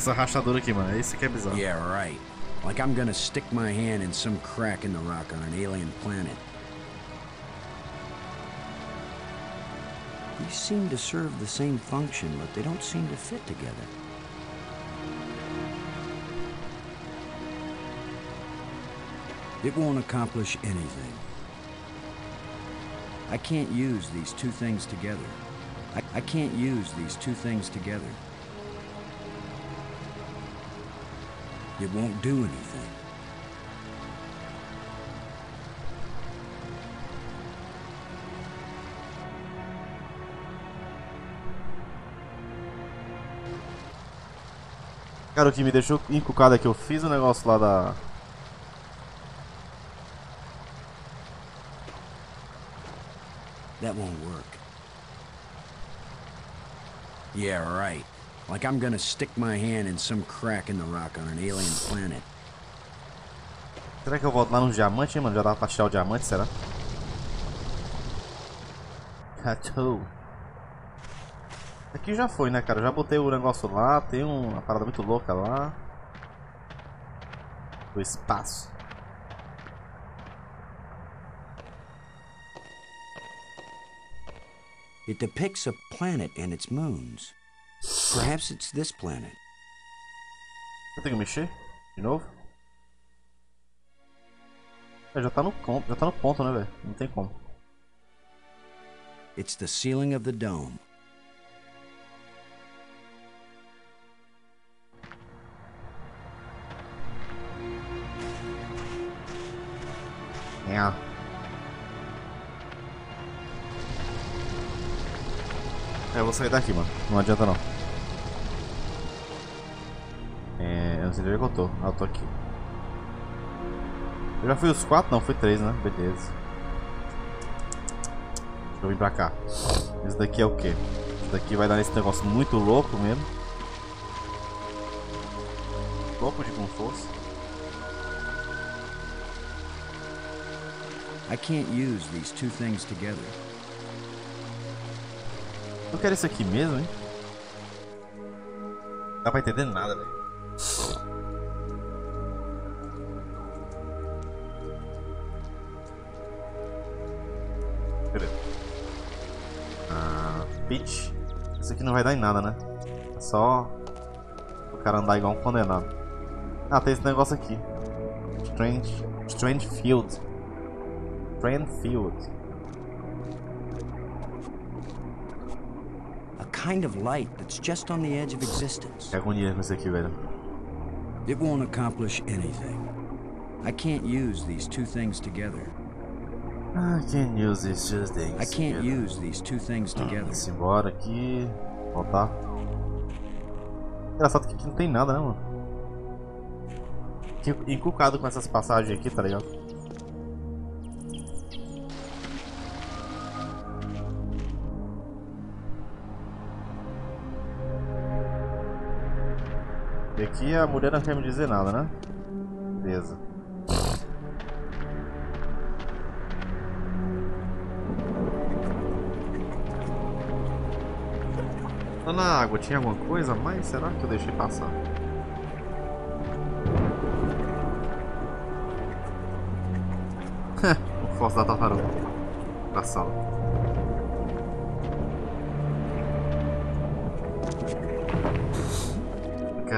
Essa rachadura aqui, mano, é isso que é bizarro. Yeah, right. Like I'm gonna stick my hand in some crack in the rock on an alien planet. These seem to serve the same function, but they don't seem to fit together. It won't accomplish anything. I can't use these two things together. I, I can't use these two things together. It won't do anything. Cara, o que me deixou encucado é que eu fiz o um negócio lá da... That won't work. Yeah, right. Like I'm gonna stick my hand in some crack in the rock on an alien planet. Será que eu volto lá no diamante, hein, mano? Já dá pra tirar o diamante, será? Catou. Aqui já foi, né, cara? já botei o negócio lá, tem uma parada muito louca lá. O espaço. It depicts a planet and its moons. Perhaps it's this planet. Eu tenho que mexer? De novo? É, já tá no, já tá no ponto, né, velho? Não tem como. It's the ceiling of the dome. Vou sair daqui, mano. Não adianta não. É, eu não sei onde é que eu tô. Ah, eu tô aqui. Eu já fui os quatro? Não, fui três, né? Beleza. Deixa eu vir pra cá. Esse daqui é o que? Esse daqui vai dar esse negócio muito louco mesmo. Louco de com força. I can't use these two things together. Eu quero isso aqui mesmo, hein? Não dá pra entender nada, velho. Cadê? Ah, pitch. Isso aqui não vai dar em nada, né? É só o cara andar igual um condenado. Ah, tem esse negócio aqui. Strange, Strange Field. Field. Kind of light that's just on the edge of existence. É. It won't accomplish anything. I can't use these two things together. I can't use these two things. I can't together. use these two things together. Simbora aqui. Voltar. Engraçado que aqui não tem nada, né, mano? Encucado com essas passagens aqui, tá ligado? Aqui a mulher não quer me dizer nada, né? Beleza. Tá na água, tinha alguma coisa mais? Será que eu deixei passar? *laughs* o fóssil da tartaruga. Da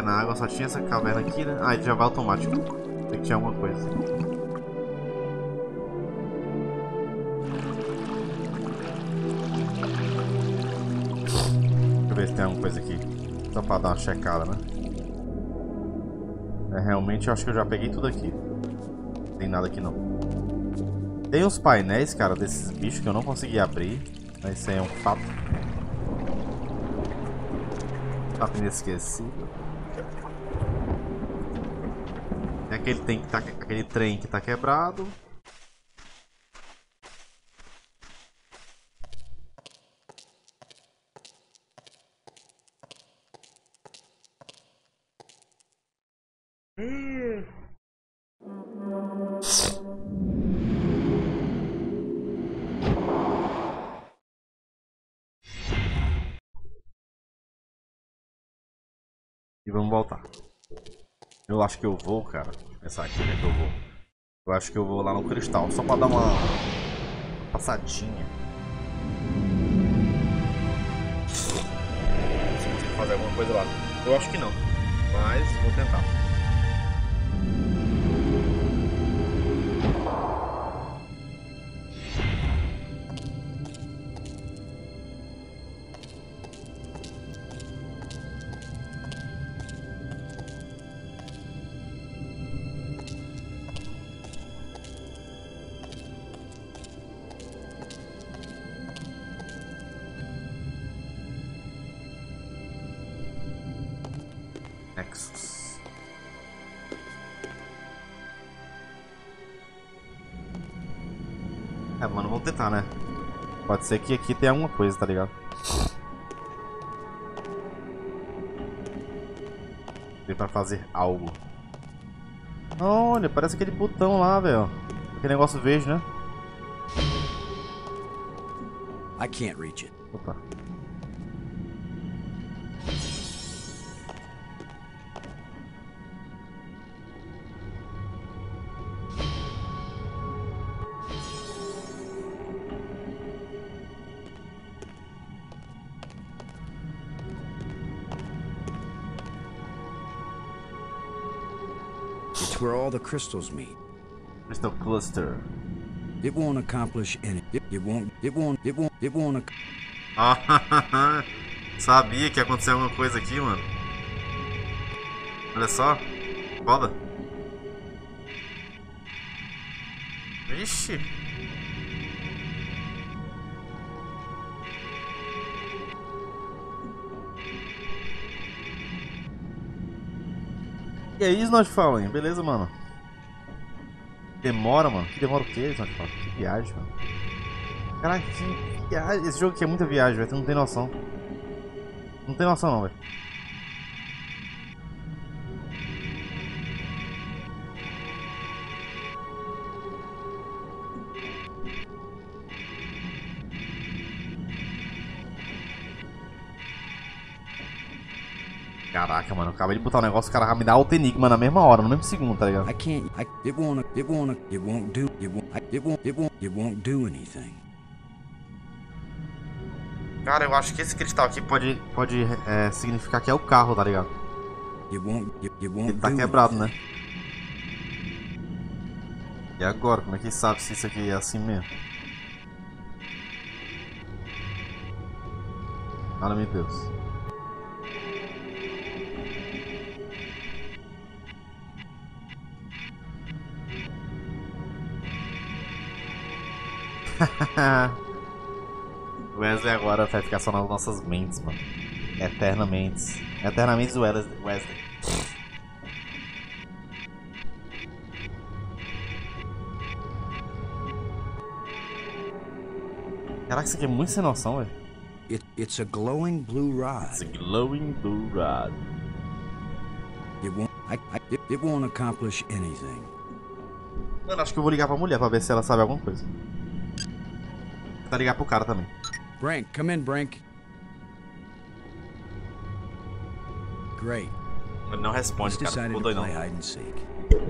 cair na água, só tinha essa caverna aqui, né? Ah, ele já vai automático. Tem que tinha alguma coisa. Deixa eu ver se tem alguma coisa aqui. Só pra dar uma checada, né? É, realmente eu acho que eu já peguei tudo aqui. Não tem nada aqui não. Tem uns painéis, cara, desses bichos que eu não consegui abrir. Mas isso aí é um fato. Fato inesquecível. Aquele, tem tá, aquele trem que tá quebrado. E vamos voltar. Eu acho que eu vou, cara. Pensar aqui onde é que eu vou. Eu acho que eu vou lá no cristal, só pra dar uma passadinha. Se consigo fazer alguma coisa lá. Eu acho que não, mas vou tentar. Vamos tentar, né? Pode ser que aqui tenha alguma coisa, tá ligado? Tem pra fazer algo. Olha, parece aquele botão lá, velho. Aquele negócio verde, né? I can't reach it. Opa. Crystals meet. Crystal Cluster. It won't accomplish any. It, it won't. It won't. It won't. It won't. Ah, *laughs* sabia que ia acontecer alguma coisa aqui, mano. Olha só. Foda. Vixe. E aí, Snowfallen? Beleza, mano? Demora, mano. Que demora o quê, Snowfallen? Que viagem, mano. Caraca, que viagem. Esse jogo aqui é muita viagem, velho. Tu não tem noção. Não tem noção, não, velho. Acabei de botar um negócio, o cara vai me dar outro enigma na mesma hora, no mesmo segundo, tá ligado? I can't. I. It won't. It won't. It won't do. It won't. It won't. It won't. It won't do anything. Cara, eu acho que esse cristal aqui pode, pode é, significar que é o carro, tá ligado? It won't. It, it won't Ele tá do quebrado, né? E agora, como é que sabe se isso aqui é assim mesmo? Fala, meu Deus. *laughs* Wesley agora vai ficar só nas nossas mentes, mano. Eternamente. Eternamente o Wesley. Wesley. Caraca, isso aqui é muito sem noção, velho. It, it's a glowing blue rod. It's a glowing blue rod. It won't. I, I, it, it won't accomplish anything. Mano, acho que eu vou ligar pra mulher pra ver se ela sabe alguma coisa. Tentar ligar pro cara também. Brank, come in, Brank. Great. Ele não responde, cara. Ficou doidão. play hide and seek.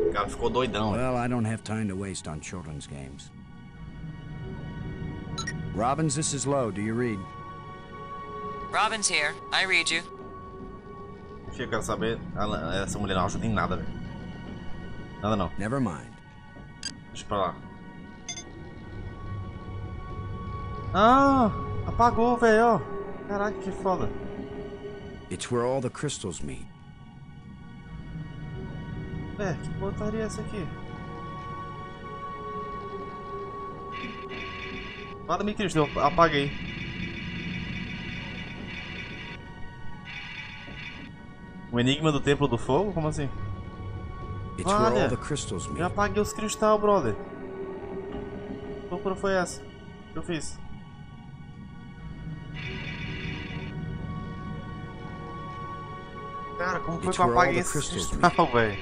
O cara ficou doidão. Well, I don't have time to waste on children's games. Robbins, this is Lowe. Do you read? Robin's here. I read you. Eu quero saber. ela- essa mulher não ajuda em nada, velho. Nada não. Never mind. Deixa pra lá. Ah! Apagou, velho. Caraca, que foda. It's where all the crystals meet. É, que botaria essa aqui? Fala-me, Cristo, eu apaguei. O enigma do Templo do Fogo? Como assim? Olha, the crystals eu apaguei os cristal, brother. Que loucura foi essa? O que eu fiz? Como foi It's que eu apaguei esse cristal, velho?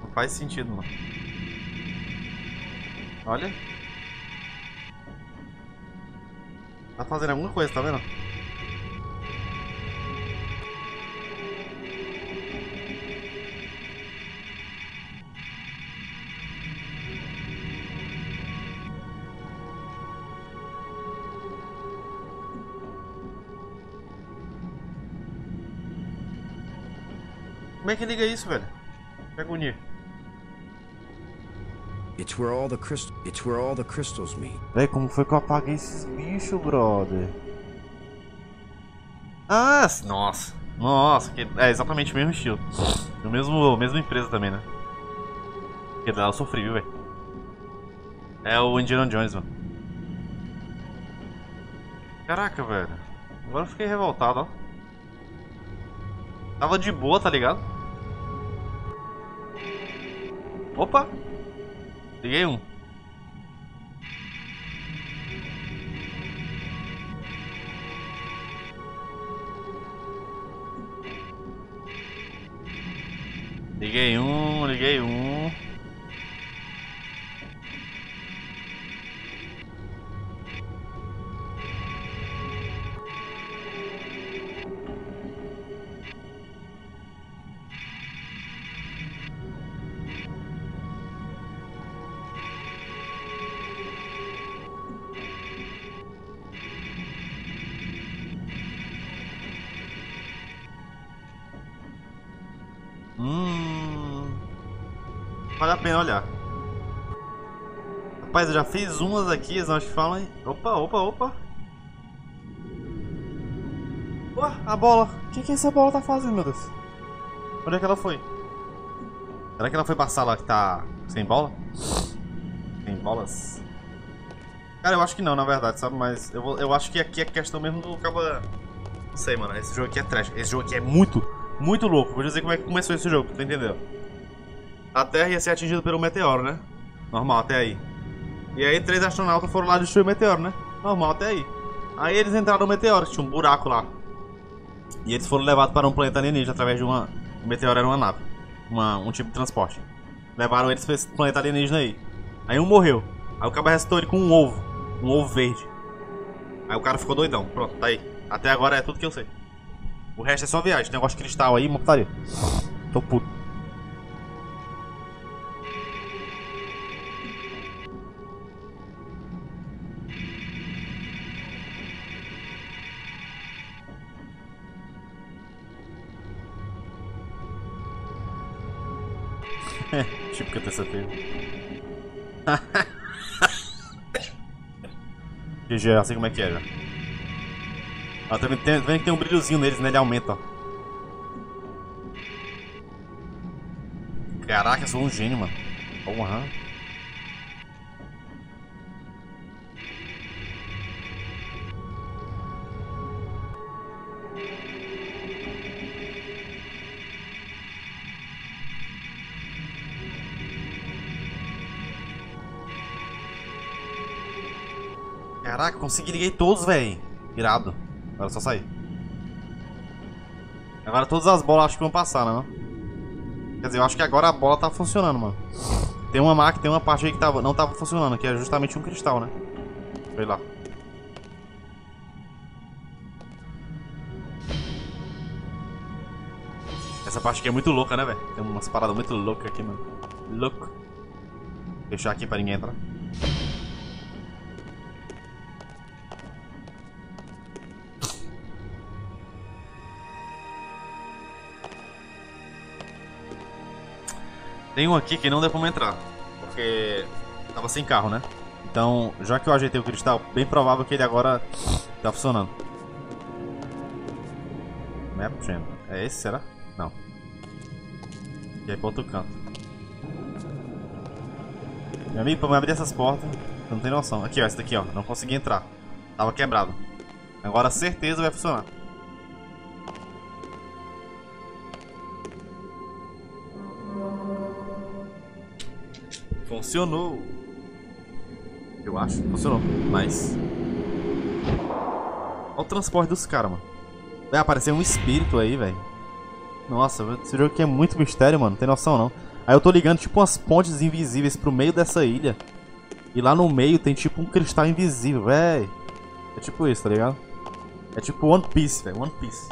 Não faz sentido, mano. Olha. Tá fazendo alguma coisa, tá vendo? Que liga isso, velho? Que agonia. It's where all the crystal. It's where all the crystals meet. Véi, como foi que eu apaguei esses bichos, brother? Ah, nossa. Nossa, que é exatamente o mesmo estilo. Do mesmo, mesma empresa também, né? Porque lá eu sofri, viu, velho? É o Indiana Jones, mano. Caraca, velho. Agora eu fiquei revoltado, ó. Tava de boa, tá ligado? Opa! Liguei um. Liguei um, liguei um. Vale a pena olhar. Rapaz, eu já fiz umas aqui, eles não falam. Opa, opa, opa. Ué, a bola. O que, que essa bola tá fazendo, meu Deus? Onde é que ela foi? Será que ela foi pra sala que tá sem bola? Sem bolas? Cara, eu acho que não, na verdade, sabe? Mas eu, vou, eu acho que aqui é questão mesmo do caba... Não sei, mano. Esse jogo aqui é trash. Esse jogo aqui é muito, muito louco. Vou dizer como é que começou esse jogo, tu entendeu? A Terra ia ser atingida pelo meteoro, né? Normal, até aí. E aí três astronautas foram lá destruir o meteoro, né? Normal, até aí. Aí eles entraram no meteoro, tinha um buraco lá. E eles foram levados para um planeta alienígena através de uma... O meteoro era uma nave. Uma, um tipo de transporte. Levaram eles para esse planeta alienígena aí. Aí um morreu. Aí o cara restou ele com um ovo. Um ovo verde. Aí o cara ficou doidão. Pronto, tá aí. Até agora é tudo que eu sei. O resto é só viagem. Negócio de cristal aí, uma Tô puto. *laughs* tipo que eu terça-feira. *laughs* GG, assim como é que é já. Ó, tá vendo, tem, que tem um brilhozinho neles, né? Ele aumenta, ó. Caraca, eu sou um gênio, mano. Porra. Caraca, consegui liguei todos, velho. Irado. Agora é só sair. Agora todas as bolas acho que vão passar, né? Quer dizer, eu acho que agora a bola tá funcionando, mano. Tem uma máquina, tem uma parte aí que tava, não tava funcionando, que é justamente um cristal, né? Vê lá. Essa parte aqui é muito louca, né, velho? Tem umas paradas muito loucas aqui, mano. Louco. Fechar aqui pra ninguém entrar. Tem um aqui que não deu pra entrar. Porque tava sem carro, né? Então, já que eu ajeitei o cristal, bem provável que ele agora tá funcionando. Map Jam. É esse, será? Não. E aí pra outro canto. Meu amigo, pra me abrir essas portas, você não tem noção. Aqui, ó, essa daqui, ó. Não consegui entrar. Tava quebrado. Agora certeza vai funcionar. Funcionou. Eu acho. Funcionou. Mas. Olha o transporte dos caras, mano. Vai aparecer um espírito aí, velho. Nossa, esse jogo aqui é muito mistério, mano. Não tem noção, não. Aí eu tô ligando, tipo, umas pontes invisíveis pro meio dessa ilha. E lá no meio tem, tipo, um cristal invisível, velho. É tipo isso, tá ligado? É tipo One Piece, velho. One Piece.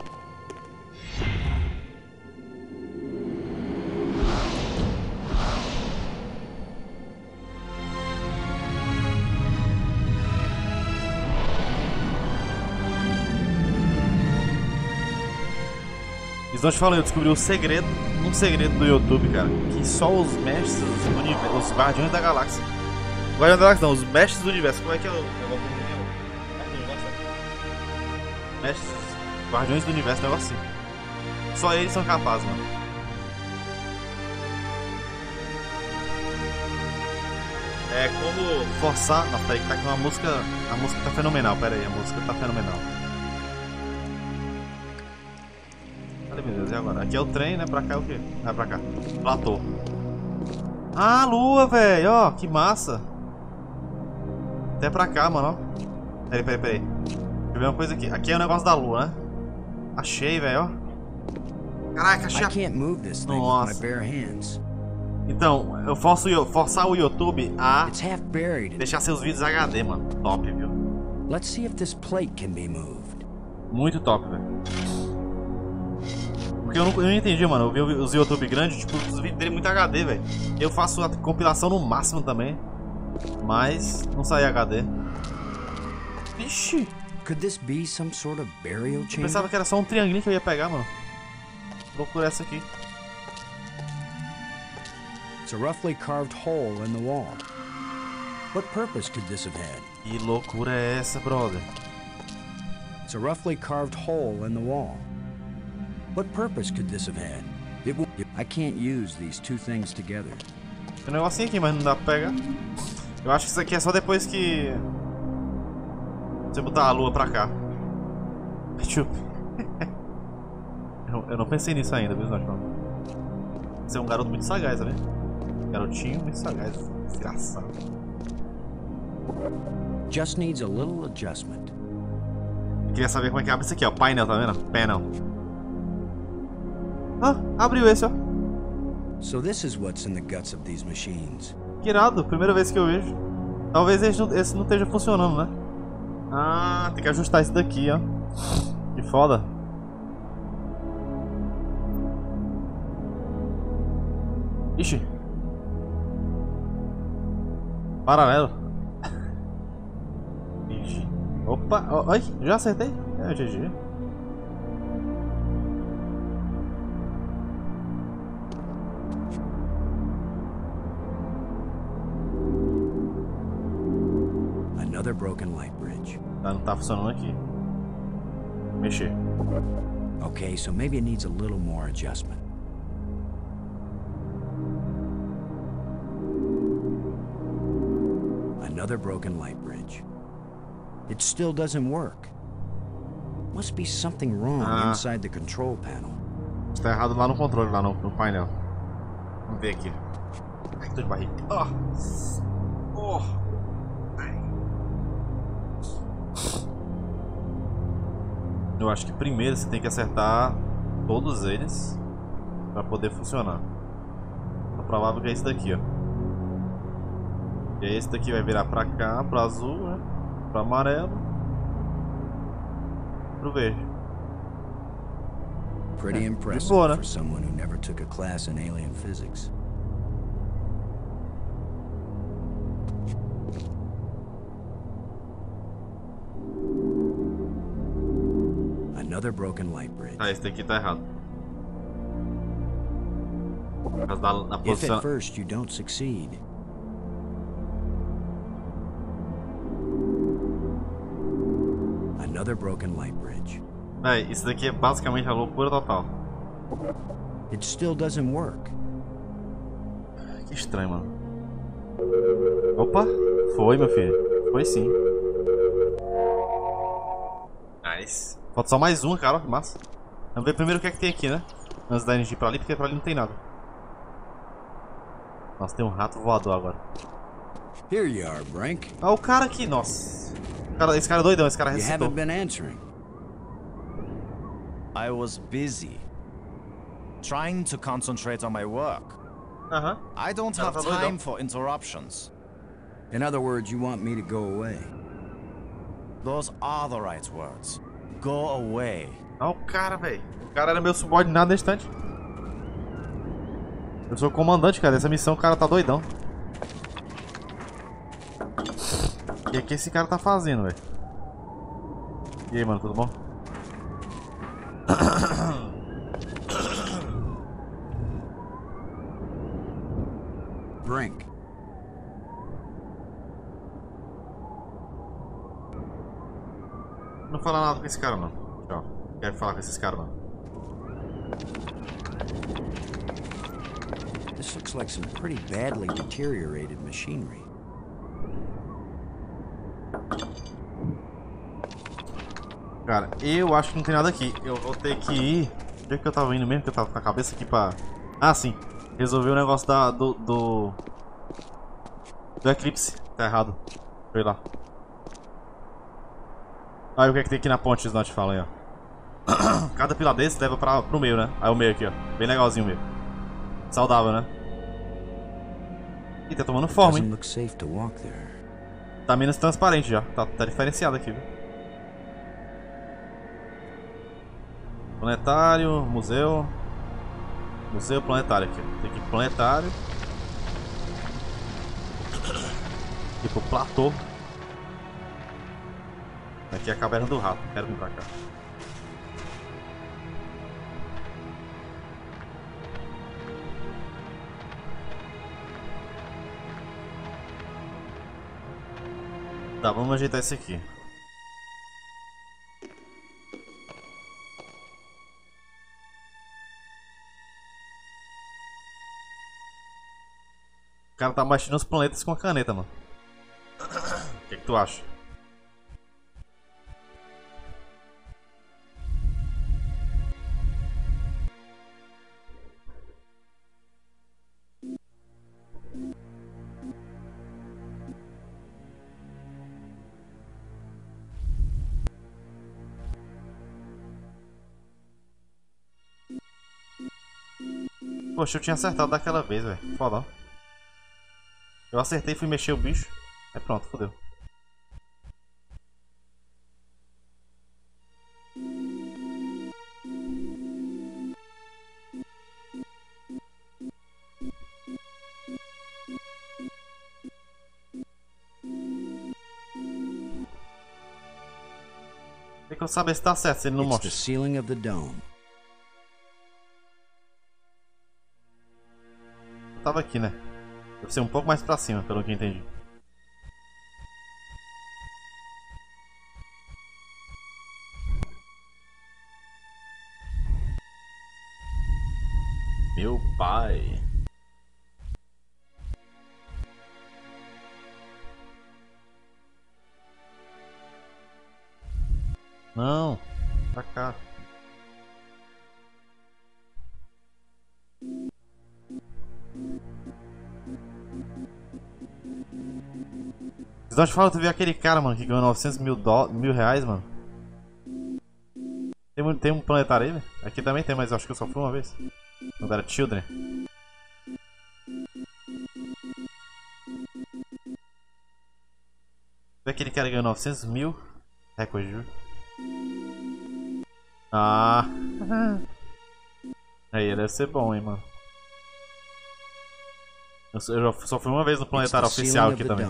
Eles te falam, eu descobri o segredo, um segredo do YouTube, cara. Que só os mestres universo, os guardiões da galáxia. Guardiões da galáxia não, os mestres do universo. Como é que é o negócio Mestres, guardiões do universo, negócio assim. Só eles são capazes, mano. É como forçar. Nossa, peraí que tá com uma música. A música tá fenomenal, pera aí, a música tá fenomenal. Meu Deus, e agora? Aqui é o trem, né? Pra cá é o quê? Ah, pra cá. Platô. Ah, lua, velho. Ó, que massa. Até pra cá, mano, ó. Peraí, peraí, peraí. Deixa eu ver uma coisa aqui. Aqui é o negócio da lua, né? Achei, velho, ó. Caraca, achei a... Nossa. Então, eu forço forçar o YouTube a deixar seus vídeos HD, mano. Top, viu? Muito top, velho. Porque eu não, eu não entendi, mano. Eu vi os YouTube grandes, tipo, os vídeos dele muito HD, velho. Eu faço a compilação no máximo também. Mas não sai HD. Vixe. Could this be some sort of burial chamber? Eu pensava que era só um triangulinho que eu ia pegar, mano. Vou procurar essa aqui. It's a roughly carved hole in the wall. What purpose could this have had? Que loucura é essa, brother? It's a roughly carved hole in the wall. What purpose could this have had? It will... I can't use these two things together. Tem um negocinho aqui, mas não dá pra pegar. Eu acho que isso aqui é só depois que... Você botar a lua pra cá. *laughs* Eu... eu não pensei nisso ainda, viu, Você é um garoto muito sagaz, né? Garotinho muito sagaz. Desgraçado. Just needs a little adjustment. Eu queria saber como é que abre isso aqui, ó. Painel, tá vendo? Panel. Ah, abriu esse, ó. So this is what's in the guts of these machines. Que irado, primeira vez que eu vejo. Talvez esse não, esse não esteja funcionando, né? Ah, tem que ajustar esse daqui, ó. Que foda. Ixi. Paralelo. *laughs* Ixi. Opa, oi, já acertei? É, GG. Another broken light bridge. Não tá funcionando aqui. Mexer. Okay, so maybe it needs a little more adjustment. Another broken light bridge. It still doesn't work. Must be something wrong ah. inside the control panel. Está errado lá no controle, lá no, no painel. Vamos ver aqui. Ai, tô de barriga. Oh. Oh. Eu acho que primeiro você tem que acertar todos eles para poder funcionar. É provável que é esse daqui, ó. E esse daqui vai virar pra cá, pro azul, né? Pro amarelo. Pro verde. Pretty é, impressive né? for someone who never took a class in alien physics. Another broken light bridge. Ah, esse daqui tá errado. Causa da, da posição. If at first you don't succeed. Another broken light bridge. É, isso daqui é basicamente a loucura total. It still doesn't work. Que estranho, mano. Opa, foi, meu filho. Foi sim. Nice. Falta só mais uma, cara. Que massa. Vamos ver primeiro o que é que tem aqui, né? Antes da ir pra ali, porque pra ali não tem nada. Nossa, tem um rato voador agora. Here you are, Brank. Ah, o cara aqui, nossa. Cara, esse cara é doidão, esse cara ressuscitou. I was busy. Trying to concentrate on my work. Uh huh. I don't have time for interruptions. In other words, you want me to go away. Those are the right words. Go away. Ah, o cara, velho. O cara era meu subordinado na instante. Eu sou o comandante, cara. Essa missão o cara tá doidão. O que, que esse cara tá fazendo, velho? E aí, mano, tudo bom? Drink. Não fala nada com esse cara, não. Tchau. Quero falar com esses caras, não. This looks like some pretty badly deteriorated machinery. Cara, eu acho que não tem nada aqui. Eu vou ter que ir Onde é que eu tava indo mesmo? Que eu tava com a cabeça aqui pra... Ah, sim. Resolvi o negócio da, do, do... Do eclipse. Tá errado. Foi lá. Aí o que é que tem aqui na ponte, não te falam aí, ó. *clears throat* Cada pila desse leva pra, pro meio, né? Aí o meio aqui, ó. Bem legalzinho o meio. Saudável, né? Ih, tá tomando forma, hein? Tá menos transparente já. Tá, tá diferenciado aqui, viu? Planetário, museu. Museu planetário aqui. Tem aqui planetário. Tipo platô. Aqui é a caverna do rato. Quero vir pra cá. Tá, vamos ajeitar esse aqui. O cara tá mexendo os planetas com a caneta, mano. O que, que tu acha? Poxa, eu tinha acertado daquela vez, velho. Foda. Eu acertei, fui mexer o bicho. Aí pronto, fodeu. Tem que eu saber se tá certo, se ele não mostra. Tava aqui, né? Deve ser um pouco mais pra cima, pelo que entendi. Meu pai. Não, pra cá. Então te falo, tu viu aquele cara, mano, que ganhou 900 mil, do... mil reais, mano? Tem, tem um planetário aí, velho? Aqui também tem, mas acho que eu só fui uma vez. Quando era Children. Vê aquele cara ganhou 900 mil. Recorde, viu? Ah. *laughs* Aí, deve ser bom, hein, mano. Eu só, fui uma vez no planetário oficial aqui também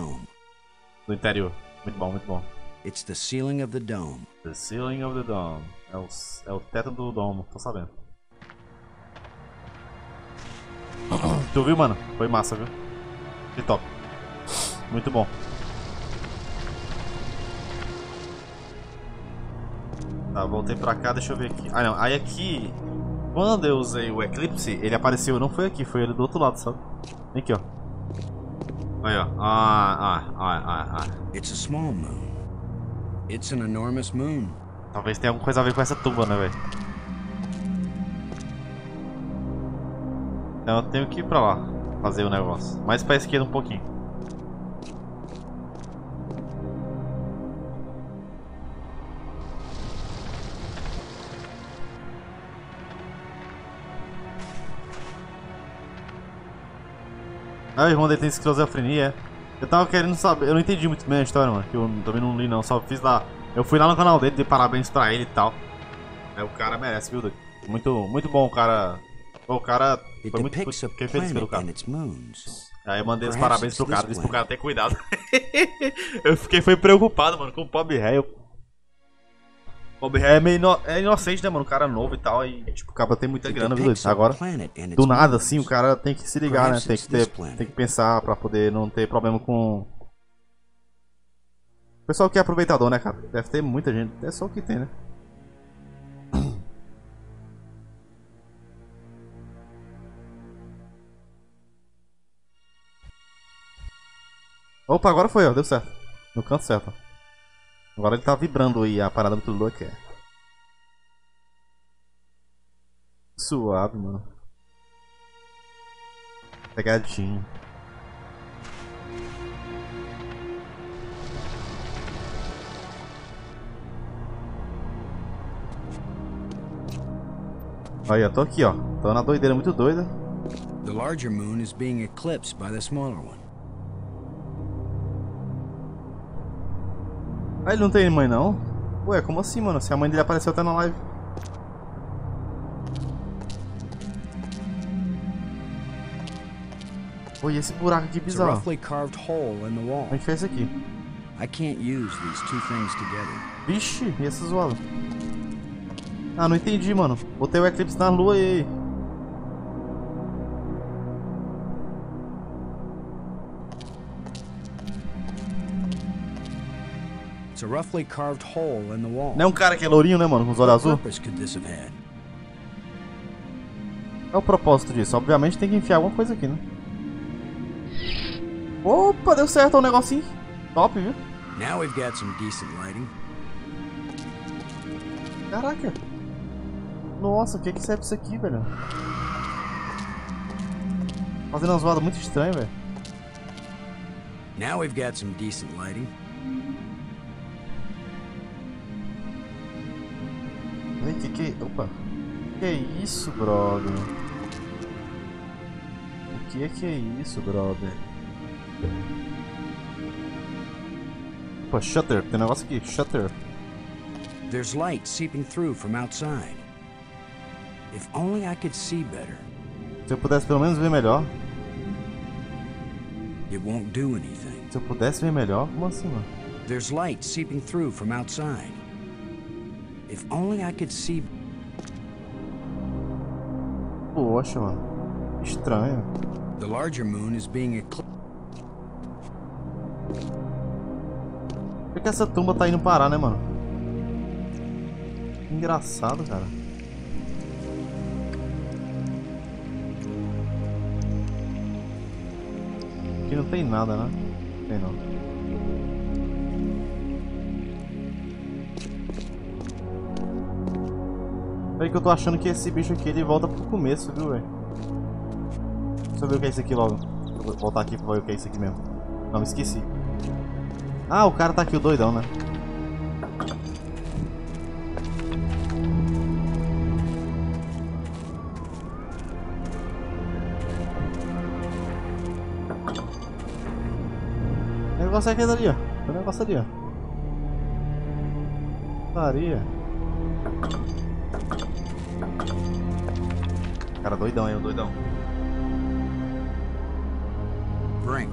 do interior. Muito bom, muito bom. It's the ceiling of the dome. The ceiling of the dome. É o, é o teto do domo, tô sabendo. *coughs* tu viu, mano? Foi massa, viu? Que top. Muito bom. Tá, voltei pra cá, deixa eu ver aqui. Ah, não. Aí aqui, quando eu usei o Eclipse, ele apareceu, não foi aqui, foi ele do outro lado, sabe? Vem aqui, ó. Aí, ó. Ah, ah, ah, ah, ah. It's a small moon. It's an enormous moon. Talvez tenha alguma coisa a ver com essa tuba, né, velho? Então eu tenho que ir pra lá. Fazer o negócio. Mais pra esquerda um pouquinho. Ah, o irmão dele tem esquizofrenia, é. Eu tava querendo saber, eu não entendi muito bem a história, mano, que eu também não li não, só fiz lá. Eu fui lá no canal dele, dei parabéns pra ele e tal. Aí o cara merece, viu, Muito, muito bom o cara. O cara foi muito quem fez pelo cara. Aí eu mandei os parabéns pro cara, disse pro cara ter cuidado. *laughs* eu fiquei foi preocupado, mano, com o pobre ré. Eu Bob é meio ino é inocente, né, mano? Um cara novo e tal. E, tipo, o cara tem muita grana, viu? Agora, do nada, assim, o cara tem que se ligar, né? Tem que, ter, tem que pensar pra poder não ter problema com. O pessoal que é aproveitador, né, cara? Deve ter muita gente. É só o que tem, né? *coughs* Opa, agora foi, ó. Deu certo. No canto certo. Agora ele tá vibrando aí a parada muito louca. Suave, mano. Pegadinho. Aí, eu tô aqui, ó. Tô na doideira muito doida. The larger moon is being eclipsed by the smaller one. Ah, ele não tem mãe, não? Ué, como assim, mano? Se a mãe dele apareceu até na live. Oi, esse buraco aqui bizarro. Como é que fez aqui? I can't use these two things together. Vixe, e essa zoada? Ah, não entendi, mano. Botei o eclipse na lua e... roughly carved hole in the wall. Não é um cara que é lourinho, né, mano? Com os olhos azul? É o propósito disso. Obviamente tem que enfiar alguma coisa aqui, né? Opa, deu certo o um negocinho. Top, viu? Now we've got some decent lighting. Caraca. Nossa, o que que serve isso aqui, velho? Fazendo uma zoada muito estranha, velho. Now we've got some decent lighting. Ei, que que... Opa. Que é isso, brother? O que é que é isso, brother? Opa, shutter. Tem um negócio aqui. Shutter. There's light seeping through from outside. If only I could see better. Se eu pudesse pelo menos ver melhor. It won't do anything. Se eu pudesse ver melhor? Como assim, mano? There's light seeping through from outside. If only I could see. Poxa, mano. Estranho. The larger moon is being eclipsed. Por que essa tumba tá indo parar, né, mano? Engraçado, cara. Aqui não tem nada, né? Tem não. Peraí que eu tô achando que esse bicho aqui ele volta pro começo, viu, velho? Deixa eu ver o que é isso aqui logo. Vou voltar aqui pra ver o que é isso aqui mesmo. Não, me esqueci. Ah, o cara tá aqui, o doidão, né? negócio é aquele ali, ó. O negócio ali, ó. Faria. Cara doidão aí, o doidão. Brink.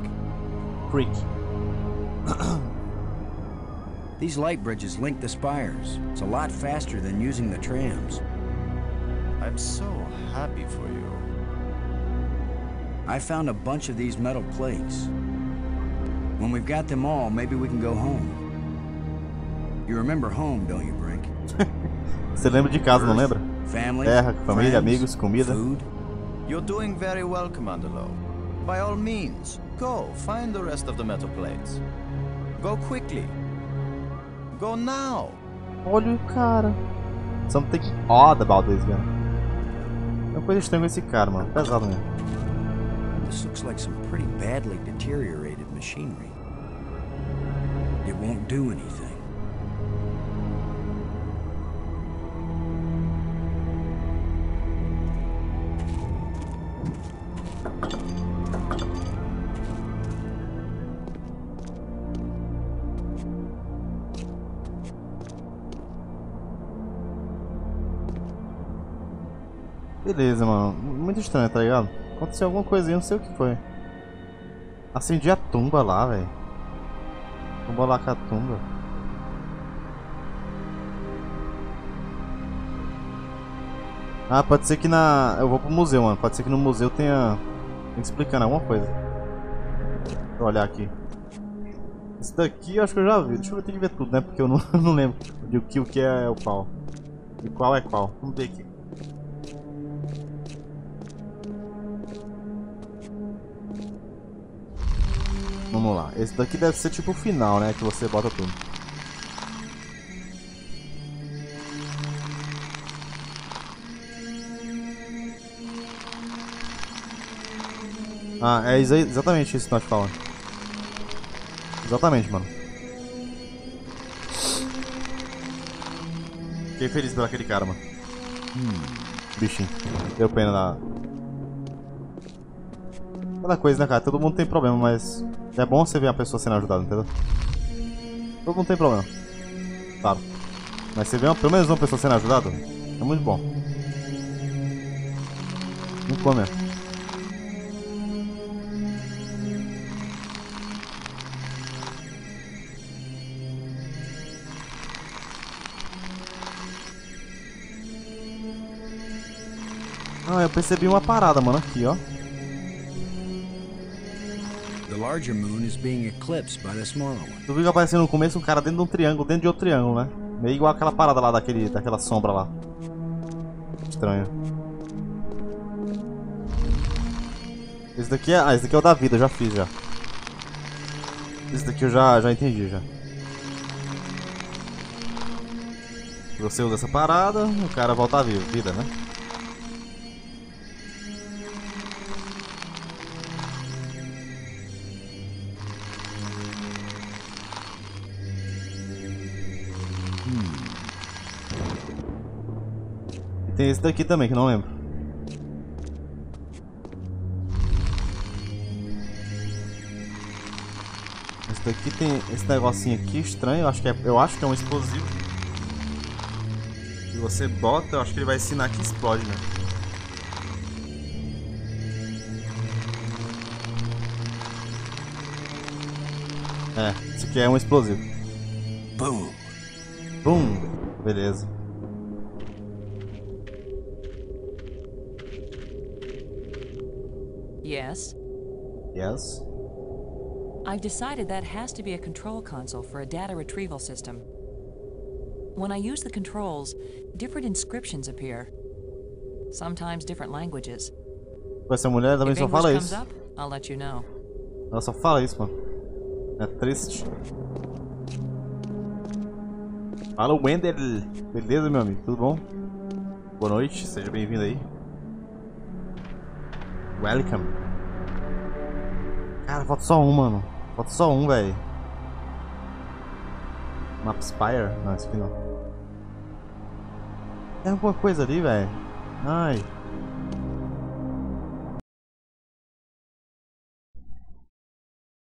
Creek. *clears throat* These light bridges link the spires. It's a lot faster than using the trams. I'm so happy for you. I found a bunch of these metal plates. When we've got them all, maybe we can go home. You remember home, don't you, Brink? *laughs* Você lembra de casa, não lembra? Terra, família, amigos, comida. You're doing very well, Commander Lowe. By all means, go find the rest of the metal plates. Go quickly. Go now. Olha o cara. Something odd about this guy. É uma coisa estranha com esse cara, mano. Pesado mesmo. This looks like some pretty badly deteriorated machinery. It won't do anything. Beleza, mano. Muito estranho, tá ligado? Aconteceu alguma coisa aí, não sei o que foi. Acendi a tumba lá, velho. Tumba lá com a tumba. Ah, pode ser que na... Eu vou pro museu, mano. Pode ser que no museu tenha... Explicando alguma coisa. Deixa eu olhar aqui. Esse daqui eu acho que eu já vi. Deixa eu tem que ver tudo, né? Porque eu não, *laughs* não lembro de o que, o que é o qual. E qual é qual. Vamos ver aqui. Vamos lá. Esse daqui deve ser tipo o final, né? Que você bota tudo. Ah, é exatamente isso que nós falamos. Exatamente, mano. Fiquei feliz por aquele cara, mano. Hum, bichinho. Deu pena da... Cada coisa, né, cara? Todo mundo tem problema, mas... É bom você ver a pessoa sendo ajudada, entendeu? Todo mundo tem problema. Claro. Mas você vê pelo menos uma pessoa sendo ajudada, é muito bom. Muito bom mesmo. Ah, eu percebi uma parada, mano, aqui, ó. Larger moon is being eclipsed by the smaller one. Tu viu que apareceu no começo um cara dentro de um triângulo, dentro de outro triângulo, né? Meio igual aquela parada lá daquele, daquela sombra lá. Estranho. Esse daqui é. Ah, esse daqui é o da vida, eu já fiz já. Esse daqui eu já, já entendi já. Você usa essa parada, o cara volta a vida, né? Tem esse daqui também, que não lembro. Esse daqui tem esse negocinho aqui estranho, eu acho que é, eu acho que é um explosivo. Se você bota, eu acho que ele vai ensinar que explode, né? É, esse aqui é um explosivo. Boom. Boom. Beleza. Yes? Yes? I've decided that has to be a control console for a data retrieval system. When I use the controls, different inscriptions appear. Sometimes different languages. Essa mulher também If só fala isso. up, I'll let you know. Ela só fala isso, mano. É triste. Fala, Wendel. Beleza, meu amigo? Tudo bom? Boa noite, seja bem-vindo aí. Welcome. Cara, falta só um, mano. Falta só um, velho. Map Spire? Não, esse aqui não. Tem alguma coisa ali, velho? Ai.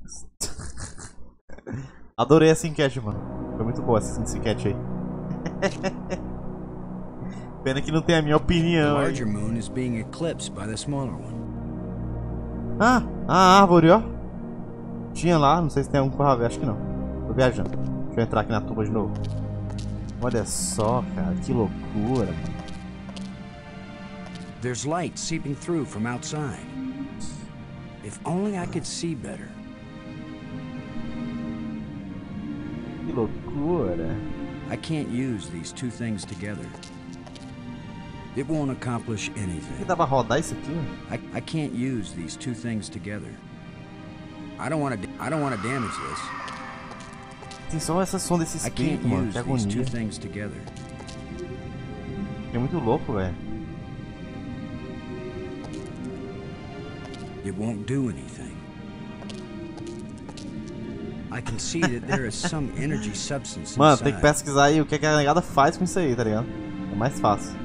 *laughs* Adorei essa enquete, mano. Foi muito boa essa, essa enquete aí. *laughs* Pena que não tem a minha opinião. The larger moon is being eclipsed by the smaller one. Ah, a árvore, ó. Tinha lá, não sei se tem algum pra ver, acho que não. Tô viajando. Deixa eu entrar aqui na tuba de novo. Olha só, cara, que loucura, mano. There's light seeping through from outside. If only I could see better. Que loucura. I can't use these two things together. It won't accomplish Que anything. dá pra rodar isso aqui? I, I can't use these two things together. I don't want to. I don't want to damage this. Tem só essa som desse espírito, mano. Que agonia. É muito louco, velho. It won't do anything. I can see that there is some energy substance Mano, tem que pesquisar aí o que, que a negada faz com isso aí, tá ligado? É mais fácil.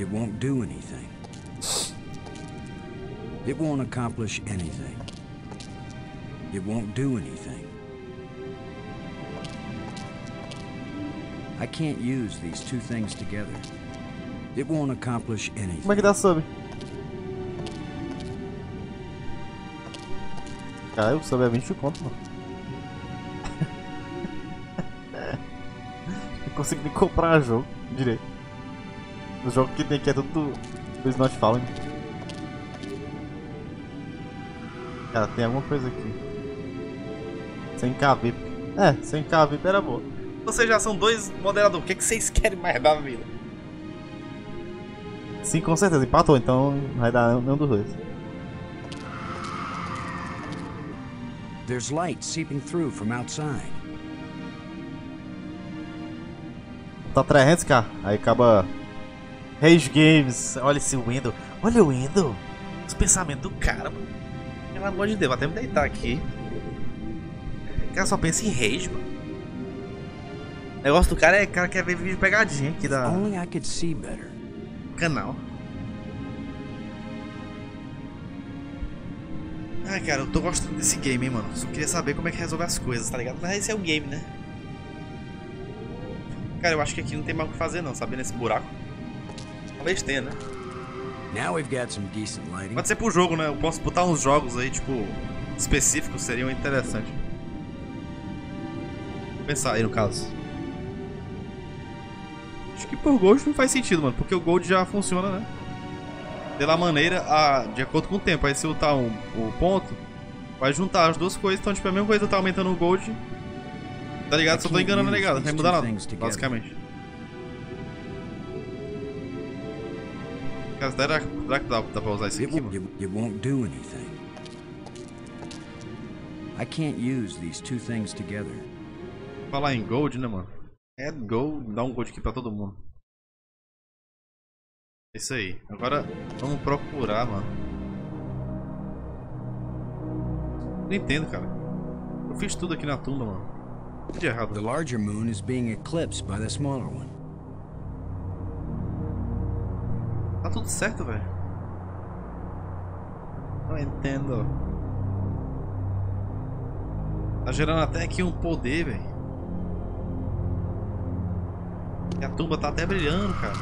It won't do anything. It won't accomplish anything. It won't do anything. I can't use these two things together. It won't accomplish anything. Como é que dá sub? Cara, o sub é 20 conto, mano. Não consigo nem comprar jogo direito. O jogo que tem aqui é tudo do, Snot Fallen. Cara, tem alguma coisa aqui. Sem KV. É, sem KV era boa. Vocês já são dois moderadores. O que, que vocês *laughs* querem mais da vida? Sim, com certeza. Empatou, então não vai dar nenhum dos dois. There's light seeping through from outside. Tá 300k. Aí acaba. Rage Games. Olha esse Windows. Olha o Windows. Os pensamentos do cara, mano. Pelo amor de Deus, vou até me deitar aqui. O cara só pensa em rage, mano. O negócio do cara é que o cara quer ver vídeo pegadinha aqui da. Only I could see better. Canal. Ai, cara, eu tô gostando desse game, hein, mano. Só queria saber como é que resolve as coisas, tá ligado? Mas esse é o game, né? Cara, eu acho que aqui não tem mais o que fazer, não, sabe? Nesse buraco. Talvez tenha, né? Now we've got some decent lighting. Pode ser pro jogo, né? Eu posso botar uns jogos aí, tipo, específicos, seriam interessantes. Vou pensar aí no caso. Acho que por Gold não faz sentido, mano, porque o Gold já funciona, né? Pela maneira, a, de acordo com o tempo. Aí se eu tá um, o ponto, vai juntar as duas coisas. Então, tipo, é a mesma coisa tá aumentando o Gold. Tá ligado? Só tô enganando a negada, não vai mudar nada, basicamente. Cara, será, será que dá, dá pra usar isso aqui, mano? It won't do anything. I can't use these two things together. Falar em gold, né, mano? É gold, dá um gold aqui pra todo mundo. Isso aí. Agora vamos procurar, mano. Não entendo, cara. Eu fiz tudo aqui na tumba, mano. Tudo de errado. The larger moon is being eclipsed by the smaller one. Tá tudo certo, velho. Não entendo. Tá gerando até aqui um poder, velho. E a tumba tá até brilhando, cara.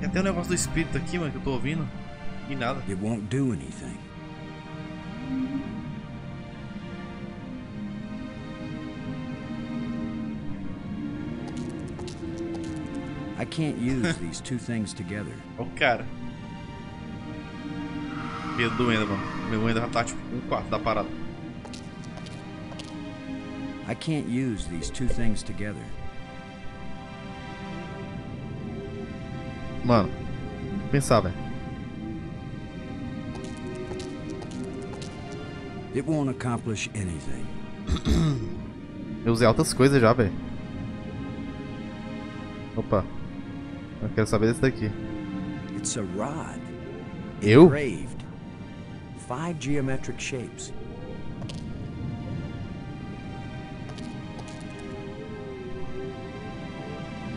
Tem até o negócio do espírito aqui, mano, que eu tô ouvindo. E nada. It won't do anything. I can't use these two things together. Ó o cara. Medo do Ender, mano. Meu Ender já tá tipo um quarto da parada. I can't use these two things together. Mano, pensar, velho. It won't accomplish anything. Eu usei altas coisas já, velho. Opa. Eu quero saber desse daqui. It's a rod. Eu? Engraved. Five geometric shapes.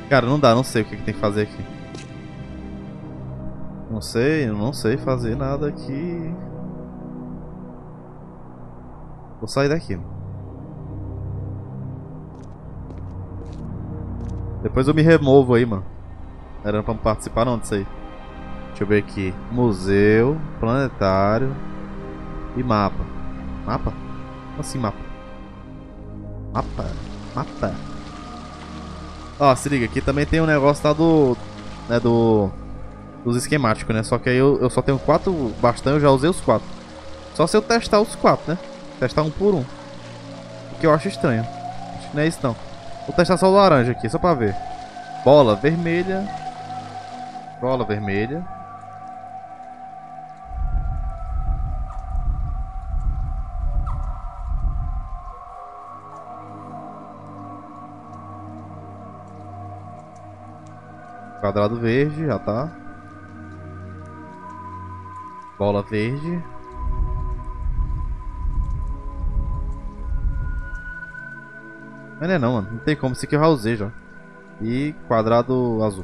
Cara, não dá, não sei o que, que tem que fazer aqui. Não sei, eu não sei fazer nada aqui. Vou sair daqui. Depois eu me removo aí, mano. Era pra participar não disso aí. Deixa eu ver aqui. Museu, planetário e mapa. Mapa? Como assim mapa? Mapa? Mapa? Ó, se liga, aqui também tem um negócio lá do... Né, do... Dos esquemáticos, né? Só que aí eu, eu só tenho quatro bastões, eu já usei os quatro. Só se eu testar os quatro, né? Testar um por um. O que eu acho estranho. Acho que não é isso não. Vou testar só o laranja aqui, só pra ver. Bola vermelha. Bola vermelha. Quadrado verde, já tá. Bola verde. Mas não é não, mano. Não tem como. Esse aqui eu já usei já. E quadrado azul.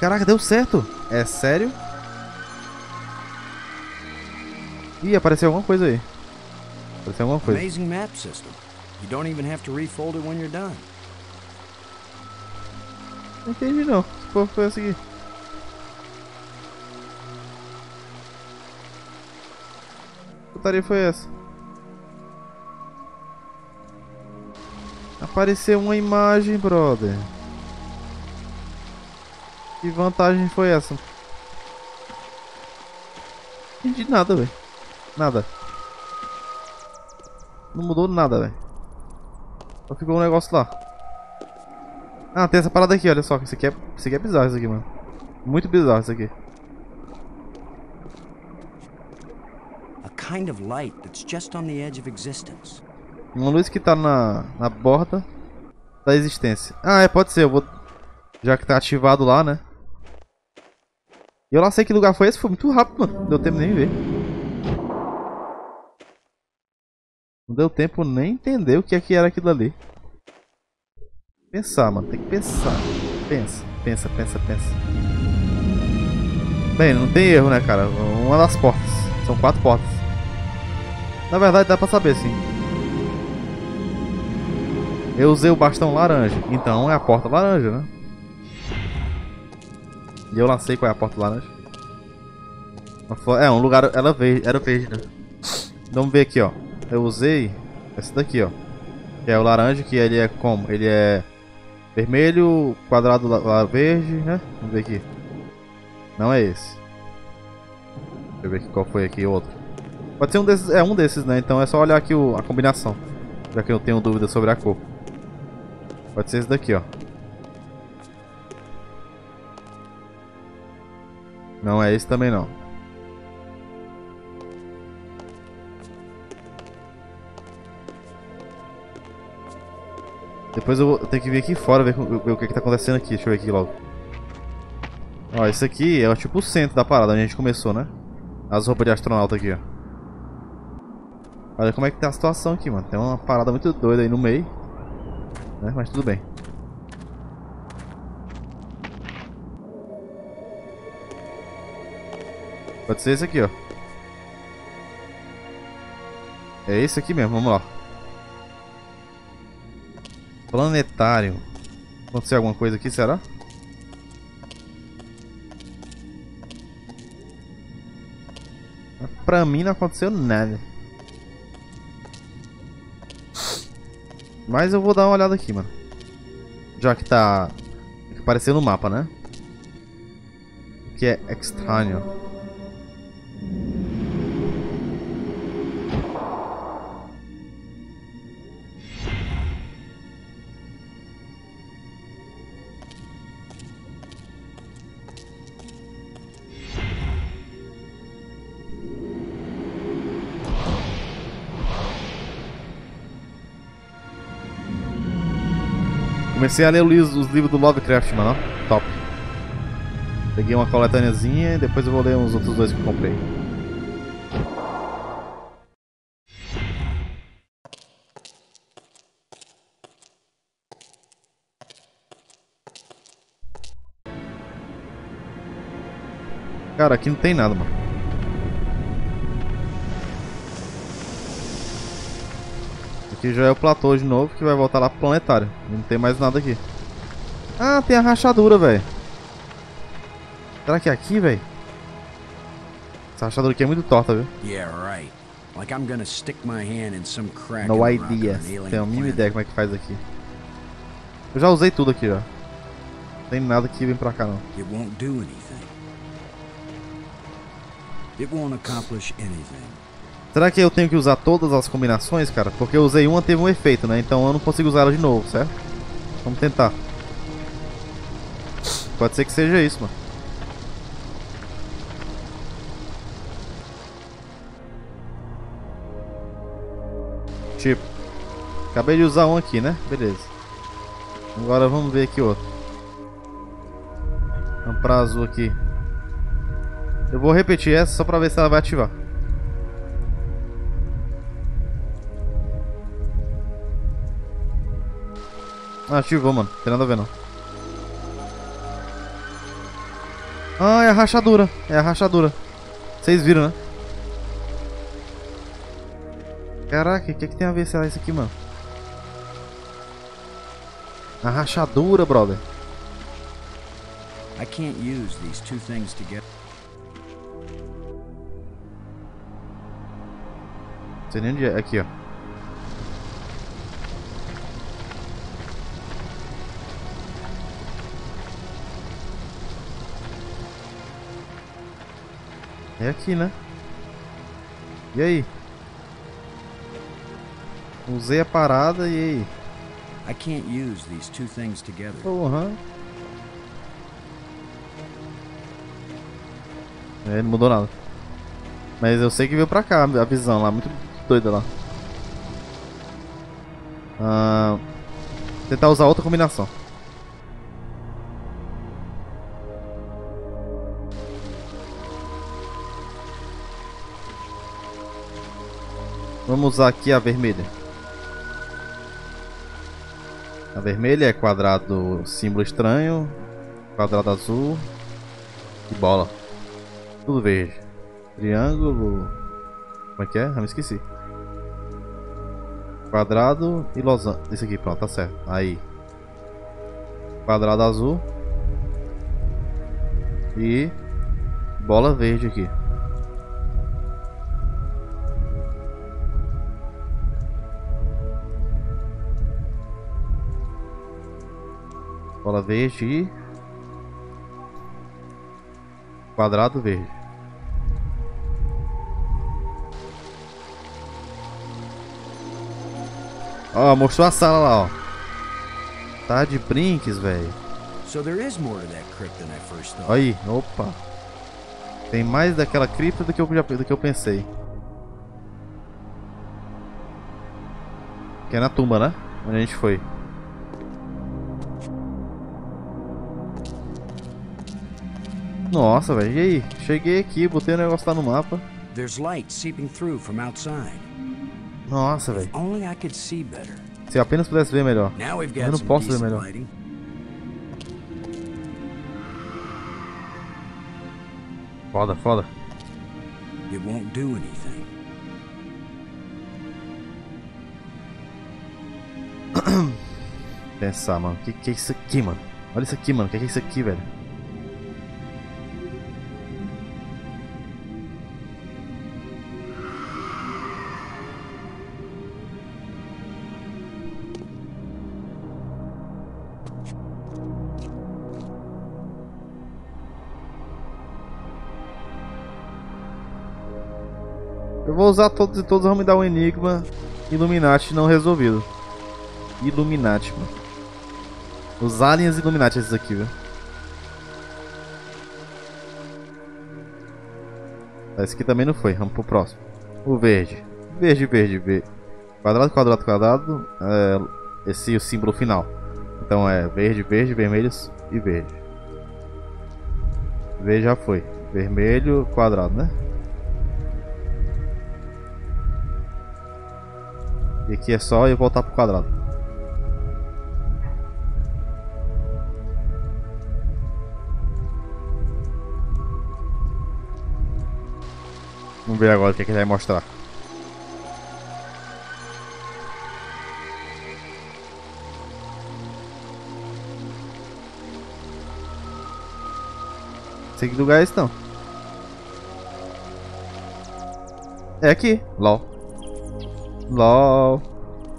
Caraca, deu certo. É sério? Ih, apareceu alguma coisa aí. Apareceu alguma coisa. Amazing map system. You don't even have to refold it when you're done. Não entendi não. Se for foi seguir. Que putaria foi essa? Apareceu uma imagem, brother. Que vantagem foi essa? Entendi nada, velho. Nada. Não mudou nada, velho. Só ficou um negócio lá. Ah, tem essa parada aqui, olha só. Isso aqui é, isso aqui é bizarro, isso aqui, mano. Muito bizarro isso aqui. A kind of light that's just on the edge of existence. Uma luz que tá na, na borda da existência. Ah, é, pode ser. Eu vou... Já que tá ativado lá, né? E eu lá sei que lugar foi esse. Foi muito rápido, mano. Não deu tempo nem ver. Não deu tempo nem entender o que é que era aquilo ali. Pensar, mano. Tem que pensar. Pensa, pensa, pensa, pensa. Bem, não tem erro, né, cara? Uma das portas. São quatro portas. Na verdade, dá pra saber, sim. Eu usei o bastão laranja. Então é a porta laranja, né? E eu lancei qual é a porta laranja. É, um lugar... Ela veio, era verde, né? Vamos ver aqui, ó. Eu usei esse daqui, ó. Que é o laranja, que ele é como? Ele é vermelho, quadrado lá verde, né? Vamos ver aqui. Não é esse. Deixa eu ver aqui qual foi aqui outro. Pode ser um desses, é um desses, né? Então é só olhar aqui o, a combinação. Já que eu tenho dúvida sobre a cor. Pode ser esse daqui, ó. Não é esse também não. Depois eu, vou, eu tenho que vir aqui fora ver, ver o que, que tá acontecendo aqui. Deixa eu ver aqui logo. Ó, esse aqui é tipo o centro da parada onde a gente começou, né? As roupas de astronauta aqui, ó. Olha como é que tá a situação aqui, mano. Tem uma parada muito doida aí no meio. Né? Mas tudo bem. Pode ser esse aqui, ó. É esse aqui mesmo, vamos lá. Planetário. Aconteceu alguma coisa aqui, será? Pra mim não aconteceu nada. Mas eu vou dar uma olhada aqui, mano. Já que tá aparecendo no mapa, né? Que é estranho. Comecei a ler os, os livros do Lovecraft, mano. Top. Peguei uma coletâneazinha e depois eu vou ler os outros dois que eu comprei. Cara, aqui não tem nada, mano. Aqui já é o platô de novo, que vai voltar lá pro planetário. Não tem mais nada aqui. Ah, tem a rachadura, velho. Será que é aqui, velho? Essa rachadura aqui é muito torta, viu? Yeah, right. Like I'm gonna stick my hand in some crack no idea. Tenho a mínima ideia como é que faz aqui. Eu já usei tudo aqui, ó. Não tem nada que vem pra cá, não. It won't do anything. It won't accomplish anything. Será que eu tenho que usar todas as combinações, cara? Porque eu usei uma, teve um efeito, né? Então eu não consigo usar ela de novo, certo? Vamos tentar. Pode ser que seja isso, mano. Tipo. Acabei de usar um aqui, né? Beleza. Agora vamos ver aqui outro. Um pra azul aqui. Eu vou repetir essa só pra ver se ela vai ativar. Ah, ativou, mano. Não tem nada a ver, não. Ah, é a rachadura. É a rachadura. Vocês viram, né? Caraca, o que, que tem a ver com isso aqui, mano? A rachadura, brother. I can't use these two things together. Sei nem onde é. Aqui, ó. É aqui, né? E aí? Usei a parada e aí? I can't use these two things together. Porra. É, não mudou nada. Mas eu sei que veio pra cá a visão lá, muito doida lá. Uh, tentar usar outra combinação. Vamos usar aqui a vermelha. A vermelha é quadrado símbolo estranho, quadrado azul e bola. Tudo verde. Triângulo. Como é que é? Ah, me esqueci. Quadrado e losango. Esse aqui, pronto, tá certo. Aí. Quadrado azul. E bola verde aqui. Verde e quadrado verde. Ó, mostrou a sala lá, ó. Tá de brinques, velho. So Aí, opa. Tem mais daquela cripta do que eu já do que eu pensei. Que é na tumba, né? Onde a gente foi. Nossa, velho. E aí? Cheguei aqui, botei o negócio lá no mapa. There's light seeping through from outside. Nossa, velho. Se eu apenas pudesse ver melhor. Eu não posso ver melhor. Foda, foda. It won't do anything. *coughs* Pensar, mano. O que, que é isso aqui, mano? Olha isso aqui, mano. O que, que é isso aqui, velho? Vou usar todos e todos vão me dar um enigma Illuminati não resolvido. Illuminati, mano. Os aliens Illuminati esses aqui, viu? Esse aqui também não foi, vamos pro próximo. O verde. Verde, verde, verde. Quadrado, quadrado, quadrado. É, esse é o símbolo final. Então é verde, verde, vermelhos e verde. Verde já foi. Vermelho, quadrado, né? E aqui é só eu voltar pro quadrado. Vamos ver agora o que, é que ele vai mostrar. Sei que lugar é esse não. É aqui, LOL. LOL.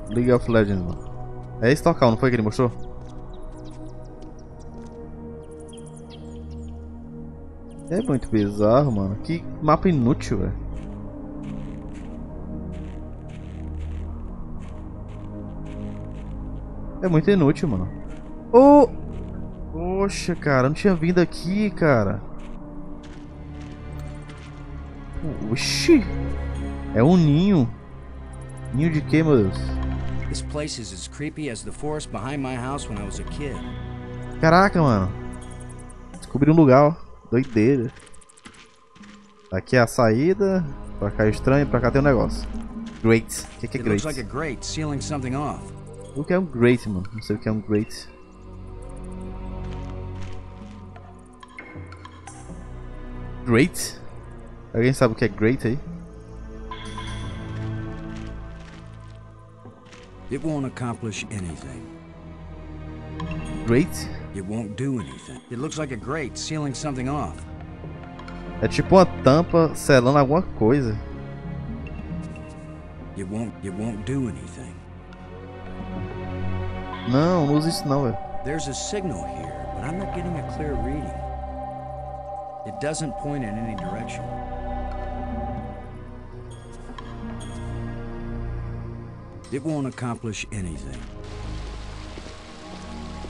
League of Legends, mano. É esse local, não foi que ele mostrou? É muito bizarro, mano. Que mapa inútil, velho. É muito inútil, mano. Oh! Poxa, cara, não tinha vindo aqui, cara. Oxi! É um ninho. Ninho de quê, meu Deus? This place is as creepy as the forest behind my house when I was a kid. Caraca, mano. Descobri um lugar, ó. Doideira. Aqui é a saída. Pra cá é estranho, pra cá tem um negócio. Great. O que, que é great? Like grate, o que é um great, mano? Não sei o que é um great. Great? Alguém sabe o que é great aí? It won't accomplish anything. Grate? It won't do anything. It looks like a grate sealing something off. É tipo uma tampa selando alguma coisa. It won't, it won't do anything. Não, não usa isso não, velho. There's a signal here, but I'm not getting a clear reading. It doesn't point in any direction. It won't accomplish anything.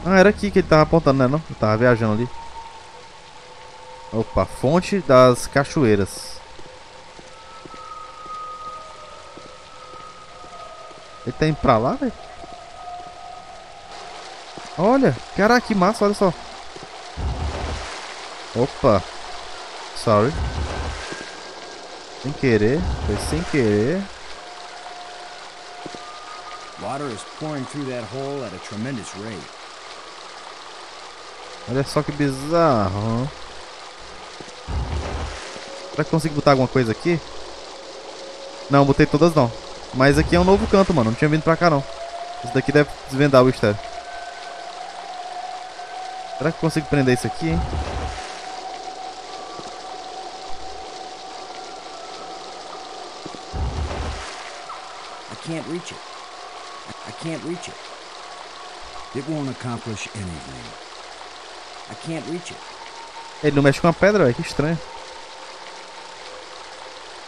Ah, era aqui que ele tava apontando, né? Não? Eu tava viajando ali. Opa, fonte das cachoeiras. Ele tá indo pra lá, velho? Olha, caraca, que massa, olha só. Opa. Sorry. Sem querer, foi sem querer. Water is pouring through that hole at a tremendous rate. Olha só que bizarro. Será que consigo botar alguma coisa aqui? Não, botei todas não. Mas aqui é um novo canto, mano. Não tinha vindo pra cá, não. Isso daqui deve desvendar o mistério. Será que consigo prender isso aqui, hein? I can't reach it. I can't reach it. It won't accomplish anything. I can't reach it. Ele não mexe com a pedra, velho. Que estranho.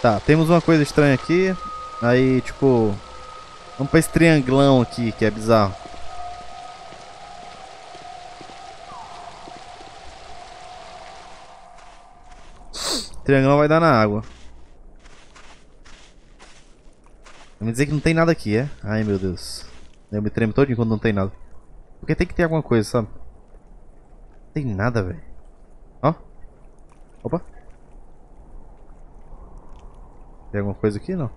Tá, temos uma coisa estranha aqui. Aí, tipo... Vamos pra esse trianglão aqui, que é bizarro. Trianglão vai dar na água. Me dizer que não tem nada aqui, é? Ai, meu Deus. Eu me tremo todo quando não tem nada. Porque tem que ter alguma coisa, sabe? Não tem nada, velho. Ó. Opa. Tem alguma coisa aqui, não?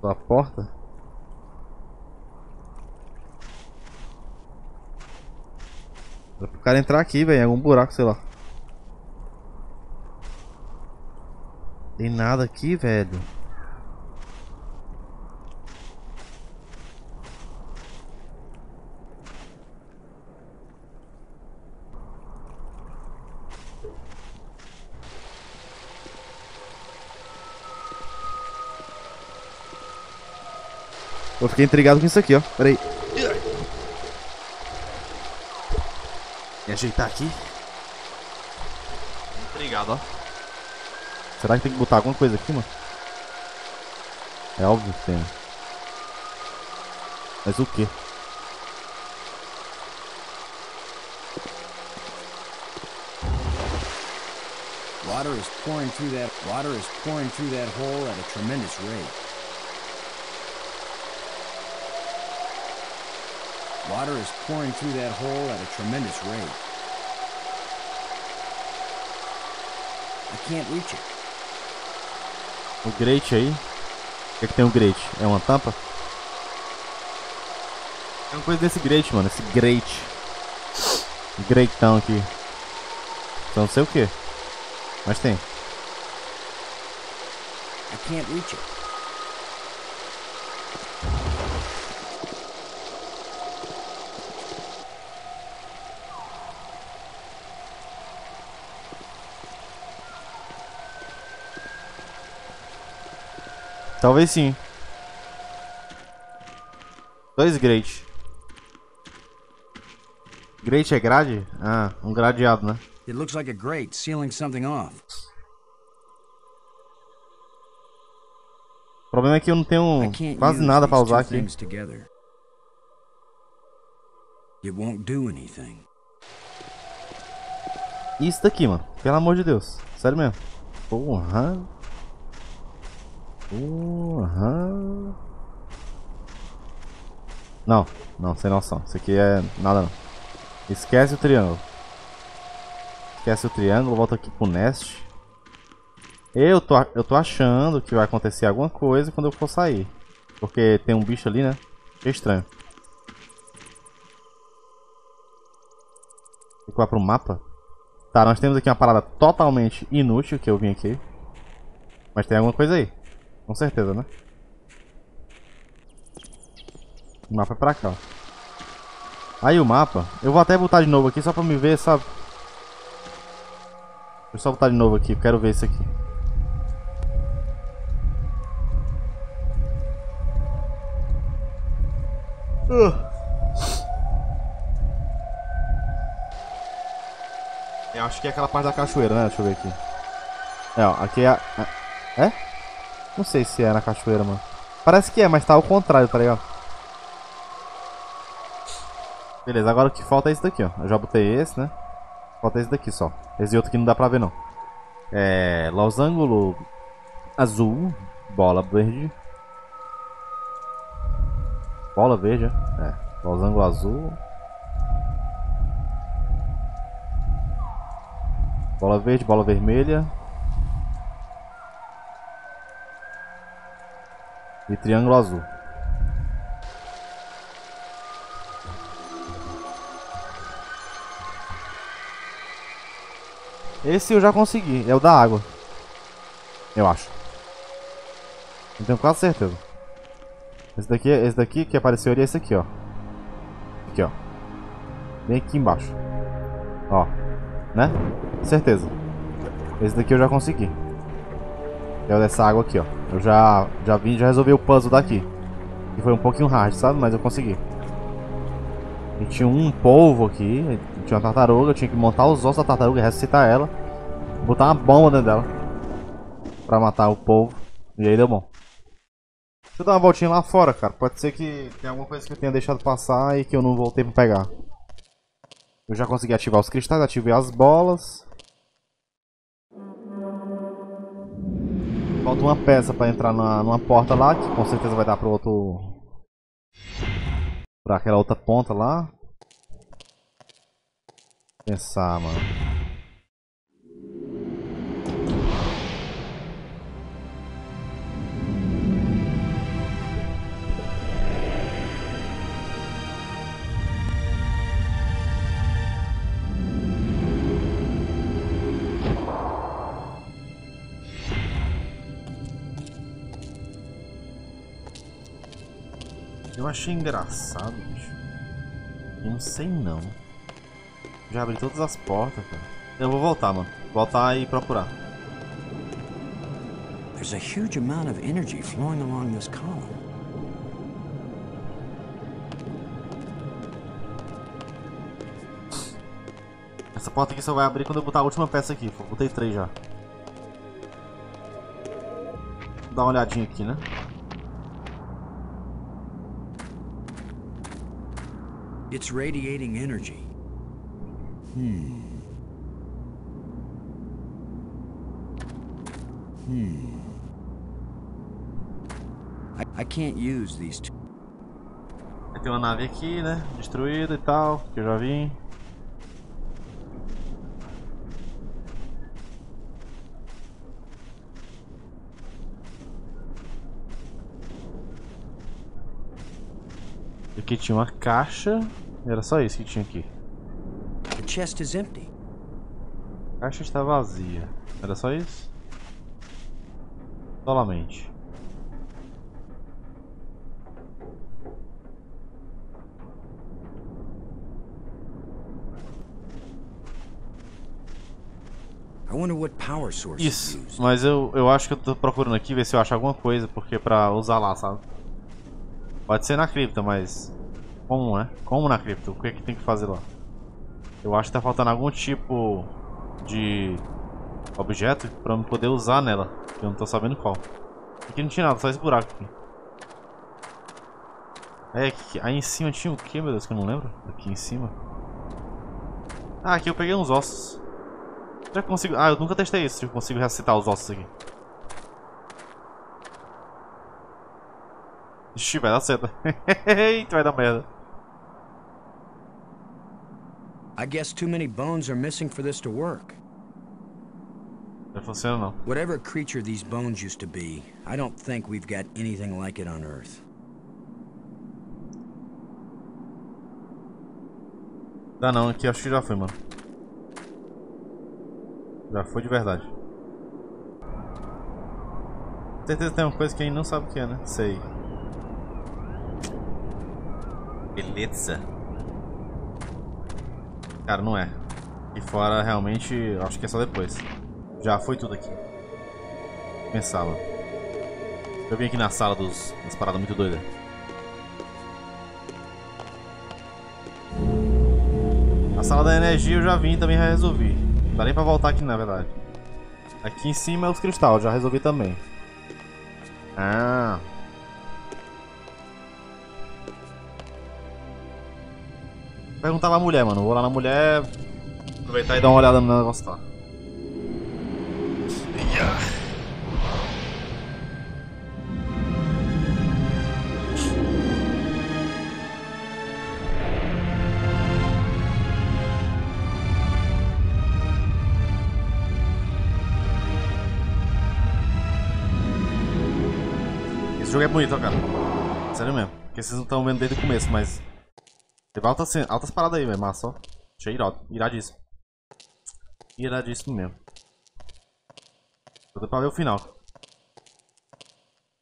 Só a porta? Dá pro cara entrar aqui, velho. Algum buraco, sei lá. Tem nada aqui, velho. Eu fiquei intrigado com isso aqui, ó. Pera aí. Me ajeitar aqui. Intrigado, ó. Será que tem que botar alguma coisa aqui, mano? É óbvio que tem. Mas o que? Water is pouring through that water is pouring through that hole at a tremendous rate. Water is pouring through that hole at a tremendous rate. I can't reach it. O grate aí. O que, é que tem o grate? É uma tampa? É uma coisa desse grate, mano. Esse grate. Greitão aqui. Só não sei o que. Mas tem. I can't reach it. Talvez sim. Dois grate. Grate é grade? Ah, um gradeado, né? It looks like a grate sealing something off. O problema é que eu não tenho quase nada para usar aqui. Isso daqui, mano. Pelo amor de Deus. Sério mesmo. Porra. Porra. Não, não, sem noção. Isso aqui é nada não. Esquece o triângulo. Esquece o triângulo, volta aqui pro nest. Eu tô, eu tô achando que vai acontecer alguma coisa quando eu for sair. Porque tem um bicho ali, né? Que estranho. Tem que ir pro mapa. Tá, nós temos aqui uma parada totalmente inútil que eu vim aqui. Mas tem alguma coisa aí. Com certeza, né? O mapa é pra cá. Aí o mapa. Eu vou até botar de novo aqui só pra me ver, sabe? Vou só botar de novo aqui. Quero ver isso aqui. Uh. Eu acho que é aquela parte da cachoeira, né? Deixa eu ver aqui. É, ó, aqui é a... É? Não sei se é na cachoeira, mano. Parece que é, mas tá ao contrário, tá ligado? Beleza, agora o que falta é esse daqui, ó. Eu já botei esse, né? Falta esse daqui só. Esse outro aqui não dá pra ver, não. É... Losango azul. Bola verde. Bola verde, é. Losango azul. Bola verde, bola vermelha. E triângulo azul. Esse eu já consegui, é o da água. Eu acho. Não tenho quase certeza. Esse daqui, esse daqui que apareceu ali é esse aqui, ó. Aqui, ó. Bem aqui embaixo. Ó. Né? Certeza. Esse daqui eu já consegui. É o dessa água aqui, ó. Eu já, já vi, já resolvi o puzzle daqui. Que foi um pouquinho hard, sabe? Mas eu consegui. E tinha um polvo aqui, tinha uma tartaruga, eu tinha que montar os ossos da tartaruga, ressuscitar ela, botar uma bomba dentro dela. Pra matar o polvo. E aí deu bom. Deixa eu dar uma voltinha lá fora, cara. Pode ser que tenha alguma coisa que eu tenha deixado passar e que eu não voltei pra pegar. Eu já consegui ativar os cristais, ativei as bolas. Falta uma peça pra entrar na, numa porta lá, que com certeza vai dar pro outro... Pra aquela outra ponta lá. Pensar, mano. Eu achei engraçado, bicho. Não sei não. Já abri todas as portas, cara. Eu vou voltar, mano. Voltar e procurar. There's a huge amount of energy flowing along this column. Essa porta aqui só vai abrir quando eu botar a última peça aqui. Botei três já. Vou dar uma olhadinha aqui, né? It's radiating energy. Hmm. Hmm. I, I can't use these two. Tem uma nave aqui, né? Destruída e tal, que eu já vi. Aqui tinha uma caixa. Era só isso que tinha aqui. The chest is empty. A caixa está vazia. Era só isso? Solamente. Isso, mas eu, eu acho que eu tô procurando aqui ver se eu acho alguma coisa, porque pra usar lá, sabe? Pode ser na cripta, mas como, né? Como na cripto? O que é que tem que fazer lá? Eu acho que tá faltando algum tipo de objeto pra eu poder usar nela. Eu não tô sabendo qual. Aqui não tinha nada, só esse buraco aqui. É, aí em cima tinha o que, meu Deus, que eu não lembro? Aqui em cima. Ah, aqui eu peguei uns ossos. Já consigo... Ah, eu nunca testei isso, se eu consigo ressuscitar os ossos aqui. Ixi, vai dar certo. *laughs* Eita, vai dar merda. I guess too many bones are missing for this to work. Não funciona não. Whatever creature these bones used to be, I don't think we've got anything like it on Earth. Dá não, aqui acho que já foi, mano. Já foi de verdade. Com certeza tem uma coisa que a gente não sabe o que é, né? Sei. Beleza. Cara, não é. E fora, realmente, acho que é só depois. Já foi tudo aqui. Pensava. Eu vim aqui na sala dos, das paradas muito doidas. A sala da energia eu já vim e também já resolvi. Não dá nem pra voltar aqui, na verdade. Aqui em cima é os cristais, já resolvi também. Ah. perguntar pra mulher, mano. Vou lá na mulher, aproveitar e dar uma olhada no negócio lá. Esse jogo é bonito, cara. Sério mesmo. Porque vocês não estão vendo desde o começo, mas Teve altas, altas paradas aí, velho. Massa, ó. Achei irado. Iradíssimo. Iradíssimo mesmo. Tô pra ver o final.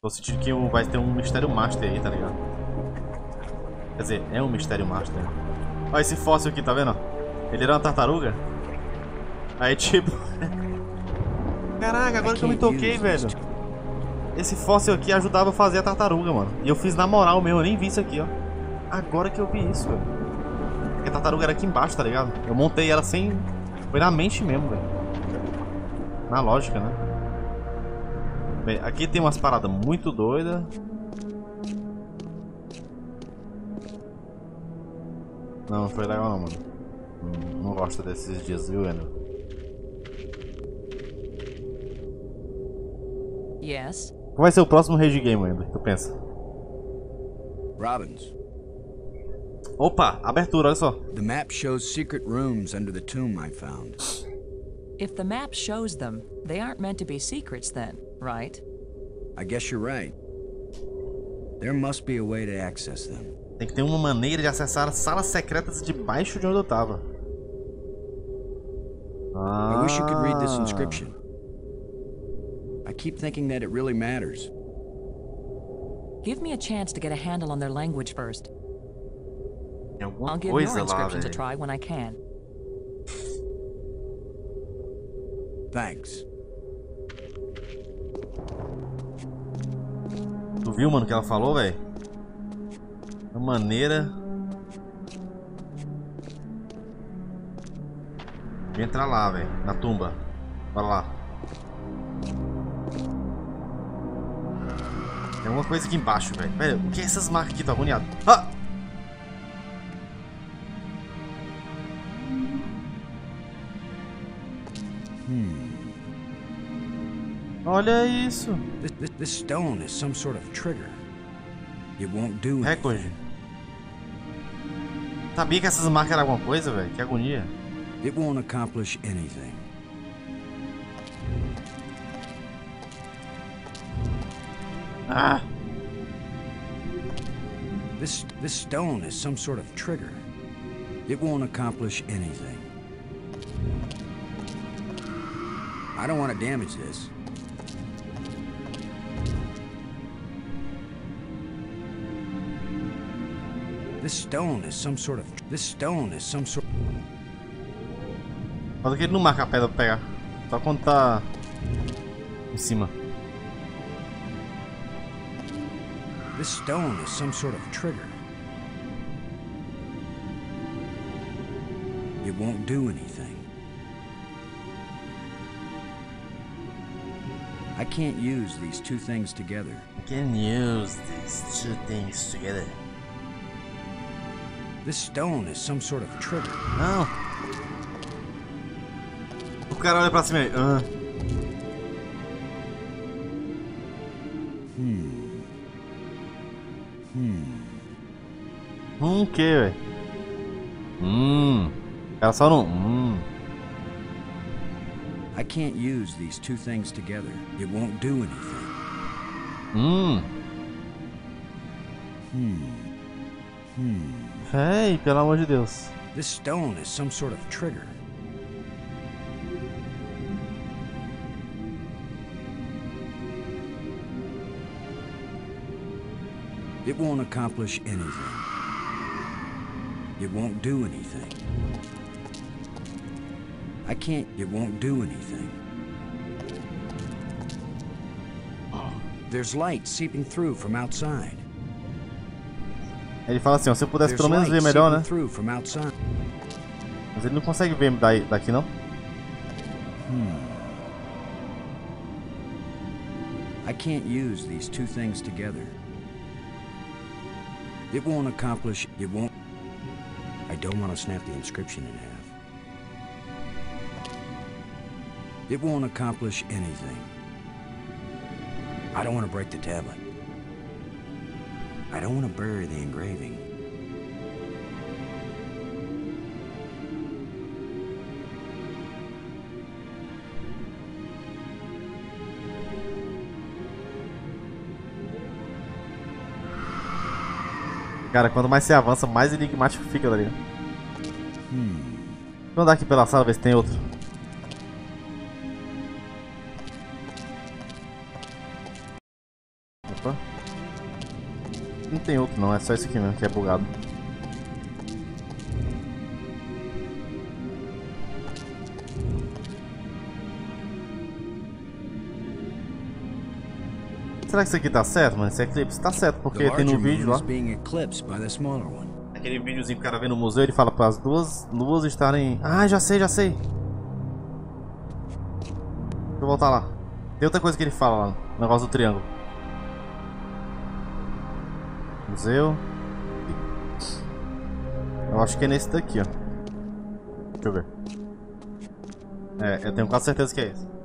Tô sentindo que vai ter um Mistério Master aí, tá ligado? Quer dizer, é um Mistério Master. Olha esse fóssil aqui, tá vendo? Ele era uma tartaruga. Aí, *laughs* tipo... Caraca, agora que eu me toquei, velho. Esse fóssil aqui ajudava a fazer a tartaruga, mano. E eu fiz na moral mesmo, eu nem vi isso aqui, ó. Agora que eu vi isso, velho. Porque a tartaruga era aqui embaixo, tá ligado? Eu montei ela sem... Foi na mente mesmo, velho. Na lógica, né? Bem, aqui tem umas paradas muito doidas. Não, não foi legal não, mano. Não, não gosto desses dias, viu, Eno? Yes. Qual vai ser o próximo Rage Game, Endo? Tu pensa? Robbins. Opa, abertura, olha só. The map shows secret rooms under the tomb I found. If the map shows them, they aren't meant to be secrets then, right? I guess you're right. There must be a way to access them. Tem que ter uma maneira de acessar salas secretas debaixo de onde eu tava. Ah. I wish you could read this inscription. I keep thinking that it really matters. Give me a chance to get a handle on their language first. I'll give your inscriptions a try when I can. Thanks. Tu viu, mano, o que ela falou, velho? A maneira... De entrar lá, velho. Na tumba. Bora lá. Tem alguma coisa aqui embaixo, velho. Velho, o que é essas marcas aqui? Tô agoniado. Ah! Olha isso. This, this, this, stone is some sort of trigger. It won't do Recorde. Sabia que essas marcas eram alguma coisa, velho? Que agonia. It won't accomplish anything. Ah. This this stone is some sort of trigger. It won't accomplish anything. I don't want to damage this. This stone is some sort of. This stone is some sort. Falta que ele não marca a pedra pra pegar. Só quando tá em cima. This stone is some sort of trigger. It won't do anything. I can't use these two things together. I can use these two things together. This stone is some sort of trigger. Não. O cara olha pra cima aí. Ah. Hmm. Hmm. Hum, que, velho? Hum. O cara só não. Hum. I can't use these two things together. It won't do anything. Hum. Hmm. Hmm. Hey, pelo amor de Deus. This stone is some sort of trigger. It won't accomplish anything. It won't do anything. I can't, it won't do anything. There's light seeping through from outside. Ele fala assim, ó, se eu pudesse pelo menos ver melhor, né? Mas ele não consegue ver daí, daqui, não? Hmm. I can't use these two things together. It won't accomplish, it won't... I don't want to snap the inscription in half. It won't accomplish anything. I don't want to break the tablet. I don't want to bury the engraving. Cara, quanto mais você avança, mais enigmático fica, tá ligado? Hum. Vamos andar aqui pela sala, ver se tem outro. Tem outro não, é só esse aqui mesmo que é bugado. Será que isso aqui tá certo, mano? Esse eclipse tá certo, porque tem no vídeo lá. Aquele videozinho que o cara vê no museu, ele fala para as duas luas estarem. Ah, já sei, já sei. Deixa eu voltar lá. Tem outra coisa que ele fala lá, o negócio do triângulo. Museu. Eu acho que é nesse daqui, ó. Deixa eu ver. É, eu tenho quase certeza que é esse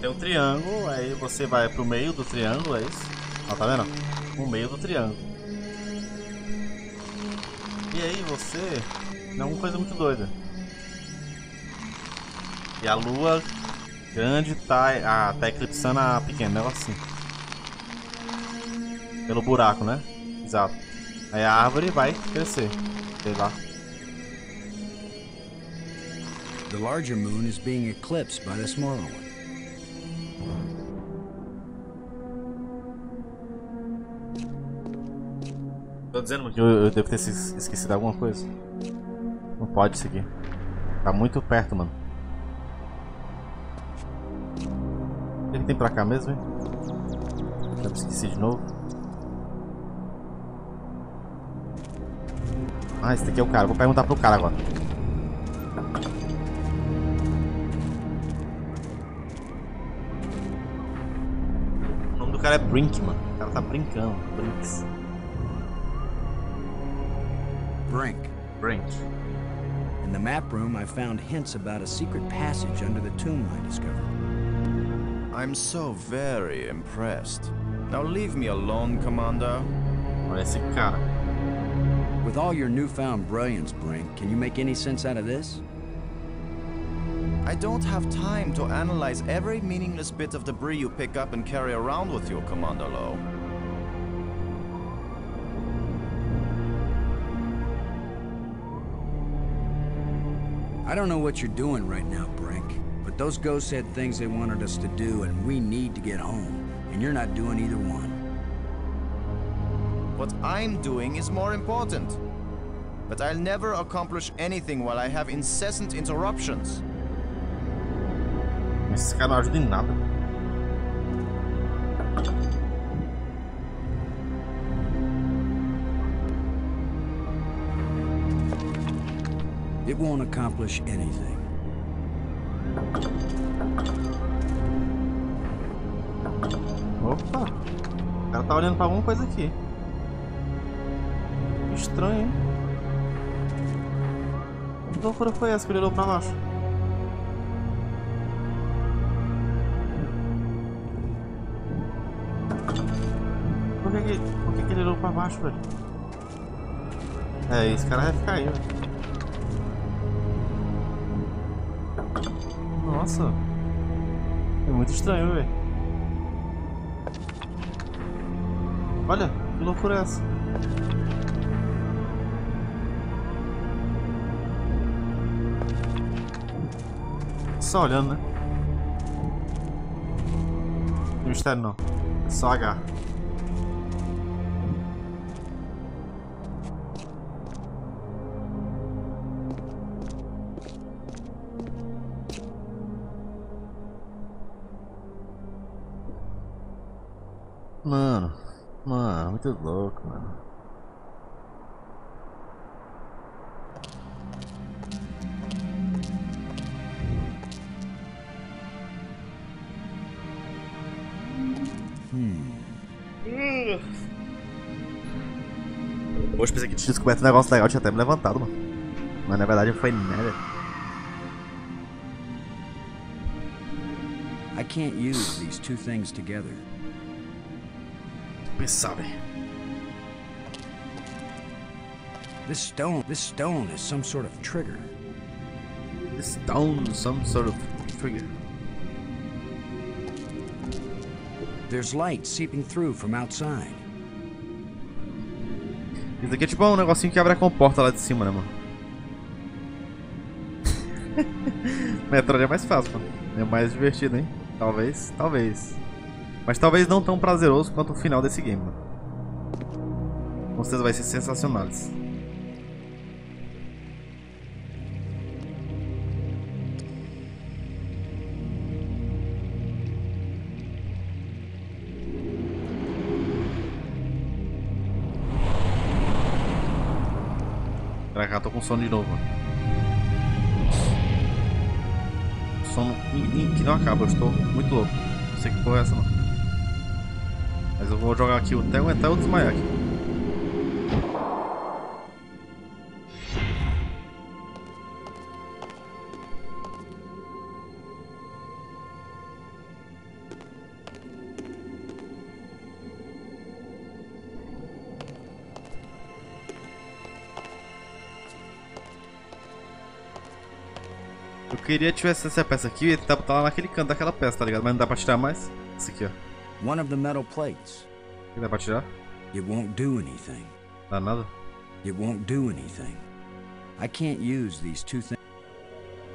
tem um triângulo, aí você vai pro meio do triângulo, é isso? Ó, tá vendo? O meio do triângulo. E aí você... É uma coisa muito doida. E a lua grande tá, ah, tá eclipsando a pequena, negócio assim. Pelo buraco, né? Exato. Aí a árvore vai crescer. Sei lá. The larger moon is being eclipsed by the smaller one. Tô dizendo que eu, eu devo ter esquecido alguma coisa. Não pode seguir. Tá muito perto, mano. O que, que tem pra cá mesmo, hein? Já me esqueci de novo. Ah, esse aqui é o cara. Vou perguntar pro cara agora. O nome do cara é Brink, mano. O cara tá brincando. Brinks. Brink. Brink. In the map room, I found hints about a secret passage under the tomb I discovered. I'm so very impressed. Now leave me alone, Commander. Olha esse cara. With all your newfound brilliance, Brink, can you make any sense out of this? I don't have time to analyze every meaningless bit of debris you pick up and carry around with you, Commander Lowe. I don't know what you're doing right now, Brink, but those ghosts had things they wanted us to do, and we need to get home. And you're not doing either one. What I'm doing is more important. But I'll never accomplish anything while I have incessant interruptions. Esse cara não ajuda em nada. It won't accomplish anything. Opa! O cara tá olhando pra alguma coisa aqui. Estranho, hein? Que loucura foi essa que ele olhou pra baixo? Por que, que, por que, que ele olhou pra baixo, velho? É, esse cara vai ficar aí, velho. Nossa. É muito estranho, velho. Olha, que loucura é essa? Só olhando, né? Não mistério não. É só H. Mano, mano, muito louco, mano. Pensei que tinha descoberto um negócio legal, tinha até me levantado, mano. Mas na verdade foi nada. I can't use these two things together. pensar, This stone, this stone is some sort of trigger. This stone is some sort of trigger. There's light seeping through from outside. Isso aqui é tipo um negocinho que abre a comporta lá de cima, né, mano? *laughs* Metroid é mais fácil, mano. É mais divertido, hein? Talvez, talvez. Mas talvez não tão prazeroso quanto o final desse game, mano. Com certeza vai ser sensacionais. Caraca, sono de novo, sono que não acaba, eu estou muito louco. Não sei que porra é essa não. Mas eu vou jogar aqui até aguentar eu desmaiar aqui. Queria que tivesse essa peça aqui e tá, tá lá naquele canto daquela peça, tá ligado? Mas não dá pra tirar mais. Isso aqui, ó. One of the metal plates. Que dá pra tirar? It won't do anything. Dá nada? It won't do anything. I can't use these two things.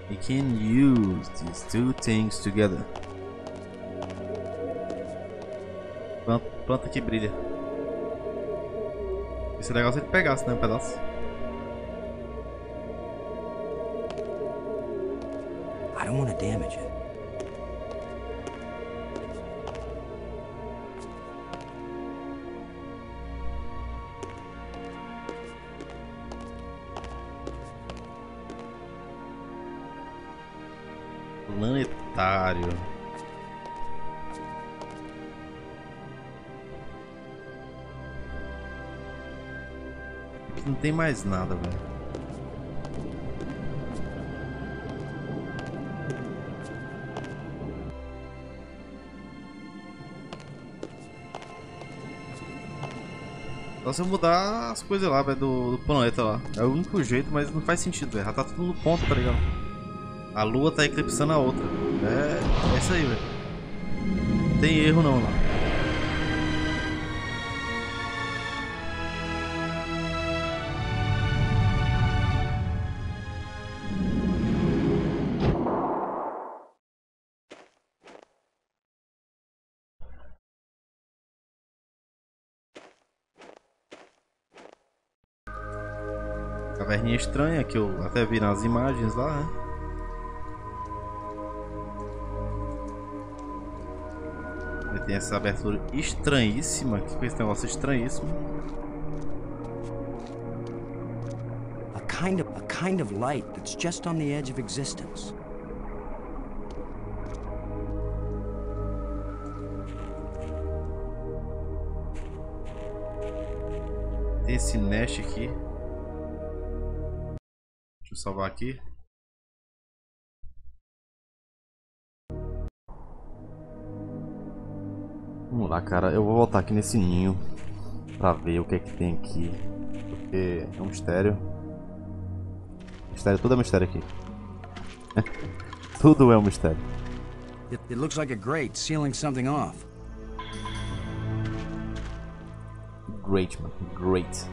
You can use these two things together. Planta, planta que brilha. Isso é legal se ele pegasse, né? Um pedaço. I don't want to damage it. Planetário. Aqui não tem mais nada, velho. Só se eu mudar as coisas lá, velho, do, do, planeta lá. É o único jeito, mas não faz sentido, velho. Já tá tudo no ponto, tá ligado? A lua tá eclipsando a outra. É, é isso aí, velho. Não tem erro não lá. Estranha que eu até vi nas imagens lá, né? tem essa abertura estranhíssima. Que esse negócio estranhíssimo? A kind of a kind of light that's just on the edge of existence. Tem esse Nash aqui. Deixa eu salvar aqui. Vamos lá, cara. Eu vou voltar aqui nesse ninho pra ver o que é que tem aqui. Porque é um mistério. Mistério, tudo é mistério aqui. *laughs* tudo é um mistério. It, it looks like a grate sealing something off. Great, man. Great.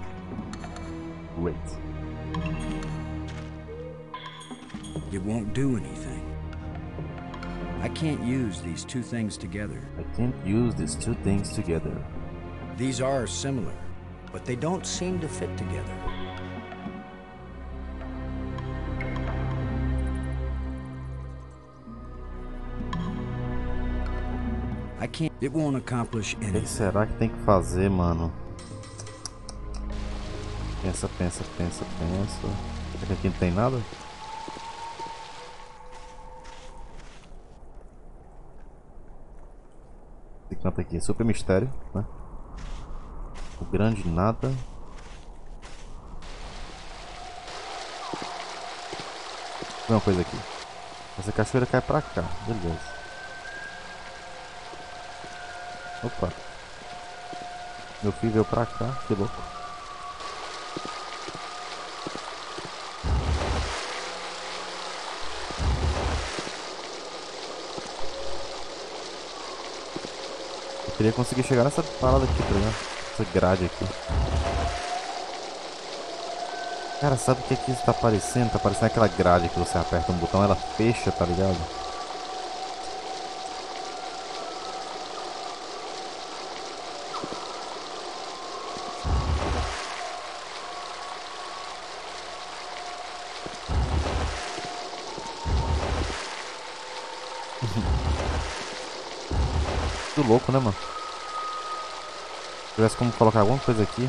Great. It won't do anything. I can't use these two things together. I can't use these two things together. These are similar, but they don't seem to fit together. I can't. It won't accomplish anything. O que será que tem que fazer, mano? Pensa, pensa, pensa, pensa. Será que aqui não tem nada? Canto aqui super mistério, né? O grande nada. Tem uma coisa aqui. Essa cachoeira cai pra cá, beleza. Opa. Meu filho veio pra cá, que louco. Queria conseguir chegar nessa parada aqui, tá ligado? Essa grade aqui. Cara, sabe o que, é aqui está parecendo? Tá parecendo aquela grade que você aperta um botão, ela fecha, tá ligado? Muito louco, né, mano? Se tivesse como colocar alguma coisa aqui.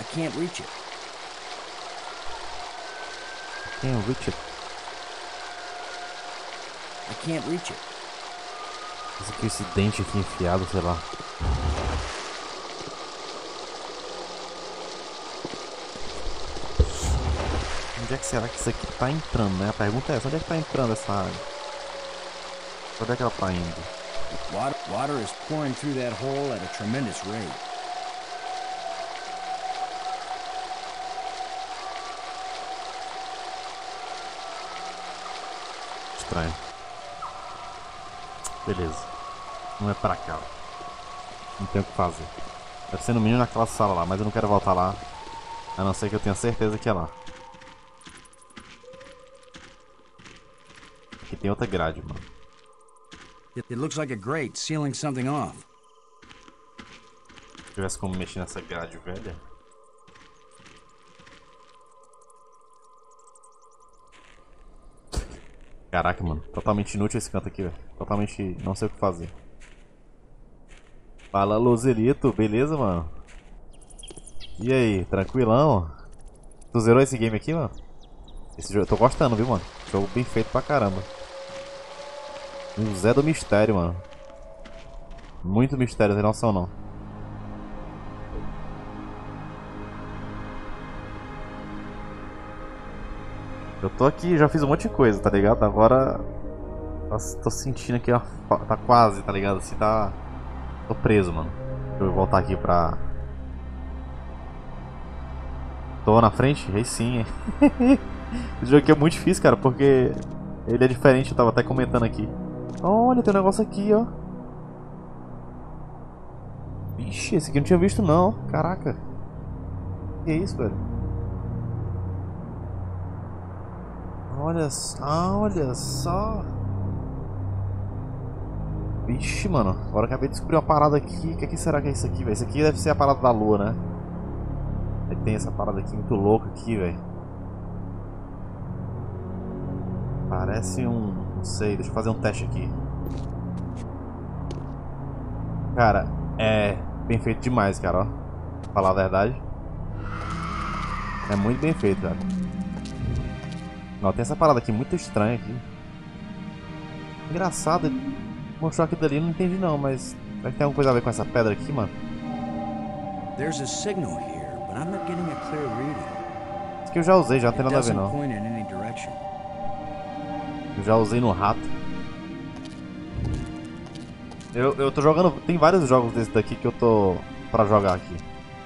I can't reach it. Can't reach it. I can't reach it. Esse aqui, esse dente aqui enfiado, sei lá. Onde é que será que isso aqui tá entrando, né? A pergunta é essa, onde é que tá entrando essa área? Onde é que ela tá indo? Water, water is pouring through that hole at a tremendous rate. Estranho. Beleza. Não é pra cá. Não tem o que fazer. Deve ser no mínimo naquela sala lá, mas eu não quero voltar lá. A não ser que eu tenha certeza que é lá. Tem outra grade, mano. It, looks like a grate sealing something off. Se tivesse como mexer nessa grade velha. Caraca, mano. Totalmente inútil esse canto aqui, velho. Totalmente não sei o que fazer. Fala, Lozelito. Beleza, mano? E aí, tranquilão? Tu zerou esse game aqui, mano? Esse jogo eu tô gostando, viu, mano? Jogo bem feito pra caramba. O Zé do mistério, mano. Muito mistério, sem noção não. Eu tô aqui, já fiz um monte de coisa, tá ligado? Agora. Nossa, tô sentindo ó. Tá quase, tá ligado? Assim, tá. Tô preso, mano. Deixa eu voltar aqui pra. Tô na frente? Aí sim? *laughs* Esse jogo aqui é muito difícil, cara, porque ele é diferente, eu tava até comentando aqui. Olha, tem um negócio aqui, ó. Vixe, esse aqui eu não tinha visto não, caraca. Que isso, velho? Olha só, olha só. Vixe, mano. Agora acabei de descobrir uma parada aqui. O que, que será que é isso aqui, velho? Isso aqui deve ser a parada da lua, né? Aí tem essa parada aqui muito louca aqui, velho. Parece um... Não sei, deixa eu fazer um teste aqui. Cara, é bem feito demais, cara, ó. Pra falar a verdade. É muito bem feito, cara. Ó, tem essa parada aqui muito estranha aqui. Engraçado, mostrou aqui dali, não entendi não, mas vai ter alguma coisa a ver com essa pedra aqui, mano? There's a signal here, but I'm not getting a clear reading. Isso aqui eu já usei, já não tem nada a ver não. Já usei no rato. Eu, eu tô jogando. Tem vários jogos desse daqui que eu tô pra jogar aqui.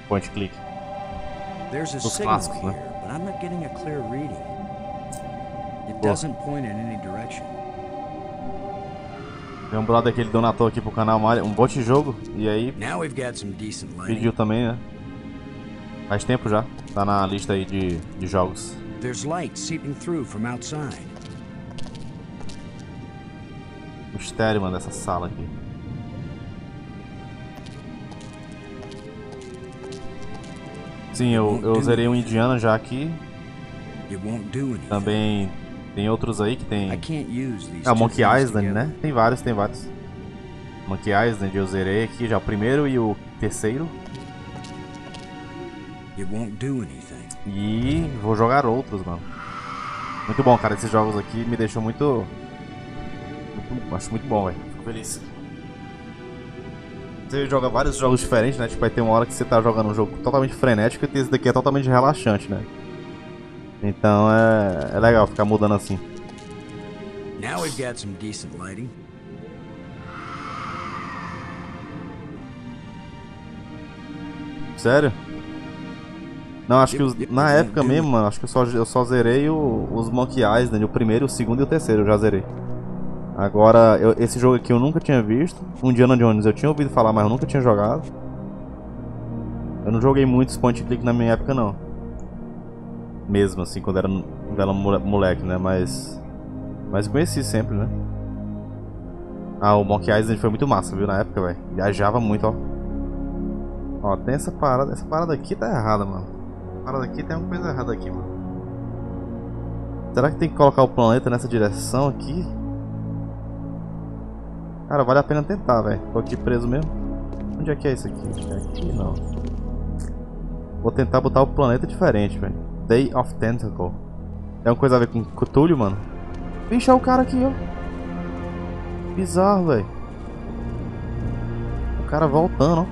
Point click. Dos clássicos, né? Tem um brother que ele donatou aqui pro canal um monte de jogo. E aí pediu também, né? Faz tempo já. Tá na lista aí de, de jogos. There's light seeping through from outside. Mistério, mano, dessa sala aqui. Sim, eu, eu zerei o Indiana já aqui. Também tem outros aí que tem. É two Monkey Island, né? Tem vários, tem vários. Monkey Island eu zerei aqui já o primeiro e o terceiro. E vou jogar outros, mano. Muito bom, cara. Esses jogos aqui me deixam muito. Muito- acho muito bom, velho. Fico feliz. Você joga vários jogos diferentes, né? Tipo, vai ter uma hora que você tá jogando um jogo totalmente frenético e esse daqui é totalmente relaxante, né? Então é, é legal ficar mudando assim. Now we've got some decent lighting. Sério? Não, acho que os- na época mesmo, mano, acho que eu só, eu só zerei o- os Monkey Island, o primeiro, o segundo e o terceiro, eu já zerei. Agora, eu, esse jogo aqui eu nunca tinha visto. Um Diana Jones eu tinha ouvido falar, mas eu nunca tinha jogado. Eu não joguei muito point click na minha época, não. Mesmo assim, quando era, quando era moleque, né? Mas... Mas conheci sempre, né? Ah, o Monkey Island foi muito massa, viu? Na época, velho. Viajava muito, ó. Ó, tem essa parada. Essa parada aqui tá errada, mano. Essa parada aqui tem uma coisa errada aqui, mano. Será que tem que colocar o planeta nessa direção aqui? Cara, vale a pena tentar, velho. Tô aqui preso mesmo. Onde é que é isso aqui? É aqui não. Vou tentar botar o planeta diferente, velho. Day of Tentacle. Tem uma coisa a ver com Cthulhu, mano? Vixe, é o cara aqui, ó. Bizarro, velho. O cara voltando, ó.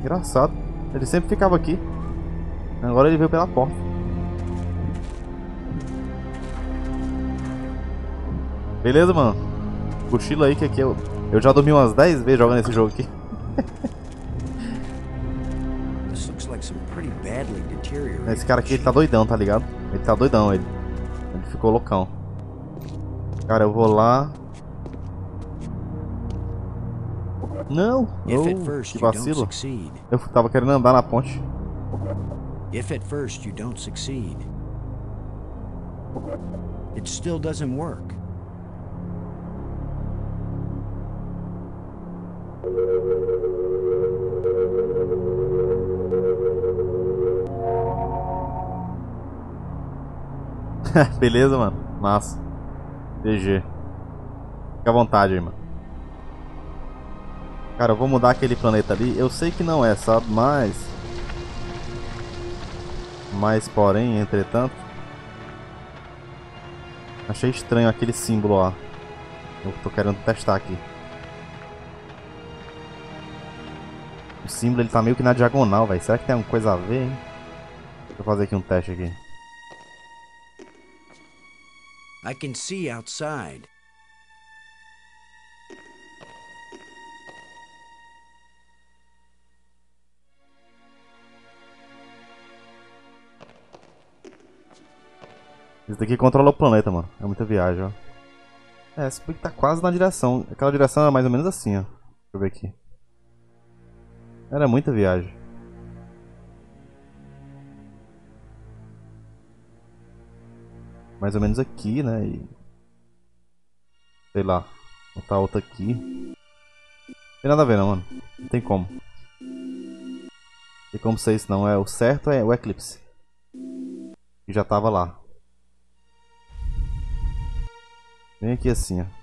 Engraçado. Ele sempre ficava aqui. Agora ele veio pela porta. Beleza, mano. Cochila aí que aqui eu, eu já dormi umas 10 vezes jogando esse jogo aqui. *laughs* esse cara aqui ele tá doidão, tá ligado? Ele tá doidão, ele. Ele ficou loucão. Cara, eu vou lá. Não! Oh, que vacilo. Eu tava querendo andar na ponte. If at first you don't succeed, it still doesn't work. *laughs* Beleza, mano. Massa. GG. Fica à vontade aí, mano. Cara, eu vou mudar aquele planeta ali. Eu sei que não é, sabe? Mas... Mas, porém, entretanto... Achei estranho aquele símbolo lá. Eu tô querendo testar aqui. O símbolo ele tá meio que na diagonal, velho. Será que tem alguma coisa a ver, hein? Deixa eu fazer aqui um teste aqui. I can see outside. Esse daqui controla o planeta, mano. É muita viagem, ó. É, esse aqui tá quase na direção. Aquela direção é mais ou menos assim, ó. Deixa eu ver aqui. Era muita viagem. Mais ou menos aqui, né? E... Sei lá. Botar outra aqui. Não tem nada a ver não, mano. Não tem como. Não tem como ser isso não. É, o certo é o Eclipse. Que já tava lá. Vem aqui assim, ó.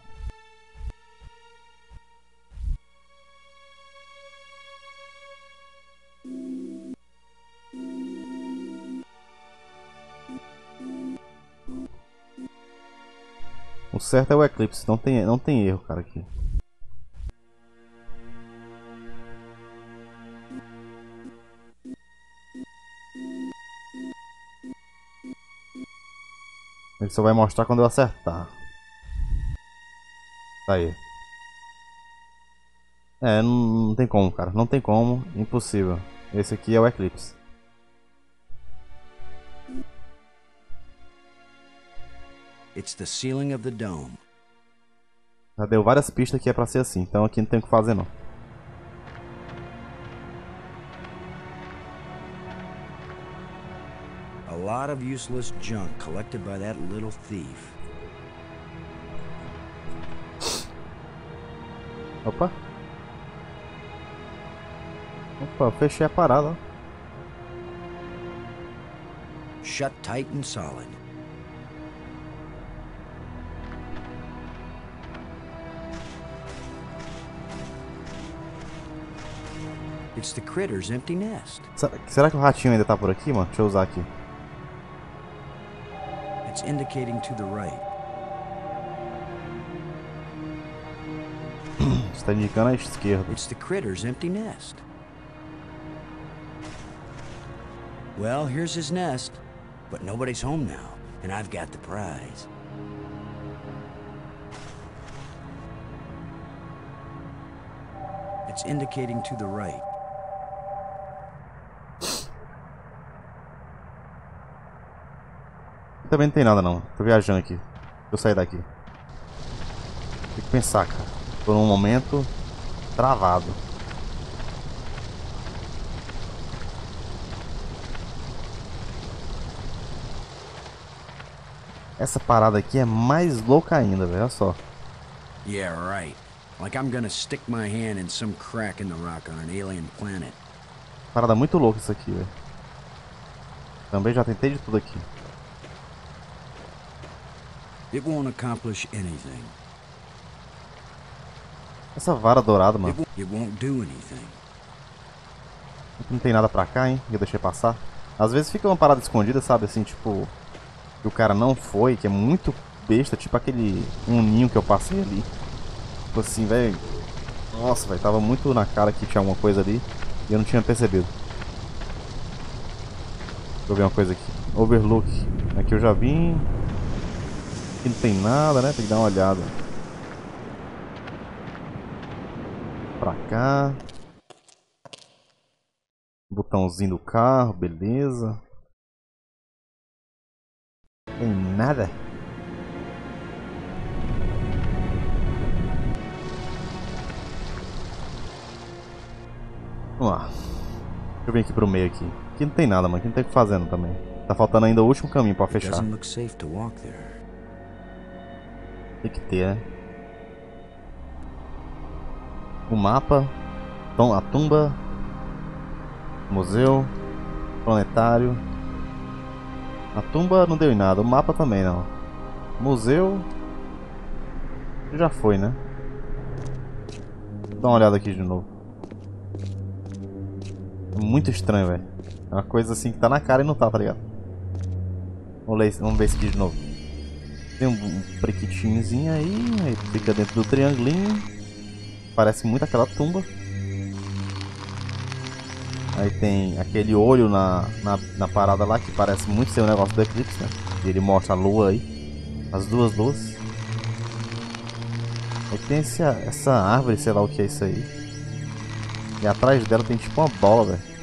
O certo é o Eclipse, não tem, não tem erro, cara, aqui. Ele só vai mostrar quando eu acertar. Tá aí. É, não, não tem como, cara. Não tem como. Impossível. Esse aqui é o Eclipse. It's the ceiling of the dome. Já deu várias pistas que é pra ser assim, então aqui não tem o que fazer não. A lot of useless junk collected by that little thief. Opa. Opa, fechei a parada. Shut tight and solid. It's the critter's empty nest. Será que o ratinho ainda tá por aqui, mano? Deixa eu usar aqui. It's indicating to the right. Está indicando à esquerda. It's the critter's empty nest. Well, here's his nest, but nobody's home now, and I've got the prize. It's indicating to the right. Também não tem nada não. Tô viajando aqui. eu sair daqui. Tem que pensar, cara. Tô num momento travado. Essa parada aqui é mais louca ainda, velho. Olha só. Yeah, right. Like I'm gonna stick my hand in some crack in the rock on an alien planet. Parada muito louca isso aqui, velho. Também já tentei de tudo aqui. It won't accomplish anything. Essa vara dourada, mano. It won't do anything. Não tem nada pra cá, hein? Eu deixei passar. Às vezes fica uma parada escondida, sabe? Assim, tipo... Que o cara não foi, que é muito besta. Tipo aquele um ninho que eu passei ali. Tipo assim, velho... Nossa, velho. Tava muito na cara que tinha alguma coisa ali. E eu não tinha percebido. Deixa eu ver uma coisa aqui. Overlook. Aqui eu já vim. Aqui não tem nada, né? Tem que dar uma olhada. Pra cá. Botãozinho do carro, beleza. Tem nada. Vamos lá. Deixa eu vir aqui pro meio aqui. Aqui não tem nada, mano. Aqui não tem o que fazendo também. Tá faltando ainda o último caminho pra fechar. Tem que ter, né? O mapa. Então, a tumba. Museu. Planetário. A tumba não deu em nada. O mapa também não. Museu. Já foi, né? Dá uma olhada aqui de novo. É muito estranho, velho. É uma coisa assim que tá na cara e não tá, tá ligado? Vamos, ler, vamos ver esse aqui de novo. Tem um, prequitinhozinho aí, aí fica dentro do triangulinho. Parece muito aquela tumba. Aí tem aquele olho na, na, na, parada lá que parece muito ser o um negócio do eclipse, né? Ele mostra a lua aí. As duas luas. Aí tem esse, essa árvore, sei lá o que é isso aí. E atrás dela tem tipo uma bola, velho.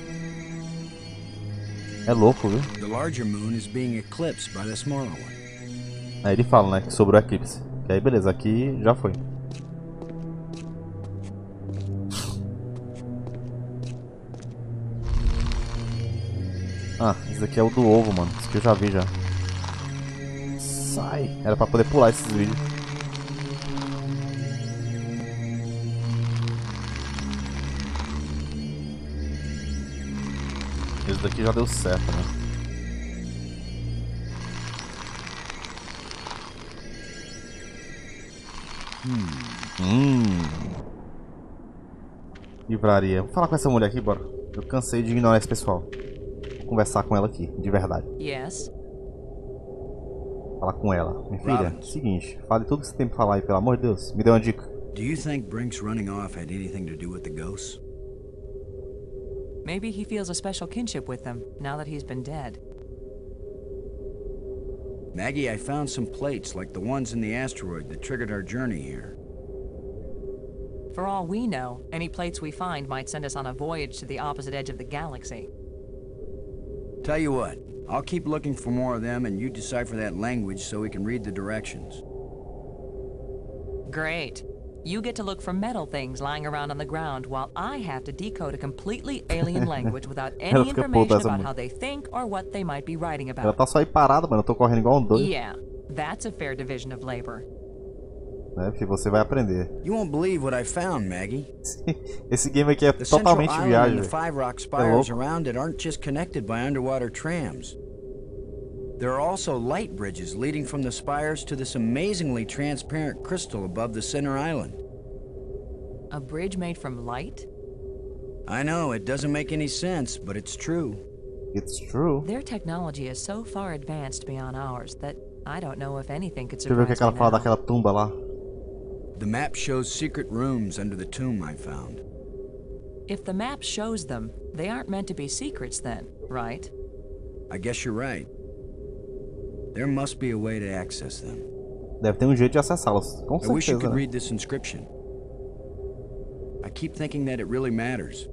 É louco, viu? Aí ele fala, né, sobre o eclipse. E aí beleza, aqui já foi. Ah, esse daqui é o do ovo, mano. Esse aqui eu já vi já. Sai! Era pra poder pular esses vídeos. Esse daqui já deu certo, né? Hum. Livraria. Vou falar com essa mulher aqui, bora. Eu cansei de ignorar esse pessoal conversar com ela aqui, de verdade. Yes. Falar com ela. Minha filha, Robbins. seguinte, fale tudo que você tem pra falar aí, pelo amor de Deus. Me dê uma dica. Do you think Brink's running off had anything to do with the ghosts? Maybe he feels a special kinship with them, now that he's been dead. Maggie, I found some plates like the ones in the asteroid that triggered our journey here. For all we know, any plates we find might send us on a voyage to the opposite edge of the galaxy. Tell you what, I'll keep looking for more of them and you decipher that language so we can read the directions. Great. You get to look for metal things lying around on the ground while I have to decode a completely alien language without *laughs* any information about how they think or what they might be writing about. Ela tá só aí parada, mano. Eu tô correndo igual um doido. Yeah, that's a fair division of labor. né? Porque você vai aprender. You won't believe what I found, Maggie. *laughs* Esse game aqui é the totalmente viagem. The five rock spires around it aren't just connected by underwater trams. There are also light bridges leading from the spires to this amazingly transparent crystal above the center island. A bridge made from light? I know, it doesn't make any sense, but it's true. It's true. Their technology is so far advanced beyond ours that I don't know if anything could surprise Deixa eu ver que, ela fala daquela tumba lá. The map shows secret rooms under the tomb I found. If the map shows them, they aren't meant to be secrets then, right? I guess you're right. There must be a way to access them. Deve ter um jeito de acessá-los, com certeza. I wish you could né? read this inscription. I keep thinking that it really matters.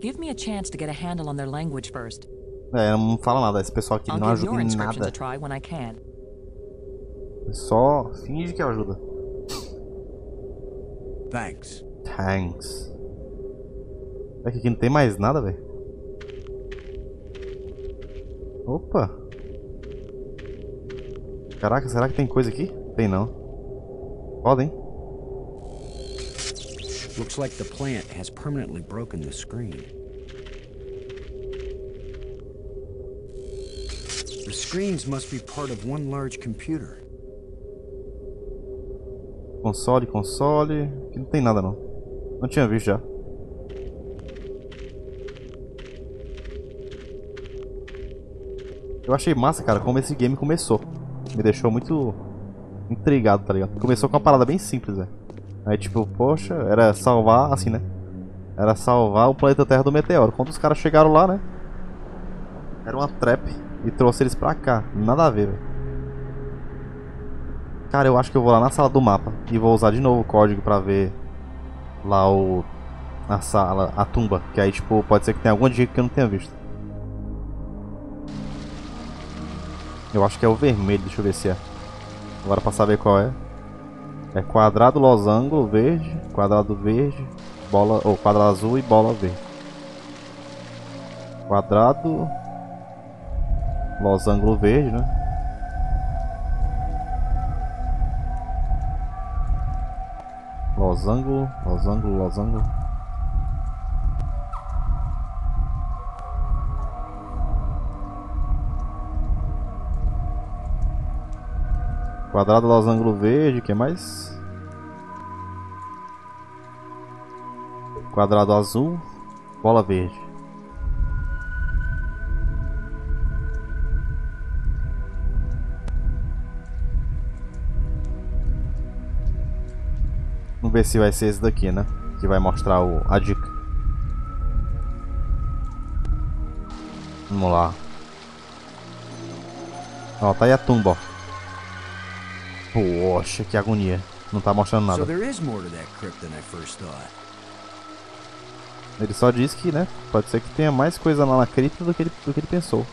Give me a chance to get a handle on their language first. É, não fala nada. Esse pessoal aqui I'll não ajuda em nada. A try when I can. Só finge que ajuda. Thanks. Thanks. É que aqui não tem mais nada, velho. Opa. Caraca, será que tem coisa aqui? Tem não. Podem. Looks like the plant has permanently broken the screen. The screens must be part of one large computer. Console, console. Aqui não tem nada não. Não tinha visto já. Eu achei massa, cara, como esse game começou. Me deixou muito intrigado, tá ligado? Começou com uma parada bem simples, velho. Aí, tipo, poxa, era salvar, assim, né? Era salvar o planeta Terra do meteoro. Quando os caras chegaram lá, né? Era uma trap e trouxe eles pra cá. Nada a ver, velho. Cara, eu acho que eu vou lá na sala do mapa e vou usar de novo o código pra ver lá o... A sala, a tumba. Que aí, tipo, pode ser que tenha alguma dica que eu não tenha visto. Eu acho que é o vermelho, deixa eu ver se é. Agora pra saber qual é. É quadrado, losango, verde, quadrado verde, bola, ou quadrado azul e bola verde. Quadrado, losango verde, né? Losango, losango, losango. Quadrado, losango verde, que mais? Quadrado azul, bola verde. Vamos ver se vai ser esse daqui, né? Que vai mostrar o, a dica. Vamos lá. Ó, tá aí a tumba, ó. Poxa, que agonia. Não tá mostrando nada. Ele só diz que, né? Pode ser que tenha mais coisa lá na cripta do que ele, do que ele pensou.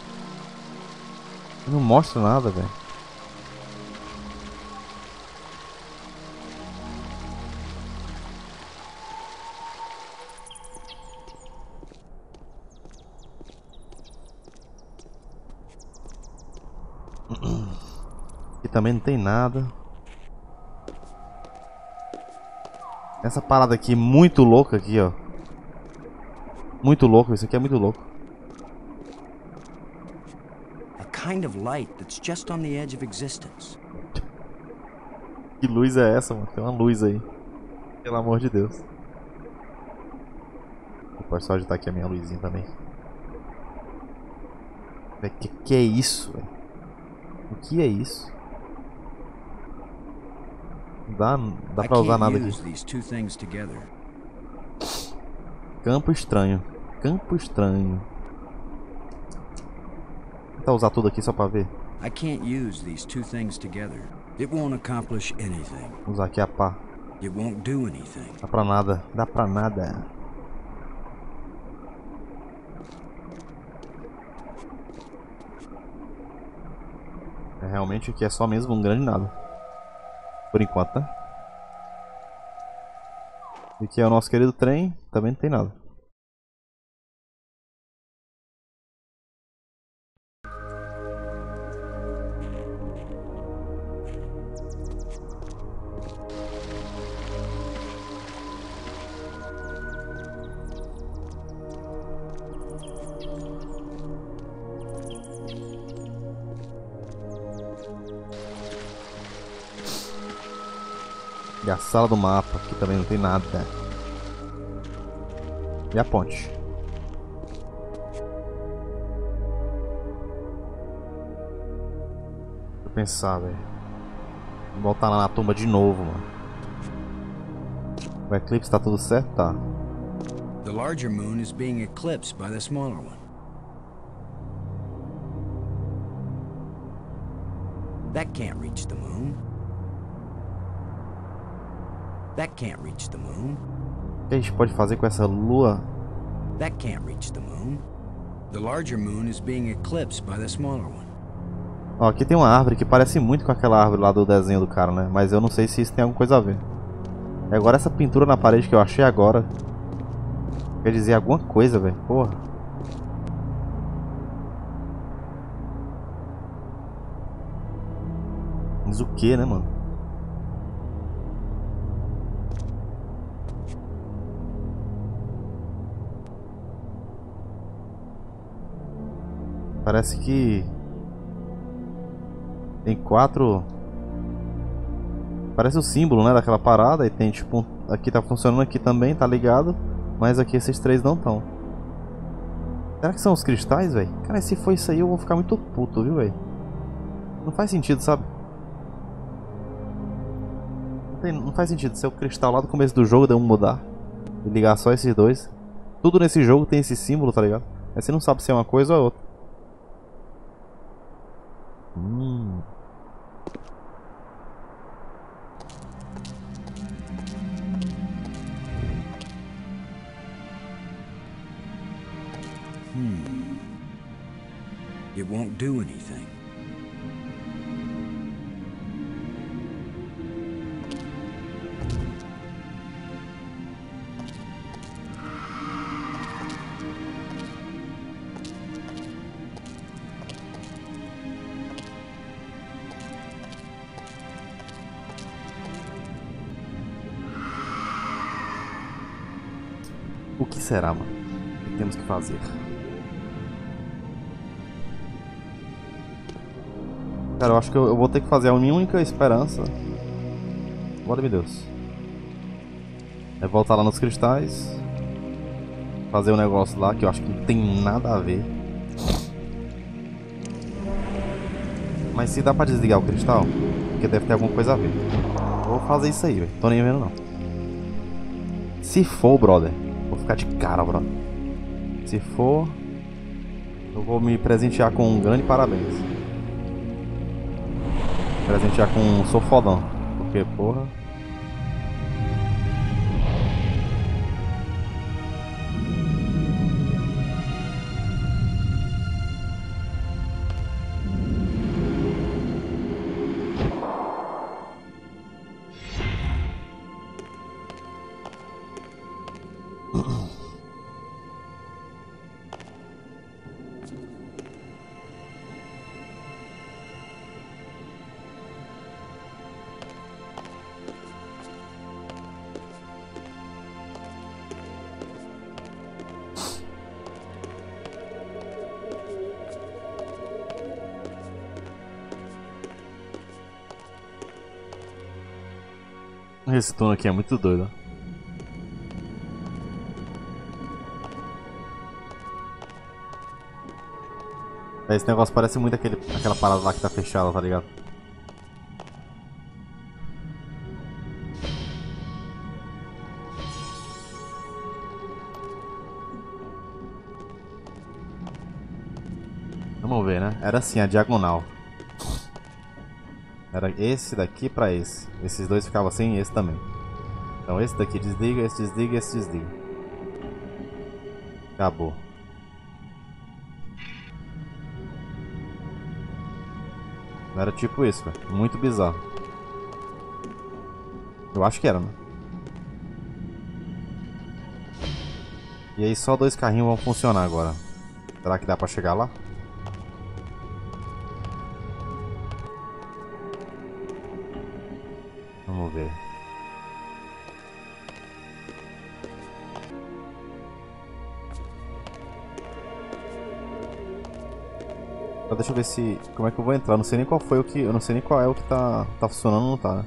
Não mostra nada, velho. Também não tem nada. Essa parada aqui muito louca aqui, ó. Muito louco, isso aqui é muito louco. A kind of light that's just on the edge of existence. Que luz é essa, mano? Tem uma luz aí. Pelo amor de Deus. Pode só agitar aqui a minha luzinha também. O que, que é isso, velho? O que é isso? Dá, dá pra usar nada aqui. Campo estranho. Campo estranho. Tentar usar tudo aqui só pra ver. I can't use these two things together. It won't accomplish anything. Usar aqui a pá. It won't do anything. Dá pra nada. Dá pra nada. É, realmente aqui é só mesmo um grande nada. Por enquanto, né? E aqui é o nosso querido trem, também não tem nada. Sala do mapa, que também não tem nada. E a ponte. Deixa eu pensar, velho. Voltar lá na tumba de novo, mano. O eclipse tá tudo certo? Tá. The larger moon is being eclipsed by the smaller one. That can't reach the moon. That can't reach the moon. O que a gente pode fazer com essa lua? That can't reach the moon. The larger moon is being eclipsed by the smaller one. Ó, aqui tem uma árvore que parece muito com aquela árvore lá do desenho do cara, né? Mas eu não sei se isso tem alguma coisa a ver. E agora essa pintura na parede que eu achei agora. Quer dizer alguma coisa, velho. Porra. Mas o que, né, mano? Parece que tem quatro. Parece o símbolo, né, daquela parada. E tem tipo. Aqui tá funcionando aqui também, tá ligado. Mas aqui esses três não estão. Será que são os cristais, velho? Cara, se for isso aí eu vou ficar muito puto, viu, velho? Não faz sentido, sabe? Não, faz sentido ser o cristal lá do começo do jogo, deu um mudar. E ligar só esses dois. Tudo nesse jogo tem esse símbolo, tá ligado? Mas você não sabe se é uma coisa ou outra. Fazer? Cara, eu acho que eu, vou ter que fazer a minha única esperança. Bora, meu Deus. É voltar lá nos cristais. Fazer um negócio lá que eu acho que não tem nada a ver. Mas se dá pra desligar o cristal, porque deve ter alguma coisa a ver. Vou fazer isso aí, velho. Tô nem vendo não. Se for, brother, vou ficar de cara, brother. Se for, eu vou me presentear com um grande parabéns presentear com um sou fodão. Porque, porra. Esse turno aqui é muito doido. Esse negócio parece muito aquele, aquela parada lá que tá fechada, tá ligado? Vamos ver, né? Era assim, a diagonal. Era esse daqui pra esse. Esses dois ficavam assim e esse também. Então esse daqui desliga, esse desliga, esse desliga. Acabou. Era tipo isso, velho. Muito bizarro. Eu acho que era, né? E aí só dois carrinhos vão funcionar agora. Será que dá pra chegar lá? Deixa eu ver se. Como é que eu vou entrar? Não sei nem qual foi o que. Eu não sei nem qual é o que tá, tá funcionando ou não tá, né?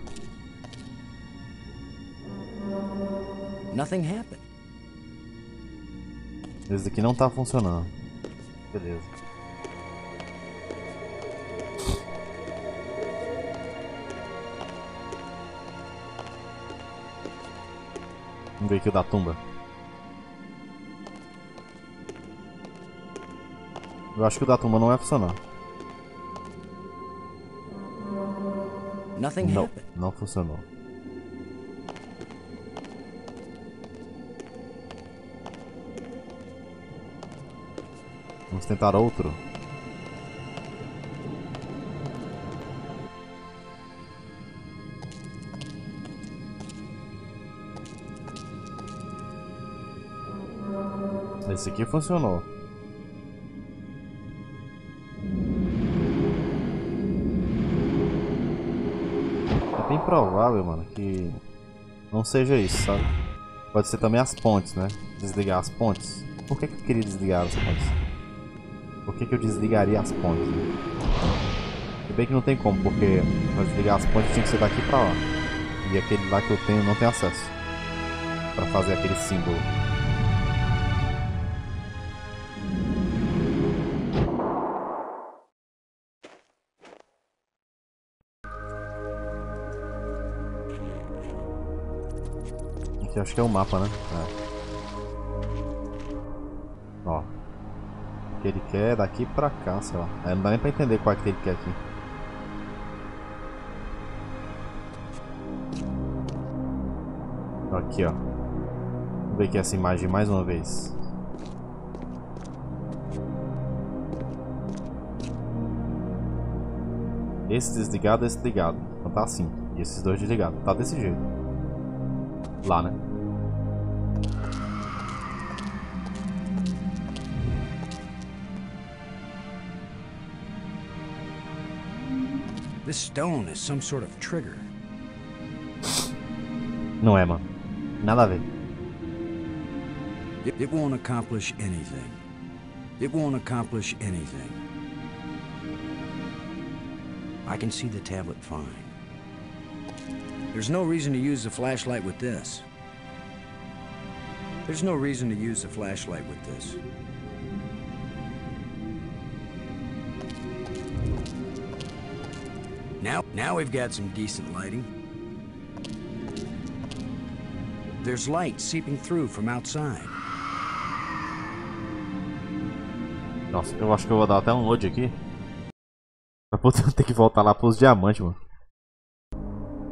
Nothing happened. Esse daqui não tá funcionando. Beleza. Vamos ver aqui o da tumba. Eu acho que o da tumba não vai funcionar. Nothing não, happened. não funcionou. Vamos tentar outro. Esse aqui funcionou. Provável, mano, que não seja isso, sabe? Pode ser também as pontes, né? Desligar as pontes. Por que, que eu queria desligar as pontes? Por que, que eu desligaria as pontes? Né? Se bem que não tem como, porque para desligar as pontes tinha que ser daqui pra lá. E aquele lá que eu tenho não tem acesso. Pra fazer aquele símbolo. Que é o mapa, né? É. Ó. O que ele quer é daqui pra cá, sei lá. É, não dá nem pra entender qual é que ele quer aqui. Aqui, ó. Vamos ver aqui essa imagem mais uma vez. Esse desligado, esse ligado. Então tá assim. E esses dois desligados. Tá desse jeito. Lá, né? This stone is some sort of trigger. Não é, mano. Nada a ver. It, it won't accomplish anything. It won't accomplish anything. I can see the tablet fine. There's no reason to use the flashlight with this. There's no reason to use the flashlight with this. Now, we've got some decent lighting. There's light seeping through from outside. Nossa, eu acho que eu vou dar até um load aqui. Pra poder ter que voltar lá pros diamantes, mano.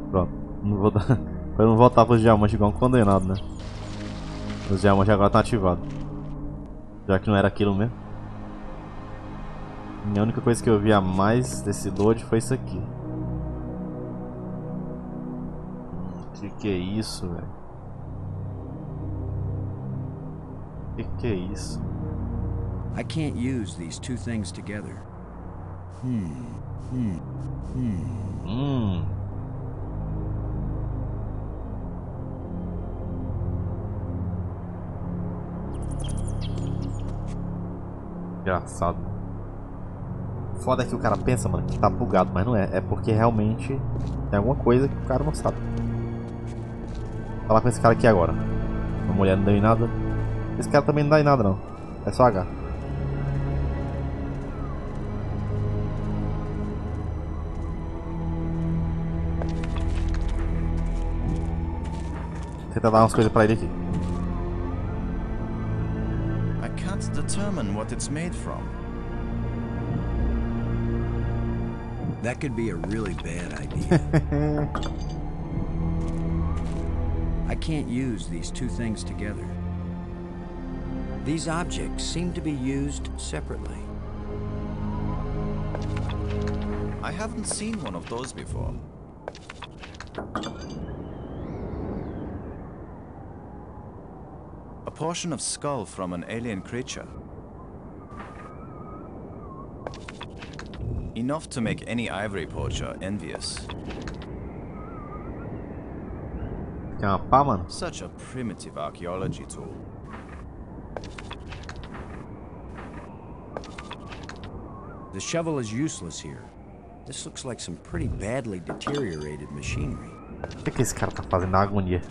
Pronto. Não vou dar. *laughs* Pra não voltar pros diamantes igual um condenado, né? Os diamantes agora estão ativados. Já que não era aquilo mesmo. A única coisa que eu vi a mais desse load foi isso aqui. Que é isso, velho? Que que é isso? I can't use these two things together. Hmm. Hmm. Hmm. Hum. Engraçado. Foda que o cara pensa, mano, que tá bugado, mas não é. É porque realmente tem alguma coisa que o cara não sabe. Falar com esse cara aqui agora. A mulher não deu em nada. Esse cara também não dá em nada não. É só H. Tenta dar umas coisas pra ele aqui. I can't determine what it's made from. That could be a really bad idea. *laughs* Can't use these two things together. These objects seem to be used separately. I haven't seen one of those before. A portion of skull from an alien creature. Enough to make any ivory poacher envious. Tem uma? Such a primitive archaeology tool. The shovel is useless here. This looks like some pretty badly deteriorated machinery. O que, que esse cara tá fazendo na agonia?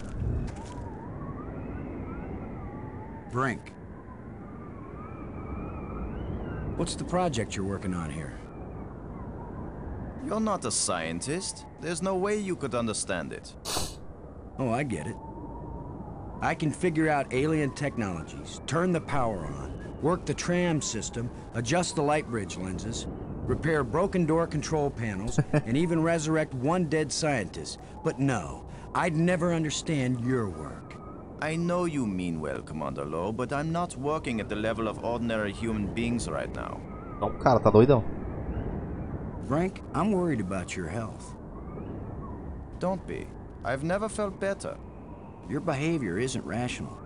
Brink. What's the project you're working on here? You're not a scientist. There's no way you could understand it. Oh, I get it. I can figure out alien technologies, turn the power on, work the tram system, adjust the light bridge lenses, repair broken door control panels, *laughs* and even resurrect one dead scientist. But no, I'd never understand your work. I know you mean well, Commander Lowe, but I'm not working at the level of ordinary human beings right now. Não, cara, tá doidão. Frank, I'm worried about your health. Don't be. I've never felt better. Your behavior isn't rational.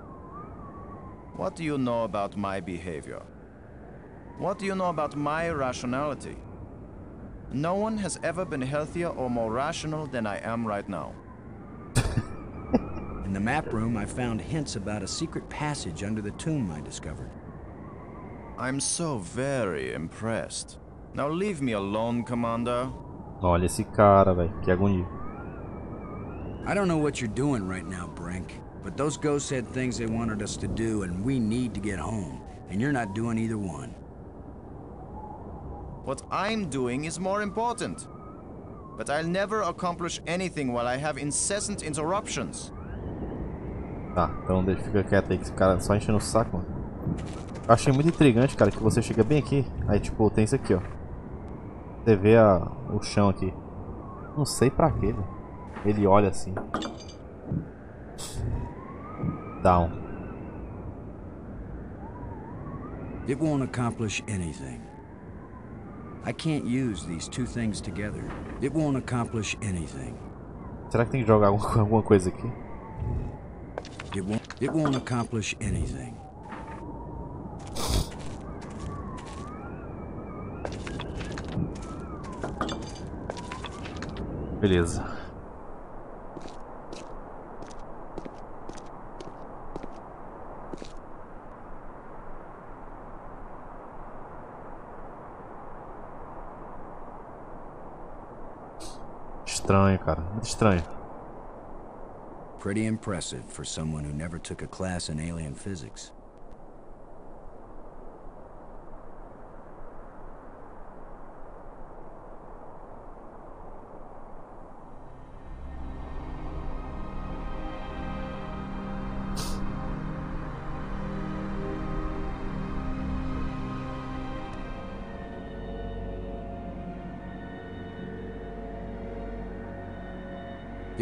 What do you know about my behavior? What do you know about my rationality? No one has ever been healthier or more rational than I am right now. *laughs* In the map room, I found hints about a secret passage under the tomb I discovered. I'm so very impressed. Now leave me alone, Commander. Olha esse cara, velho. Que agonia. I don't know what you're doing right now, Brink, but those ghosts had things they wanted us to do, and we need to get home. And you're not doing either one. What I'm doing is more important. But I'll never accomplish anything while I have incessant interruptions. Tá, então deixa ficar quieto aí que esse cara só enchendo o saco, mano. Eu achei muito intrigante, cara, que você chega bem aqui, aí tipo, tem isso aqui, ó. Você vê a, o chão aqui. Não sei pra quê, velho. Ele olha assim. Down. It won't accomplish anything. I can't use these two things together. It won't accomplish anything. Será que tem que jogar alguma *laughs* coisa aqui? It won't, it won't accomplish anything. Beleza. Estranho, cara. Muito estranho. Pretty impressive for someone who never took a class in alien physics.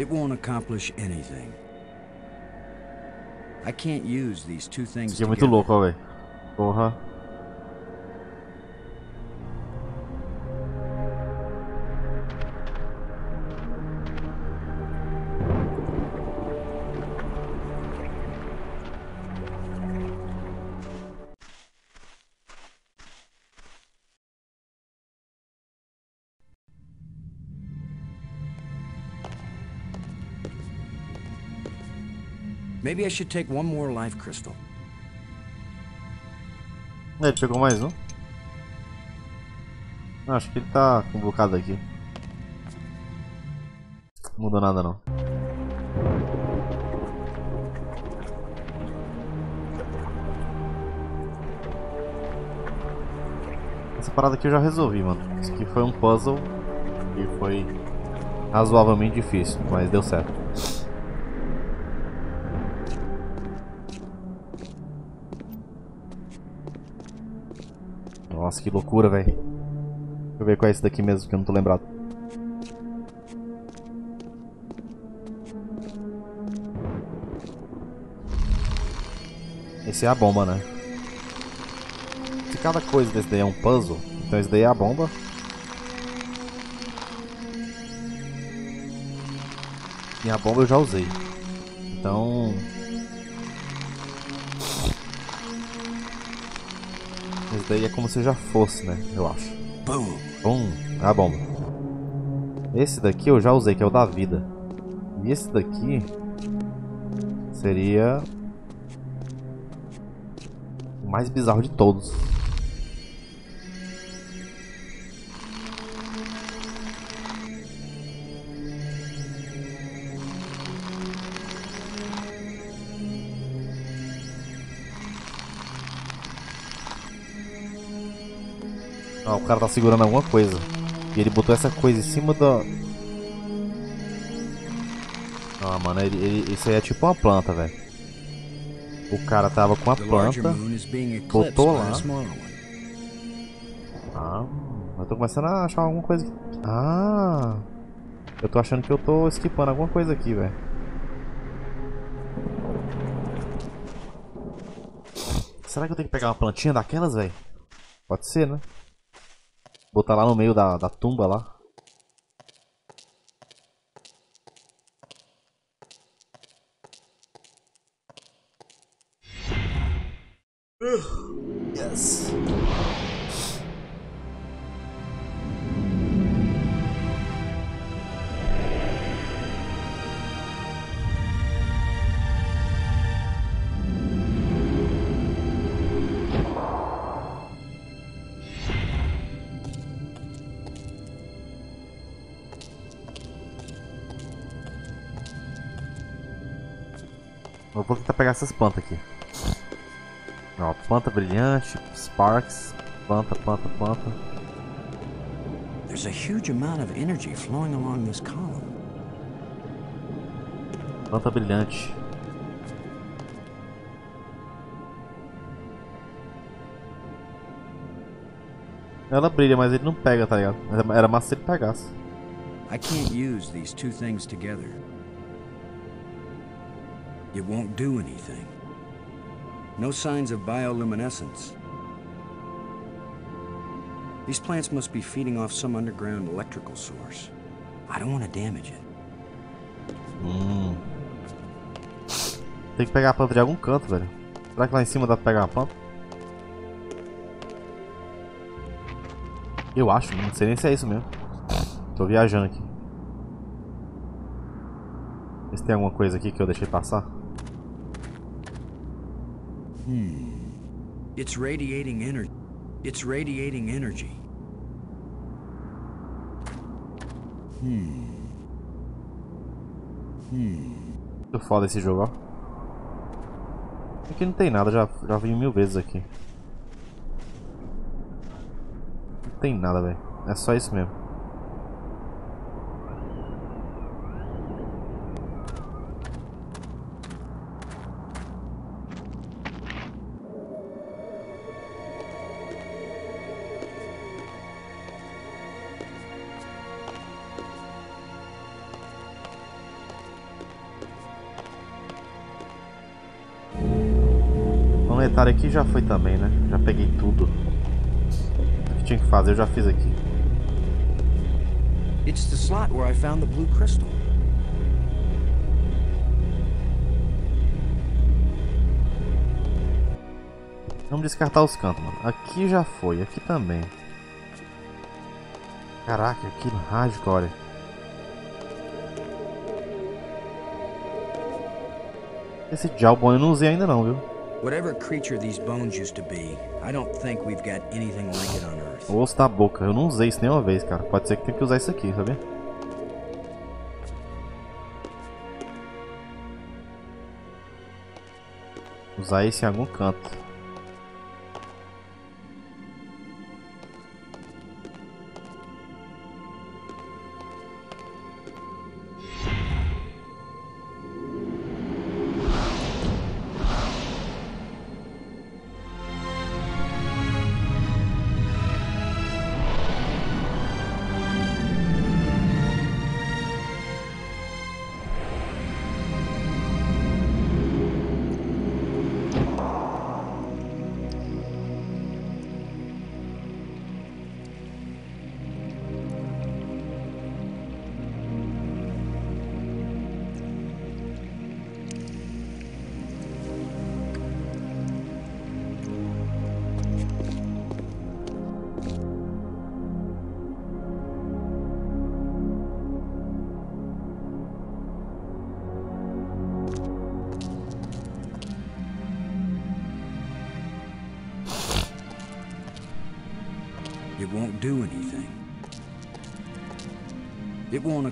It won't accomplish anything. I can't use these two things Isso aqui é muito louco, ó, velho. Maybe I should take one more life crystal. Ele pegou mais um? Acho que ele tá com bocado aqui. Não mudou nada não. Essa parada aqui eu já resolvi, mano. Isso aqui foi um puzzle e foi razoavelmente difícil, mas deu certo. Nossa, que loucura, velho. Deixa eu ver qual é esse daqui mesmo, que eu não tô lembrado. Esse é a bomba, né? Se cada coisa desse daí é um puzzle, então esse daí é a bomba. E a bomba eu já usei. Então... daí é como se já fosse, né? Eu acho. Boom. Bum. A bomba. Esse daqui eu já usei, que é o da vida. E esse daqui seria o mais bizarro de todos. O cara tá segurando alguma coisa. E ele botou essa coisa em cima da... Ah, mano, ele, ele, isso aí é tipo uma planta, velho. O cara tava com a planta, botou lá. Ah, eu tô começando a achar alguma coisa aqui. Ah, eu tô achando que eu tô esquipando alguma coisa aqui, velho. Será que eu tenho que pegar uma plantinha daquelas, velho? Pode ser, né? Botar lá no meio da, da tumba lá. Essas plantas aqui. Ó, planta brilhante, Sparks, planta, planta, planta. There's a huge amount of energy flowing along this column. Planta brilhante. Ela brilha, mas ele não pega, tá ligado? Era massa se ele pegasse. I can't use these two things together. It won't do anything. No signs of bioluminescence. These plants must be feeding off some underground electrical source. I don't want to damage it. Hum. Tem que pegar a planta de algum canto, velho. Será que lá em cima dá pra pegar uma planta? Eu acho, não sei nem se é isso mesmo. Tô viajando aqui. Vê se tem alguma coisa aqui que eu deixei passar. Hmm. It's radiating energy. It's radiating energy. Hmm. Hmm. Muito foda esse jogo, ó. Aqui não tem nada, já, já vi mil vezes aqui. Não tem nada, velho. É só isso mesmo. Inventário aqui já foi também, né? Já peguei tudo. O que tinha que fazer eu já fiz aqui. It's the slot where I found the blue crystal. Vamos descartar os cantos, mano. Aqui já foi, aqui também. Caraca, que hardcore. Esse Jalbon eu não usei ainda não, viu? Whatever creature these bones used to be, I don't think we've got anything like it on Earth. Osso da boca, eu não usei isso nenhuma vez, cara. Pode ser que tenha que usar isso aqui, sabe? Usar isso em algum canto.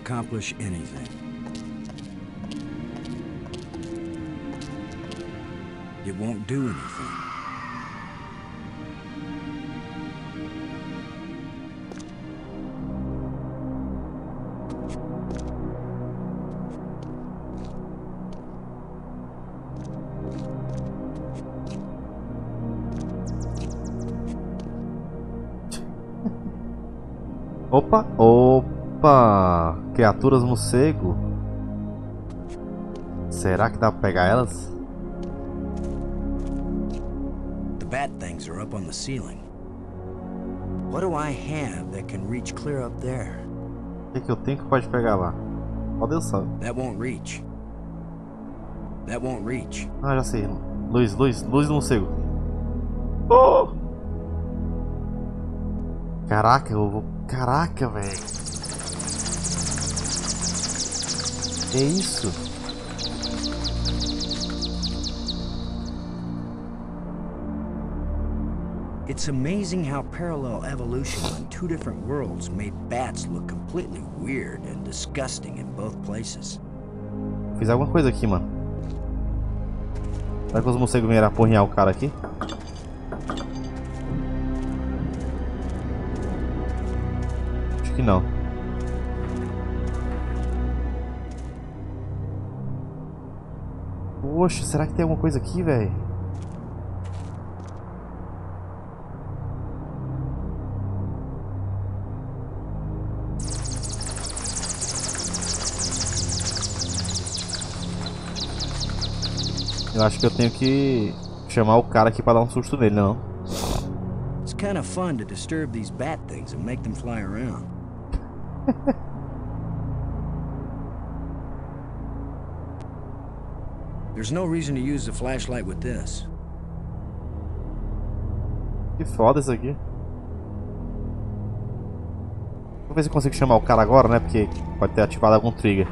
Accomplish anything. It won't do anything. Criaturas morcego. Será que dá pra pegar elas? The bat things are up on the ceiling. What do I have that can reach clear up there? O que, que eu tenho que pode pegar lá? Ó Deus sabe. That won't reach. That won't reach. Ah, já sei. Luz, luz, luz do morcego. Oh! Caraca, eu vou. Caraca, velho. É isso? It's amazing how parallel evolution on two different worlds made bats look completely weird and disgusting in both places. Fiz alguma coisa aqui, mano. Será que os morcegos vieram aporrinhar o cara aqui? Acho que não. Poxa, será que tem alguma coisa aqui, velho? Eu acho que eu tenho que chamar o cara aqui para dar um susto nele, não? It's kind of fun to disturb these bat things and make them fly around. *laughs* There's no reason to use the flashlight with this. Que foda isso aqui. Vou ver se eu consigo chamar o cara agora, né? Porque pode ter ativado algum trigger.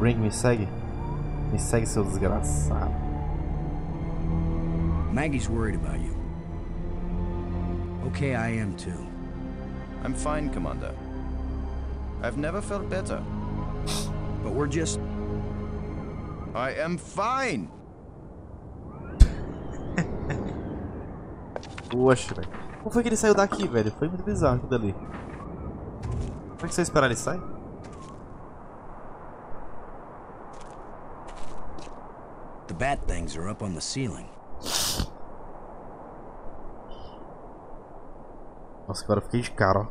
Ring, me segue. Me segue, seu desgraçado. Maggie's worried about you. Okay, I am too. I'm fine, Commander. I've never felt better. But we're just... I am fine! Poxa, velho. Como foi que ele saiu daqui, velho? Foi muito bizarro aquilo ali. Como é que você esperar ele sair? The bat things are up on the ceiling. Nossa, agora fiquei de cara, ó.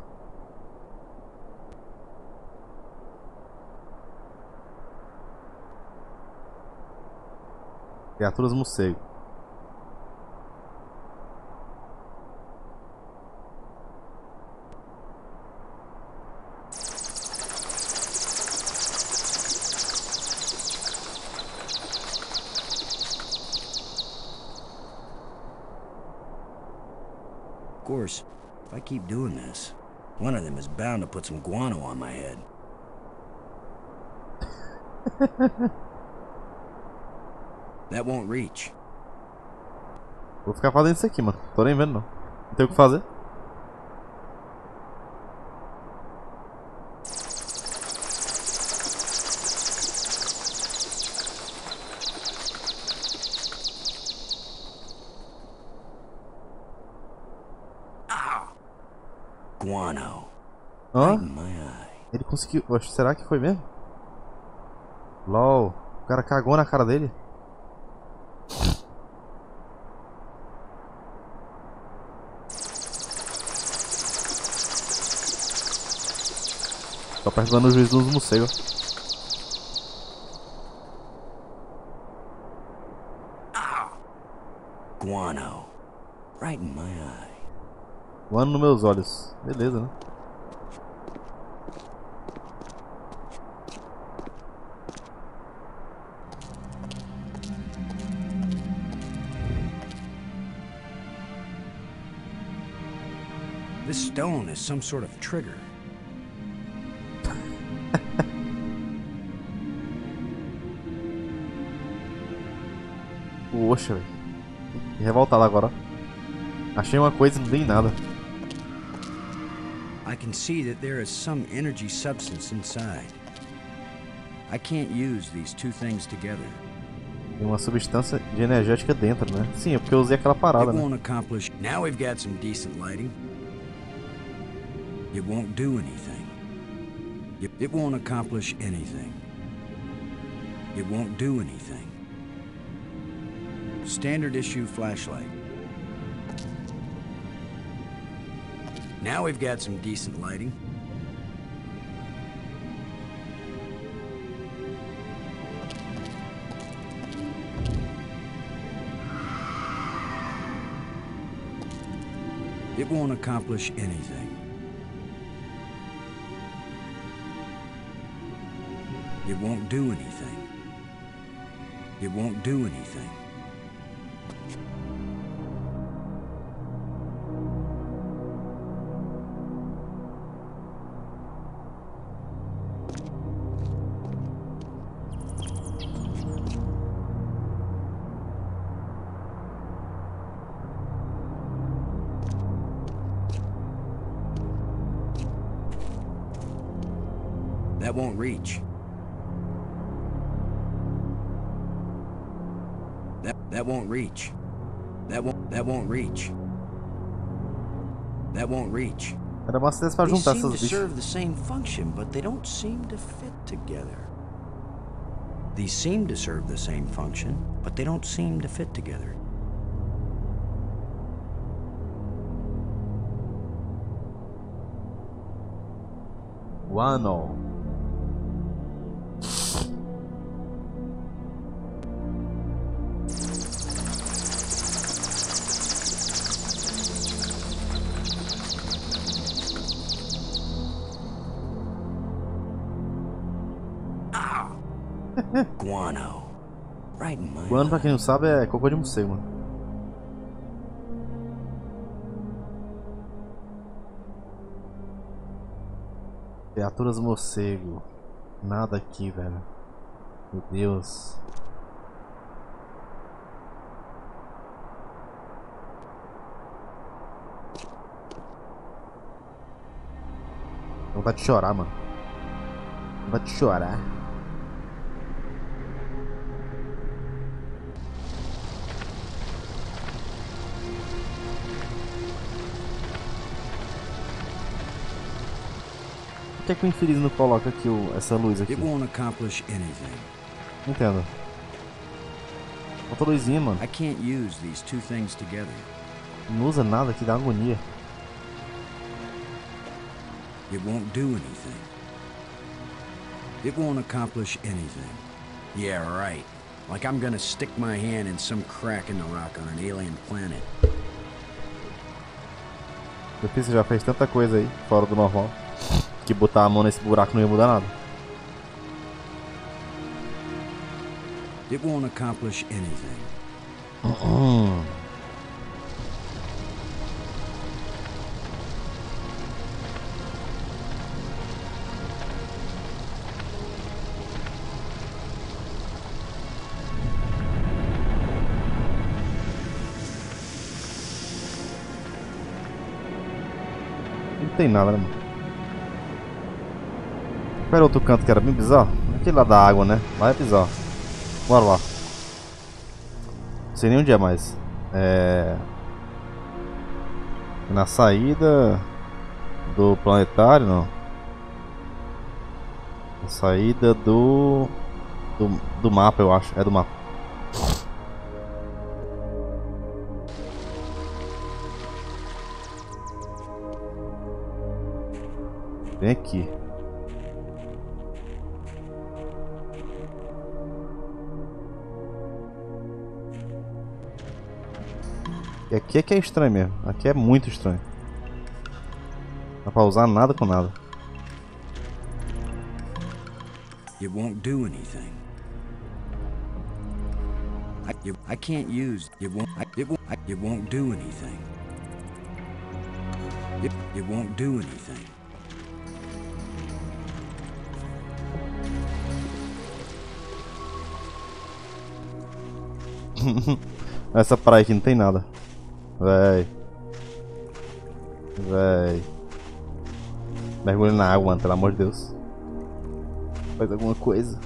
Criaturas morcego. I keep doing this, one of them is bound to put some guano on my head. *laughs* that won't reach. Vou ficar fazendo isso aqui, mano. Tô nem vendo não. Não tem o que fazer. Conseguiu. Será que foi mesmo? LOL. O cara cagou na cara dele. Tô apertando o juiz dos morcegos. Guano. Right in my eye. Guano nos meus olhos. Beleza, né? Stone is some sort of trigger. *laughs* Poxa, velho. Revoltado agora. Achei uma coisa e não dei nada. I can see that there is some energy substance inside. I can't use these two things together. Tem uma substância de energética dentro, né? Sim, é porque eu usei aquela parada, né? Now we've got some decent lighting. It won't do anything. It won't accomplish anything. It won't do anything. Standard issue flashlight. Now we've got some decent lighting. It won't accomplish anything. It won't do anything. It won't do anything. Reach. Era bastante para juntar bichos. serve the same function, but they don't seem to fit together. These seem to serve the same function, but they don't seem to fit together. Wano. Guano. Guano, pra quem não sabe, é cocô de morcego. Criaturas morcego. Nada aqui, velho. Meu Deus. Vontade de chorar, mano. Vontade de chorar. Que, é que o infeliz não coloca aqui o, essa luz aqui? Entendo. Falta luzinha, mano. Não usa nada aqui, dá agonia. It won't do anything. It won't accomplish anything. Yeah, right. Like I'm gonna stick my hand in some crack in the rock on an alien planet. Difícil já fez tanta coisa aí, fora do normal que botar a mão nesse buraco não ia mudar nada. It won't accomplish anything. Uh -uh. Não tem nada, né, mano? Qual era outro canto que era bem bizarro? Aquele lá da água, né? Lá é bizarro. Bora lá. Não sei nem onde é mais. É... Na saída do planetário, não. Na saída do... do... do mapa, eu acho. É do mapa. Vem aqui. E aqui é que é estranho mesmo. Aqui é muito estranho. Não dá pra usar nada com nada. It won't do anything. I, you, I can't use it won't I, it won't I, it won't do anything. It, it won't do anything. *laughs* Essa praia aqui não tem nada. Véi. Véi. Mergulha na água, mano, pelo amor de Deus. Faz alguma coisa.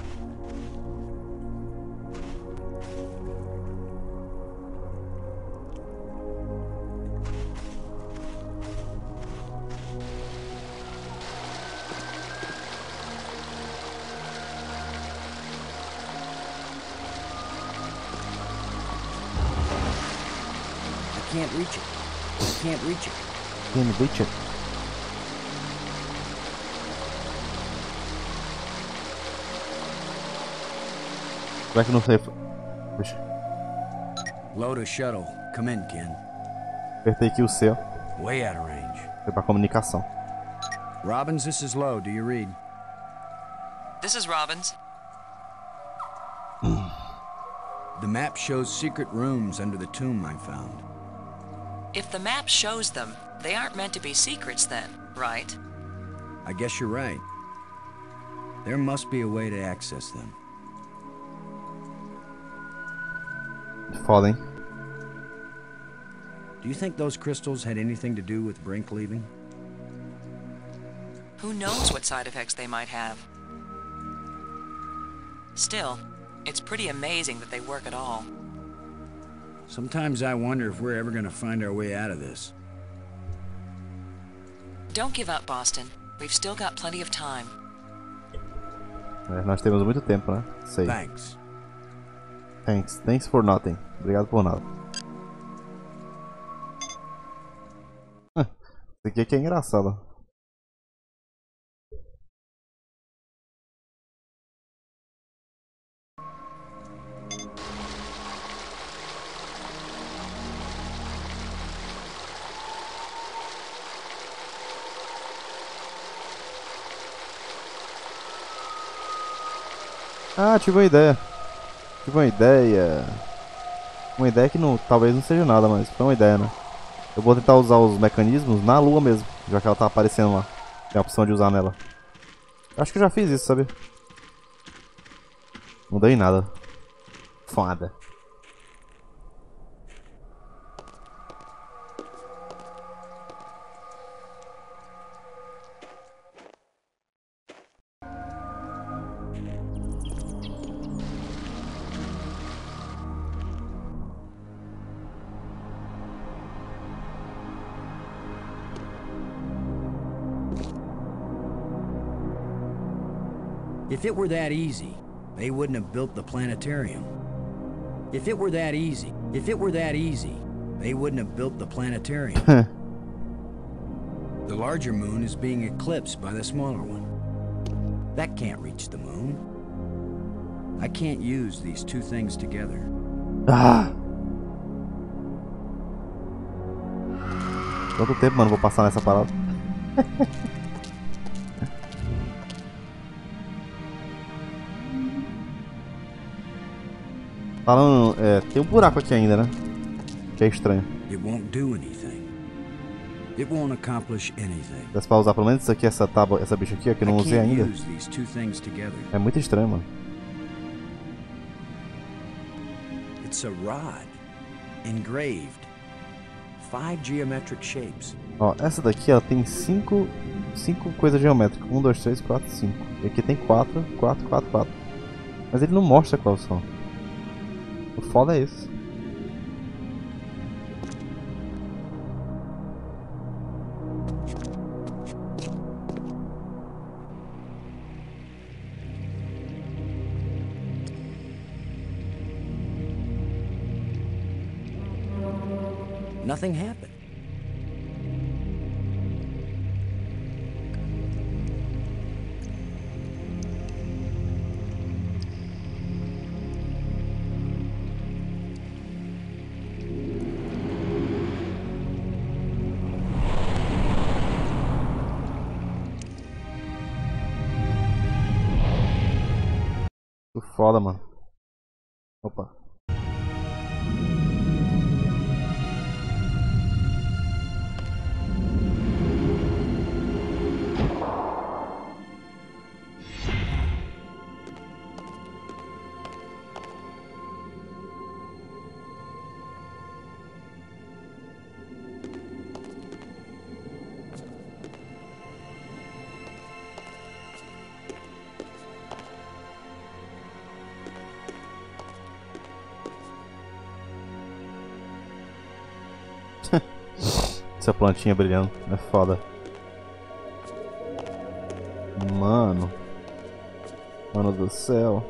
Load a shuttle. Come in, Ken. Apertei aqui o C, ó. Way out of range. Foi pra comunicação. Robbins, this is Low. Do you read? This is Robbins. *clears throat* the map shows secret rooms under the tomb I found. If the map shows them, they aren't meant to be secrets then, right? I guess you're right. There must be a way to access them. Foda, Do you think those crystals had anything to do with Brink leaving? Who knows what side effects they might have? Still, it's pretty amazing that they work at all. Sometimes I wonder if we're ever going to find our way out of this. Don't give up, Boston. We've still got plenty of time. É, nós temos muito tempo, né? Sei. Thanks. Thanks. Thanks for nothing. Obrigado por nada. *laughs* Isso aqui é que é engraçado. Ah, tive uma ideia. Tive uma ideia. Uma ideia que não, talvez não seja nada, mas foi uma ideia, né? Eu vou tentar usar os mecanismos na lua mesmo, já que ela tá aparecendo lá. Tem a opção de usar nela. Acho que eu já fiz isso, sabe? Não deu em nada. Foda. If it were that easy, they wouldn't have built the planetarium. If it were that easy, if it were that easy, they wouldn't have built the planetarium. the larger moon is being eclipsed by the smaller one. That can't reach the moon. I can't use these two things together. Ah! Quanto tempo, mano, vou passar nessa parada? Falando, é, tem um buraco aqui ainda, né? Que é estranho. Dá pra usar pelo menos isso aqui, essa tábua, essa bicha aqui, ó, que eu não usei ainda. É muito estranho, mano. It's a rod. Engraved. Five geometric shapes. Ó, essa daqui ela tem cinco, cinco coisas geométricas. Um, dois, três, quatro, cinco. E aqui tem quatro, quatro, quatro, quatro. Mas ele não mostra qual são. O foda é isso. Foda, mano. Essa plantinha brilhando. É foda. Mano. Mano do céu.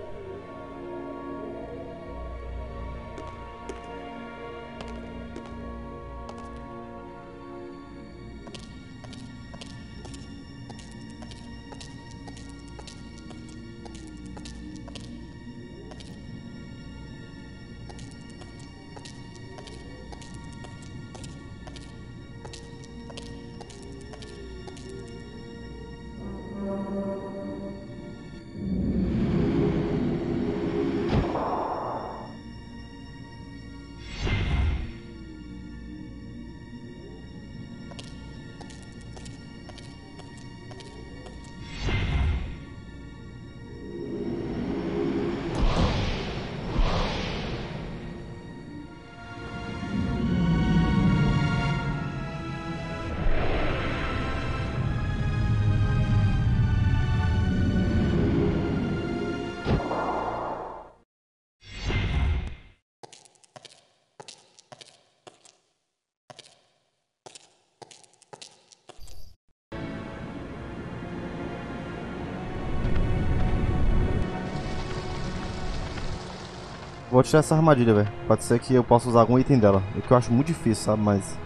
Vou tirar essa armadilha, velho. Pode ser que eu possa usar algum item dela. O que eu acho muito difícil, sabe? Mas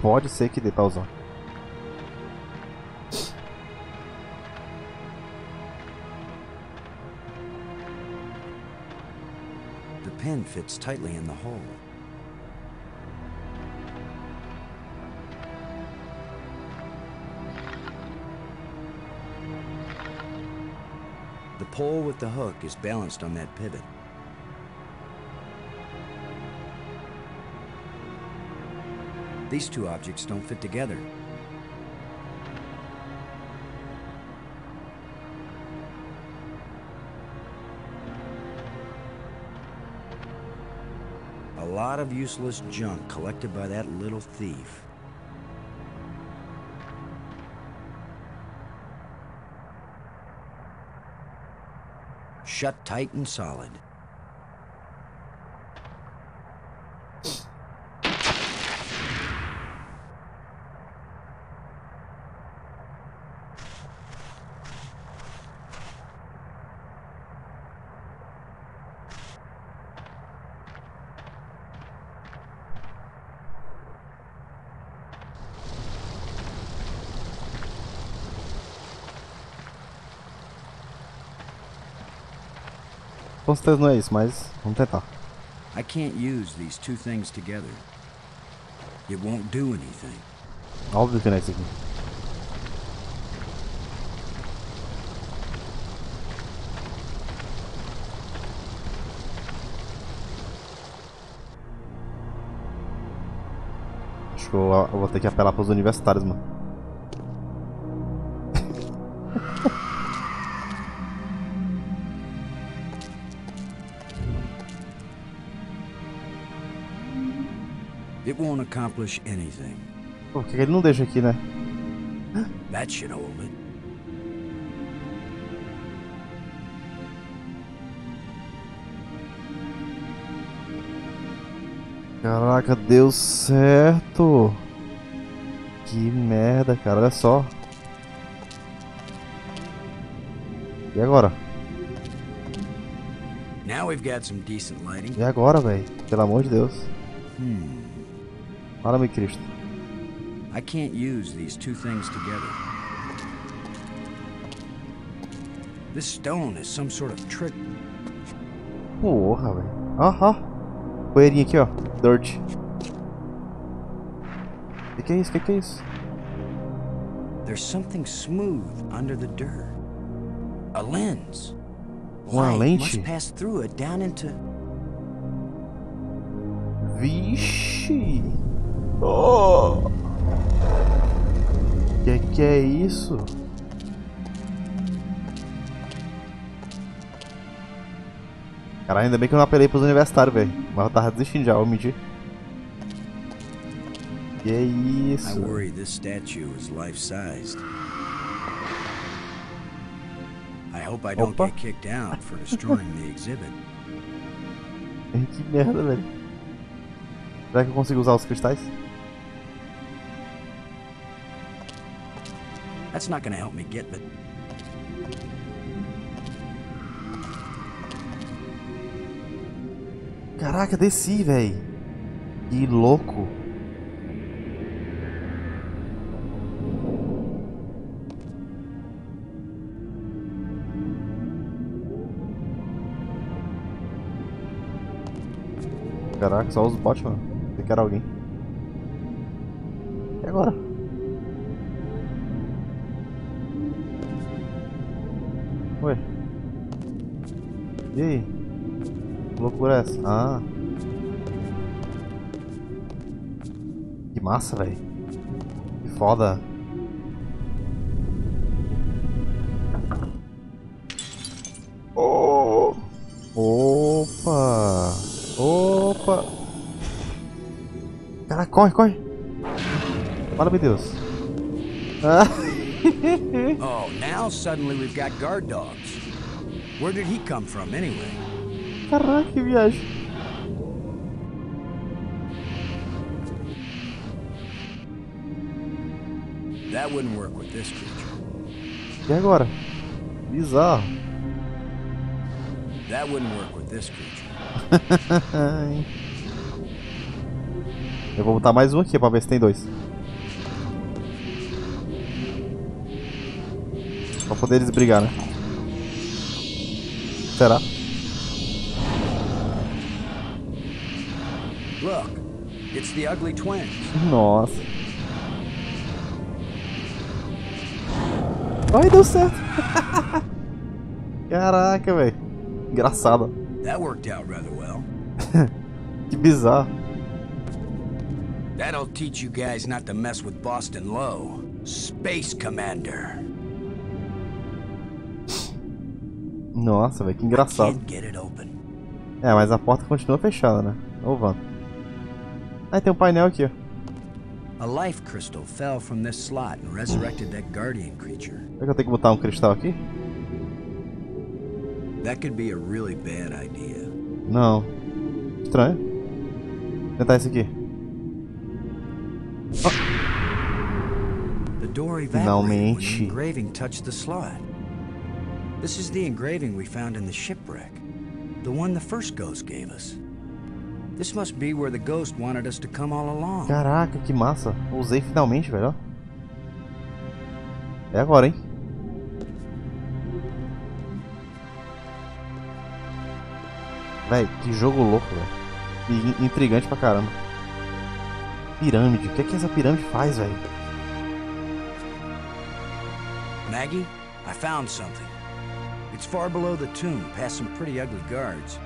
pode ser que dê pra usar. The pin fits tightly in the hole. The pole with the hook is balanced on that pivot. These two objects don't fit together. A lot of useless junk collected by that little thief. Shut tight and solid. Com certeza não é isso, mas vamos tentar. I can't use these two things together. It won't do anything. Óbvio que não é isso aqui. Acho que eu, eu vou ter que apelar para os universitários, mano. Accomplish anything. Por que ele não deixa aqui, né? That should hold it. Caraca, deu certo. Que merda, cara, olha só. E agora? Now we've got some decent lighting. E agora, velho? Pelo amor de Deus. Hmm. Cristo. I can't use these two things together. This stone is some sort of trick. Porra, velho. Aham. Poeirinha aqui, ó. Dirt. Que que é isso? Que que é isso? There's something smooth under the dirt. A lens. Uma lente? must pass through it down into Oh! Que que é isso? Cara, ainda bem que eu não apelei pros universitários, velho. Mas eu tava desistindo já, vou mentir. Que é I isso? worry this statue is life-sized. I hope I don't Opa. get kicked out for destroying the exhibit. *laughs* Que merda, velho. Será que eu consigo usar os cristais? That's not gonna help me get the... Caraca, desci, velho. Que louco. Caraca, só os bots, mano. Tem que era alguém. E aí? Que loucura é essa? Ah. Que massa, velho. Que foda. Oh. Opa. Opa. Caraca, corre, corre. Fala, meu Deus. Ah. *laughs* Oh, now suddenly we've got guard dogs. Where did he come from, anyway? Caraca, que viagem. That wouldn't work with this creature. E agora? Bizarro. That wouldn't work with this creature. *laughs* Eu vou botar mais um aqui pra ver se tem dois. Pra poder eles brigar, né? Look, it's the ugly twins. Nossa. Ai, deu certo. *laughs* Caraca, velho. Engraçado. That worked out rather well. *laughs* que bizarro. That'll teach you guys not to mess with Boston Low. Space Commander. Nossa, velho, que engraçado. É, mas a porta continua fechada, né? Ô, Van. Aí tem um painel aqui, ó. A life crystal fell from this slot and resurrected that guardian creature. Será que eu tenho que botar um cristal aqui? That could be a really bad idea. Não. Estranho. Vou tentar esse aqui. The door This is the engraving we found in the shipwreck. The one the first ghost gave us. This must be where the ghost wanted us to come all along. Caraca, que massa. Usei finalmente, velho. É agora, hein? Véi, que jogo louco, velho. E intrigante pra caramba. Pirâmide. O que, é que essa pirâmide faz, velho? Maggie, I found something. It's far below the tomb, past some pretty ugly guards.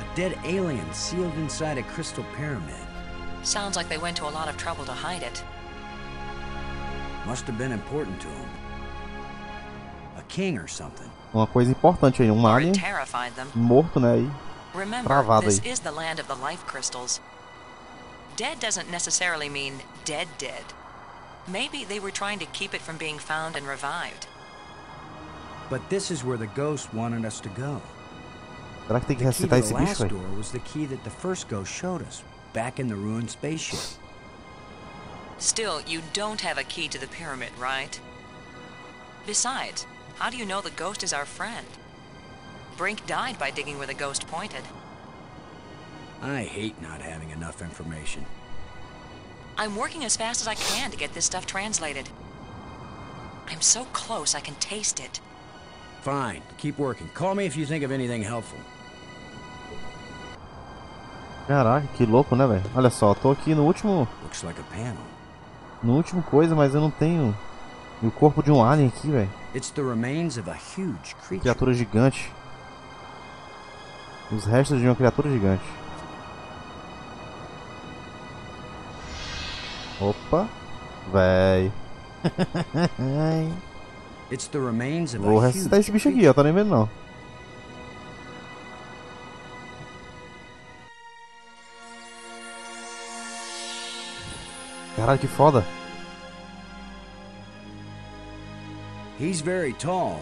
A dead alien sealed inside a crystal pyramid. Sounds like they went to a lot of trouble to hide it. Must have been important to him. A king or something. Uma coisa importante aí, um alien morto, né, aí. Travado aí. This is the land of the life crystals. Dead doesn't necessarily mean dead dead. Maybe they were trying to keep it from being found and revived. But this is where the ghost wanted us to go. Será que tem que recitar esse bicho, The door was the key that the first ghost showed us, back in the ruined spaceship. Still, you don't have a key to the pyramid, right? Besides, how do you know the ghost is our friend? Brink died by digging where the ghost pointed. I hate not having enough information. I'm working as fast as I can to get this stuff translated. I'm so close I can taste it. Fine. Keep working. Call me if you think of anything helpful. Caraca, que louco, né, velho? Olha só, tô aqui no último... Looks like a panel. No último coisa, mas eu não tenho... E o corpo de um alien aqui, velho. It's the remains of a huge creature. Criatura gigante. Os restos de uma criatura gigante. Opa. Véi. *laughs* Vou ressuscitar esse bicho aqui, ó. Tô nem vendo não. Caralho, que foda. He's very tall.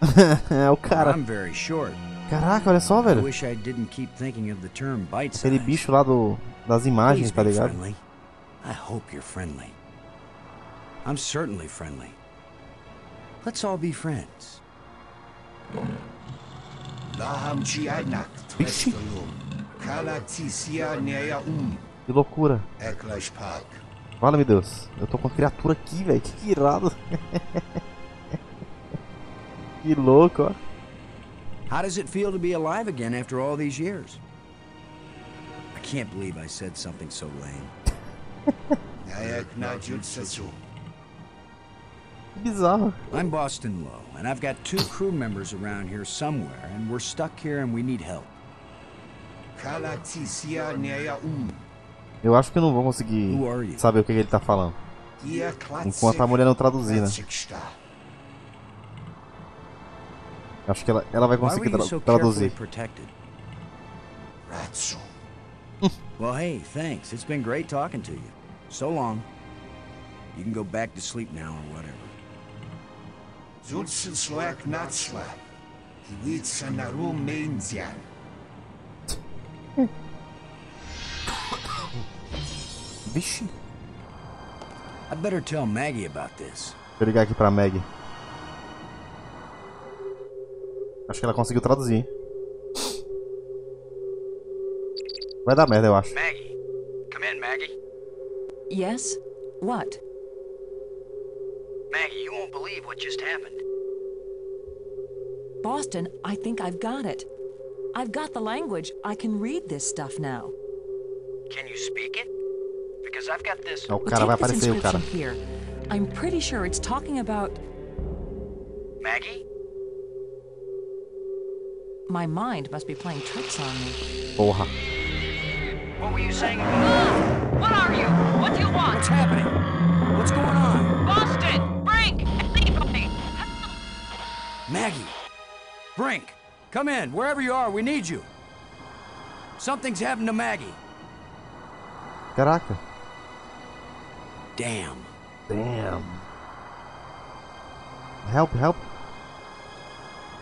*laughs* é o cara. I'm very short. Caraca, olha só, velho. Aquele bicho lá do das imagens, tá ligado? Friendly. I hope you're friendly. I'm certainly friendly. Let's all be friends. Ixi. Que loucura. Fala, meu Deus. Eu tô com a criatura aqui, velho. Que irado. *laughs* que louco, ó. How does it feel to be alive again after all these years? I can't believe I said something so lame. *laughs* Bizarro. I'm Boston Low, and I've got two crew members around here somewhere, and we're stuck here and we need help. Eu acho que eu não vou conseguir saber o que ele tá falando. Enquanto a mulher não traduzir, né? Acho que ela, ela vai conseguir tra traduzir. *laughs* well, hey, thanks. It's been great talking to you. So long. You can go back to sleep now or whatever. Vixe. I better tell Maggie about this. Vou ligar aqui pra Maggie. Acho que ela conseguiu traduzir. Vai dar merda, eu acho. Maggie. Come in, Maggie. Yes? What? Maggie, you won't believe what just happened. Boston, I think I've got it. I've got the language. I can read this stuff now. Can you speak it? Because I've got this. Oh, o cara vai aparecer, o cara. Here. I'm pretty sure it's talking about. Maggie? My mind must be playing tricks on me. Porra. What were you saying about... What are you? What do you want? What's happening? What's going on? Boston! Maggie! Brink! Come in. Wherever you are, we need you. Something's happened to Maggie. Caraca. Damn. Damn. Help, help.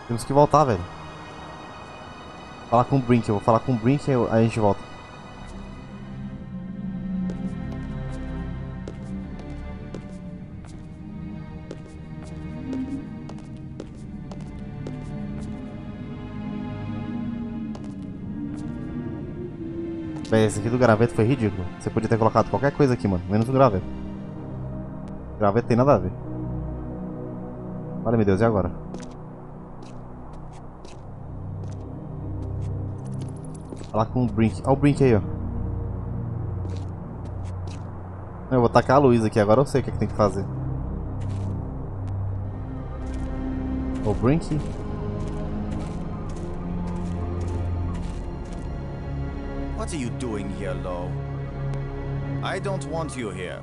Temos que voltar, velho. Falar com o Brink, eu vou falar com o Brink e a gente volta. Véi, esse aqui do graveto foi ridículo. Você podia ter colocado qualquer coisa aqui, mano. Menos o graveto. O graveto tem nada a ver. Olha, meu Deus, e agora? Falar com o Brink. Olha o Brink aí, ó. Eu vou tacar a luz aqui, agora eu sei o que, é que tem que fazer. O Brink. What are you doing here, Lo? I don't want you here.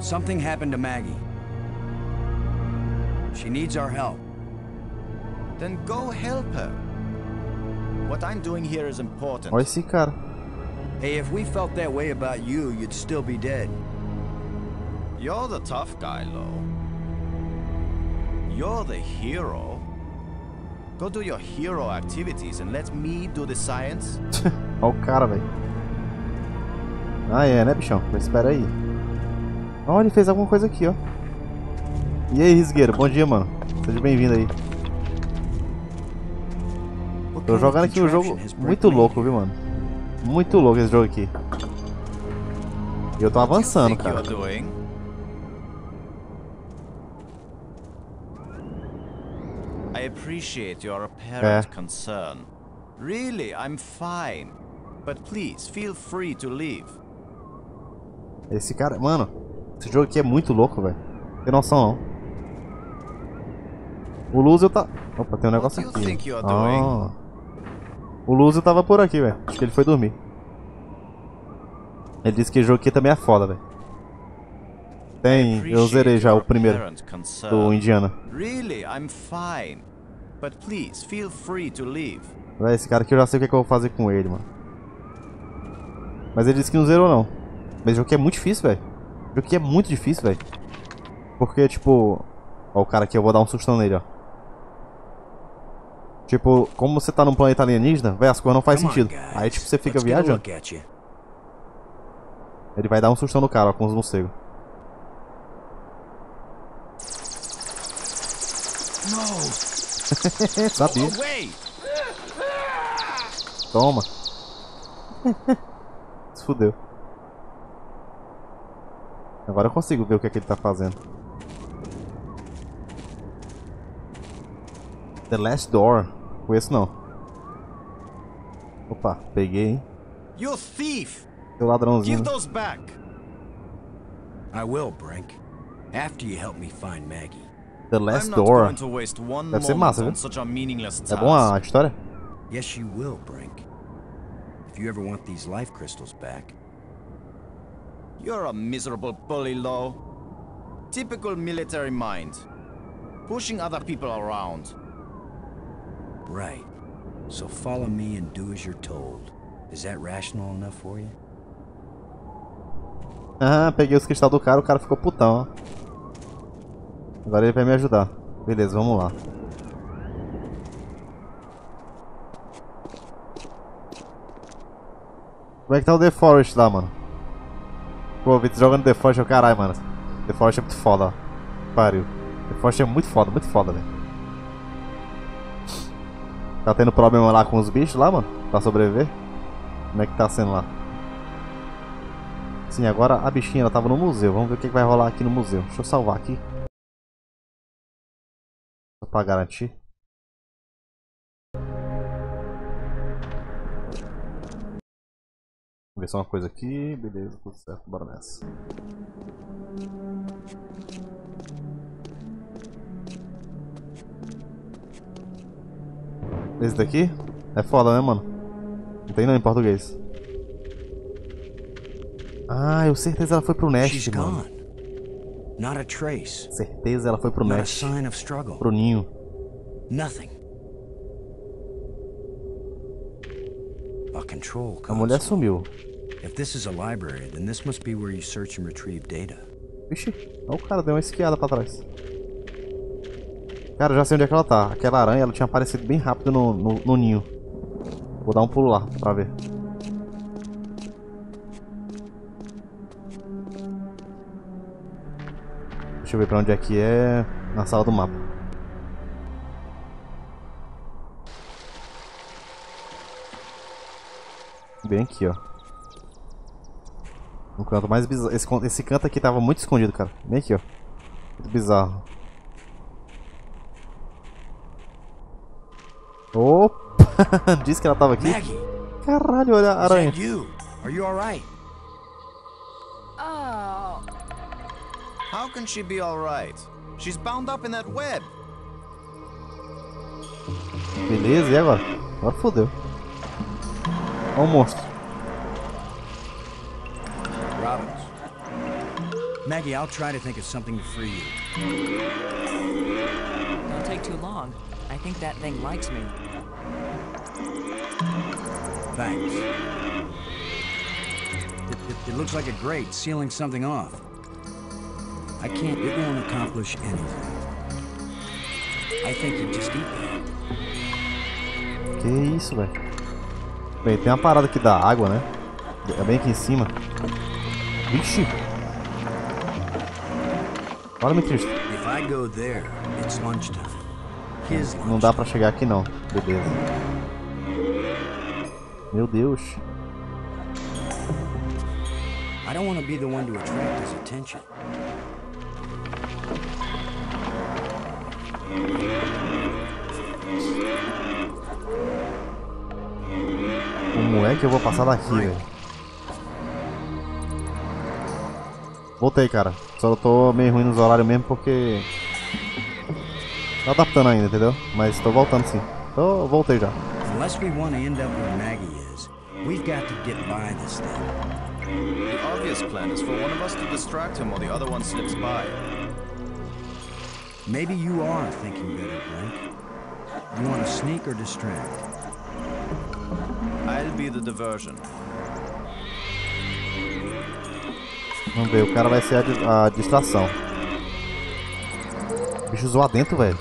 Something happened to Maggie. She needs our help. Then go help her. What I'm doing here is important. Olha esse cara. Hey, if we felt that way about you, you'd still be dead. You're the tough guy, Lo. You're the hero. Go do your hero activities and let me do the science. *laughs* Olha o cara, velho. Ah, é, né, bichão? Mas espera aí. Ó, ele fez alguma coisa aqui, ó. E aí, Risgueiro? Bom dia, mano. Seja bem-vindo aí. Tô jogando aqui um jogo muito louco, viu, mano? Muito louco esse jogo aqui. E eu tô avançando, cara. Appreciate your apparent é. concern. Really, I'm fine. But please, feel free to leave. Esse cara, mano, esse jogo aqui é muito louco, velho. Tem noção não. O Lúcio tá. Opa, tem um negócio aqui. Ah. O Lúcio tava por aqui, velho. Acho que ele foi dormir. Ele disse que o jogo aqui também é foda, velho. Tem, eu zerei já o primeiro do Indiana. Really, I'm fine. But please, feel free to leave. Véi, esse cara aqui eu já sei o que, é que eu vou fazer com ele, mano. Mas ele disse que não zerou não. Mas o jogo aqui é muito difícil, velho. O jogo aqui é muito difícil, velho. Porque, tipo... Ó, o cara aqui, eu vou dar um sustão nele, ó. Tipo, como você tá num planeta alienígena, velho, as coisas não faz sentido. Aí, tipo, você fica viajando. Ele vai dar um sustão no cara, ó, com os morcegos. *laughs* Sabia. Toma. *laughs* Se fudeu. Agora eu consigo ver o que, é que ele tá fazendo. The Last Door. Conheço não. Opa, peguei, hein? You thief! Seu ladrãozinho. Give those back. I will, Brink. After you help me find Maggie. The Last Door. Deve ser massa, viu? É bom a história? Yes, you will, Brink. If you ever want these life crystals back. You're a miserable bully, Lo. Typical military mind. Pushing other people around. Right. So follow me and do as you're told. Is that rational enough for you? Ah, peguei os cristais do cara, o cara ficou putão, ó. Agora ele vai me ajudar. Beleza, vamos lá. Como é que tá o The Forest lá, mano? Pô, o Vitor jogando The Forest, eu caralho, mano. The Forest é muito foda, ó. Pariu. The Forest é muito foda, muito foda, velho. Tá tendo problema lá com os bichos lá, mano? Pra sobreviver? Como é que tá sendo lá? Sim, agora a bichinha ela tava no museu. Vamos ver o que, que vai rolar aqui no museu. Deixa eu salvar aqui. Só pra garantir. Vamos ver só uma coisa aqui. Beleza, tudo certo. Bora nessa. Esse daqui é foda, né, mano? Não tem não em português. Ah, eu certeza ela foi pro Nest, mano. Not a trace. Certeza ela foi pro Not Nest. Pro ninho. Nothing. A mulher sumiu. If this is a library, then this must be where you search and retrieve data. Vixe, olha o cara deu uma esquiada pra trás. Cara, já sei onde é que ela tá. Aquela aranha, ela tinha aparecido bem rápido no, no, no ninho. Vou dar um pulo lá, pra ver. Deixa eu ver pra onde é que é. Na sala do mapa. Bem aqui, ó. No canto mais bizarro. Esse, esse canto aqui tava muito escondido, cara. Bem aqui, ó. Muito bizarro. Opa! *laughs* Disse que ela tava aqui. Maggie. Caralho, olha a aranha. You? Are you alright? Oh. How can she be alright? She's bound up in that web. Beleza, e agora? Agora fodeu. Olha o monstro. Robbins. Maggie, I'll try to think of something to free you. Don't take too long. I think that thing likes me. Thanks. It, it, it, looks like a grate sealing something off. I can't, it won't accomplish anything. I think you just eat that. Que isso, velho. Bem, tem uma parada aqui da água, né? É bem aqui em cima. Vixe! Olha, me triste. If I go there, it's lunchtime. Não dá pra chegar aqui não. Beleza. Meu Deus. I don't want to be the one to attract his attention. Como é que eu vou passar daqui, velho? Voltei, cara. Só tô meio ruim nos horários mesmo porque Tô adaptando ainda, entendeu? Mas tô voltando sim. Tô, voltei já. Unless we want to end up where Maggie is, we've got to get by this thing. The obvious plan is for one of us to distract him while the other one slips by. Maybe you are thinking better, Blake. You want to sneak or distract? I'll be the diversion. Vamos ver, o cara vai ser a, a distração. O bicho zoa dentro, velho.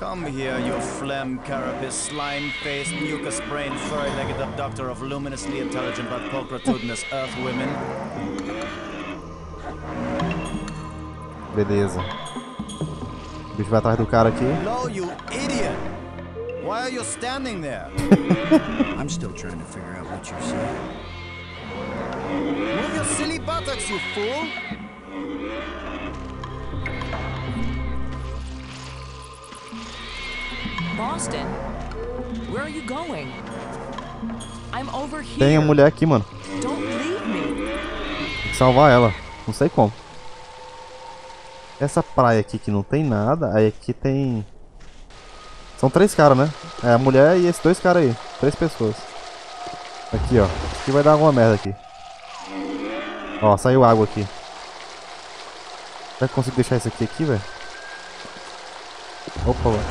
Come here, you phlegm carapace, slime-faced, mucus-brained, furry-legged abductor of luminously intelligent but pulchritudinous earth women. Beleza. O bicho vai atrás do cara aqui. Hello, you idiot! Why are you standing there? *laughs* I'm still trying to figure out what you're saying. Move your silly buttocks, you fool! Boston? Where are you going? I'm over here. Tem a mulher aqui, mano. Don't leave me. Tem que salvar ela. Não sei como. Essa praia aqui que não tem nada. Aí aqui tem... São três caras, né? É a mulher e esses dois caras aí. Três pessoas. Aqui, ó. Aqui vai dar alguma merda aqui. Ó, saiu água aqui. Será que eu consigo deixar isso aqui aqui, velho? Opa, velho.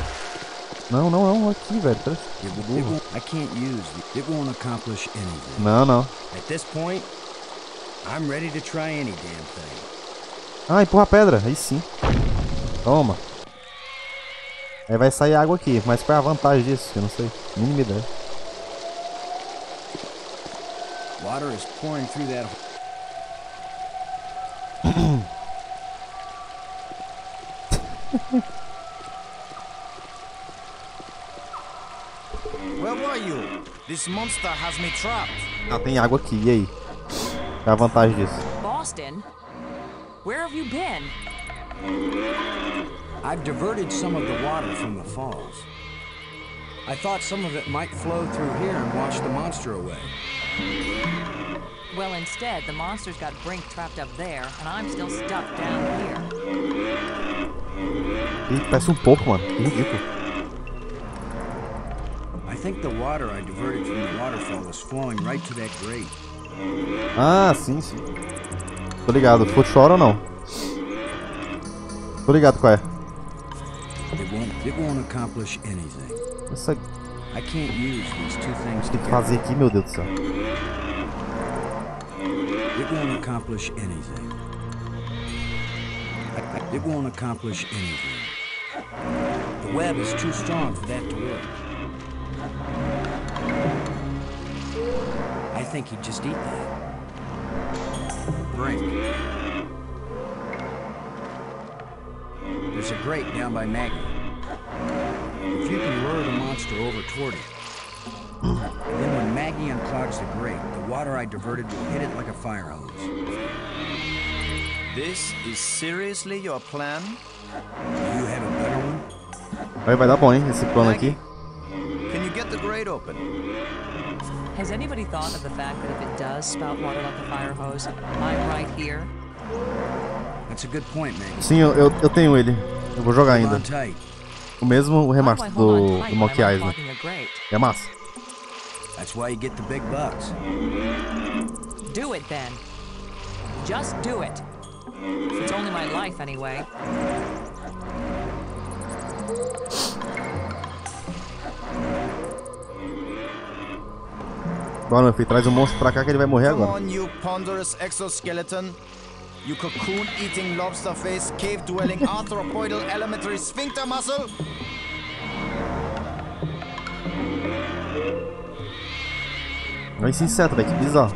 Não, não, não, aqui, velho. I can't use. It won't accomplish anything. Não, não. At this point, I'm ready to try any damn thing. Ah, empurra a pedra. Aí sim. Toma. Aí vai sair água aqui. Mas qual é a vantagem disso? Eu não sei. Mínima ideia. Water is pouring through that *laughs* Where were you? This monster has me trapped. Ah, tem água aqui, e aí? Qual é a vantagem disso? Boston? Where have you been? I've diverted some of the water from the falls. I thought some of it might flow through here and wash the monster away. Well, instead, the monster's got Brink trapped up there, and I'm still stuck down here. Ih, parece um pouco, mano. Que ridículo. I think the water I diverted from the waterfall is flowing right to that grate. Ah, sim, sim. Tô ligado. For chora ou não? Tô ligado qual é. Essa tem que fazer aqui, meu Deus do céu. It won't accomplish anything. It won't accomplish anything. The web is too strong for that to work. I think he'd just eat that. Brink. There's a grate down by Maggie. If you can lure the monster over toward it, then when Maggie unclogs the grate, the water I diverted will hit it like a fire hose. This is seriously your plan? Do you have a better one? Aí vai dar bom, hein? Esse plano aqui. Can you get the grate open? Has anybody thought of the fact that if it does spout water like a fire hose, I'm right here? That's a good point, Maggie. Sim, eu, eu, eu tenho ele. Eu vou jogar ainda. O mesmo Why do remaster do, tight do Monkey I'm Island. unclogging a grate? É massa. That's why you get the big bucks. Do it then. Just do it. It's only my life anyway. Bora, meu filho, traz o monstro pra cá que ele vai morrer agora. on, you ponderous exoskeleton. You cocoon-eating lobster face, cave-dwelling *laughs* arthropoidal elementary sphincter muscle. Olha esse inseto, velho, que bizarro.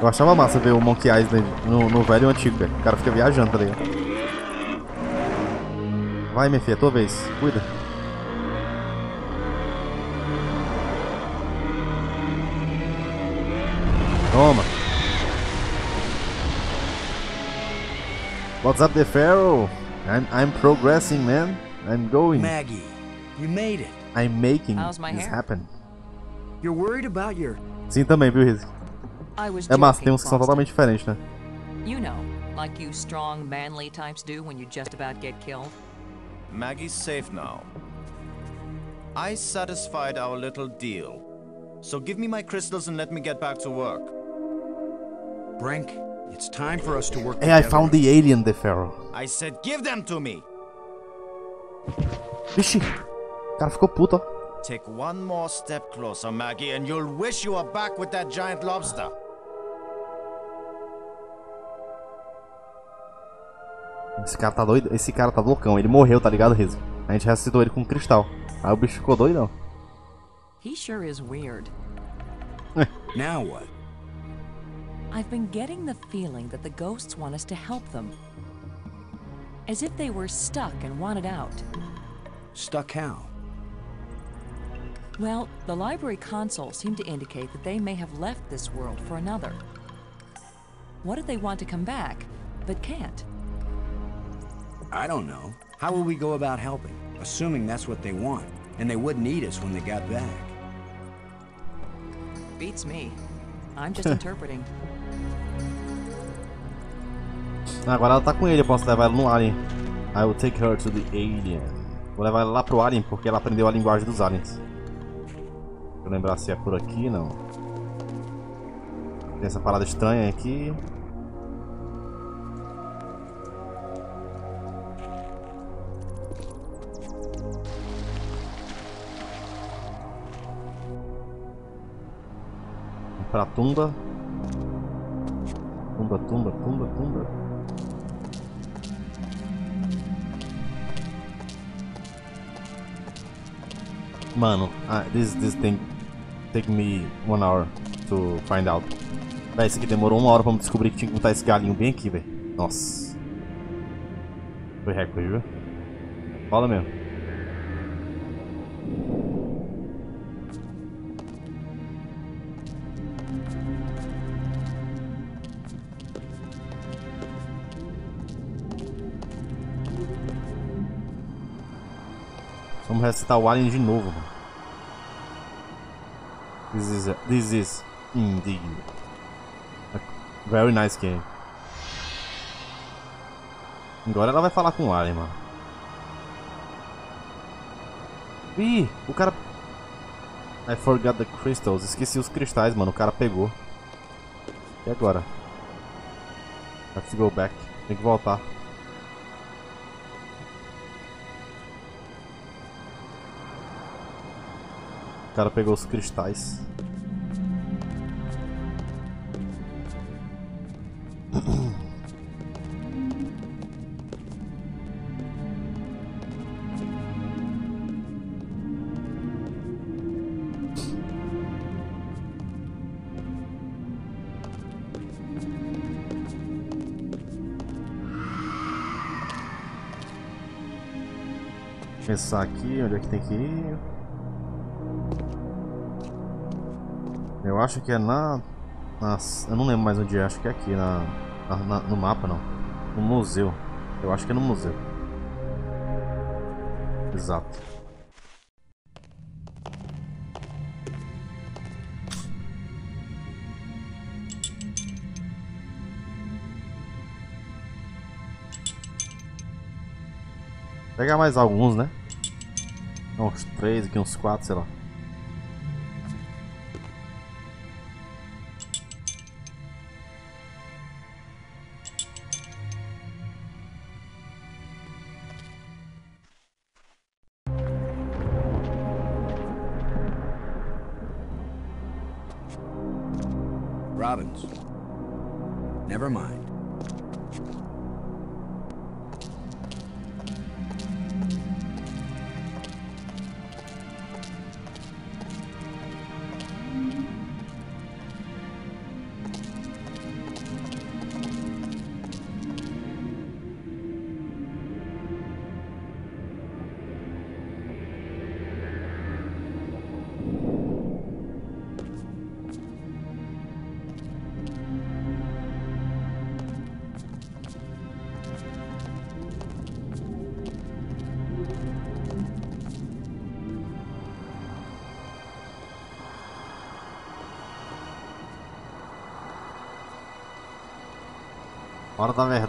Eu achava massa ver o Monkey Island no, no velho e antigo, velho. O cara fica viajando, tá ligado? Vai, minha filha, é tua vez. Cuida. Toma. What's up, the Pharaoh? I'm, I'm progressing, man. I'm going. Maggie, you made it. I'm making How's my this hair? happen. You're worried about your... Sim, também, viu, Riz? I was É massa, tem um joking, uns que são Boston. totalmente diferentes, né? You know, like you strong, manly types do when you just about get killed. Maggie's safe now. I satisfied our little deal. So give me my crystals and let me get back to work. Brink, it's time for us to work Hey, I together. found the alien, the Pharaoh. I said give them to me! Vixe, o cara ficou puto, ó. Take one more step closer, Maggie, and you'll wish you were back with that giant lobster. Esse cara tá doido, esse cara tá loucão. Ele morreu, tá ligado, Riz? A gente ressuscitou ele com um cristal. Aí o bicho ficou doidão. He sure is weird. Now what? I've been getting the feeling that the ghosts want us to help them. As if they were stuck and wanted out. Stuck how? Well, the library consoles seem to indicate that they may have left this world for another. What if they want to come back, but can't? I don't know. How will we go about helping? Assuming that's what they want, and they wouldn't eat us when they got back. Beats me. I'm just *laughs* interpreting. Agora ela tá com ele, eu posso levar ela no Alien. I will take her to the alien. Vou levar ela lá pro Alien porque ela aprendeu a linguagem dos aliens. Deixa eu lembrar se é por aqui, não. Tem essa parada estranha aqui. Pra tumba. Tumba, tumba, tumba, tumba. Mano, uh, this, this thing take me one hour to find out. Véi, isso aqui demorou uma hora pra me descobrir que tinha que botar esse galinho bem aqui, velho. Nossa. Foi recorde, viu? Fala mesmo. Recitar o Alien de novo, mano. This is, this is indeed a very nice game. Agora ela vai falar com o Alien, mano. Ih, o cara... I forgot the crystals. Esqueci os cristais, mano. O cara pegou. E agora? Let's go back. Tem que voltar. O cara pegou os cristais. Pensar aqui, onde é que tem que ir. Eu acho que é na, eu não lembro mais onde é, acho que é aqui, na, na, no mapa não. No museu. Eu acho que é no museu. Exato. Pegar mais alguns, né? Uns três aqui, uns quatro, sei lá.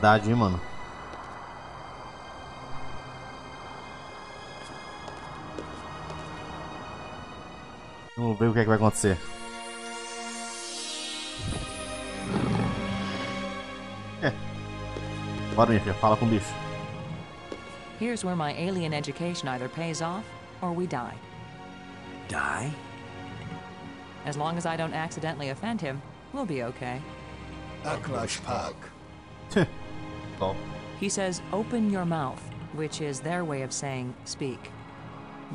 Verdade, hein, mano. Vamos ver o que, é que vai acontecer. É. Bora, minha filha, fala com o bicho. Here's where my alien education either pays off or we die. Die? As long as I don't accidentally offend him, we'll be okay. Aklash Park. He says, open your mouth, which is their way of saying speak.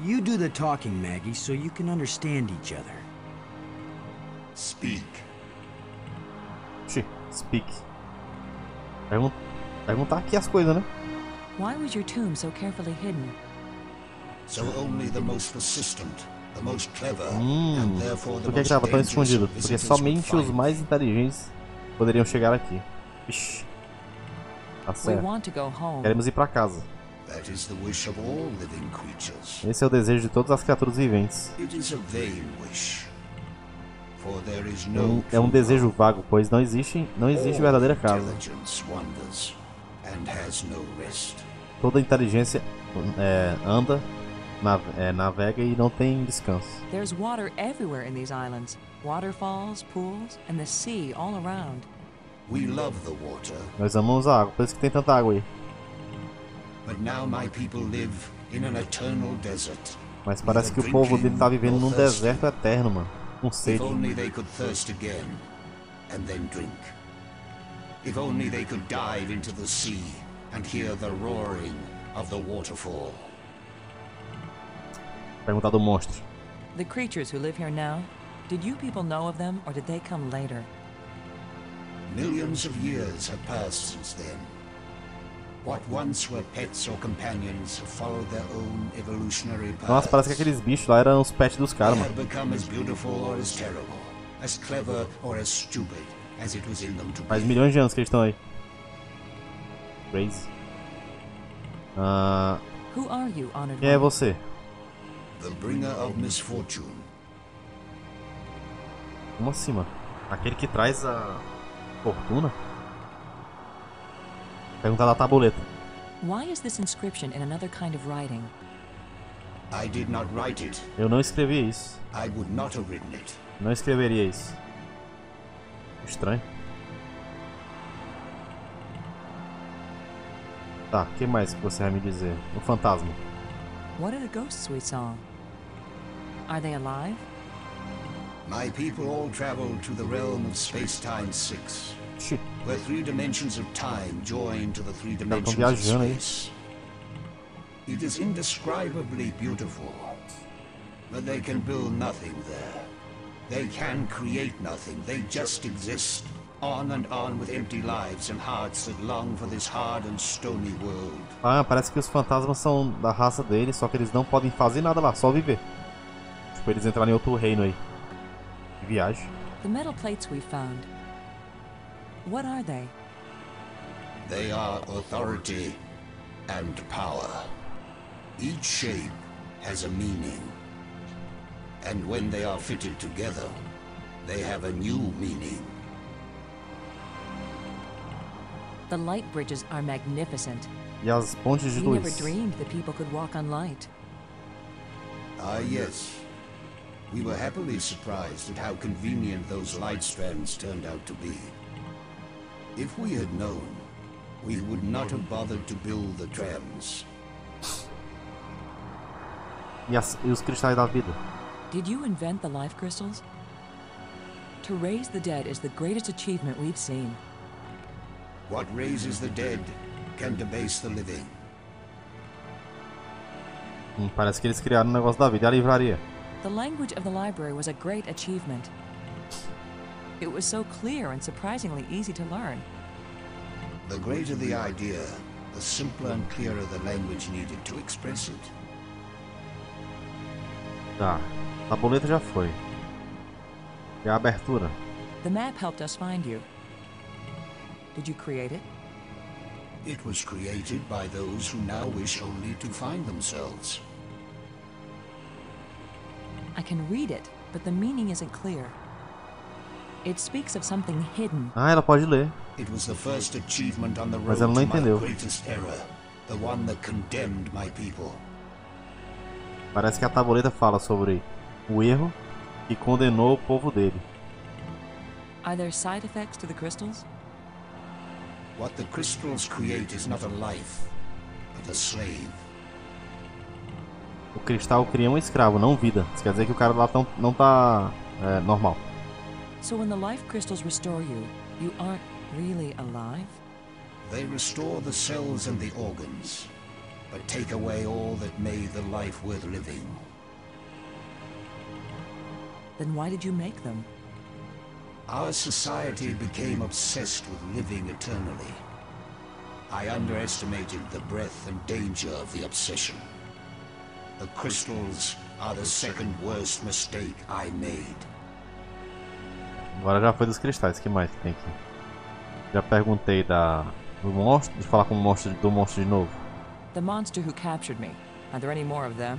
You do the talking, Maggie, so you can understand each other. Speak. Speak. Perguntar aqui as coisas, né? Why was your tomb so carefully hidden? So only the most persistent, the most clever, hum, and therefore the por que estava tão escondido? Porque somente os mais inteligentes poderiam chegar aqui. Ixi. Tá certo. Queremos ir para casa. Esse é o desejo de todas as criaturas viventes. É um, desejo vago, pois não existe, não existe verdadeira casa. Toda inteligência é, anda, nav é, navega e não tem descanso. There's water everywhere in these islands. Waterfalls, pools, and the sea all around. We love the water. Nós amamos a água, por isso que tem tanta água aí. But now my people live in an eternal desert. Mas parece que o povo dele tá vivendo num deserto eterno, mano. Com sede. If only they could thirst again and then drink. If only they could dive into the sea and hear the roaring of the waterfall. Perguntar do monstro. The creatures who live here now, did you people know of them or did they come later? Millions of years have passed since then. Nossa, parece que aqueles bichos lá eram os pets dos caras, mano. Faz milhões de anos que eles estão aí. Grace. Uh, quem é você? The bringer of misfortune. Como assim, mano? Aquele que traz a fortuna? Perguntar da tabuleta. Why is this inscription in another kind of writing? I did not write it. Eu não escrevi isso. I would not have written it. Não escreveria isso. Estranho. Tá, o que mais que você vai me dizer? O fantasma. What are the ghosts we saw? Are they alive? My people all traveled to the realm of space-time 6. Where three dimensions of time join to the three dimensions of space. It is indescribably beautiful. But they can build nothing there. They can create nothing. They just exist. On and on with empty lives and hearts that long for this hard and stony world. Ah, parece que os fantasmas são da raça deles, só que eles não podem fazer nada lá, só viver. Tipo, eles entrarem em outro reino aí. Que viagem. The metal plates we found. What are they? They are authority and power. Each shape has a meaning. And when they are fitted together, they have a new meaning. The light bridges are magnificent. E as pontes de luz. We never dreamed that people could walk on light. Ah, yes. We were happily surprised at how convenient those light strands turned out to be. If we had known, we would not have bothered to build the trams. As, e os cristais da vida? Did you invent the life crystals? To raise the dead is the greatest achievement we've seen. What raises the dead can debase the living. Hum, parece que eles criaram um negócio da vida. A livraria? The language of the library was a great achievement. It was so clear and surprisingly easy to learn. The greater the idea, the simpler and clearer the language needed to express it. Tá. A boleta já foi. E a abertura? The map helped us find you. Did you create it? It was created by those who now wish only to find themselves. I can read it, but the meaning isn't clear. It speaks of something hidden. Ah, ela pode ler. It was the first achievement on the road to my greatest error, the one that condemned my people. Parece que a tabuleta fala sobre o erro que condenou o povo dele. Are there side effects to the crystals? What the crystals create is not a life, but a slave. O cristal cria um escravo, não vida. Isso quer dizer que o cara lá tão, não tá é, normal. So when the life crystals restore you, you aren't really alive? They restore the cells and the organs, but take away all that made the life worth living. Then why did you make them? Our society became obsessed with living eternally. I underestimated the breadth and danger of the obsession. The crystals are the second worst mistake I made. Agora já foi dos cristais, que mais tem aqui? Já perguntei da do monstro, de falar com o monstro do monstro de novo. The monster who captured me. Are there any more of them?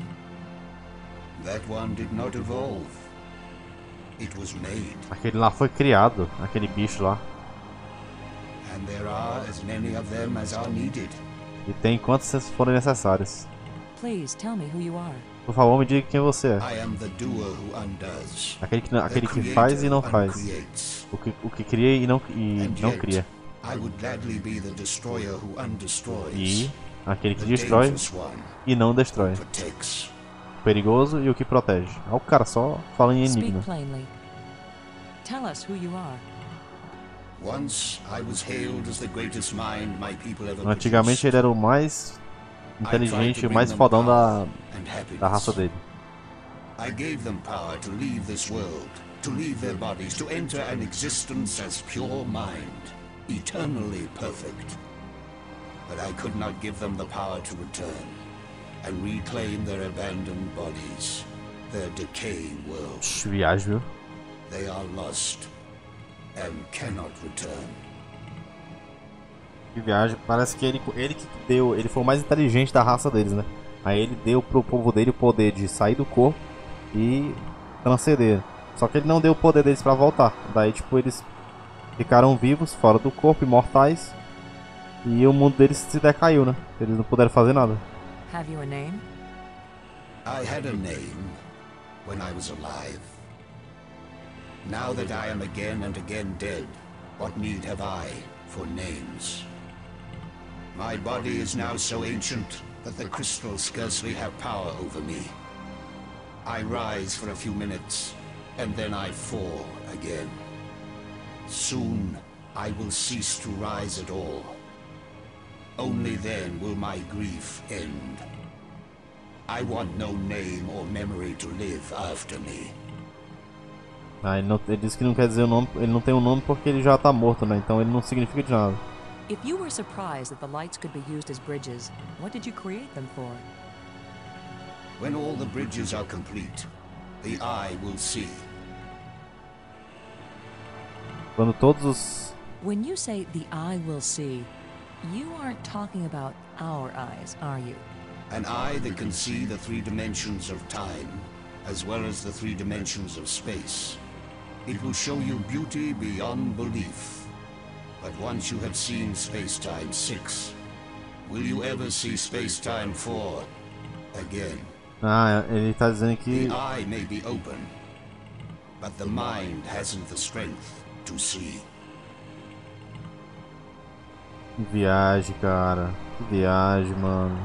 That one did not evolve. It was made. Aquele lá foi criado, aquele bicho lá. And there are as many of them as are needed. E tem quantos forem necessários. Please tell me who you are. Por favor, me diga quem você é. Aquele que, aquele que faz e não faz. O que, o que cria e não, e não cria. E aquele que destrói e não destrói perigoso e o que protege. Ah, o cara só fala em enigma. Antigamente ele era o mais inteligente o mais fodão da, da raça dele. I gave them power to leave this world, to leave their bodies, to enter an existence as pure mind, eternally perfect. But I could not give them the power to return and reclaim their abandoned bodies, their decaying world. Viagem? They are lost and cannot return. Que viagem. Parece que ele, ele que deu. Ele foi o mais inteligente da raça deles, né? Aí ele deu pro povo dele o poder de sair do corpo e transcender. Só que ele não deu o poder deles para voltar. Daí, tipo, eles ficaram vivos, fora do corpo, imortais. E o mundo deles se decaiu, né? Eles não puderam fazer nada. Have you a name? I had a name when I was alive. Now that I am again and again dead, what need have I for names? My body is now so ancient that the crystals scarcely have power over me. I rise for a few minutes, and then I fall again. Soon, I will cease to rise at all. Only then will my grief end. I want no name or memory to live after me. Ah, ele, não, ele disse que não quer dizer o nome, ele não tem um nome porque ele já tá morto, né? Então ele não significa de nada. If you were surprised that the lights could be used as bridges, what did you create them for? When all the bridges are complete, the eye will see. Quando todos os When you say the eye will see, you aren't talking about our eyes, are you? An eye that can see the three dimensions of time, as well as the three dimensions of space. It will show you beauty beyond belief. But once you have seen Space-Time 6, will you ever see Space-Time 4 again? Ah, ele tá dizendo que The eye may be open, but the mind hasn't the strength to see. Que viagem, cara. Que viagem, mano.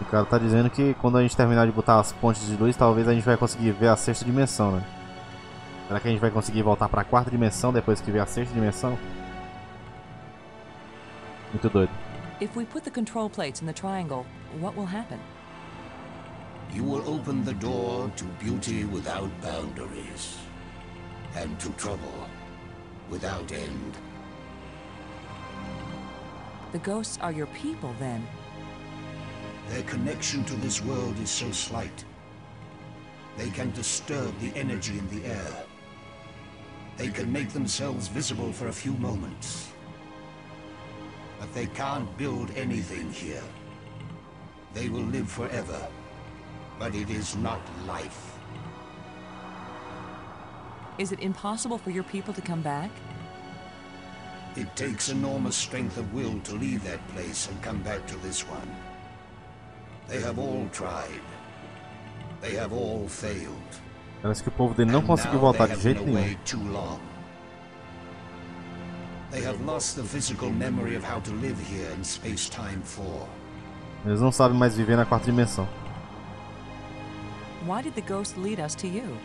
O cara tá dizendo que quando a gente terminar de botar as pontes de luz, talvez a gente vai conseguir ver a sexta dimensão, né? Será que a gente vai conseguir voltar pra quarta dimensão depois que ver a sexta dimensão? Muito doido. If we put the control plates in the triangle, what will happen? You will open the door to beauty without boundaries, and to trouble without end. The ghosts are your people, then. Their connection to this world is so slight. They can disturb the energy in the air. They can make themselves visible for a few moments. But they can't build anything here. They will live forever. But it is not life. Is it impossible for your people to come back? It takes enormous strength of will to leave that place and come back to this one. They have all tried. They have all failed. Parece que o povo dele não conseguiu voltar de jeito nenhum. Too long. They have lost the physical memory of how to live here in space-time 4. Eles não sabem mais viver na quarta dimensão. Why did the ghost lead us to you?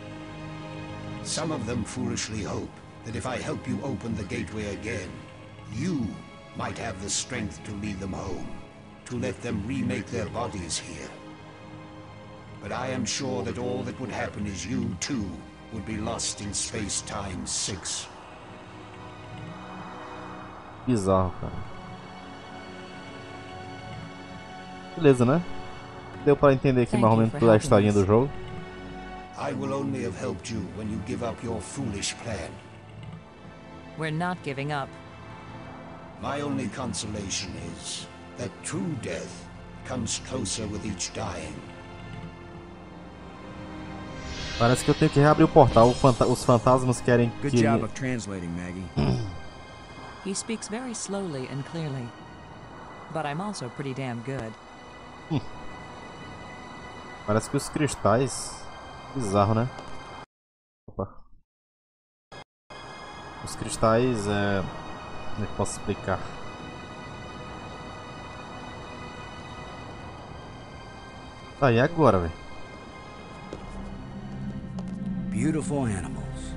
Some of them foolishly hope that if I help you open the gateway again, you might have the strength to lead them home, to let them remake their bodies here. But I am sure that all that would happen is you, too, would be lost in space-time 6. Bizarro, cara. Beleza, né? Deu pra entender aqui mais ou menos toda a historinha do jogo. I will only have helped you when you give up your foolish plan. We're not giving up. My only consolation is that true death comes closer with each dying. Parece que eu tenho que reabrir o portal. Fanta os fantasmas querem Good que job of translating, Maggie. He speaks very slowly and clearly. But I'm also pretty damn good. *laughs* Parece que os cristais. Bizarro, né? Opa. Os cristais é. Como é que posso explicar? Tá, e agora, velho? Beautiful animals.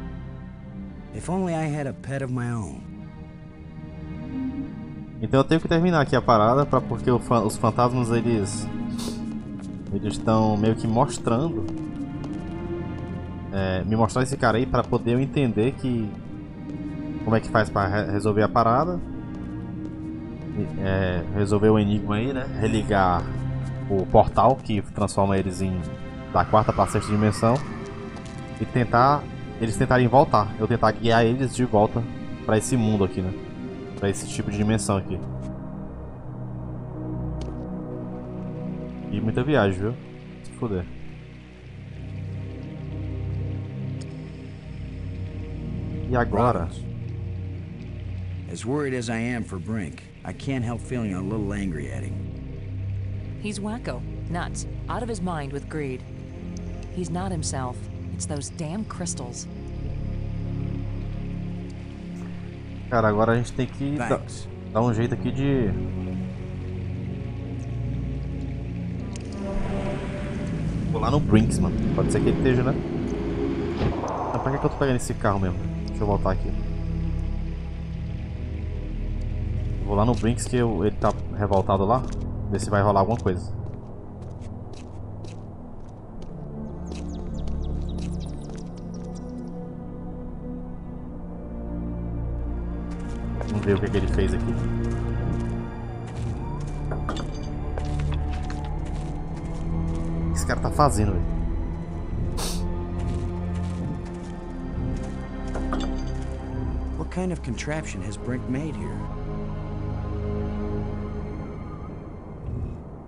If only I had a pet of my own. Então eu tenho que terminar aqui a parada para porque os fantasmas eles eles estão meio que mostrando é, me mostrar esse cara aí para poder eu entender que como é que faz para re resolver a parada é, resolver o enigma aí, né? Religar o portal que transforma eles em da quarta para sexta dimensão e tentar eles tentarem voltar, eu tentar guiar eles de volta para esse mundo aqui, né? Para esse tipo de dimensão aqui. E muita viagem, viu? Se foder. E agora? As worried as I am for Brink, I can't help feeling a little angry at him. He's wacko, nuts, out of his mind with greed. He's not himself. It's those damn crystals. Cara, agora a gente tem que dar, dar um jeito aqui de Vou lá no Brinks, mano. Pode ser que ele esteja, né? Mas pra que, que eu tô pegando esse carro mesmo? Deixa eu voltar aqui. Vou lá no Brinks que eu, ele tá revoltado lá. Ver se vai rolar alguma coisa. Ver o que, que ele fez aqui. O que esse cara tá fazendo, velho? What kind of contraption has Brink made here?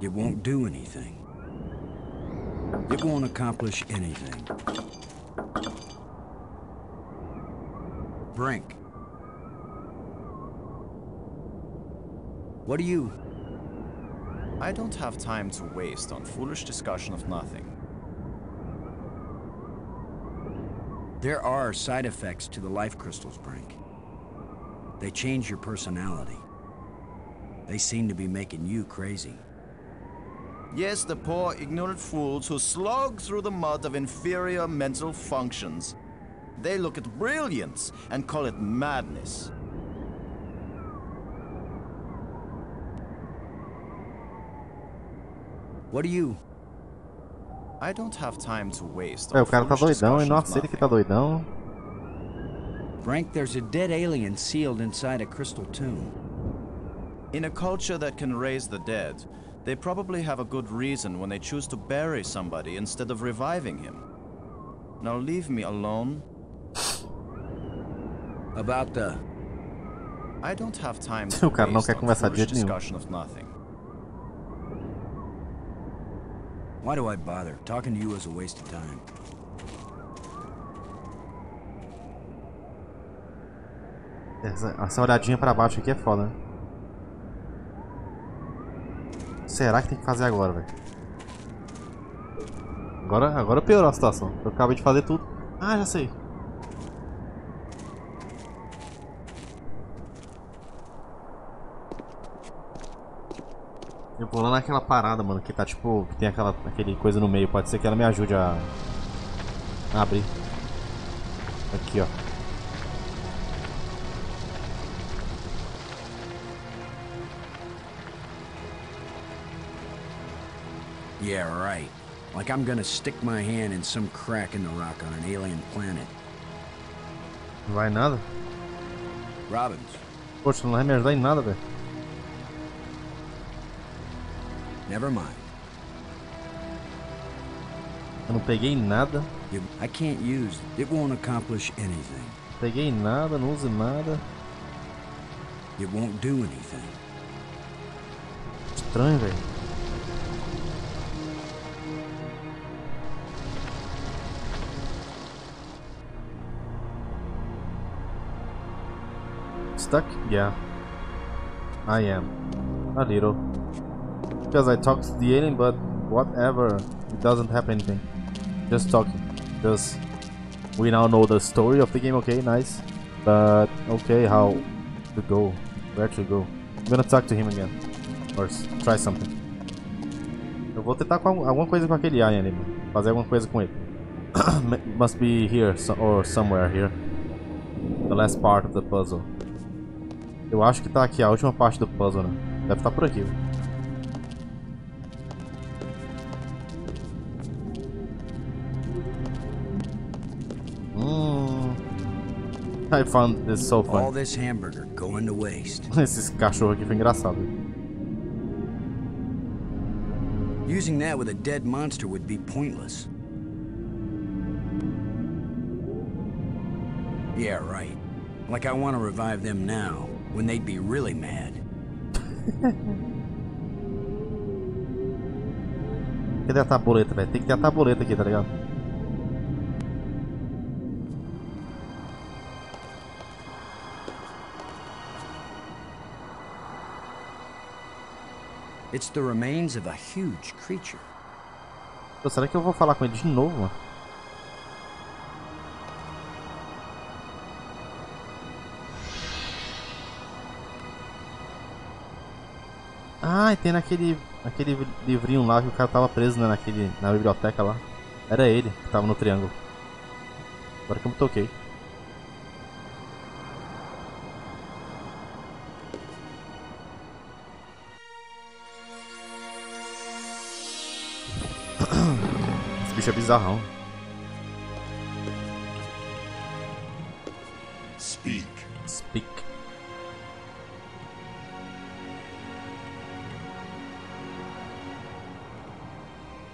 It won't do anything. It won't accomplish anything. Brink. What are you... I don't have time to waste on foolish discussion of nothing. There are side effects to the life crystals, Brink. They change your personality. They seem to be making you crazy. Yes, the poor, ignorant fools who slog through the mud of inferior mental functions. They look at brilliance and call it madness. What are you... I don't have time to waste. É, o cara tá doidão e não aceita que tá doidão. Frank, there's a dead alien sealed inside a crystal tomb. In a culture that can raise the dead, they probably have a good reason when they choose to bury somebody instead of reviving him. Now leave me alone. About the... I don't have time *laughs* to o cara não quer conversar Why do I bother? Talking to you is a waste of time. Essa, essa olhadinha pra baixo aqui é foda, né? Será que tem que fazer agora, velho? Agora, agora piorou a situação. Eu acabei de fazer tudo. Ah, já sei. Vou lá naquela parada, mano, que tá tipo, que tem aquela aquele coisa no meio. Pode ser que ela me ajude a, a abrir. Aqui, ó. Yeah, right. Like I'm gonna stick my hand in some crack in the rock on an alien planet. Não vai nada? Robbins. Poxa, não vai me ajudar em nada, velho. Never mind. Eu não peguei nada. I can't use. It won't accomplish anything. Peguei nada, não uso nada. It won't do anything. Estranho, velho. Stuck? Yeah. I am. A little. Because I talked to the alien, but whatever, it doesn't happen anything. Just talking. Just we now know the story of the game, okay, nice. But okay, how to go? Where to go? I'm gonna talk to him again. Try something. Eu vou tentar com alguma coisa com aquele alien ali. Fazer alguma coisa com ele. *coughs* Must be here or somewhere here. The last part of the puzzle. Eu acho que tá aqui a última parte do puzzle, né? Deve estar tá por aqui. I found this so funny. All this hamburger going to waste. *laughs* Esses cachorro aqui foi engraçado. Using that with a dead monster would be pointless. Yeah, right. Like I want to revive them now, when they'd be really mad. Cadê a tabuleta, velho? Tem que ter a tabuleta aqui, tá ligado? It's the remains of a huge creature. Pô, será que eu vou falar com ele de novo? Ah, e tem naquele, naquele livrinho lá que o cara tava preso né, naquele, na biblioteca lá. Era ele que tava no triângulo. Agora que eu me toquei. Esse bicho é bizarrão. Speak. Speak.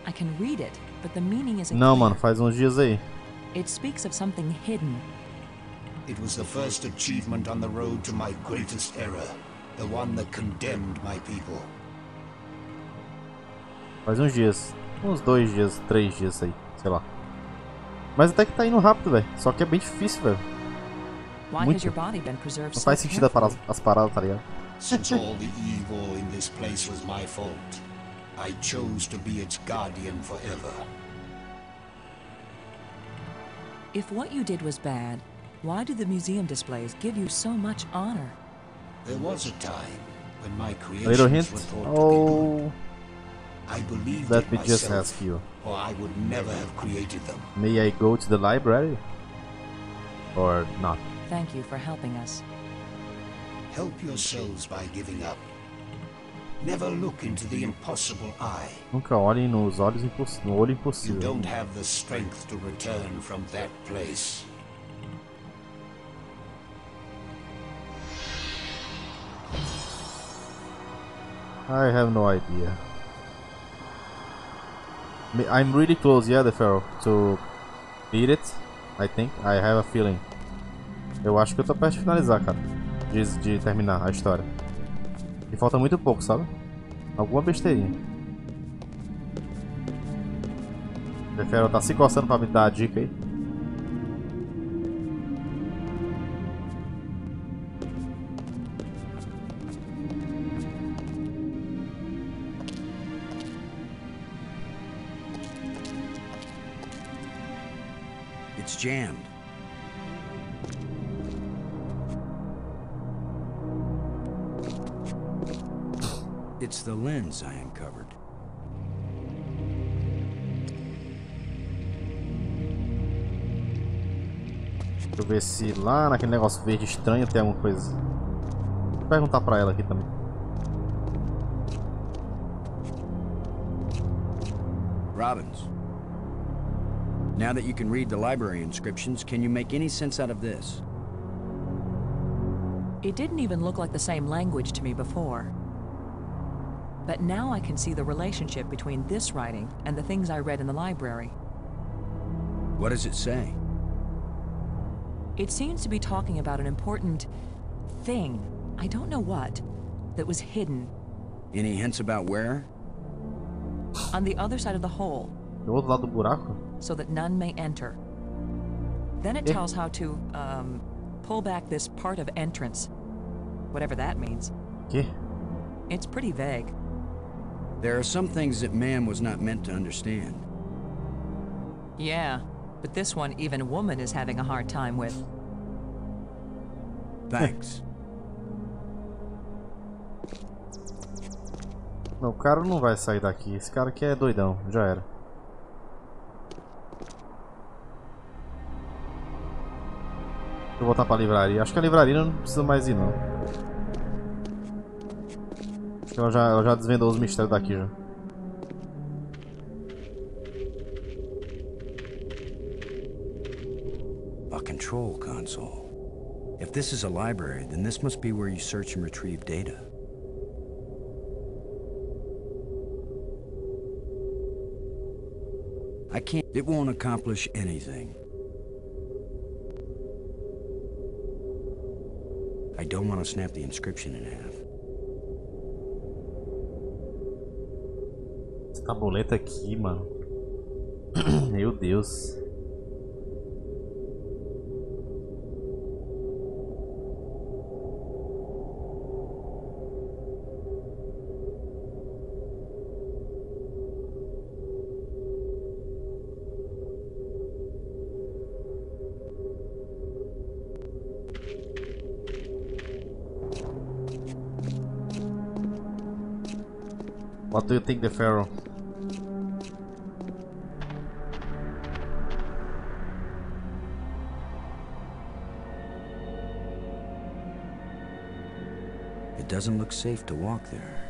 I can read it, but the meaning isn't Não, mano, faz uns dias aí. It speaks of something hidden. It was the first achievement on the road to my greatest error. The one that condemned my people. Faz uns dias. Uns dois dias, três dias aí, sei lá. Mas até que tá indo rápido, velho. Só que é bem difícil, velho. Muito. Não faz sentido paradas, as paradas, tá ligado? Since all the evil in this place was my fault, I chose to be its guardian forever. If what you did was bad, why do the museum displays give you so much honor? There was a time when my creations were thought to be good. I believed let it me just ask you. or I would never have created them. May I go to the library? Or not? Thank you for helping us. Help yourselves by giving up. Never look into the impossible eye. Nunca olhem nos olhos imposs... no olho You don't have the strength to return from that place. I have no idea. I'm really close, yeah, the Pharaoh, to beat it. I think. I have a feeling. Eu acho que eu tô perto de finalizar, cara. De, de terminar a história. E falta muito pouco, sabe? Alguma besteirinha. The Pharaoh tá se coçando pra me dar a dica aí. Jammed. It's the lens I uncovered. Deixa eu ver se lá naquele negócio verde estranho tem alguma coisa. Vou perguntar pra ela aqui também. Robbins. Now that you can read the library inscriptions, can you make any sense out of this? It didn't even look like the same language to me before. But now I can see the relationship between this writing and the things I read in the library. What does it say? It seems to be talking about an important thing, I don't know what, that was hidden Any hints about where? on the other side of the hole Do outro lado do buraco? So that none may enter. Then it tells how to, um, pull back this part of entrance. Whatever that means. Que? It's pretty vague. There are some things that man was not meant to understand. Yeah, but this one even woman is having a hard time with. *laughs* Thanks. Não, o cara não vai sair daqui. Esse cara aqui é doidão. Já era. Eu voltar pra livraria. Acho que a livraria não precisa mais ir, não. Acho que ela já, ela já desvendou os mistérios daqui já. A control console. If this is a library, then this must be where you search and retrieve data. I can't... It won't accomplish anything. I don't want to snap the inscription in half. Essa tabuleta aqui, mano. *clears throat* Meu Deus. Do you think the Pharaoh? It doesn't look safe to walk there.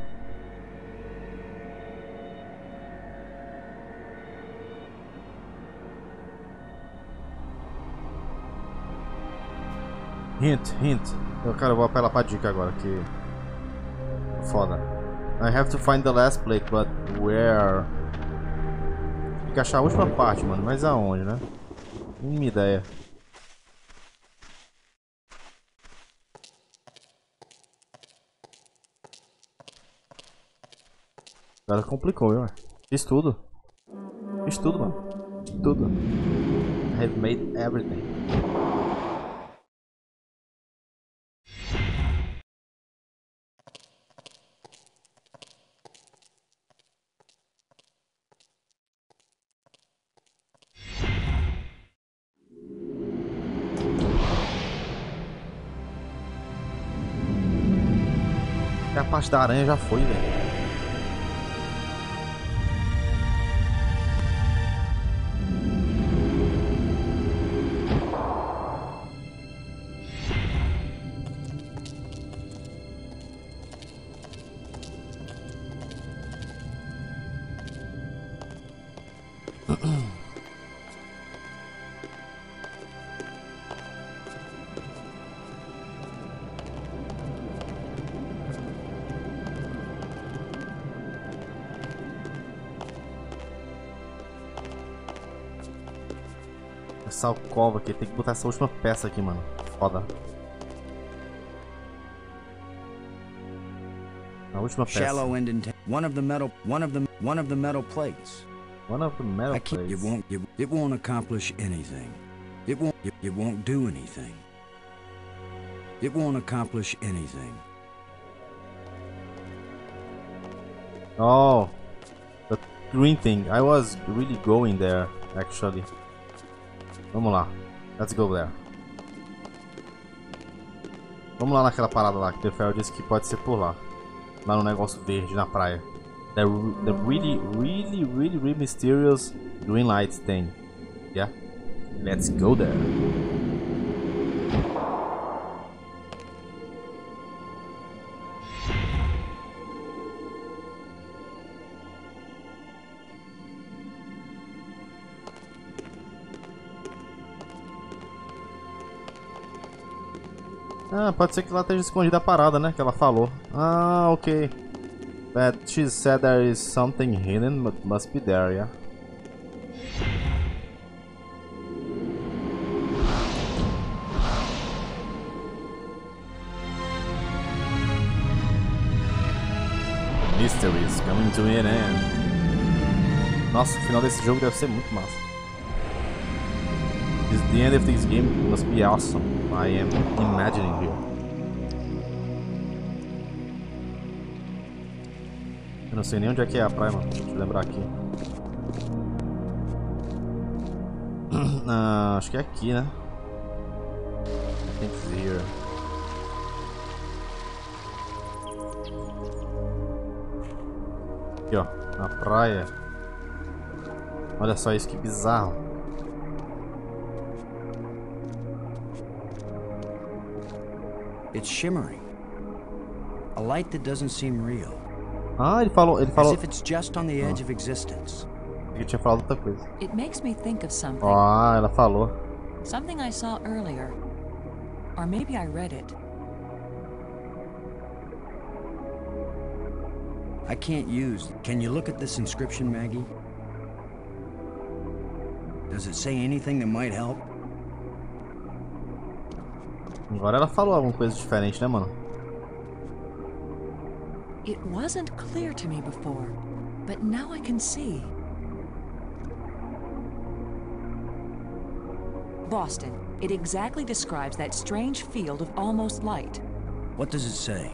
Hint, hint. Eu, cara, eu vou apelar pra dica agora, que... Foda. I have to find the last plate, but where? Tem que achar a última parte, mano. Mas aonde, né? Nenhuma ideia. Agora complicou, viu? Fiz tudo. Fiz tudo, mano. Tudo. I have made everything. Da aranha já foi, velho. Essa alcova aqui. Tem que botar essa última peça aqui, mano. Foda. A última peça. Shallow end one of the metal one of the one of the metal plates. One of the metal plates. It won't it, it won't accomplish anything. It won't it, it won't do anything. It won't accomplish anything. Oh, the green thing. I was really going there, actually. Vamos lá. Let's go there. Vamos lá naquela parada lá que o Tefel disse que pode ser por lá. Lá no negócio verde na praia. The, the really, really, really, really mysterious green light thing. Yeah? Let's go there. Ah, pode ser que lá esteja escondida a parada, né? Que ela falou. Ah, ok. But she said there is something hidden, but must be there, yeah. Mystery is coming to an end. Nossa, o final desse jogo deve ser muito massa. The end of this game must be awesome. I am imagining here. Eu não sei nem onde é que é a praia, mano. Deixa eu lembrar aqui. *clears throat* Ah, acho que é aqui, né? I think it's here. Aqui, ó. Na praia. Olha só isso, que bizarro. It's shimmering. A light that doesn't seem real. Ah, ele falou, ele falou. As if it's just on the edge of existence. Ele tinha falado outra coisa. It makes me think of something. Ah, ela falou. Something I saw earlier. Or maybe I read it. I can't use. Can you look at this inscription, Maggie? Does it say anything that might help? Agora ela falou alguma coisa diferente, né, mano? It wasn't clear to me before, but now I can see. Boston, it exactly describes that strange field of almost light. What does it say?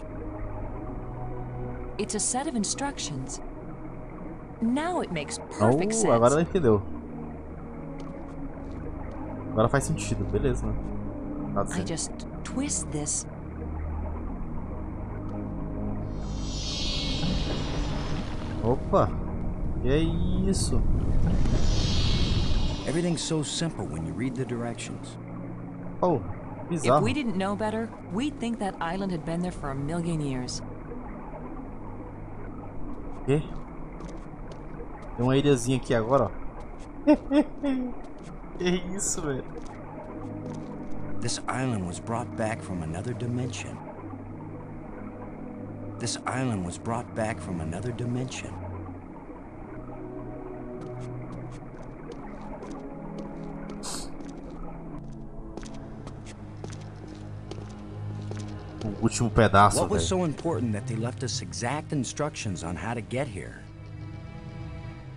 It's a set of instructions. Now it makes perfect oh, sense. agora ela entendeu. Agora faz sentido, beleza, né? I just twist this. Opa! Que é isso? Everything's so simple when you read the directions. Oh, bizarro. If we didn't know better, we'd think that island had been there for a million years. Que? Tem uma ilhazinha aqui agora, ó. *laughs* que isso, velho? This island was brought back from another dimension. This island was brought back from another dimension. Pedaço, What was véio. so important that they left us exact instructions on how to get here?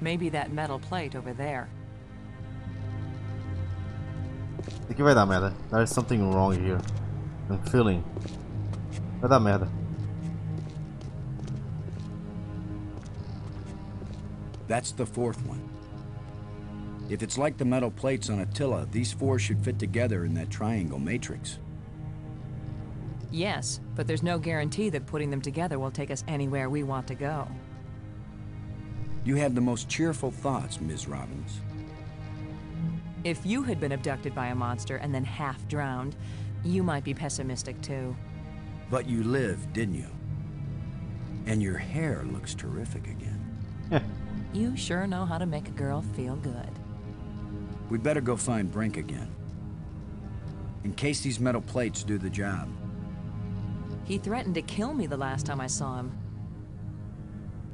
Maybe that metal plate over there. O que vai dar merda? There's something wrong here. I'm feeling. Vai dar merda. That's the fourth one. If it's like the metal plates on Attila, these four should fit together in that triangle matrix. Yes, but there's no guarantee that putting them together will take us anywhere we want to go. You have the most cheerful thoughts, Ms. Robbins. If you had been abducted by a monster and then half drowned, you might be pessimistic too. But you lived, didn't you? And your hair looks terrific again. *laughs* you sure know how to make a girl feel good. We'd better go find Brink again. In case these metal plates do the job. He threatened to kill me the last time I saw him.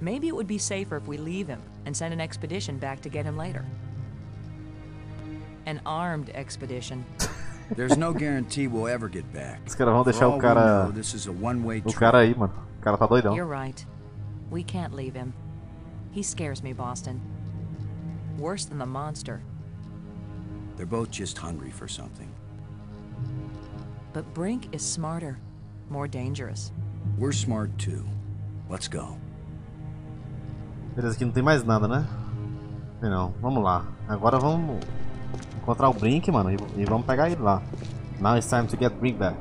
Maybe it would be safer if we leave him and send an expedition back to get him later. An armed expedition. *laughs* There's no guarantee we'll ever get back. Os caras vão deixar o cara. Know, this is a one-way o cara aí, mano. O cara tá doidão. You're right. We can't leave him. He scares me, Boston. Worse than the monster. They're both just hungry for something. But Brink is smarter, more dangerous. We're smart too. Let's go. Beleza, aqui não tem mais nada, né? Não, vamos lá. Agora vamos encontrar o Brink, mano, e, e vamos pegar ele lá. Now it's time to get Brink back.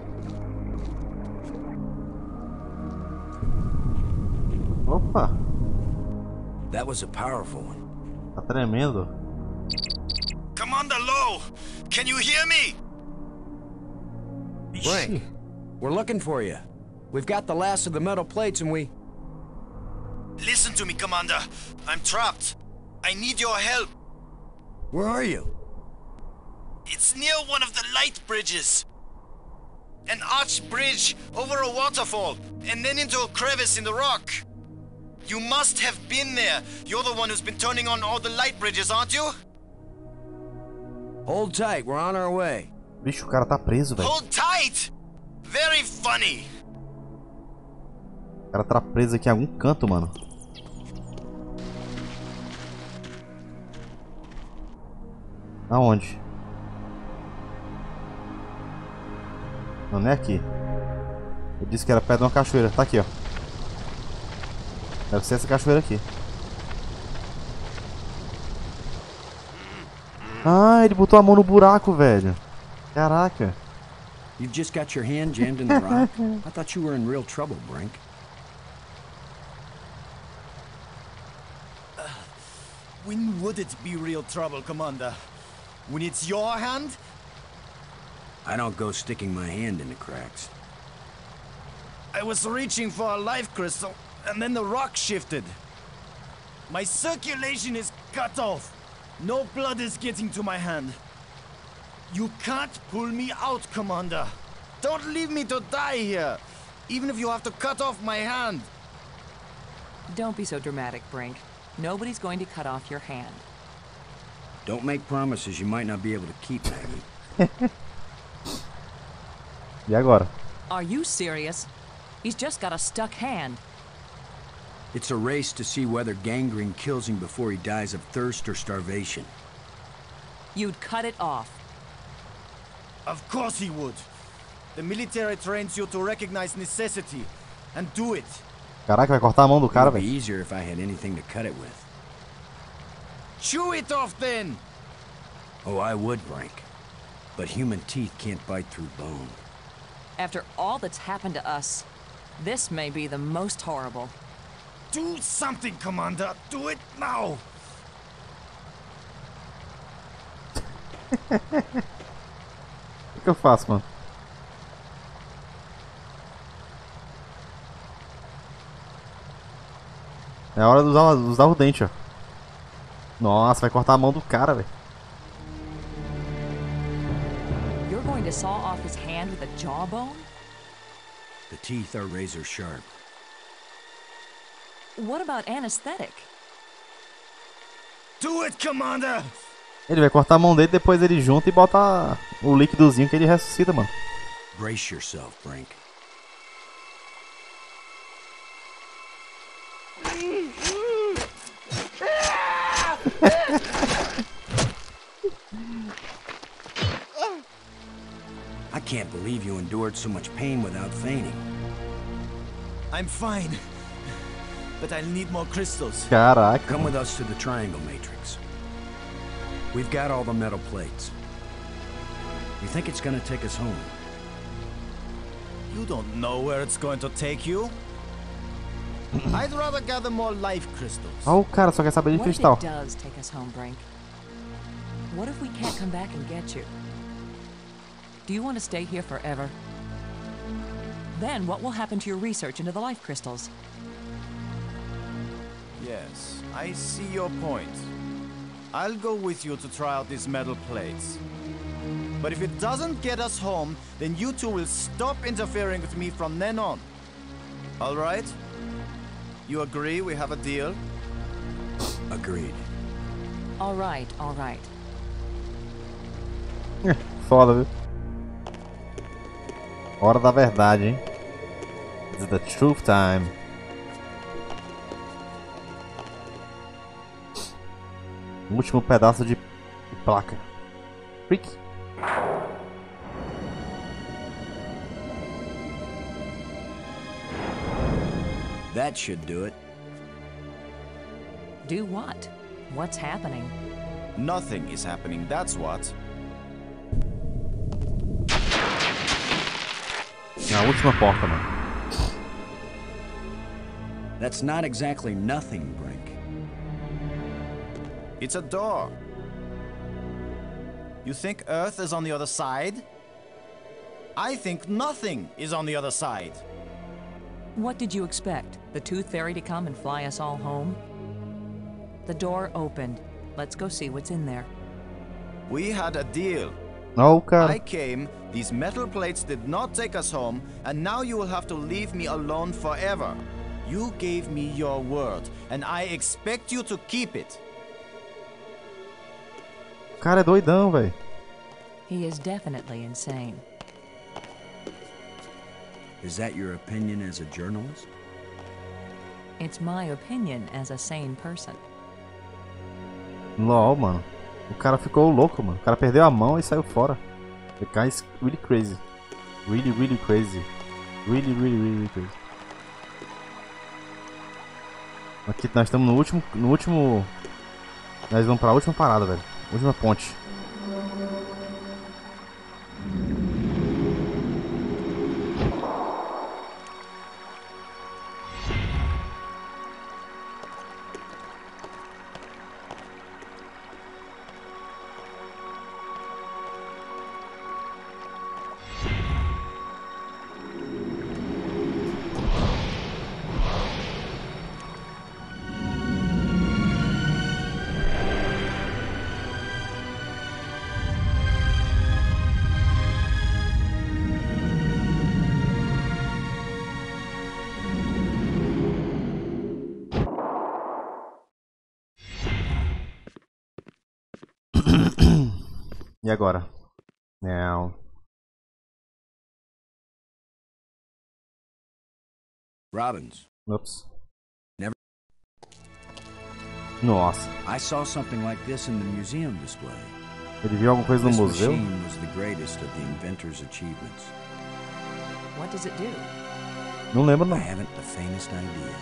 Opa! That was a powerful one. Tá tremendo. Commander Low, can you hear me? Brink, we're looking for you. We've got the last of the metal plates and we... Listen to me, Commander. I'm trapped. I need your help. Where are you? It's near one of the light bridges. An arched bridge over a waterfall, and then into a crevice in the rock. You must have been there. You're the one who's been turning on all the light bridges, aren't you? Hold tight, we're on our way. Bicho, o cara tá preso, velho. Hold tight! Very funny. O cara tá preso aqui em algum canto, mano. Aonde? Não, não é aqui. Eu disse que era perto de uma cachoeira. Tá aqui, ó. Deve ser essa cachoeira aqui. Ah, ele botou a mão no buraco, velho. Caraca. You just got your hand jammed in the rock? *laughs* I thought you were in real trouble, Brink. Uh, when would it be real trouble, Commander? When it's your hand? I don't go sticking my hand in the cracks. I was reaching for a life crystal, and then the rock shifted. My circulation is cut off. No blood is getting to my hand. You can't pull me out, Commander. Don't leave me to die here, even if you have to cut off my hand. Don't be so dramatic, Brink. Nobody's going to cut off your hand. Don't make promises you might not be able to keep, Maggie. *laughs* e agora? Are you serious? He's just got a stuck hand. It's a race to see whether gangrene kills him before he dies of thirst or starvation. You'd cut it off. Of course he would. The military trains you to recognize necessity and do it. Caraca, vai cortar a mão do cara, velho. easier if I had anything to cut it with. Chew it off then. Oh, I would, Frank. But human teeth can't bite through bone. After all that's happened to us, this may be the most horrible. Do something, Commander. Do it now. *laughs* O que eu faço, mano? É hora de usar, usar o dente, ó. Nossa, vai cortar a mão do cara, velho. You're going to saw off his hand with a jawbone? The teeth are razor sharp. What about anesthetic? Do it, Commander! Ele vai cortar a mão dele, depois ele junta e bota o líquidozinho que ele ressuscita, mano. Brace yourself, Brink. *laughs* I can't believe you endured so much pain without fainting. I'm fine. But I'll need more crystals. Caraca. Come with us to the Triangle Matrix. We've got all the metal plates. You think it's gonna take us home? You don't know where it's going to take you. *clears throat* I'd rather gather more life crystals. Oh, cara só quer saber de cristal. What if it does take us home, Brink? What if we can't come back and get you? Do you want to stay here forever? Then what will happen to your research into the life crystals? Yes, I see your point. I'll go with you to try out these metal plates. But if it doesn't get us home, then you two will stop interfering with me from then on. All right? You agree we have a deal? *gasps* Agreed. All right, all right. *laughs* Foda, viu? Hora da verdade, hein? It's the truth time. último pedaço de placa. Freak. That should do it. Do what? What's happening? Nothing is happening, that's what. Na what's my mano. That's not exactly nothing, Brink. It's a door. You think Earth is on the other side? I think nothing is on the other side. What did you expect? The Tooth Fairy to come and fly us all home? The door opened. Let's go see what's in there. We had a deal. Okay. I came, these metal plates did not take us home, and now you will have to leave me alone forever. You gave me your word, and I expect you to keep it. O cara é doidão, velho. He is definitely insane. Is that your opinion as a journalist? It's my opinion as a sane person. LOL, mano. O cara ficou louco, mano. O cara perdeu a mão e saiu fora. The guy is really crazy. Really, really crazy. Really, really, really crazy. Aqui nós estamos no último. No último. Nós vamos pra última parada, velho. Última ponte. E agora? Não. Robbins. Oops. Never. Nossa. I saw something like this in the museum display. Ele viu alguma coisa no this museu? machine was the greatest of the inventor's achievements. What does it do? Não lembro não. I haven't the faintest idea.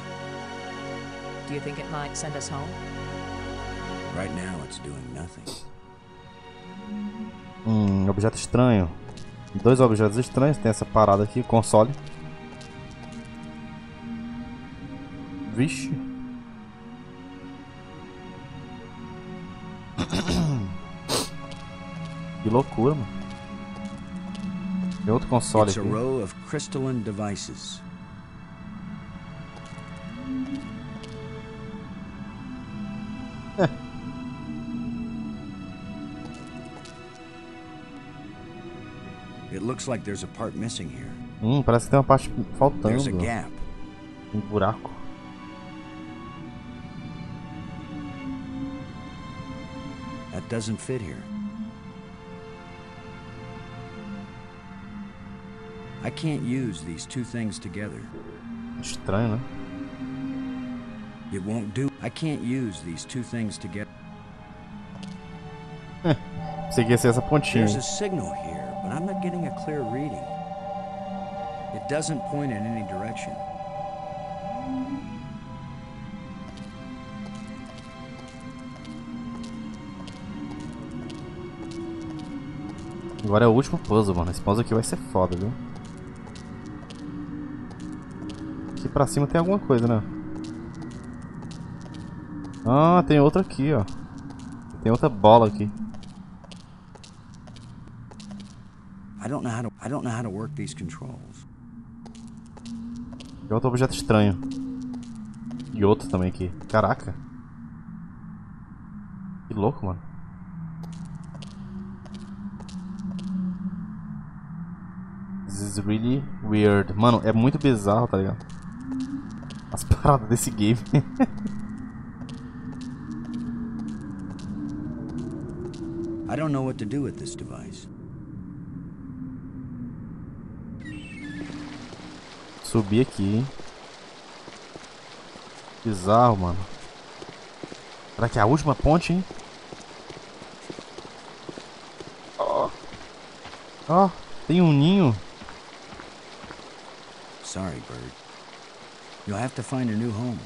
Do you think it might send us home? Right now it's doing nothing. Hum, objeto estranho. Dois objetos estranhos. Tem essa parada aqui, console. Vixe. *coughs* Que loucura, mano. Tem outro console aqui. row It looks like there's a part missing here. Hum, parece que tem uma parte faltando. There's a gap. Um buraco. That doesn't fit here. I can't use these two things together. Estranho, né? It won't do. I can't use these two things together. Pensei que ia ser essa pontinha. There's a signal here, but I'm not getting a clear reading. It doesn't point in any direction. Agora é o último puzzle, mano. Esse puzzle aqui vai ser foda, viu? Aqui pra cima tem alguma coisa, né? Ah, tem outra aqui, ó. Tem outra bola aqui. I don't know how to. I don't know how to work these controls. Tem outro objeto estranho. E outro também aqui. Caraca. Que louco, mano. This is really weird. Mano, é muito bizarro, tá ligado? As *laughs* paradas desse game. I don't know what to do with this device. Subir aqui, hein? Bizarro, mano. Será que é a última ponte, hein? Ó, Ó, tem um ninho. Sorry, Bird. You'll have to find a new home.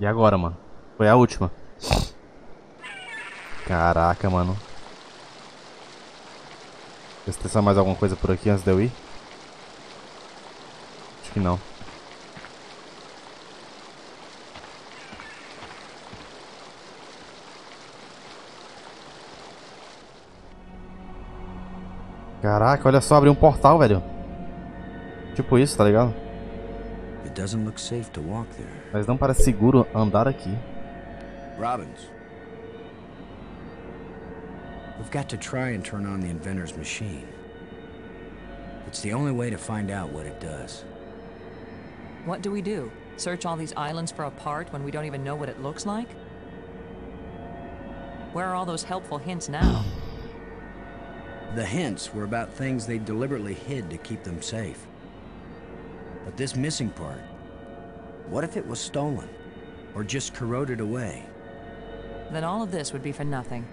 E agora, mano? Foi a última. Caraca, mano. Deixa testar mais alguma coisa por aqui antes de eu ir. Acho que não. Caraca, olha só, abriu um portal, velho. Tipo isso, tá ligado? It doesn't look safe to walk there. Mas não parece seguro andar aqui. Robbins. We've got to try and turn on the inventor's machine. It's the only way to find out what it does. What do we do? Search all these islands for a part when we don't even know what it looks like? Where are all those helpful hints now? The hints were about things they deliberately hid to keep them safe. But this missing part, what if it was stolen? Or just corroded away? Then all of this would be for nothing.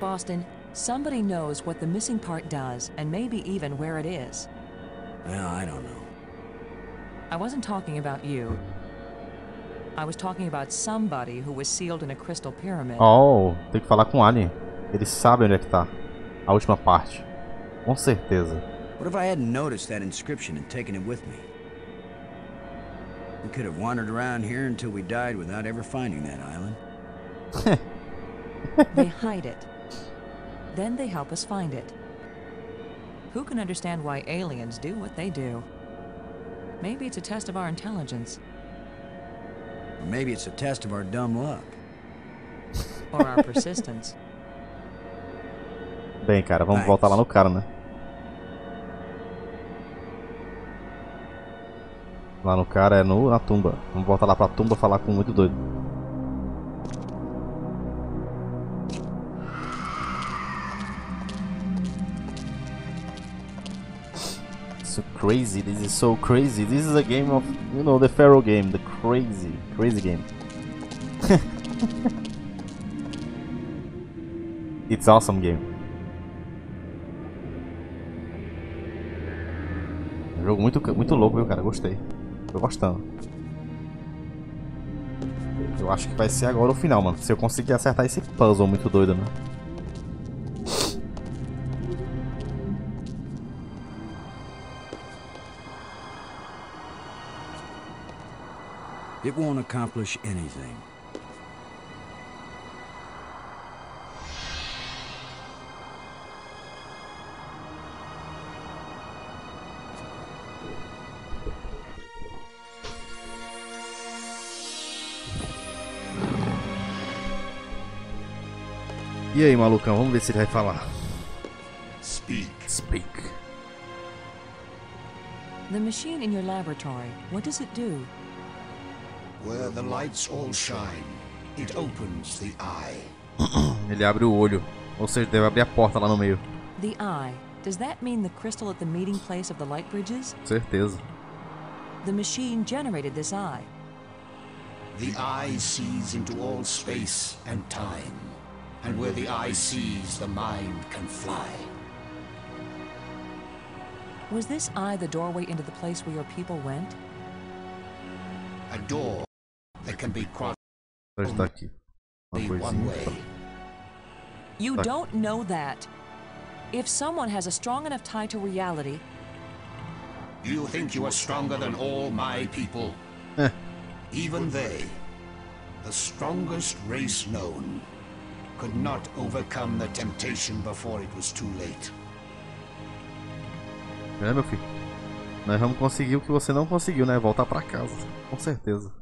Boston, somebody knows what the missing part does, and maybe even where it is. Well, I don't know. I wasn't talking about you. I was talking about somebody who was sealed in a crystal pyramid. Oh, tem que falar com o Alien. Ele sabe onde é que tá. A última parte. Com certeza. What if I hadn't noticed that inscription and taken it with me? We could have wandered around here until we died without ever finding that island. *laughs* they hide it. Then they help us find it. Who can understand why aliens do what they do? Maybe it's a test of our intelligence. Or maybe it's a test of our dumb luck. or our persistence. Bem, cara, vamos voltar lá no cara, né? Lá no cara é no, na tumba. Vamos voltar lá pra tumba falar com muito doido. So crazy, this is so crazy. This is a game of, you know, the Pharaoh game, the crazy, crazy game. *laughs* It's awesome game. Jogo muito, muito louco, viu, cara? Gostei. Tô gostando. Eu acho que vai ser agora o final, mano. Se eu conseguir acertar esse puzzle muito doido, né? It won't accomplish anything. E aí, malucão, vamos ver se ele vai falar. Speak. Speak. The machine in your laboratory, what does it do? Where the lights all shine, it opens the eye. *clears throat* ele abre o olho, ou seja, deve abrir a porta lá no meio. The eye. Does that mean the crystal at the meeting place of the light bridges? Certeza. The machine generated this eye. The eye sees into all space and time. And where the eye sees, the mind can fly. Was this eye the doorway into the place where your people went? A door that can be crossed Está aqui. Uma one way. You don't know that. If someone has a strong enough tie to reality... You think you are stronger than all my people? Eh. Even they, the strongest race known, could not overcome the temptation before it was too late. É, meu filho. Nós vamos conseguir o que você não conseguiu, né? Voltar pra casa. Com certeza.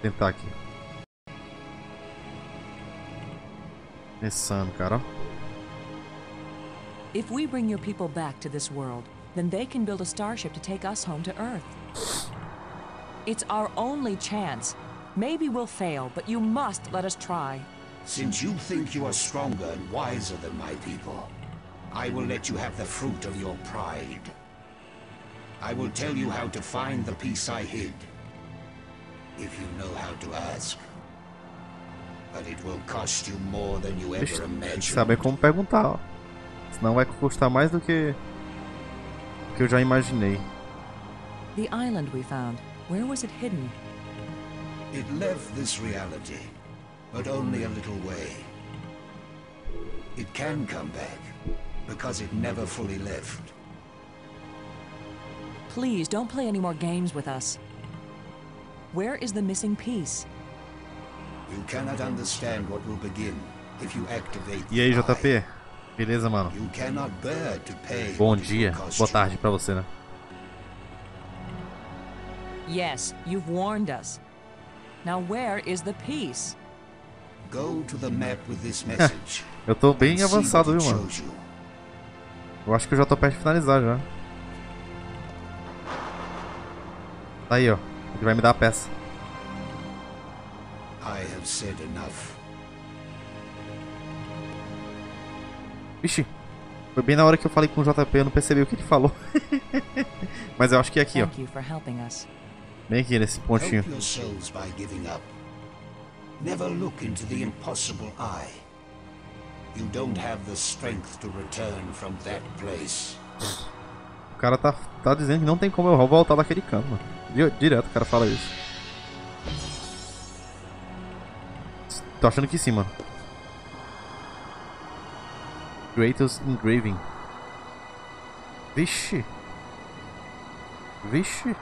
Tentar aqui. Insano, cara. If we bring your people back to this world, then they can build a starship to take us home to Earth. It's our only chance. Maybe we'll fail, but you must let us try. Since you think you are stronger and wiser than my people, I will let you have the fruit of your pride. I will tell you how to find the piece I hid. If you know how to ask. But it will cost you more than you ever imagined. Saber como perguntar, ó. Senão vai custar mais do que que eu já imaginei. The island we found, where was it hidden? It left this reality, but only a little way. It can come back, because it never fully left. Please, don't play any more games with us. Where is the missing piece? You cannot understand what will begin if you activate E aí, JP? Beleza, mano? Bom dia, boa tarde pra você, né? Yes, you've warned us. Now where is the piece? Go to the map with this *laughs* message. eu tô bem avançado, viu, mano? Eu acho que eu já tô perto de finalizar já. Tá aí, ó. Ele vai me dar a peça. I have said enough. Vixe, foi bem na hora que eu falei com o JP, eu não percebi o que ele falou. *laughs* Mas eu acho que é aqui, ó. Bem aqui nesse pontinho. Never look into the impossible eye. You don't have the strength to return from that place. O cara tá, tá dizendo que não tem como eu voltar daquele canto, mano. Direto o cara fala isso. Tô achando que sim, mano. Greatest Engraving. Vixe. Vixe.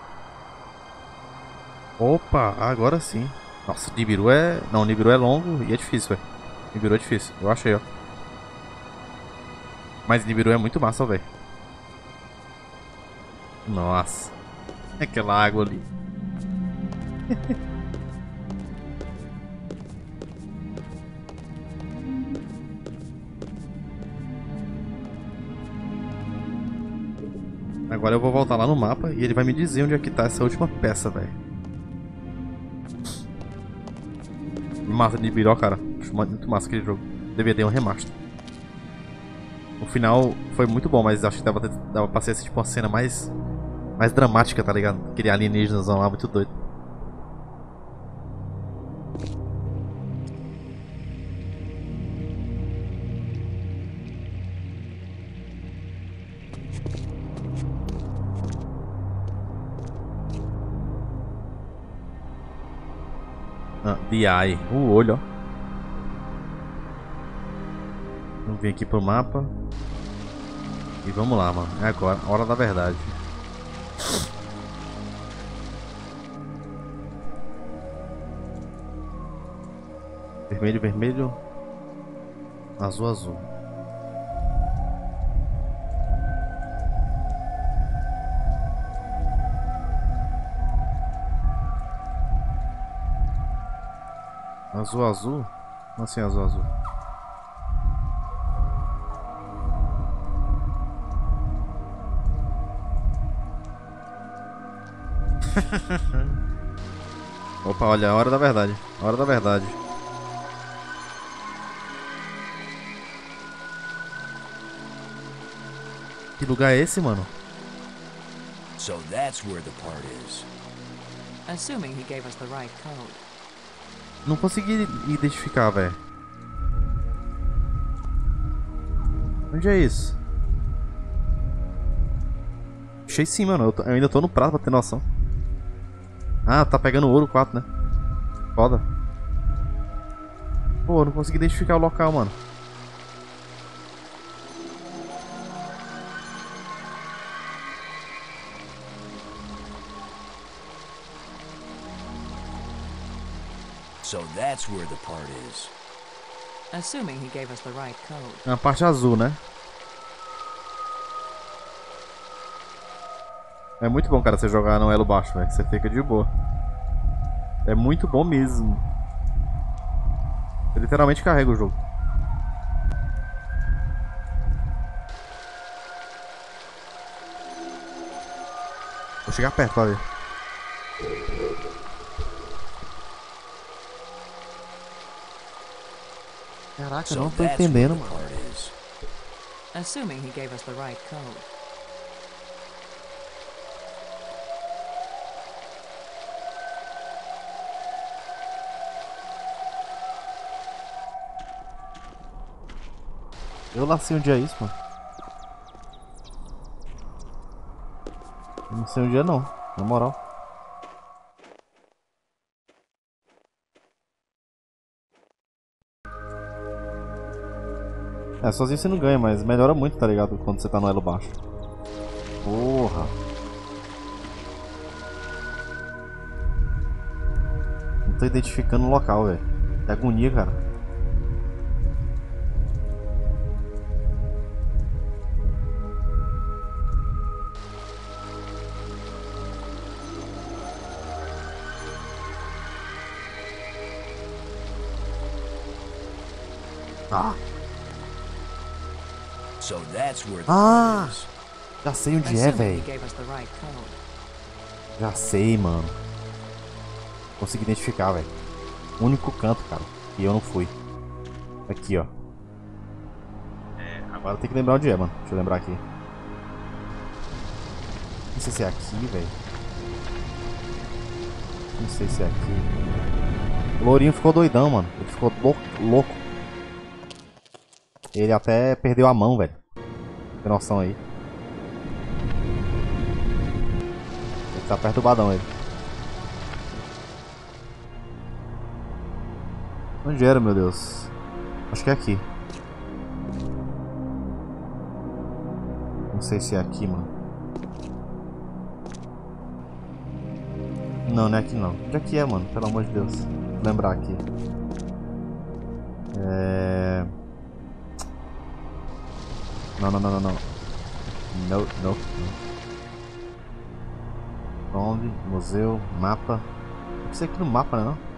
Opa, agora sim. Nossa, Nibiru é... Não, Nibiru é longo e é difícil, velho. Nibiru é difícil. Eu achei, ó. Mas Nibiru é muito massa, velho. Nossa. Aquela água ali. *laughs* Agora eu vou voltar lá no mapa e ele vai me dizer onde é que tá essa última peça, velho. Massa de biró, cara. Muito massa aquele jogo. Devia ter um remaster. O final foi muito bom, mas acho que dava, dava pra ser tipo uma cena mais mais dramática, tá ligado? Aquele alienígenazão lá, muito doido. Ah, The Eye, o olho, ó. Vamos vir aqui pro mapa. E vamos lá, mano. É agora, hora da verdade. Vermelho, vermelho. Azul, azul. Azul, azul? Como assim azul, azul? *laughs* Opa, olha, a hora da verdade. A hora da verdade. Que lugar é esse, mano? So that's where the part is. Assuming he gave us the right code. Não consegui identificar, velho. Onde é isso? Achei sim, mano. Eu, tô, eu, ainda tô no prato pra ter noção. Ah, tá pegando ouro 4, né? Foda. Pô, não consegui identificar o local, mano. That's where the part is. Assuming he gave us the right code. É a parte azul, né? É muito bom, cara, você jogar no elo baixo, velho. Você fica de boa. É muito bom mesmo. Você literalmente carrega o jogo. Vou chegar perto pra ver. Caraca, eu não tô entendendo, mano. Assuming he gave us the right code. Eu lá sei onde é isso, mano. Eu não sei onde é não, na moral. É, sozinho você não ganha, mas melhora muito, tá ligado? Quando você tá no elo baixo. Porra. Não tô identificando o local, velho. Que agonia, cara. Ah! Já sei onde é, velho. Já sei, mano. Consegui identificar, velho. Único canto, cara. E eu não fui. Aqui, ó. É, agora tem que lembrar onde é, mano. Deixa eu lembrar aqui. Não sei se é aqui, velho. Não sei se é aqui. O Lourinho ficou doidão, mano. Ele ficou louco. Ele até perdeu a mão, velho. Tem noção aí. Ele tá perturbadão ele. Onde era, meu Deus? Acho que é aqui. Não sei se é aqui, mano. Não, não é aqui não. Onde é que é, mano? Pelo amor de Deus. Vou lembrar aqui. É... Não, não, não, não, não. Não, não, onde? Museu, mapa. Isso aqui no mapa, né? Não?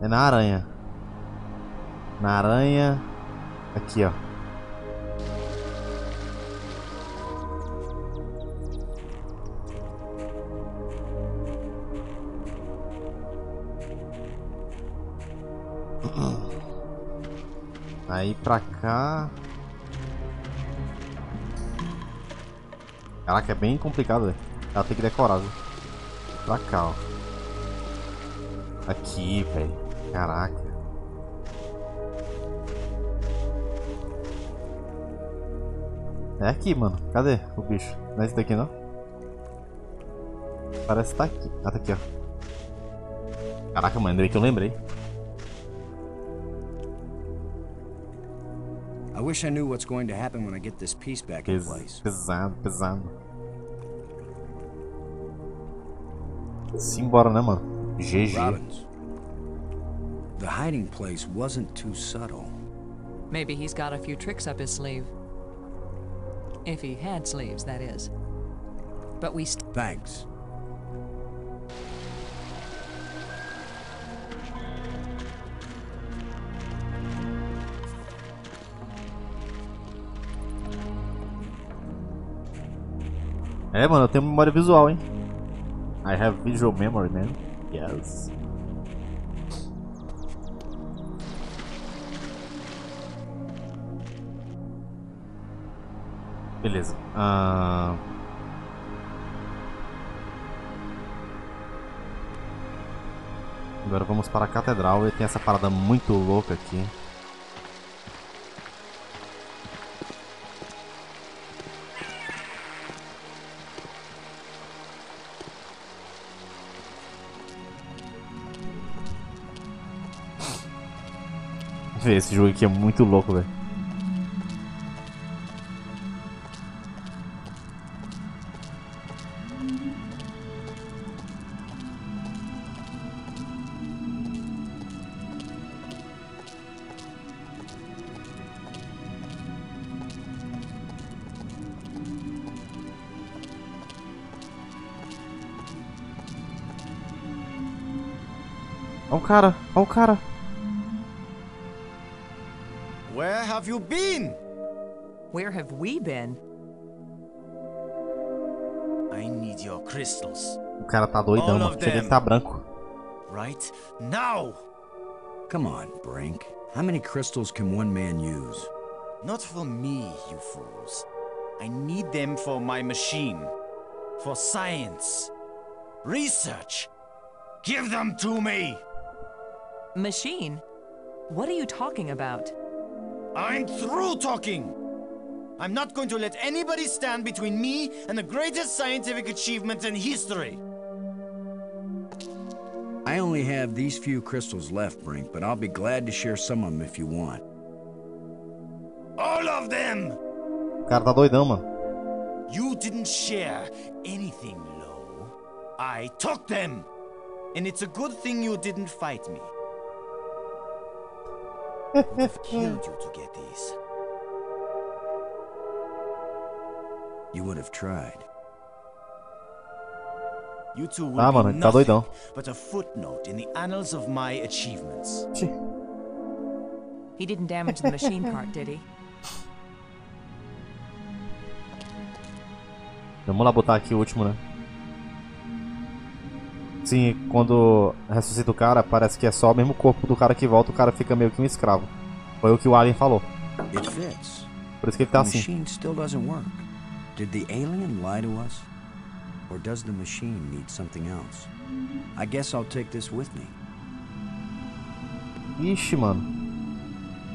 É na aranha. Na aranha. Aqui, ó. Aí pra cá. Caraca, é bem complicado, velho. Ela tem que decorar, viu? Pra cá, ó. Aqui, velho. Caraca. É aqui, mano. Cadê o bicho? Não é esse daqui, não? Parece que tá aqui. Ah, tá aqui, ó. Caraca, mano. Ainda que eu lembrei. Wish I knew what's going to happen when I get this piece back in place. Pesado, pesado. Simbora, né, mano? GG. Robbins. The hiding place wasn't too subtle. Maybe he's got a few tricks up his sleeve. If he had sleeves, that is. But we... Thanks. É, mano, eu tenho memória visual, hein? I have visual memory, man. Yes. Beleza. Uh... Agora vamos para a catedral e tem essa parada muito louca aqui. Esse jogo aqui é muito louco, velho. Olha o cara, olha o cara. We been? I need your crystals. O cara tá doidão, mano. Ele tá branco. Right now. Come on, Brink. How many crystals can one man use? Not for me, you fools. I need them for my machine. For science. Research. Give them to me! Machine? What are you talking about? I'm through talking! I'm not going to let anybody stand between me and the greatest scientific achievement in history! I only have these few crystals left, Brink, but I'll be glad to share some of them if you want. All of them! O cara tá doidão, mano. You didn't share anything, Lo. I took them! And it's a good thing you didn't fight me would have *laughs* killed you to get these. You would have tried. You two will ah, be mano, tá doidão. but a footnote in the annals of my achievements. He didn't damage the machine part, did he? Vamos lá botar aqui o último, né? Sim, quando ressuscita o cara, parece que é só o mesmo corpo do cara que volta, o cara fica meio que um escravo. Foi o que o Alien falou. Por isso que ele tá assim. Did the alien lie to us? Or does the machine need something else? I guess I'll take this with me. Ixi, mano.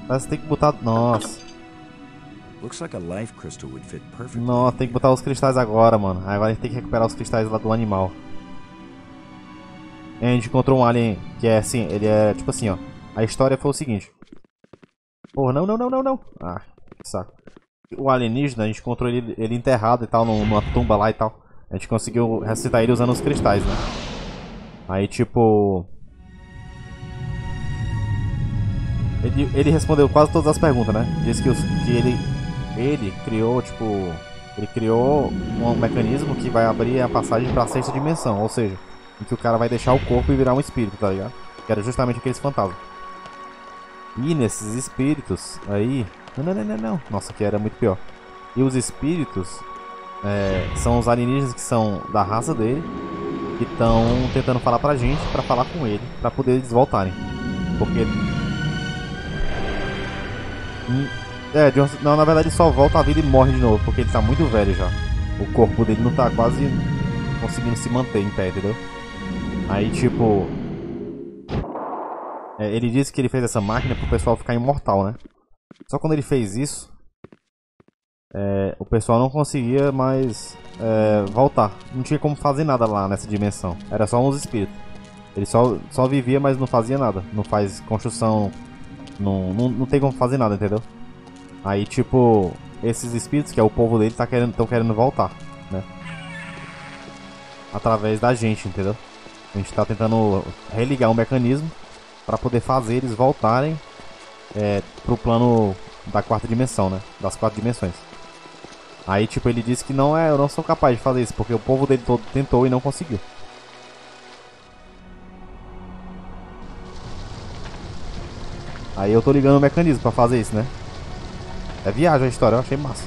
Que tem que botar. Nossa. Looks like a life crystal would fit perfectly. Nossa, tem que botar os cristais agora, mano. Agora a gente tem que recuperar os cristais lá do animal. a gente encontrou um alien que é assim, ele é tipo assim, ó. A história foi o seguinte. Porra, não, não, não, não, não. Ah, que saco. O alienígena, a gente encontrou ele, ele enterrado e tal, numa tumba lá e tal. A gente conseguiu ressuscitar ele usando os cristais, né? Aí, tipo... Ele, ele respondeu quase todas as perguntas, né? Disse que, os, que ele, ele criou, tipo. Ele criou um mecanismo que vai abrir a passagem pra sexta dimensão, ou seja, em que o cara vai deixar o corpo e virar um espírito, tá ligado? Que era justamente aqueles fantasmas. E nesses espíritos aí. Não, não, não, não, não. Nossa, que era muito pior. E os espíritos é, são os alienígenas que são da raça dele. Que estão tentando falar pra gente, pra falar com ele, pra poder eles voltarem. Porque. Hum, é, não, na verdade só volta à vida e morre de novo, porque ele tá muito velho já. O corpo dele não tá quase conseguindo se manter em pé, entendeu? Aí tipo, é, ele disse que ele fez essa máquina pro pessoal ficar imortal, né? Só quando ele fez isso, é, o pessoal não conseguia mais é, voltar. Não tinha como fazer nada lá nessa dimensão. Era só uns espíritos. Ele só, só vivia, mas não fazia nada. Não faz construção. Não, não, não tem como fazer nada, entendeu? Aí, tipo, esses espíritos, que é o povo dele, tá querendo, estão querendo voltar, né? Através da gente, entendeu? A gente tá tentando religar o mecanismo para poder fazer eles voltarem é, pro plano da quarta dimensão, né? Das quatro dimensões. Aí, tipo, ele disse que não é, eu não sou capaz de fazer isso, porque o povo dele todo tentou e não conseguiu. Aí eu tô ligando o mecanismo pra fazer isso, né? É viagem a história, eu achei massa.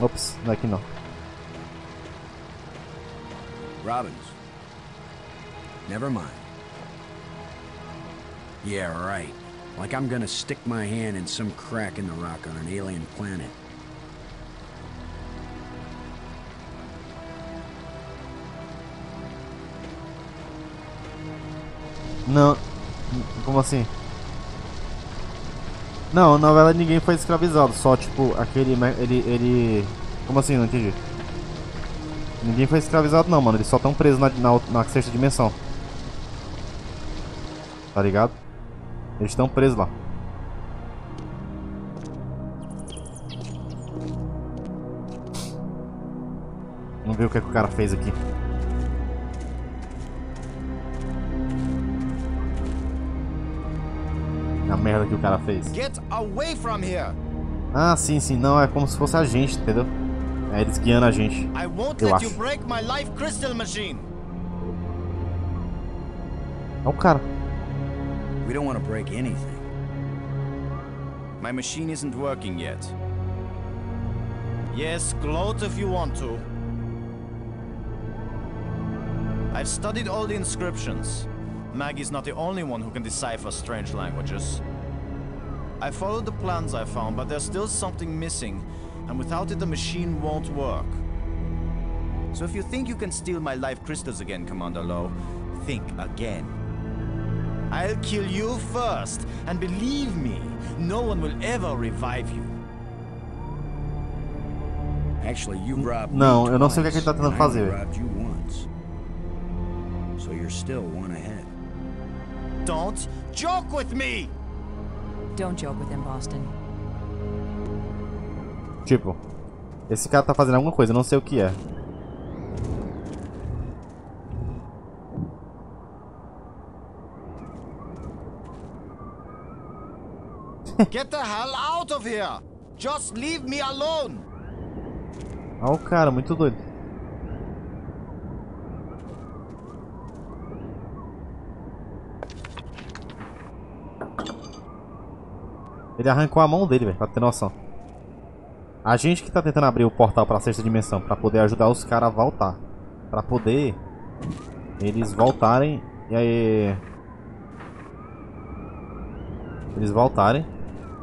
Ops, não é aqui não. Robbins. Never mind. Yeah, right. Like I'm gonna stick my hand in some crack in the rock on an alien planet. Não. Como assim? Não, na verdade ninguém foi escravizado, só tipo aquele ele ele como assim, não entendi. Ninguém foi escravizado não, mano, eles só estão presos na, na, na sexta dimensão. Tá ligado? Eles estão presos lá. Vamos ver o que, é que o cara fez aqui. A merda que o cara fez. Ah, sim, sim. Não, é como se fosse a gente, entendeu? É eles guiando a gente. Eu acho. É o cara. We don't want to break anything. My machine isn't working yet. Yes, gloat if you want to. I've studied all the inscriptions. Maggie's not the only one who can decipher strange languages. I followed the plans I found, but there's still something missing, and without it the machine won't work. So if you think you can steal my life crystals again, Commander Lowe, think again. I'll kill you first, and believe me, no one will ever revive you. Actually, you robbed Não, eu não sei o que, é que ele tá tentando fazer. So you're still one ahead. Don't joke with me. Don't joke with him, Boston. Tipo, esse cara tá fazendo alguma coisa, não sei o que é. Get the hell out of here! Just leave me alone! Olha o cara, muito doido. Ele arrancou a mão dele, velho, pra ter noção. A gente que tá tentando abrir o portal pra sexta dimensão, pra poder ajudar os caras a voltar. Pra poder eles voltarem e aí... Eles voltarem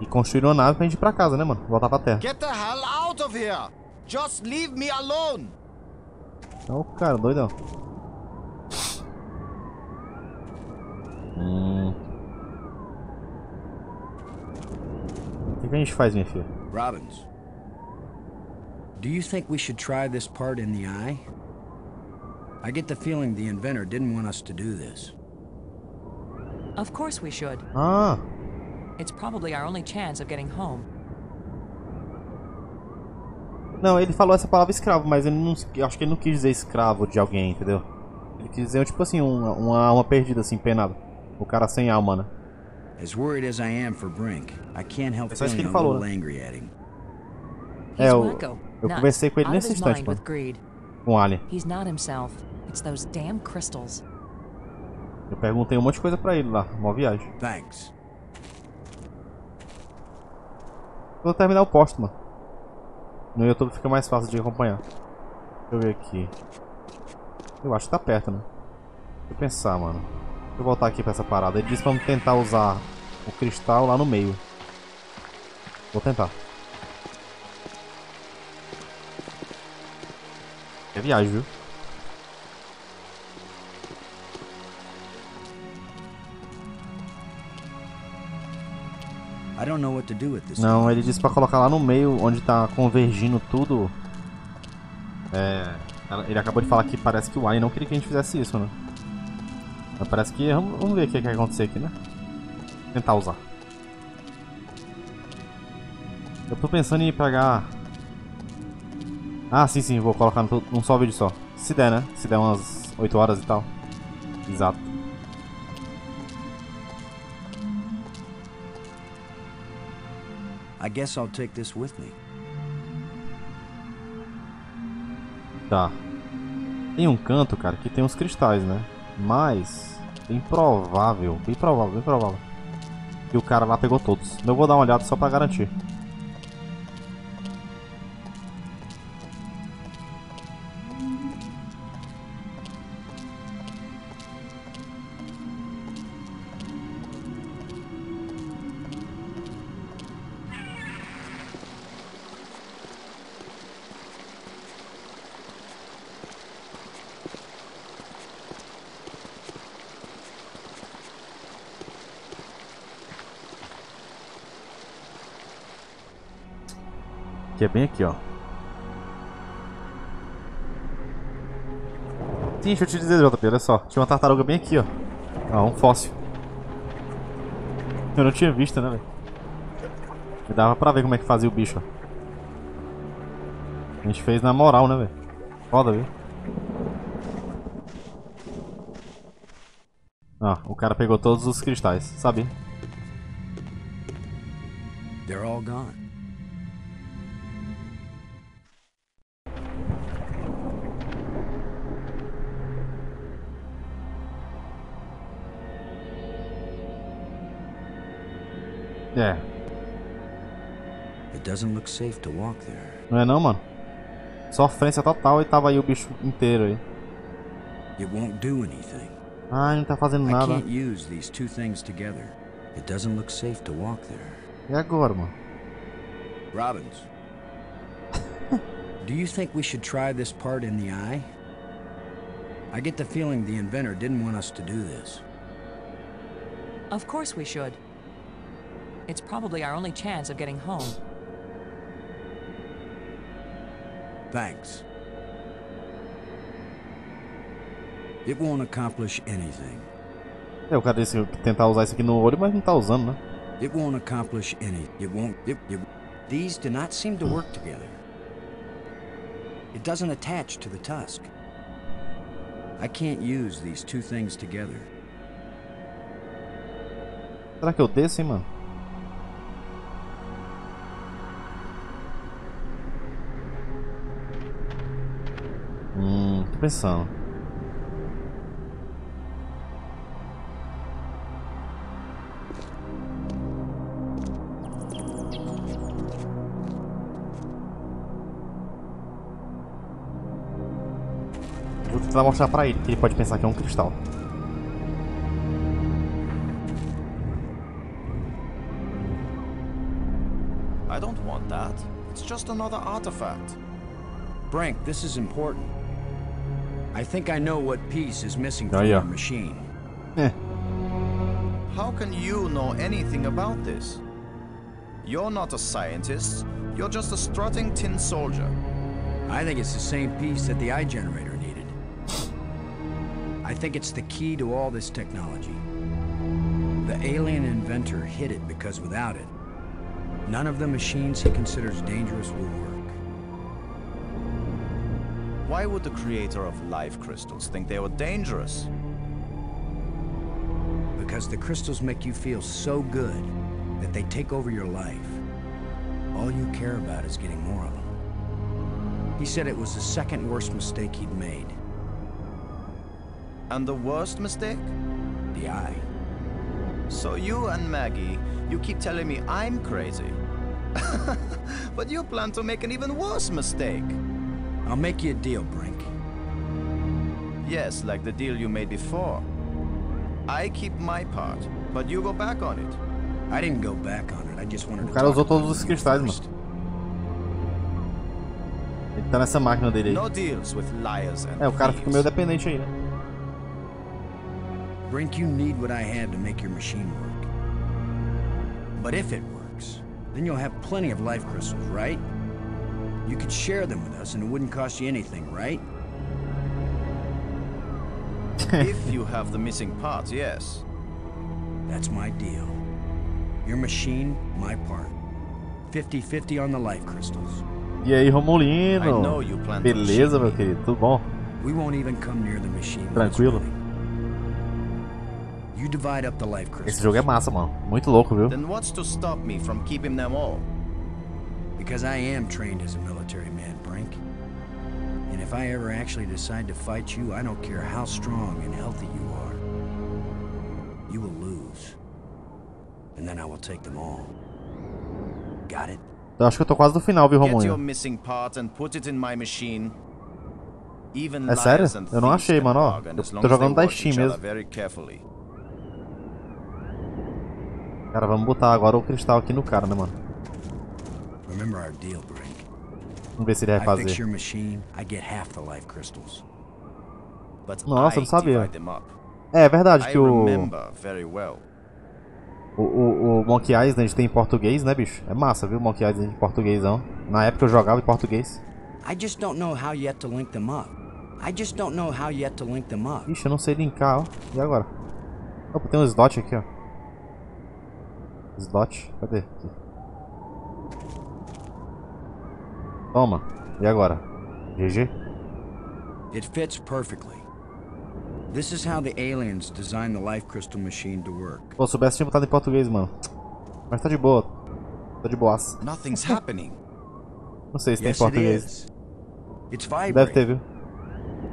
e construir uma nave pra gente ir pra casa, né, mano? Voltar pra terra. Get the hell out of here! Just leave me alone! Olha o cara, doidão. Hum. O que, que a gente faz, minha filha? Robbins. Do you think we should try this part in the eye? I get the feeling the inventor didn't want us to do this. Of course we should. Ah. It's probably our only chance of getting home. Não, ele falou essa palavra escravo, mas ele não, eu acho que ele não quis dizer escravo de alguém, entendeu? Ele quis dizer, tipo assim, uma, uma alma perdida, assim, penada. O cara sem alma, né? As worried as I am for Brink, I can't help feeling a falou, little né? angry at him. É, eu, eu conversei com ele nesse instante, mano. Com o Alien. He's not himself. It's those damn crystals. Eu perguntei um monte de coisa pra ele lá, uma viagem. Thanks. Vou terminar o posto, mano. No YouTube fica mais fácil de acompanhar. Deixa eu ver aqui. Eu acho que tá perto, né? Deixa eu pensar, mano. Deixa eu voltar aqui pra essa parada. Ele disse pra tentar usar o cristal lá no meio. Vou tentar. É viagem, viu? Não, ele disse pra colocar lá no meio, onde tá convergindo tudo. É. Ele acabou de falar que parece que o Alien não queria que a gente fizesse isso, né? Mas parece que. Vamos, vamos ver o que, que vai acontecer aqui, né? Tentar usar. Eu tô pensando em pegar. Ah, sim, sim, vou colocar num só vídeo só. Se der, né? Se der umas 8 horas e tal. Exato. I guess I'll take this with me. Tá. Tem um canto, cara, que tem uns cristais, né? Mas, bem provável, bem provável, bem provável. Que o cara lá pegou todos. Eu vou dar uma olhada só pra garantir. Que é bem aqui, ó. Sim, deixa eu te dizer, JP, olha só. Tinha uma tartaruga bem aqui, ó. Ó, um fóssil. Eu não tinha visto, né, velho? Dava pra ver como é que fazia o bicho, ó. A gente fez na moral, né, velho? Foda, viu? Ah, o cara pegou todos os cristais, sabe? They're all gone. É. It doesn't look safe to walk there. Não é não, mano? Sofrência total e tava aí o bicho inteiro aí. It won't do anything. Ah, não tá fazendo nada. I can't use these two things together. It doesn't look safe to walk there. E agora, mano? Robbins. *laughs* do you think we should try this part in the eye? I get the feeling the inventor didn't want us to do this. Of course we should. It's probably our only chance of getting home. Thanks. It won't accomplish anything. É, o cara disse tentar usar isso aqui no olho, mas não tá usando, né? It won't accomplish any. It won't. It, it, these do not seem to work together. It doesn't attach to the tusk. I can't use these two things together. Será que eu desço, hein, mano? Pensando. Vou tentar mostrar pra ele, que ele pode pensar que é um cristal. I don't want that. It's just another artifact. Brink, this is important. I think I know what piece is missing from oh, yeah. our machine. Eh. How can you know anything about this? You're not a scientist. You're just a strutting tin soldier. I think it's the same piece that the eye generator needed. I think it's the key to all this technology. The alien inventor hid it because without it, none of the machines he considers dangerous will work. Why would the creator of life crystals think they were dangerous? Because the crystals make you feel so good that they take over your life. All you care about is getting more of them. He said it was the second worst mistake he'd made. And the worst mistake? The eye. So you and Maggie, you keep telling me I'm crazy. *laughs* but you plan to make an even worse mistake. I'll make you a deal, Brink. Yes, like the deal you made before. I keep my part, but you go back on it. I didn't go back on it. I just wanted o cara usou todos os cristais, mano. Ele tá nessa máquina dele aí. No deals with liars and é, o cara fica meio dependente aí, né? Brink, you need what I had to make your machine work. But if it works, then you'll have plenty of life crystals, right? You could share them with us and it wouldn't cost you anything, right? *laughs* if you have the missing parts, yes. That's my deal. Your machine, my part. 50-50 on the life crystals. E aí, Romulino? Beleza, meu querido? Tudo bom? We won't even come near the machine. Tranquilo. You divide up the life crystals. Esse jogo é massa, mano. Muito louco, viu? Then what's to stop me from keeping them all? Because I am trained as a military man, Brink. And if I ever actually decide to fight you, I don't care how strong and healthy you are. You will lose. And then I will take them all. Got it? Eu acho que eu tô quase no final, viu, Romulo? É sério? Eu não achei, mano, ó. Eu tô jogando da Steam mesmo. Cara, vamos botar agora o cristal aqui no cara, né, mano? Remember our deal, Brink. Vamos ver se ele vai fazer. Nossa, eu não sabia. É, é verdade que o... O, o, o Monkey Island tem em português, né, bicho? É massa, viu, Monkey Island em portuguêsão. Na época eu jogava em português. I just don't know how yet to link them up. I just don't know how yet to link them up. Ixi, eu não sei linkar, ó. E agora? Opa, tem um slot aqui, ó. Slot? Cadê? Aqui. Toma. E agora? GG? It fits perfectly. This is how the aliens designed the life crystal machine to work. Pô, soubesse tinha botado em português, mano. Mas tá de boa. Tá de boas. Nothing's happening. *laughs* Não sei se yes, tem em português. It's vibrating. Deve ter, viu?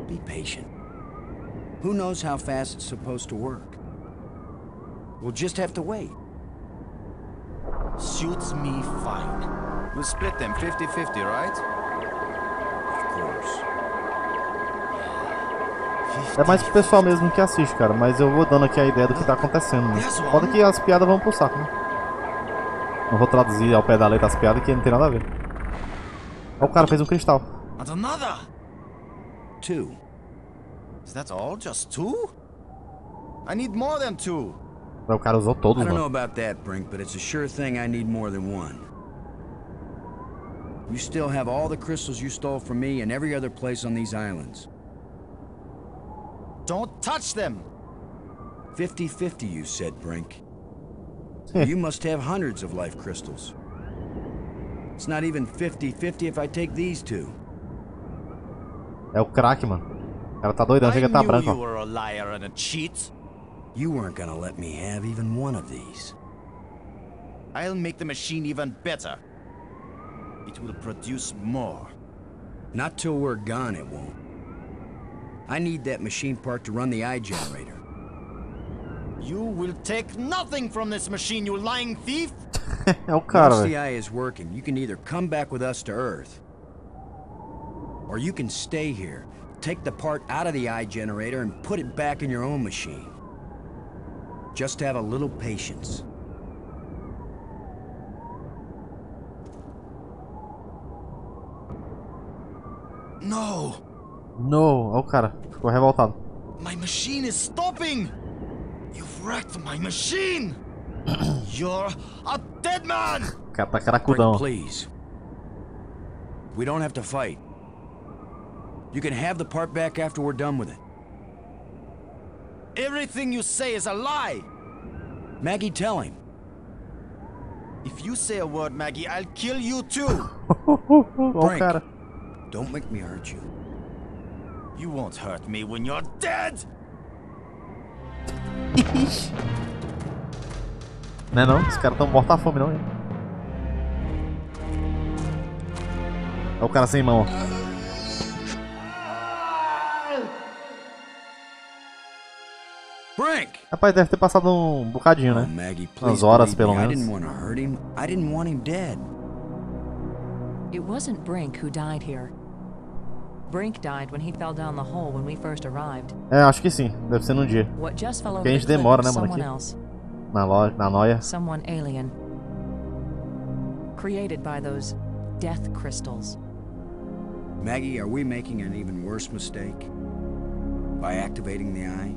Be patient. Who knows how fast it's supposed to work? We'll just have to wait. Suits me fine. We'll split them 50-50, right? Of course. É mais pro pessoal mesmo que assiste, cara. Mas eu vou dando aqui a ideia do que tá acontecendo. Né? Foda que as piadas vão pro saco, né? Não vou traduzir ao pé da letra as piadas que não tem nada a ver. Ó, o cara fez um cristal. Another. Two. Is that all? Just two? I need more than two. O cara usou todos, mano. I don't know about that, Brink, but it's a sure thing I need more than one. You still have all the crystals you stole from me and every other place on these islands. Don't touch them! 50-50, you said, Brink. *laughs* you must have hundreds of life crystals. It's not even 50-50 if I take these two. É o crack, mano. O cara tá doidão, chega tá branco. You were a liar and a cheat. You weren't gonna let me have even one of these. I'll make the machine even better. It will produce more. Not till we're gone, it won't. I need that machine part to run the eye generator. You will take nothing from this machine, you lying thief! é o cara, Once the eye is working, you can either come back with us to Earth, or you can stay here, take the part out of the eye generator and put it back in your own machine. Just have a little patience. No. No. Olha o cara. Ficou revoltado. My machine is stopping. You've wrecked my machine. *coughs* You're a dead man. O cara tá caracudão. Please. We don't have to fight. You can have the part back after we're done with it. Everything you say is a lie. Maggie, tell him. If you say a word, Maggie, I'll kill you too. *laughs* oh, cara. Don't make me hurt you. You won't hurt me when you're dead! *laughs* não é não? Os caras tão mortos à fome não, hein? Olha o cara sem mão. Rapaz, deve ter passado um bocadinho, né? Oh, Umas horas, pelo menos. I didn't want to hurt him. I didn't want him dead. It wasn't Brink who died here. Brink died when he fell down the hole when we first arrived. É, acho que sim. Deve ser num dia. What just fell Porque a gente demora, né, mano, aqui. Na loja, na noia. Someone alien. Created by those death crystals. Maggie, are we making an even worse mistake? By activating the eye?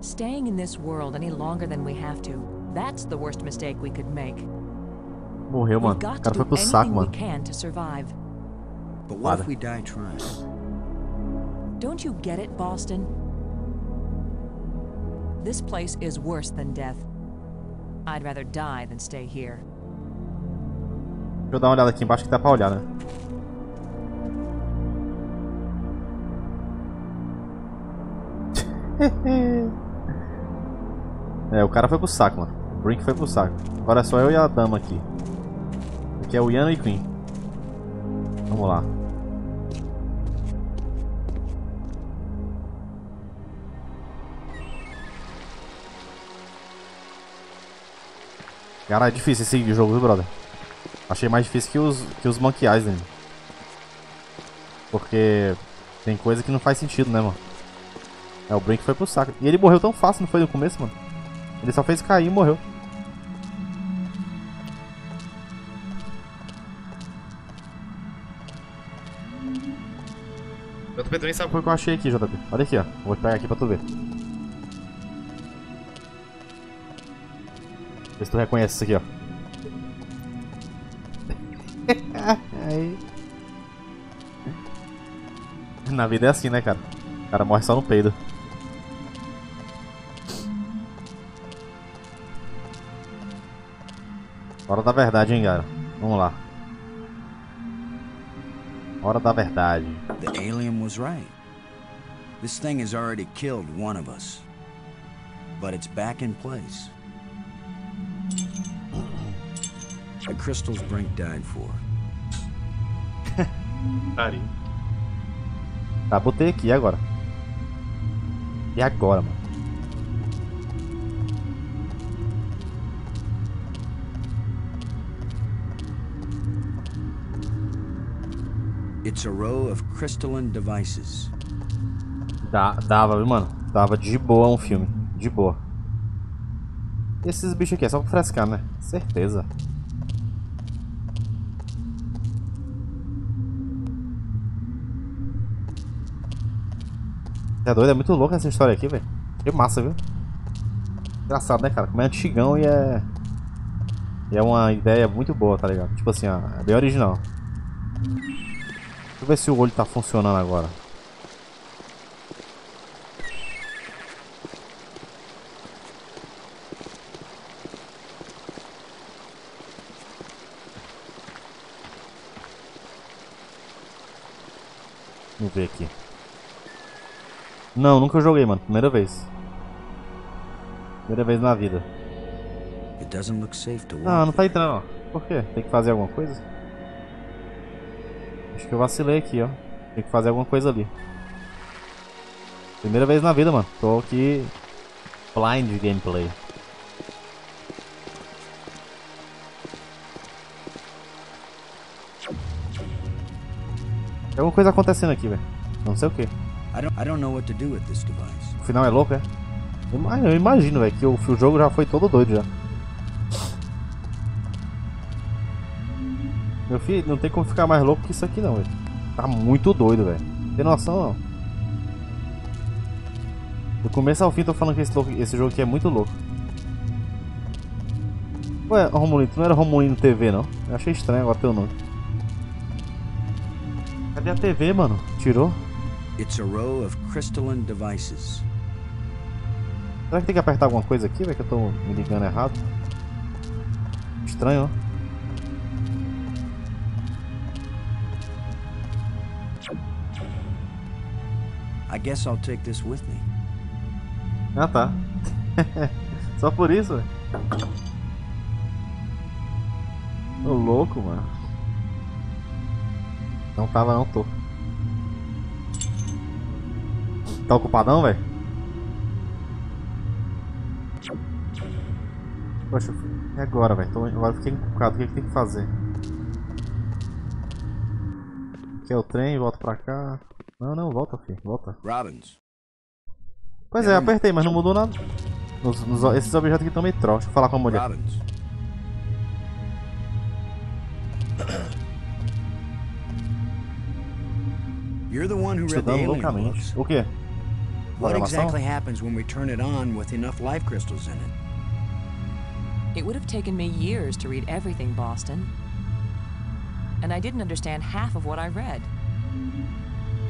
Staying in this world any longer than we have to. That's the worst mistake we could make. Morreu, mano. O cara foi pro saco, mano. But what if we die trying? Don't you get it, Boston? This place is worse than death. I'd rather die than stay here. Deixa eu dar uma olhada aqui embaixo que dá pra olhar, né? *laughs* é, o cara foi pro saco, mano. O Brink foi pro saco. Agora é só eu e a dama aqui. Aqui é o Ian e Queen. Vamos lá. Cara, é difícil esse jogo, viu, brother? Achei mais difícil que os, que os Monkey Island. Porque tem coisa que não faz sentido, né, mano? É, o Brink foi pro saco. E ele morreu tão fácil, não foi no começo, mano? Ele só fez cair e morreu. JP também sabe. O que eu achei aqui, JP. Olha aqui, ó. Vou pegar aqui pra tu ver. Vê se tu reconhece isso aqui, ó. *laughs* Na vida é assim, né, cara? O cara morre só no peido. Hora da verdade, hein, cara. Vamos lá. Hora da verdade. The alien was right. This thing has already killed one of us. But it's back in place. The crystals Brink died for. Carinho. Tá, botei aqui, agora? E agora, mano? It's a row of crystalline devices. Dá, dava, viu, mano? Dava de boa um filme. De boa. Esses bichos aqui é só pra frescar, né? Certeza. É doido, é muito louca essa história aqui, velho. Que massa, viu? Engraçado, né, cara? Como é antigão e é. E é uma ideia muito boa, tá ligado? Tipo assim, ó, é bem original. Deixa eu ver se o olho tá funcionando agora. Vamos ver aqui. Não, nunca joguei, mano. Primeira vez. Primeira vez na vida. Ah, não tá entrando, ó. Por quê? Tem que fazer alguma coisa? Acho que eu vacilei aqui, ó. Tem que fazer alguma coisa ali. Primeira vez na vida, mano. Tô aqui... Blind gameplay. Tem alguma coisa acontecendo aqui, velho. Não sei o que. O final é louco, é? Eu imagino, velho, que o, o jogo já foi todo doido já. Meu filho, não tem como ficar mais louco que isso aqui não, velho. Tá muito doido, velho. Tem noção não. Do começo ao fim tô falando que esse, louco, esse jogo aqui é muito louco. Ué, Romulino, tu não era Romulino TV não? Eu achei estranho agora teu nome. Cadê a TV, mano? Tirou? It's a row of crystalline devices. Será que tem que apertar alguma coisa aqui, velho? Que eu tô me ligando errado. Estranho, ó. I guess I'll take this with me. Ah, tá. *laughs* Só por isso, velho. Tô louco, mano. Não tava, não tô. Tá ocupadão, velho? Poxa, e agora, velho? Agora fiquei encucado. O que, é que tem que fazer? Aqui é o trem, volta pra cá. Não, não, volta, filho. Volta. Robbins. Pois é, apertei, mas não mudou nada. Nos, nos, esses objetos aqui estão meio troll. Deixa eu falar com a mulher. Robbins. You're the one who read the alien books. O quê? What exactly happens when we turn it on with enough life crystals in it? It would have taken me years to read everything, Boston. And I didn't understand half of what I read.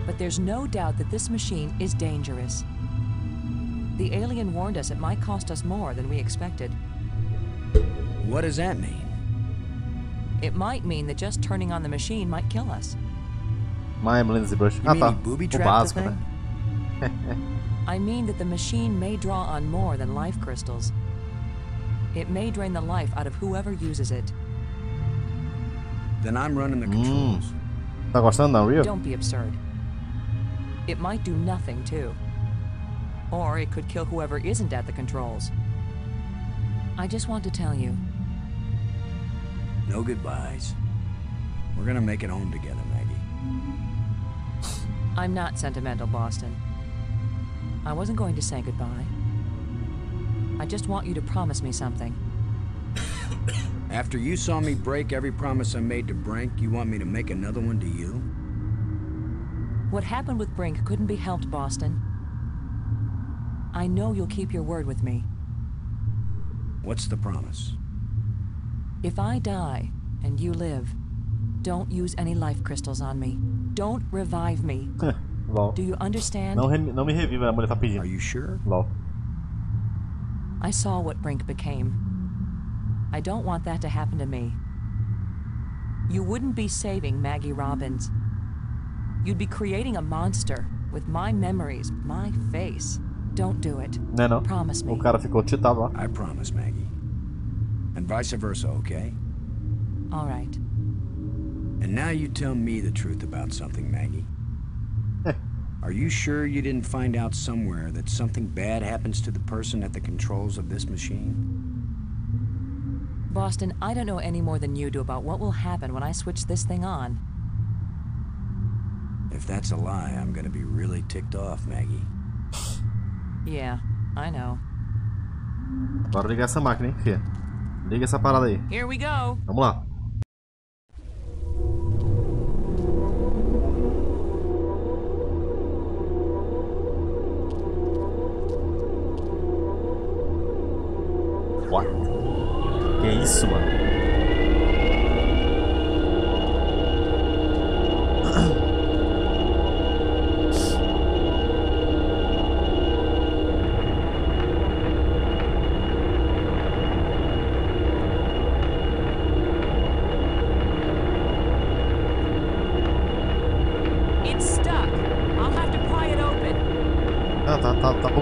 But there's no doubt that this machine is dangerous. The alien warned us it might cost us more than we expected. What does that mean? It might mean that just turning on the machine might kill us. My Lindsay Bush. You ah, mean tá. booby trap the thing? *laughs* I mean that the machine may draw on more than life crystals. It may drain the life out of whoever uses it. Then I'm running the controls. Mm. Tá gostando da Unreal? Don't be absurd. It might do nothing, too. Or it could kill whoever isn't at the controls. I just want to tell you. No goodbyes. We're gonna make it home together, Maggie. I'm not sentimental, Boston. I wasn't going to say goodbye. I just want you to promise me something. *coughs* After you saw me break every promise I made to Brink, you want me to make another one to you? What happened with Brink couldn't be helped, Boston. I know you'll keep your word with me. What's the promise? If I die and you live, don't use any life crystals on me. Don't revive me. *laughs* Do you understand? Não, não me reviva, a mulher tá pedindo. Are you sure? Lol. I saw what Brink became. I don't want that to happen to me. You wouldn't be saving Maggie Robbins. You'd be creating a monster with my memories, my face. Don't do it. Não, não. Promise me. O cara ficou titado lá. I promise, Maggie. And vice versa, okay? All right. And now you tell me the truth about something, Maggie. Are you sure you didn't find out somewhere that something bad happens to the person at the controls of this machine? Boston, I don't know any more than you do about what will happen when I switch this thing on. If that's a lie, I'm gonna be really ticked off, Maggie. Yeah, I know. Bora ligar essa máquina, hein? Liga essa parada aí. Here we go. Vamos lá. What? Que isso, mano?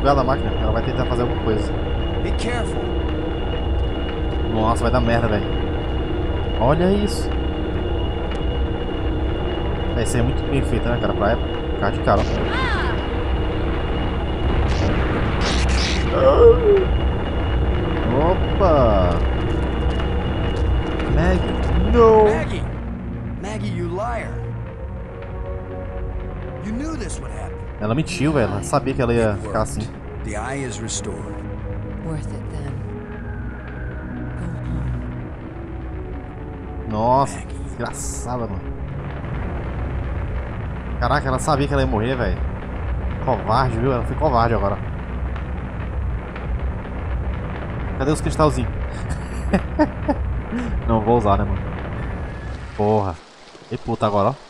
Tá, tá, tá bugada a máquina. Ela vai tentar fazer alguma coisa. Be careful. Nossa, vai dar merda, velho. Olha isso. Esse é muito bem feito, né, cara? Pra época. Cara de cara. Opa! Maggie, no! Ela mentiu, velho. Ela sabia que ela ia ficar assim. The eye is restored. Worth it then. Nossa, desgraçada, mano. Caraca, ela sabia que ela ia morrer, velho. Covarde, viu? Ela foi covarde agora. Cadê os cristalzinhos? *laughs* Não vou usar, né, mano? Porra. E puta agora, ó.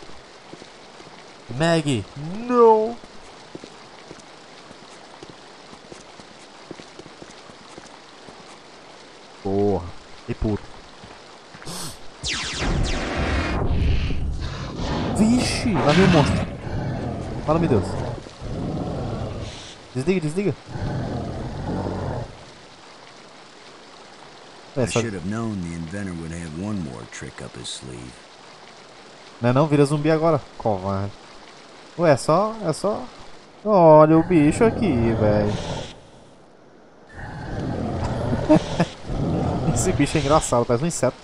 Maggie, não! Puta. Vixe, lá vem o monstro. Fala, meu Deus. Desliga, desliga. É, sleeve. Não é não, vira zumbi agora, covarde. Ué, é só, é só... Olha o bicho aqui, velho. *laughs* Esse bicho é engraçado, parece um inseto.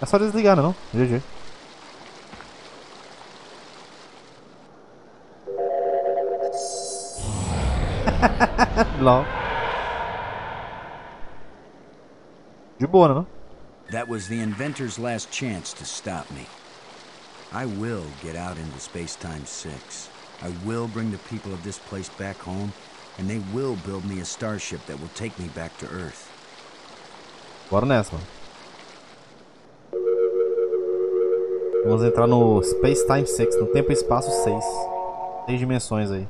É só desligar, não? GG. *laughs* LOL. De boa, não? That was the inventor's last chance to stop me. I will get out into space-time 6. I will bring the people of this place back home, and they will build me a starship that will take me back to Earth. Bora nessa, mano. Vamos entrar no Space Time 6, no Tempo e Espaço 6. Três dimensões aí.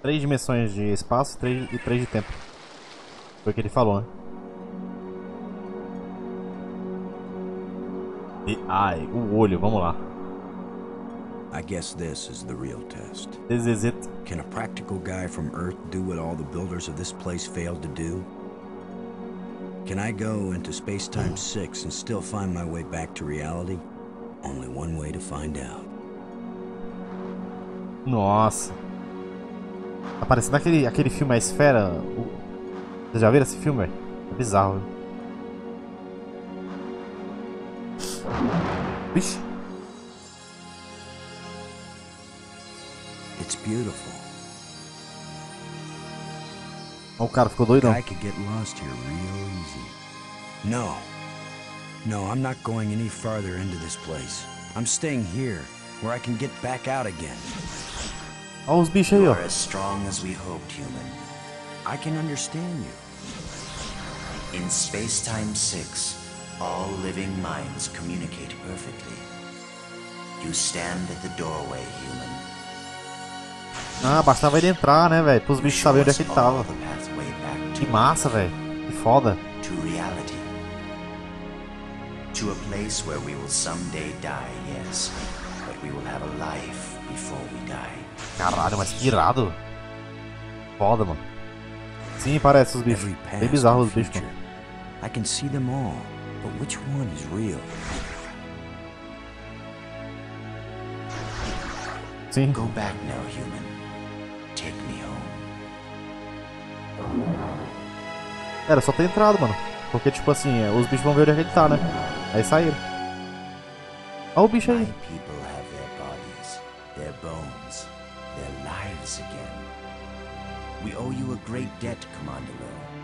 Três dimensões de espaço três, e três de tempo. Foi o que ele falou, né? E, ai, o olho, vamos lá. I guess this is the real test. This is it. Can a practical guy from Earth do what all the builders of this place failed to do? Can I go into space-time hmm. 6 and still find my way back to reality? Only one way to find out. Nossa. Tá parecendo aquele, aquele filme A Esfera. Vocês já viram esse filme? É bizarro. Vixe. It's beautiful. Oh, o cara ficou doidão. I could get lost here real easy. No. No, I'm not going any farther into this place. I'm staying here, where I can get back out again. Olha os bichos aí, ó. as strong as we hoped, human. I can understand you. In space-time 6, all living minds communicate perfectly. You stand at the doorway, human. Ah, bastava ele entrar, né, velho? Pros bichos saberem onde é que ele tava. Que massa, velho. Que foda. To reality. To a place where we will someday die, yes. But we will have a life before we die. Caralho, mas que irado. Foda, mano. Sim, parece os bichos. Bem bizarro os bichos, mano. I can see them all, but which one is real? Sim. Go back now, human. Era só ter entrado, mano. Porque, tipo assim, é, os bichos vão ver onde é que ele tá, né? Aí saíram. Olha o bicho aí.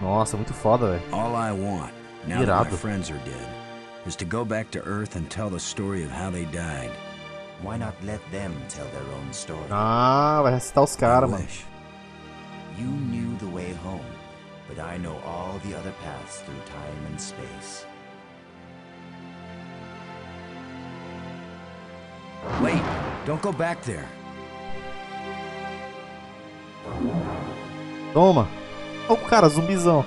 Nossa, muito foda, velho. All I want, now that my friends are dead, is to go back to Earth and tell the story of how they died. Why not let them tell their own story? Ah, vai recitar os caras, mano. You knew the way home, but I know all the other paths through time and space. Wait, don't go back there. Toma. Olha o cara, zumbizão.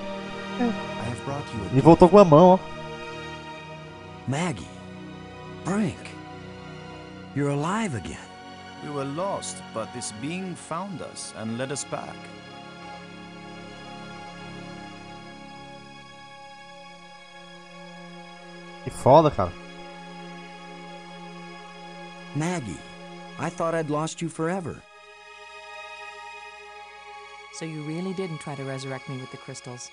E voltou com a mão, ó. Maggie. Frank. You're alive again. We were lost, but this being found us and led us back. Que foda, cara. Maggie, I thought I'd lost you forever. So you really didn't try to resurrect me with the crystals?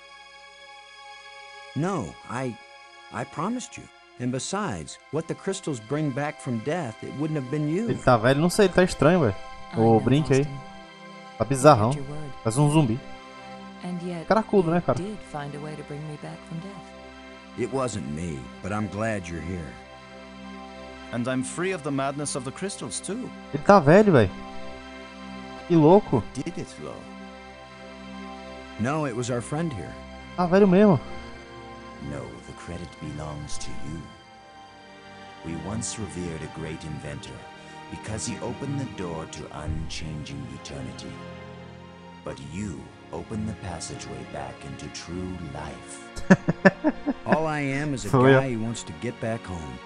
No, I... I promised you. And besides, what the crystals bring back from death, it wouldn't have been you. Ele tá velho, não sei, ele tá estranho, velho. O brinque aí. Tá bizarrão. Faz um zumbi. Caracudo, né, cara? It wasn't me, but I'm glad you're here. And I'm free of the madness of the crystals too. Ele tá velho, velho. Que louco. Did it, Flo? No, it was our friend here. Tá velho mesmo. No, the credit belongs to you. We once revered a great inventor because he opened the door to unchanging eternity. But you opened the passageway back into true life. *laughs* All I am is a guy who wants to get back home.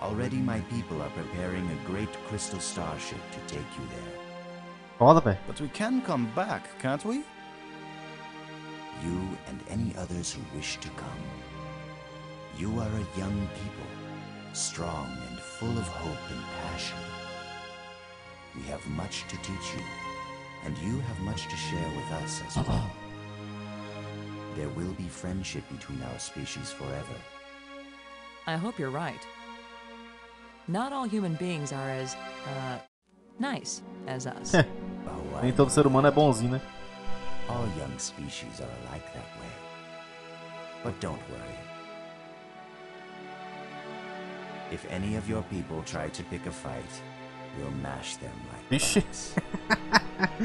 Already my people are preparing a great crystal starship to take you there. Foda, velho. But we can come back, can't we? You and any others who wish to come. You are a young people, strong and full of hope and passion. We have much to teach you, and you have much to share with us as well. there will be friendship between our species forever. I hope you're right. Not all human beings are as, uh, nice as us. Nem todo ser humano é bonzinho, né? All young species are alike that way. But don't worry. If any of your people try to pick a fight, we'll mash them like Ixi.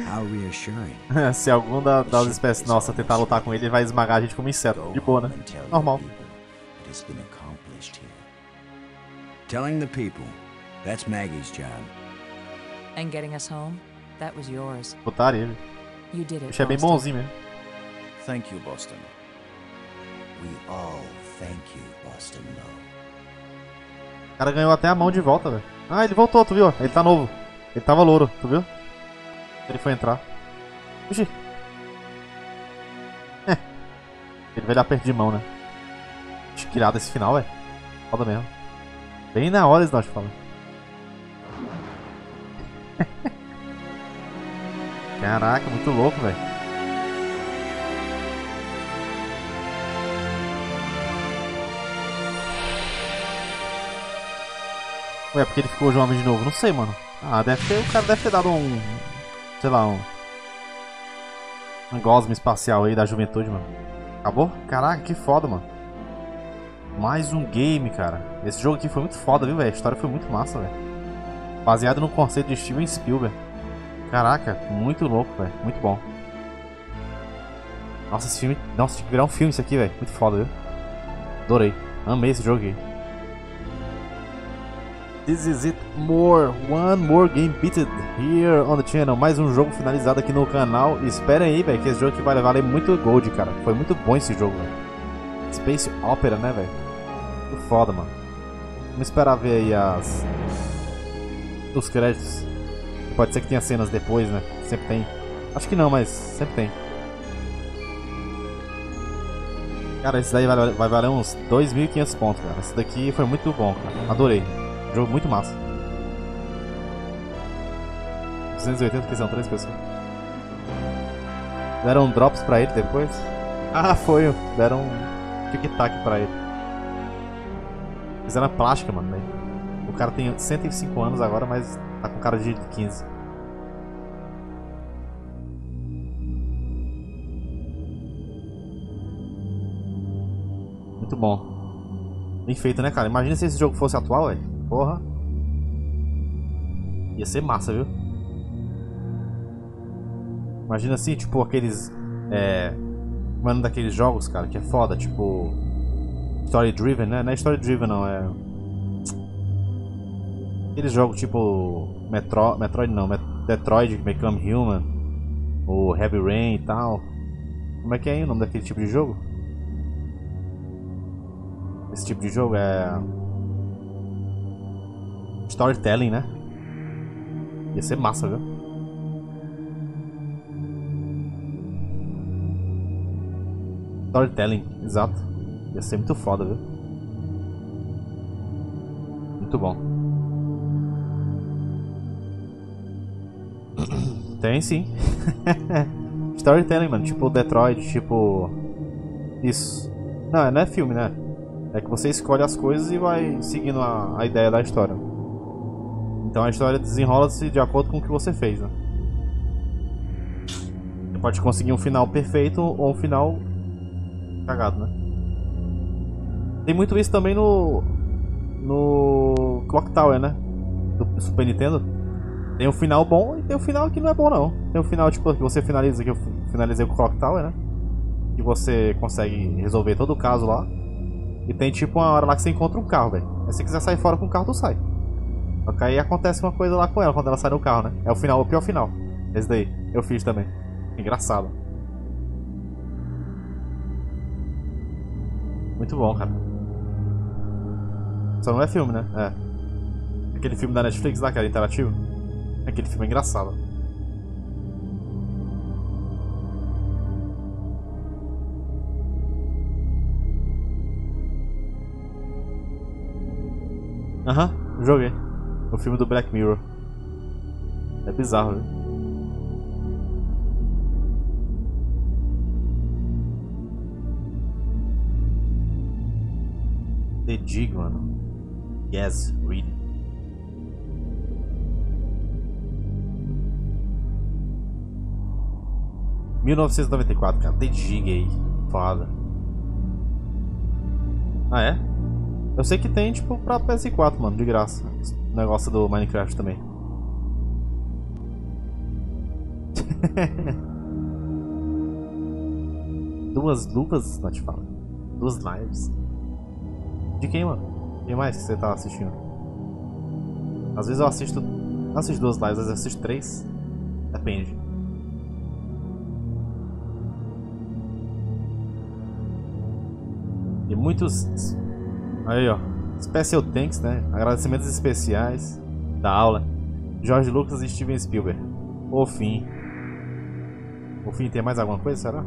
How reassuring. *laughs* Se algum da, das espécies nossas tentar lutar com ele, ele vai esmagar a gente como inseto. De boa, né? Normal. Telling the people. That's Maggie's job. And getting us home? That was yours. Putaria, ele. You did it. Bicho é bem bonzinho mesmo. Thank you, Boston. We all thank you, Boston. O cara ganhou até a mão de volta, velho. Ah, ele voltou, tu viu? Ele tá novo. Ele tava louro, tu viu? Ele foi entrar. Ixi. É. Ele vai dar perto de mão, né? Que irado esse final, velho. Foda mesmo. Bem na hora, nós falando. *laughs* Caraca, muito louco, velho. Ué, porque ele ficou jovem de novo? Não sei, mano. Ah, deve ter. O cara deve ter dado um. Sei lá, um. Um gosma espacial aí da juventude, mano. Acabou? Caraca, que foda, mano. Mais um game, cara. Esse jogo aqui foi muito foda, viu, velho? A história foi muito massa, velho. Baseado no conceito de Steven Spielberg. Caraca, muito louco, velho. Muito bom. Nossa, esse filme. Nossa, tinha que virar um filme isso aqui, velho. Muito foda, viu? Adorei. Amei esse jogo aqui. This is it more. One more game beaten here on the channel. Mais um jogo finalizado aqui no canal. Esperem aí, velho, que esse jogo aqui vai valer muito gold, cara. Foi muito bom esse jogo, velho. Space Opera, né, velho? Muito foda, mano. Vamos esperar ver aí as... Os créditos. Pode ser que tenha cenas depois, né? Sempre tem. Acho que não, mas sempre tem. Cara, esse daí vai, vai valer uns 2.500 pontos, cara. Esse daqui foi muito bom, cara. Adorei. Jogo muito massa. 280 que são três pessoas. Deram drops pra ele depois? Ah, foi. Deram um tic-tac pra ele. Fizeram a plástica, mano. Né? O cara tem 105 anos agora, mas tá com cara de 15. Muito bom. Bem feito, né, cara? Imagina se esse jogo fosse atual, velho. Porra. Ia ser massa, viu? Imagina assim, tipo aqueles. É. Mano, daqueles jogos, cara, que é foda, tipo. Story Driven, né? Não é Story Driven, não, é. Aqueles jogos tipo. Metro... Metroid, não, Met... Detroit Become Human. Ou Heavy Rain e tal. Como é que é aí o nome daquele tipo de jogo? Esse tipo de jogo é. Storytelling, né? Ia ser massa, viu? Storytelling, exato. Ia ser muito foda, viu? Muito bom. *coughs* Tem sim. *laughs* Storytelling, mano. Tipo Detroit, tipo. Isso. Não, não é filme, né? É que você escolhe as coisas e vai seguindo a, a ideia da história. Então a história desenrola-se de acordo com o que você fez, né? Você pode conseguir um final perfeito ou um final cagado, né? Tem muito isso também no no Clock Tower, né? Do Super Nintendo. Tem um final bom e tem um final que não é bom não. Tem um final tipo que você finaliza que eu finalizei com o Clock Tower, né? Que você consegue resolver todo o caso lá. E tem tipo uma hora lá que você encontra um carro, velho. Se você quiser sair fora com o carro, tu sai. Só que aí acontece uma coisa lá com ela quando ela sai do carro, né? É o final, o pior final. Esse daí. Eu fiz também. Engraçado. Muito bom, cara. Só não é filme, né? É. Aquele filme da Netflix lá, que era interativo. Aquele filme é engraçado. Aham, uhum, joguei. O filme do Black Mirror. É bizarro, viu? The Dig, mano. Yes, read. Mil novecentos e quatro, cara. The Dig aí. Foda. Ah, é? Eu sei que tem, tipo, pra PS4, mano, de graça. Negócio do Minecraft também. *laughs* Duas lupas, não te fala. Duas lives. De quem, mano? Quem mais que você tá assistindo? Às vezes eu assisto. Não assisto duas lives, às vezes assisto três. Depende. E muitos. Aí, ó. Special thanks, né? Agradecimentos especiais da aula. Jorge Lucas e Steven Spielberg. O fim. O fim tem mais alguma coisa, será?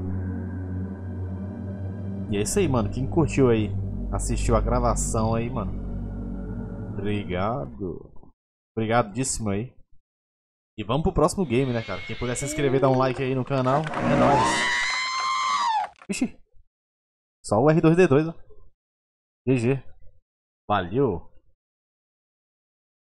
E é isso aí, mano. Quem curtiu aí, assistiu a gravação aí, mano. Obrigado. Obrigadíssimo aí. E vamos pro próximo game, né, cara? Quem puder se inscrever, dar um like aí no canal. É nóis. Ixi. Só o R2D2, ó. GG. Valeu.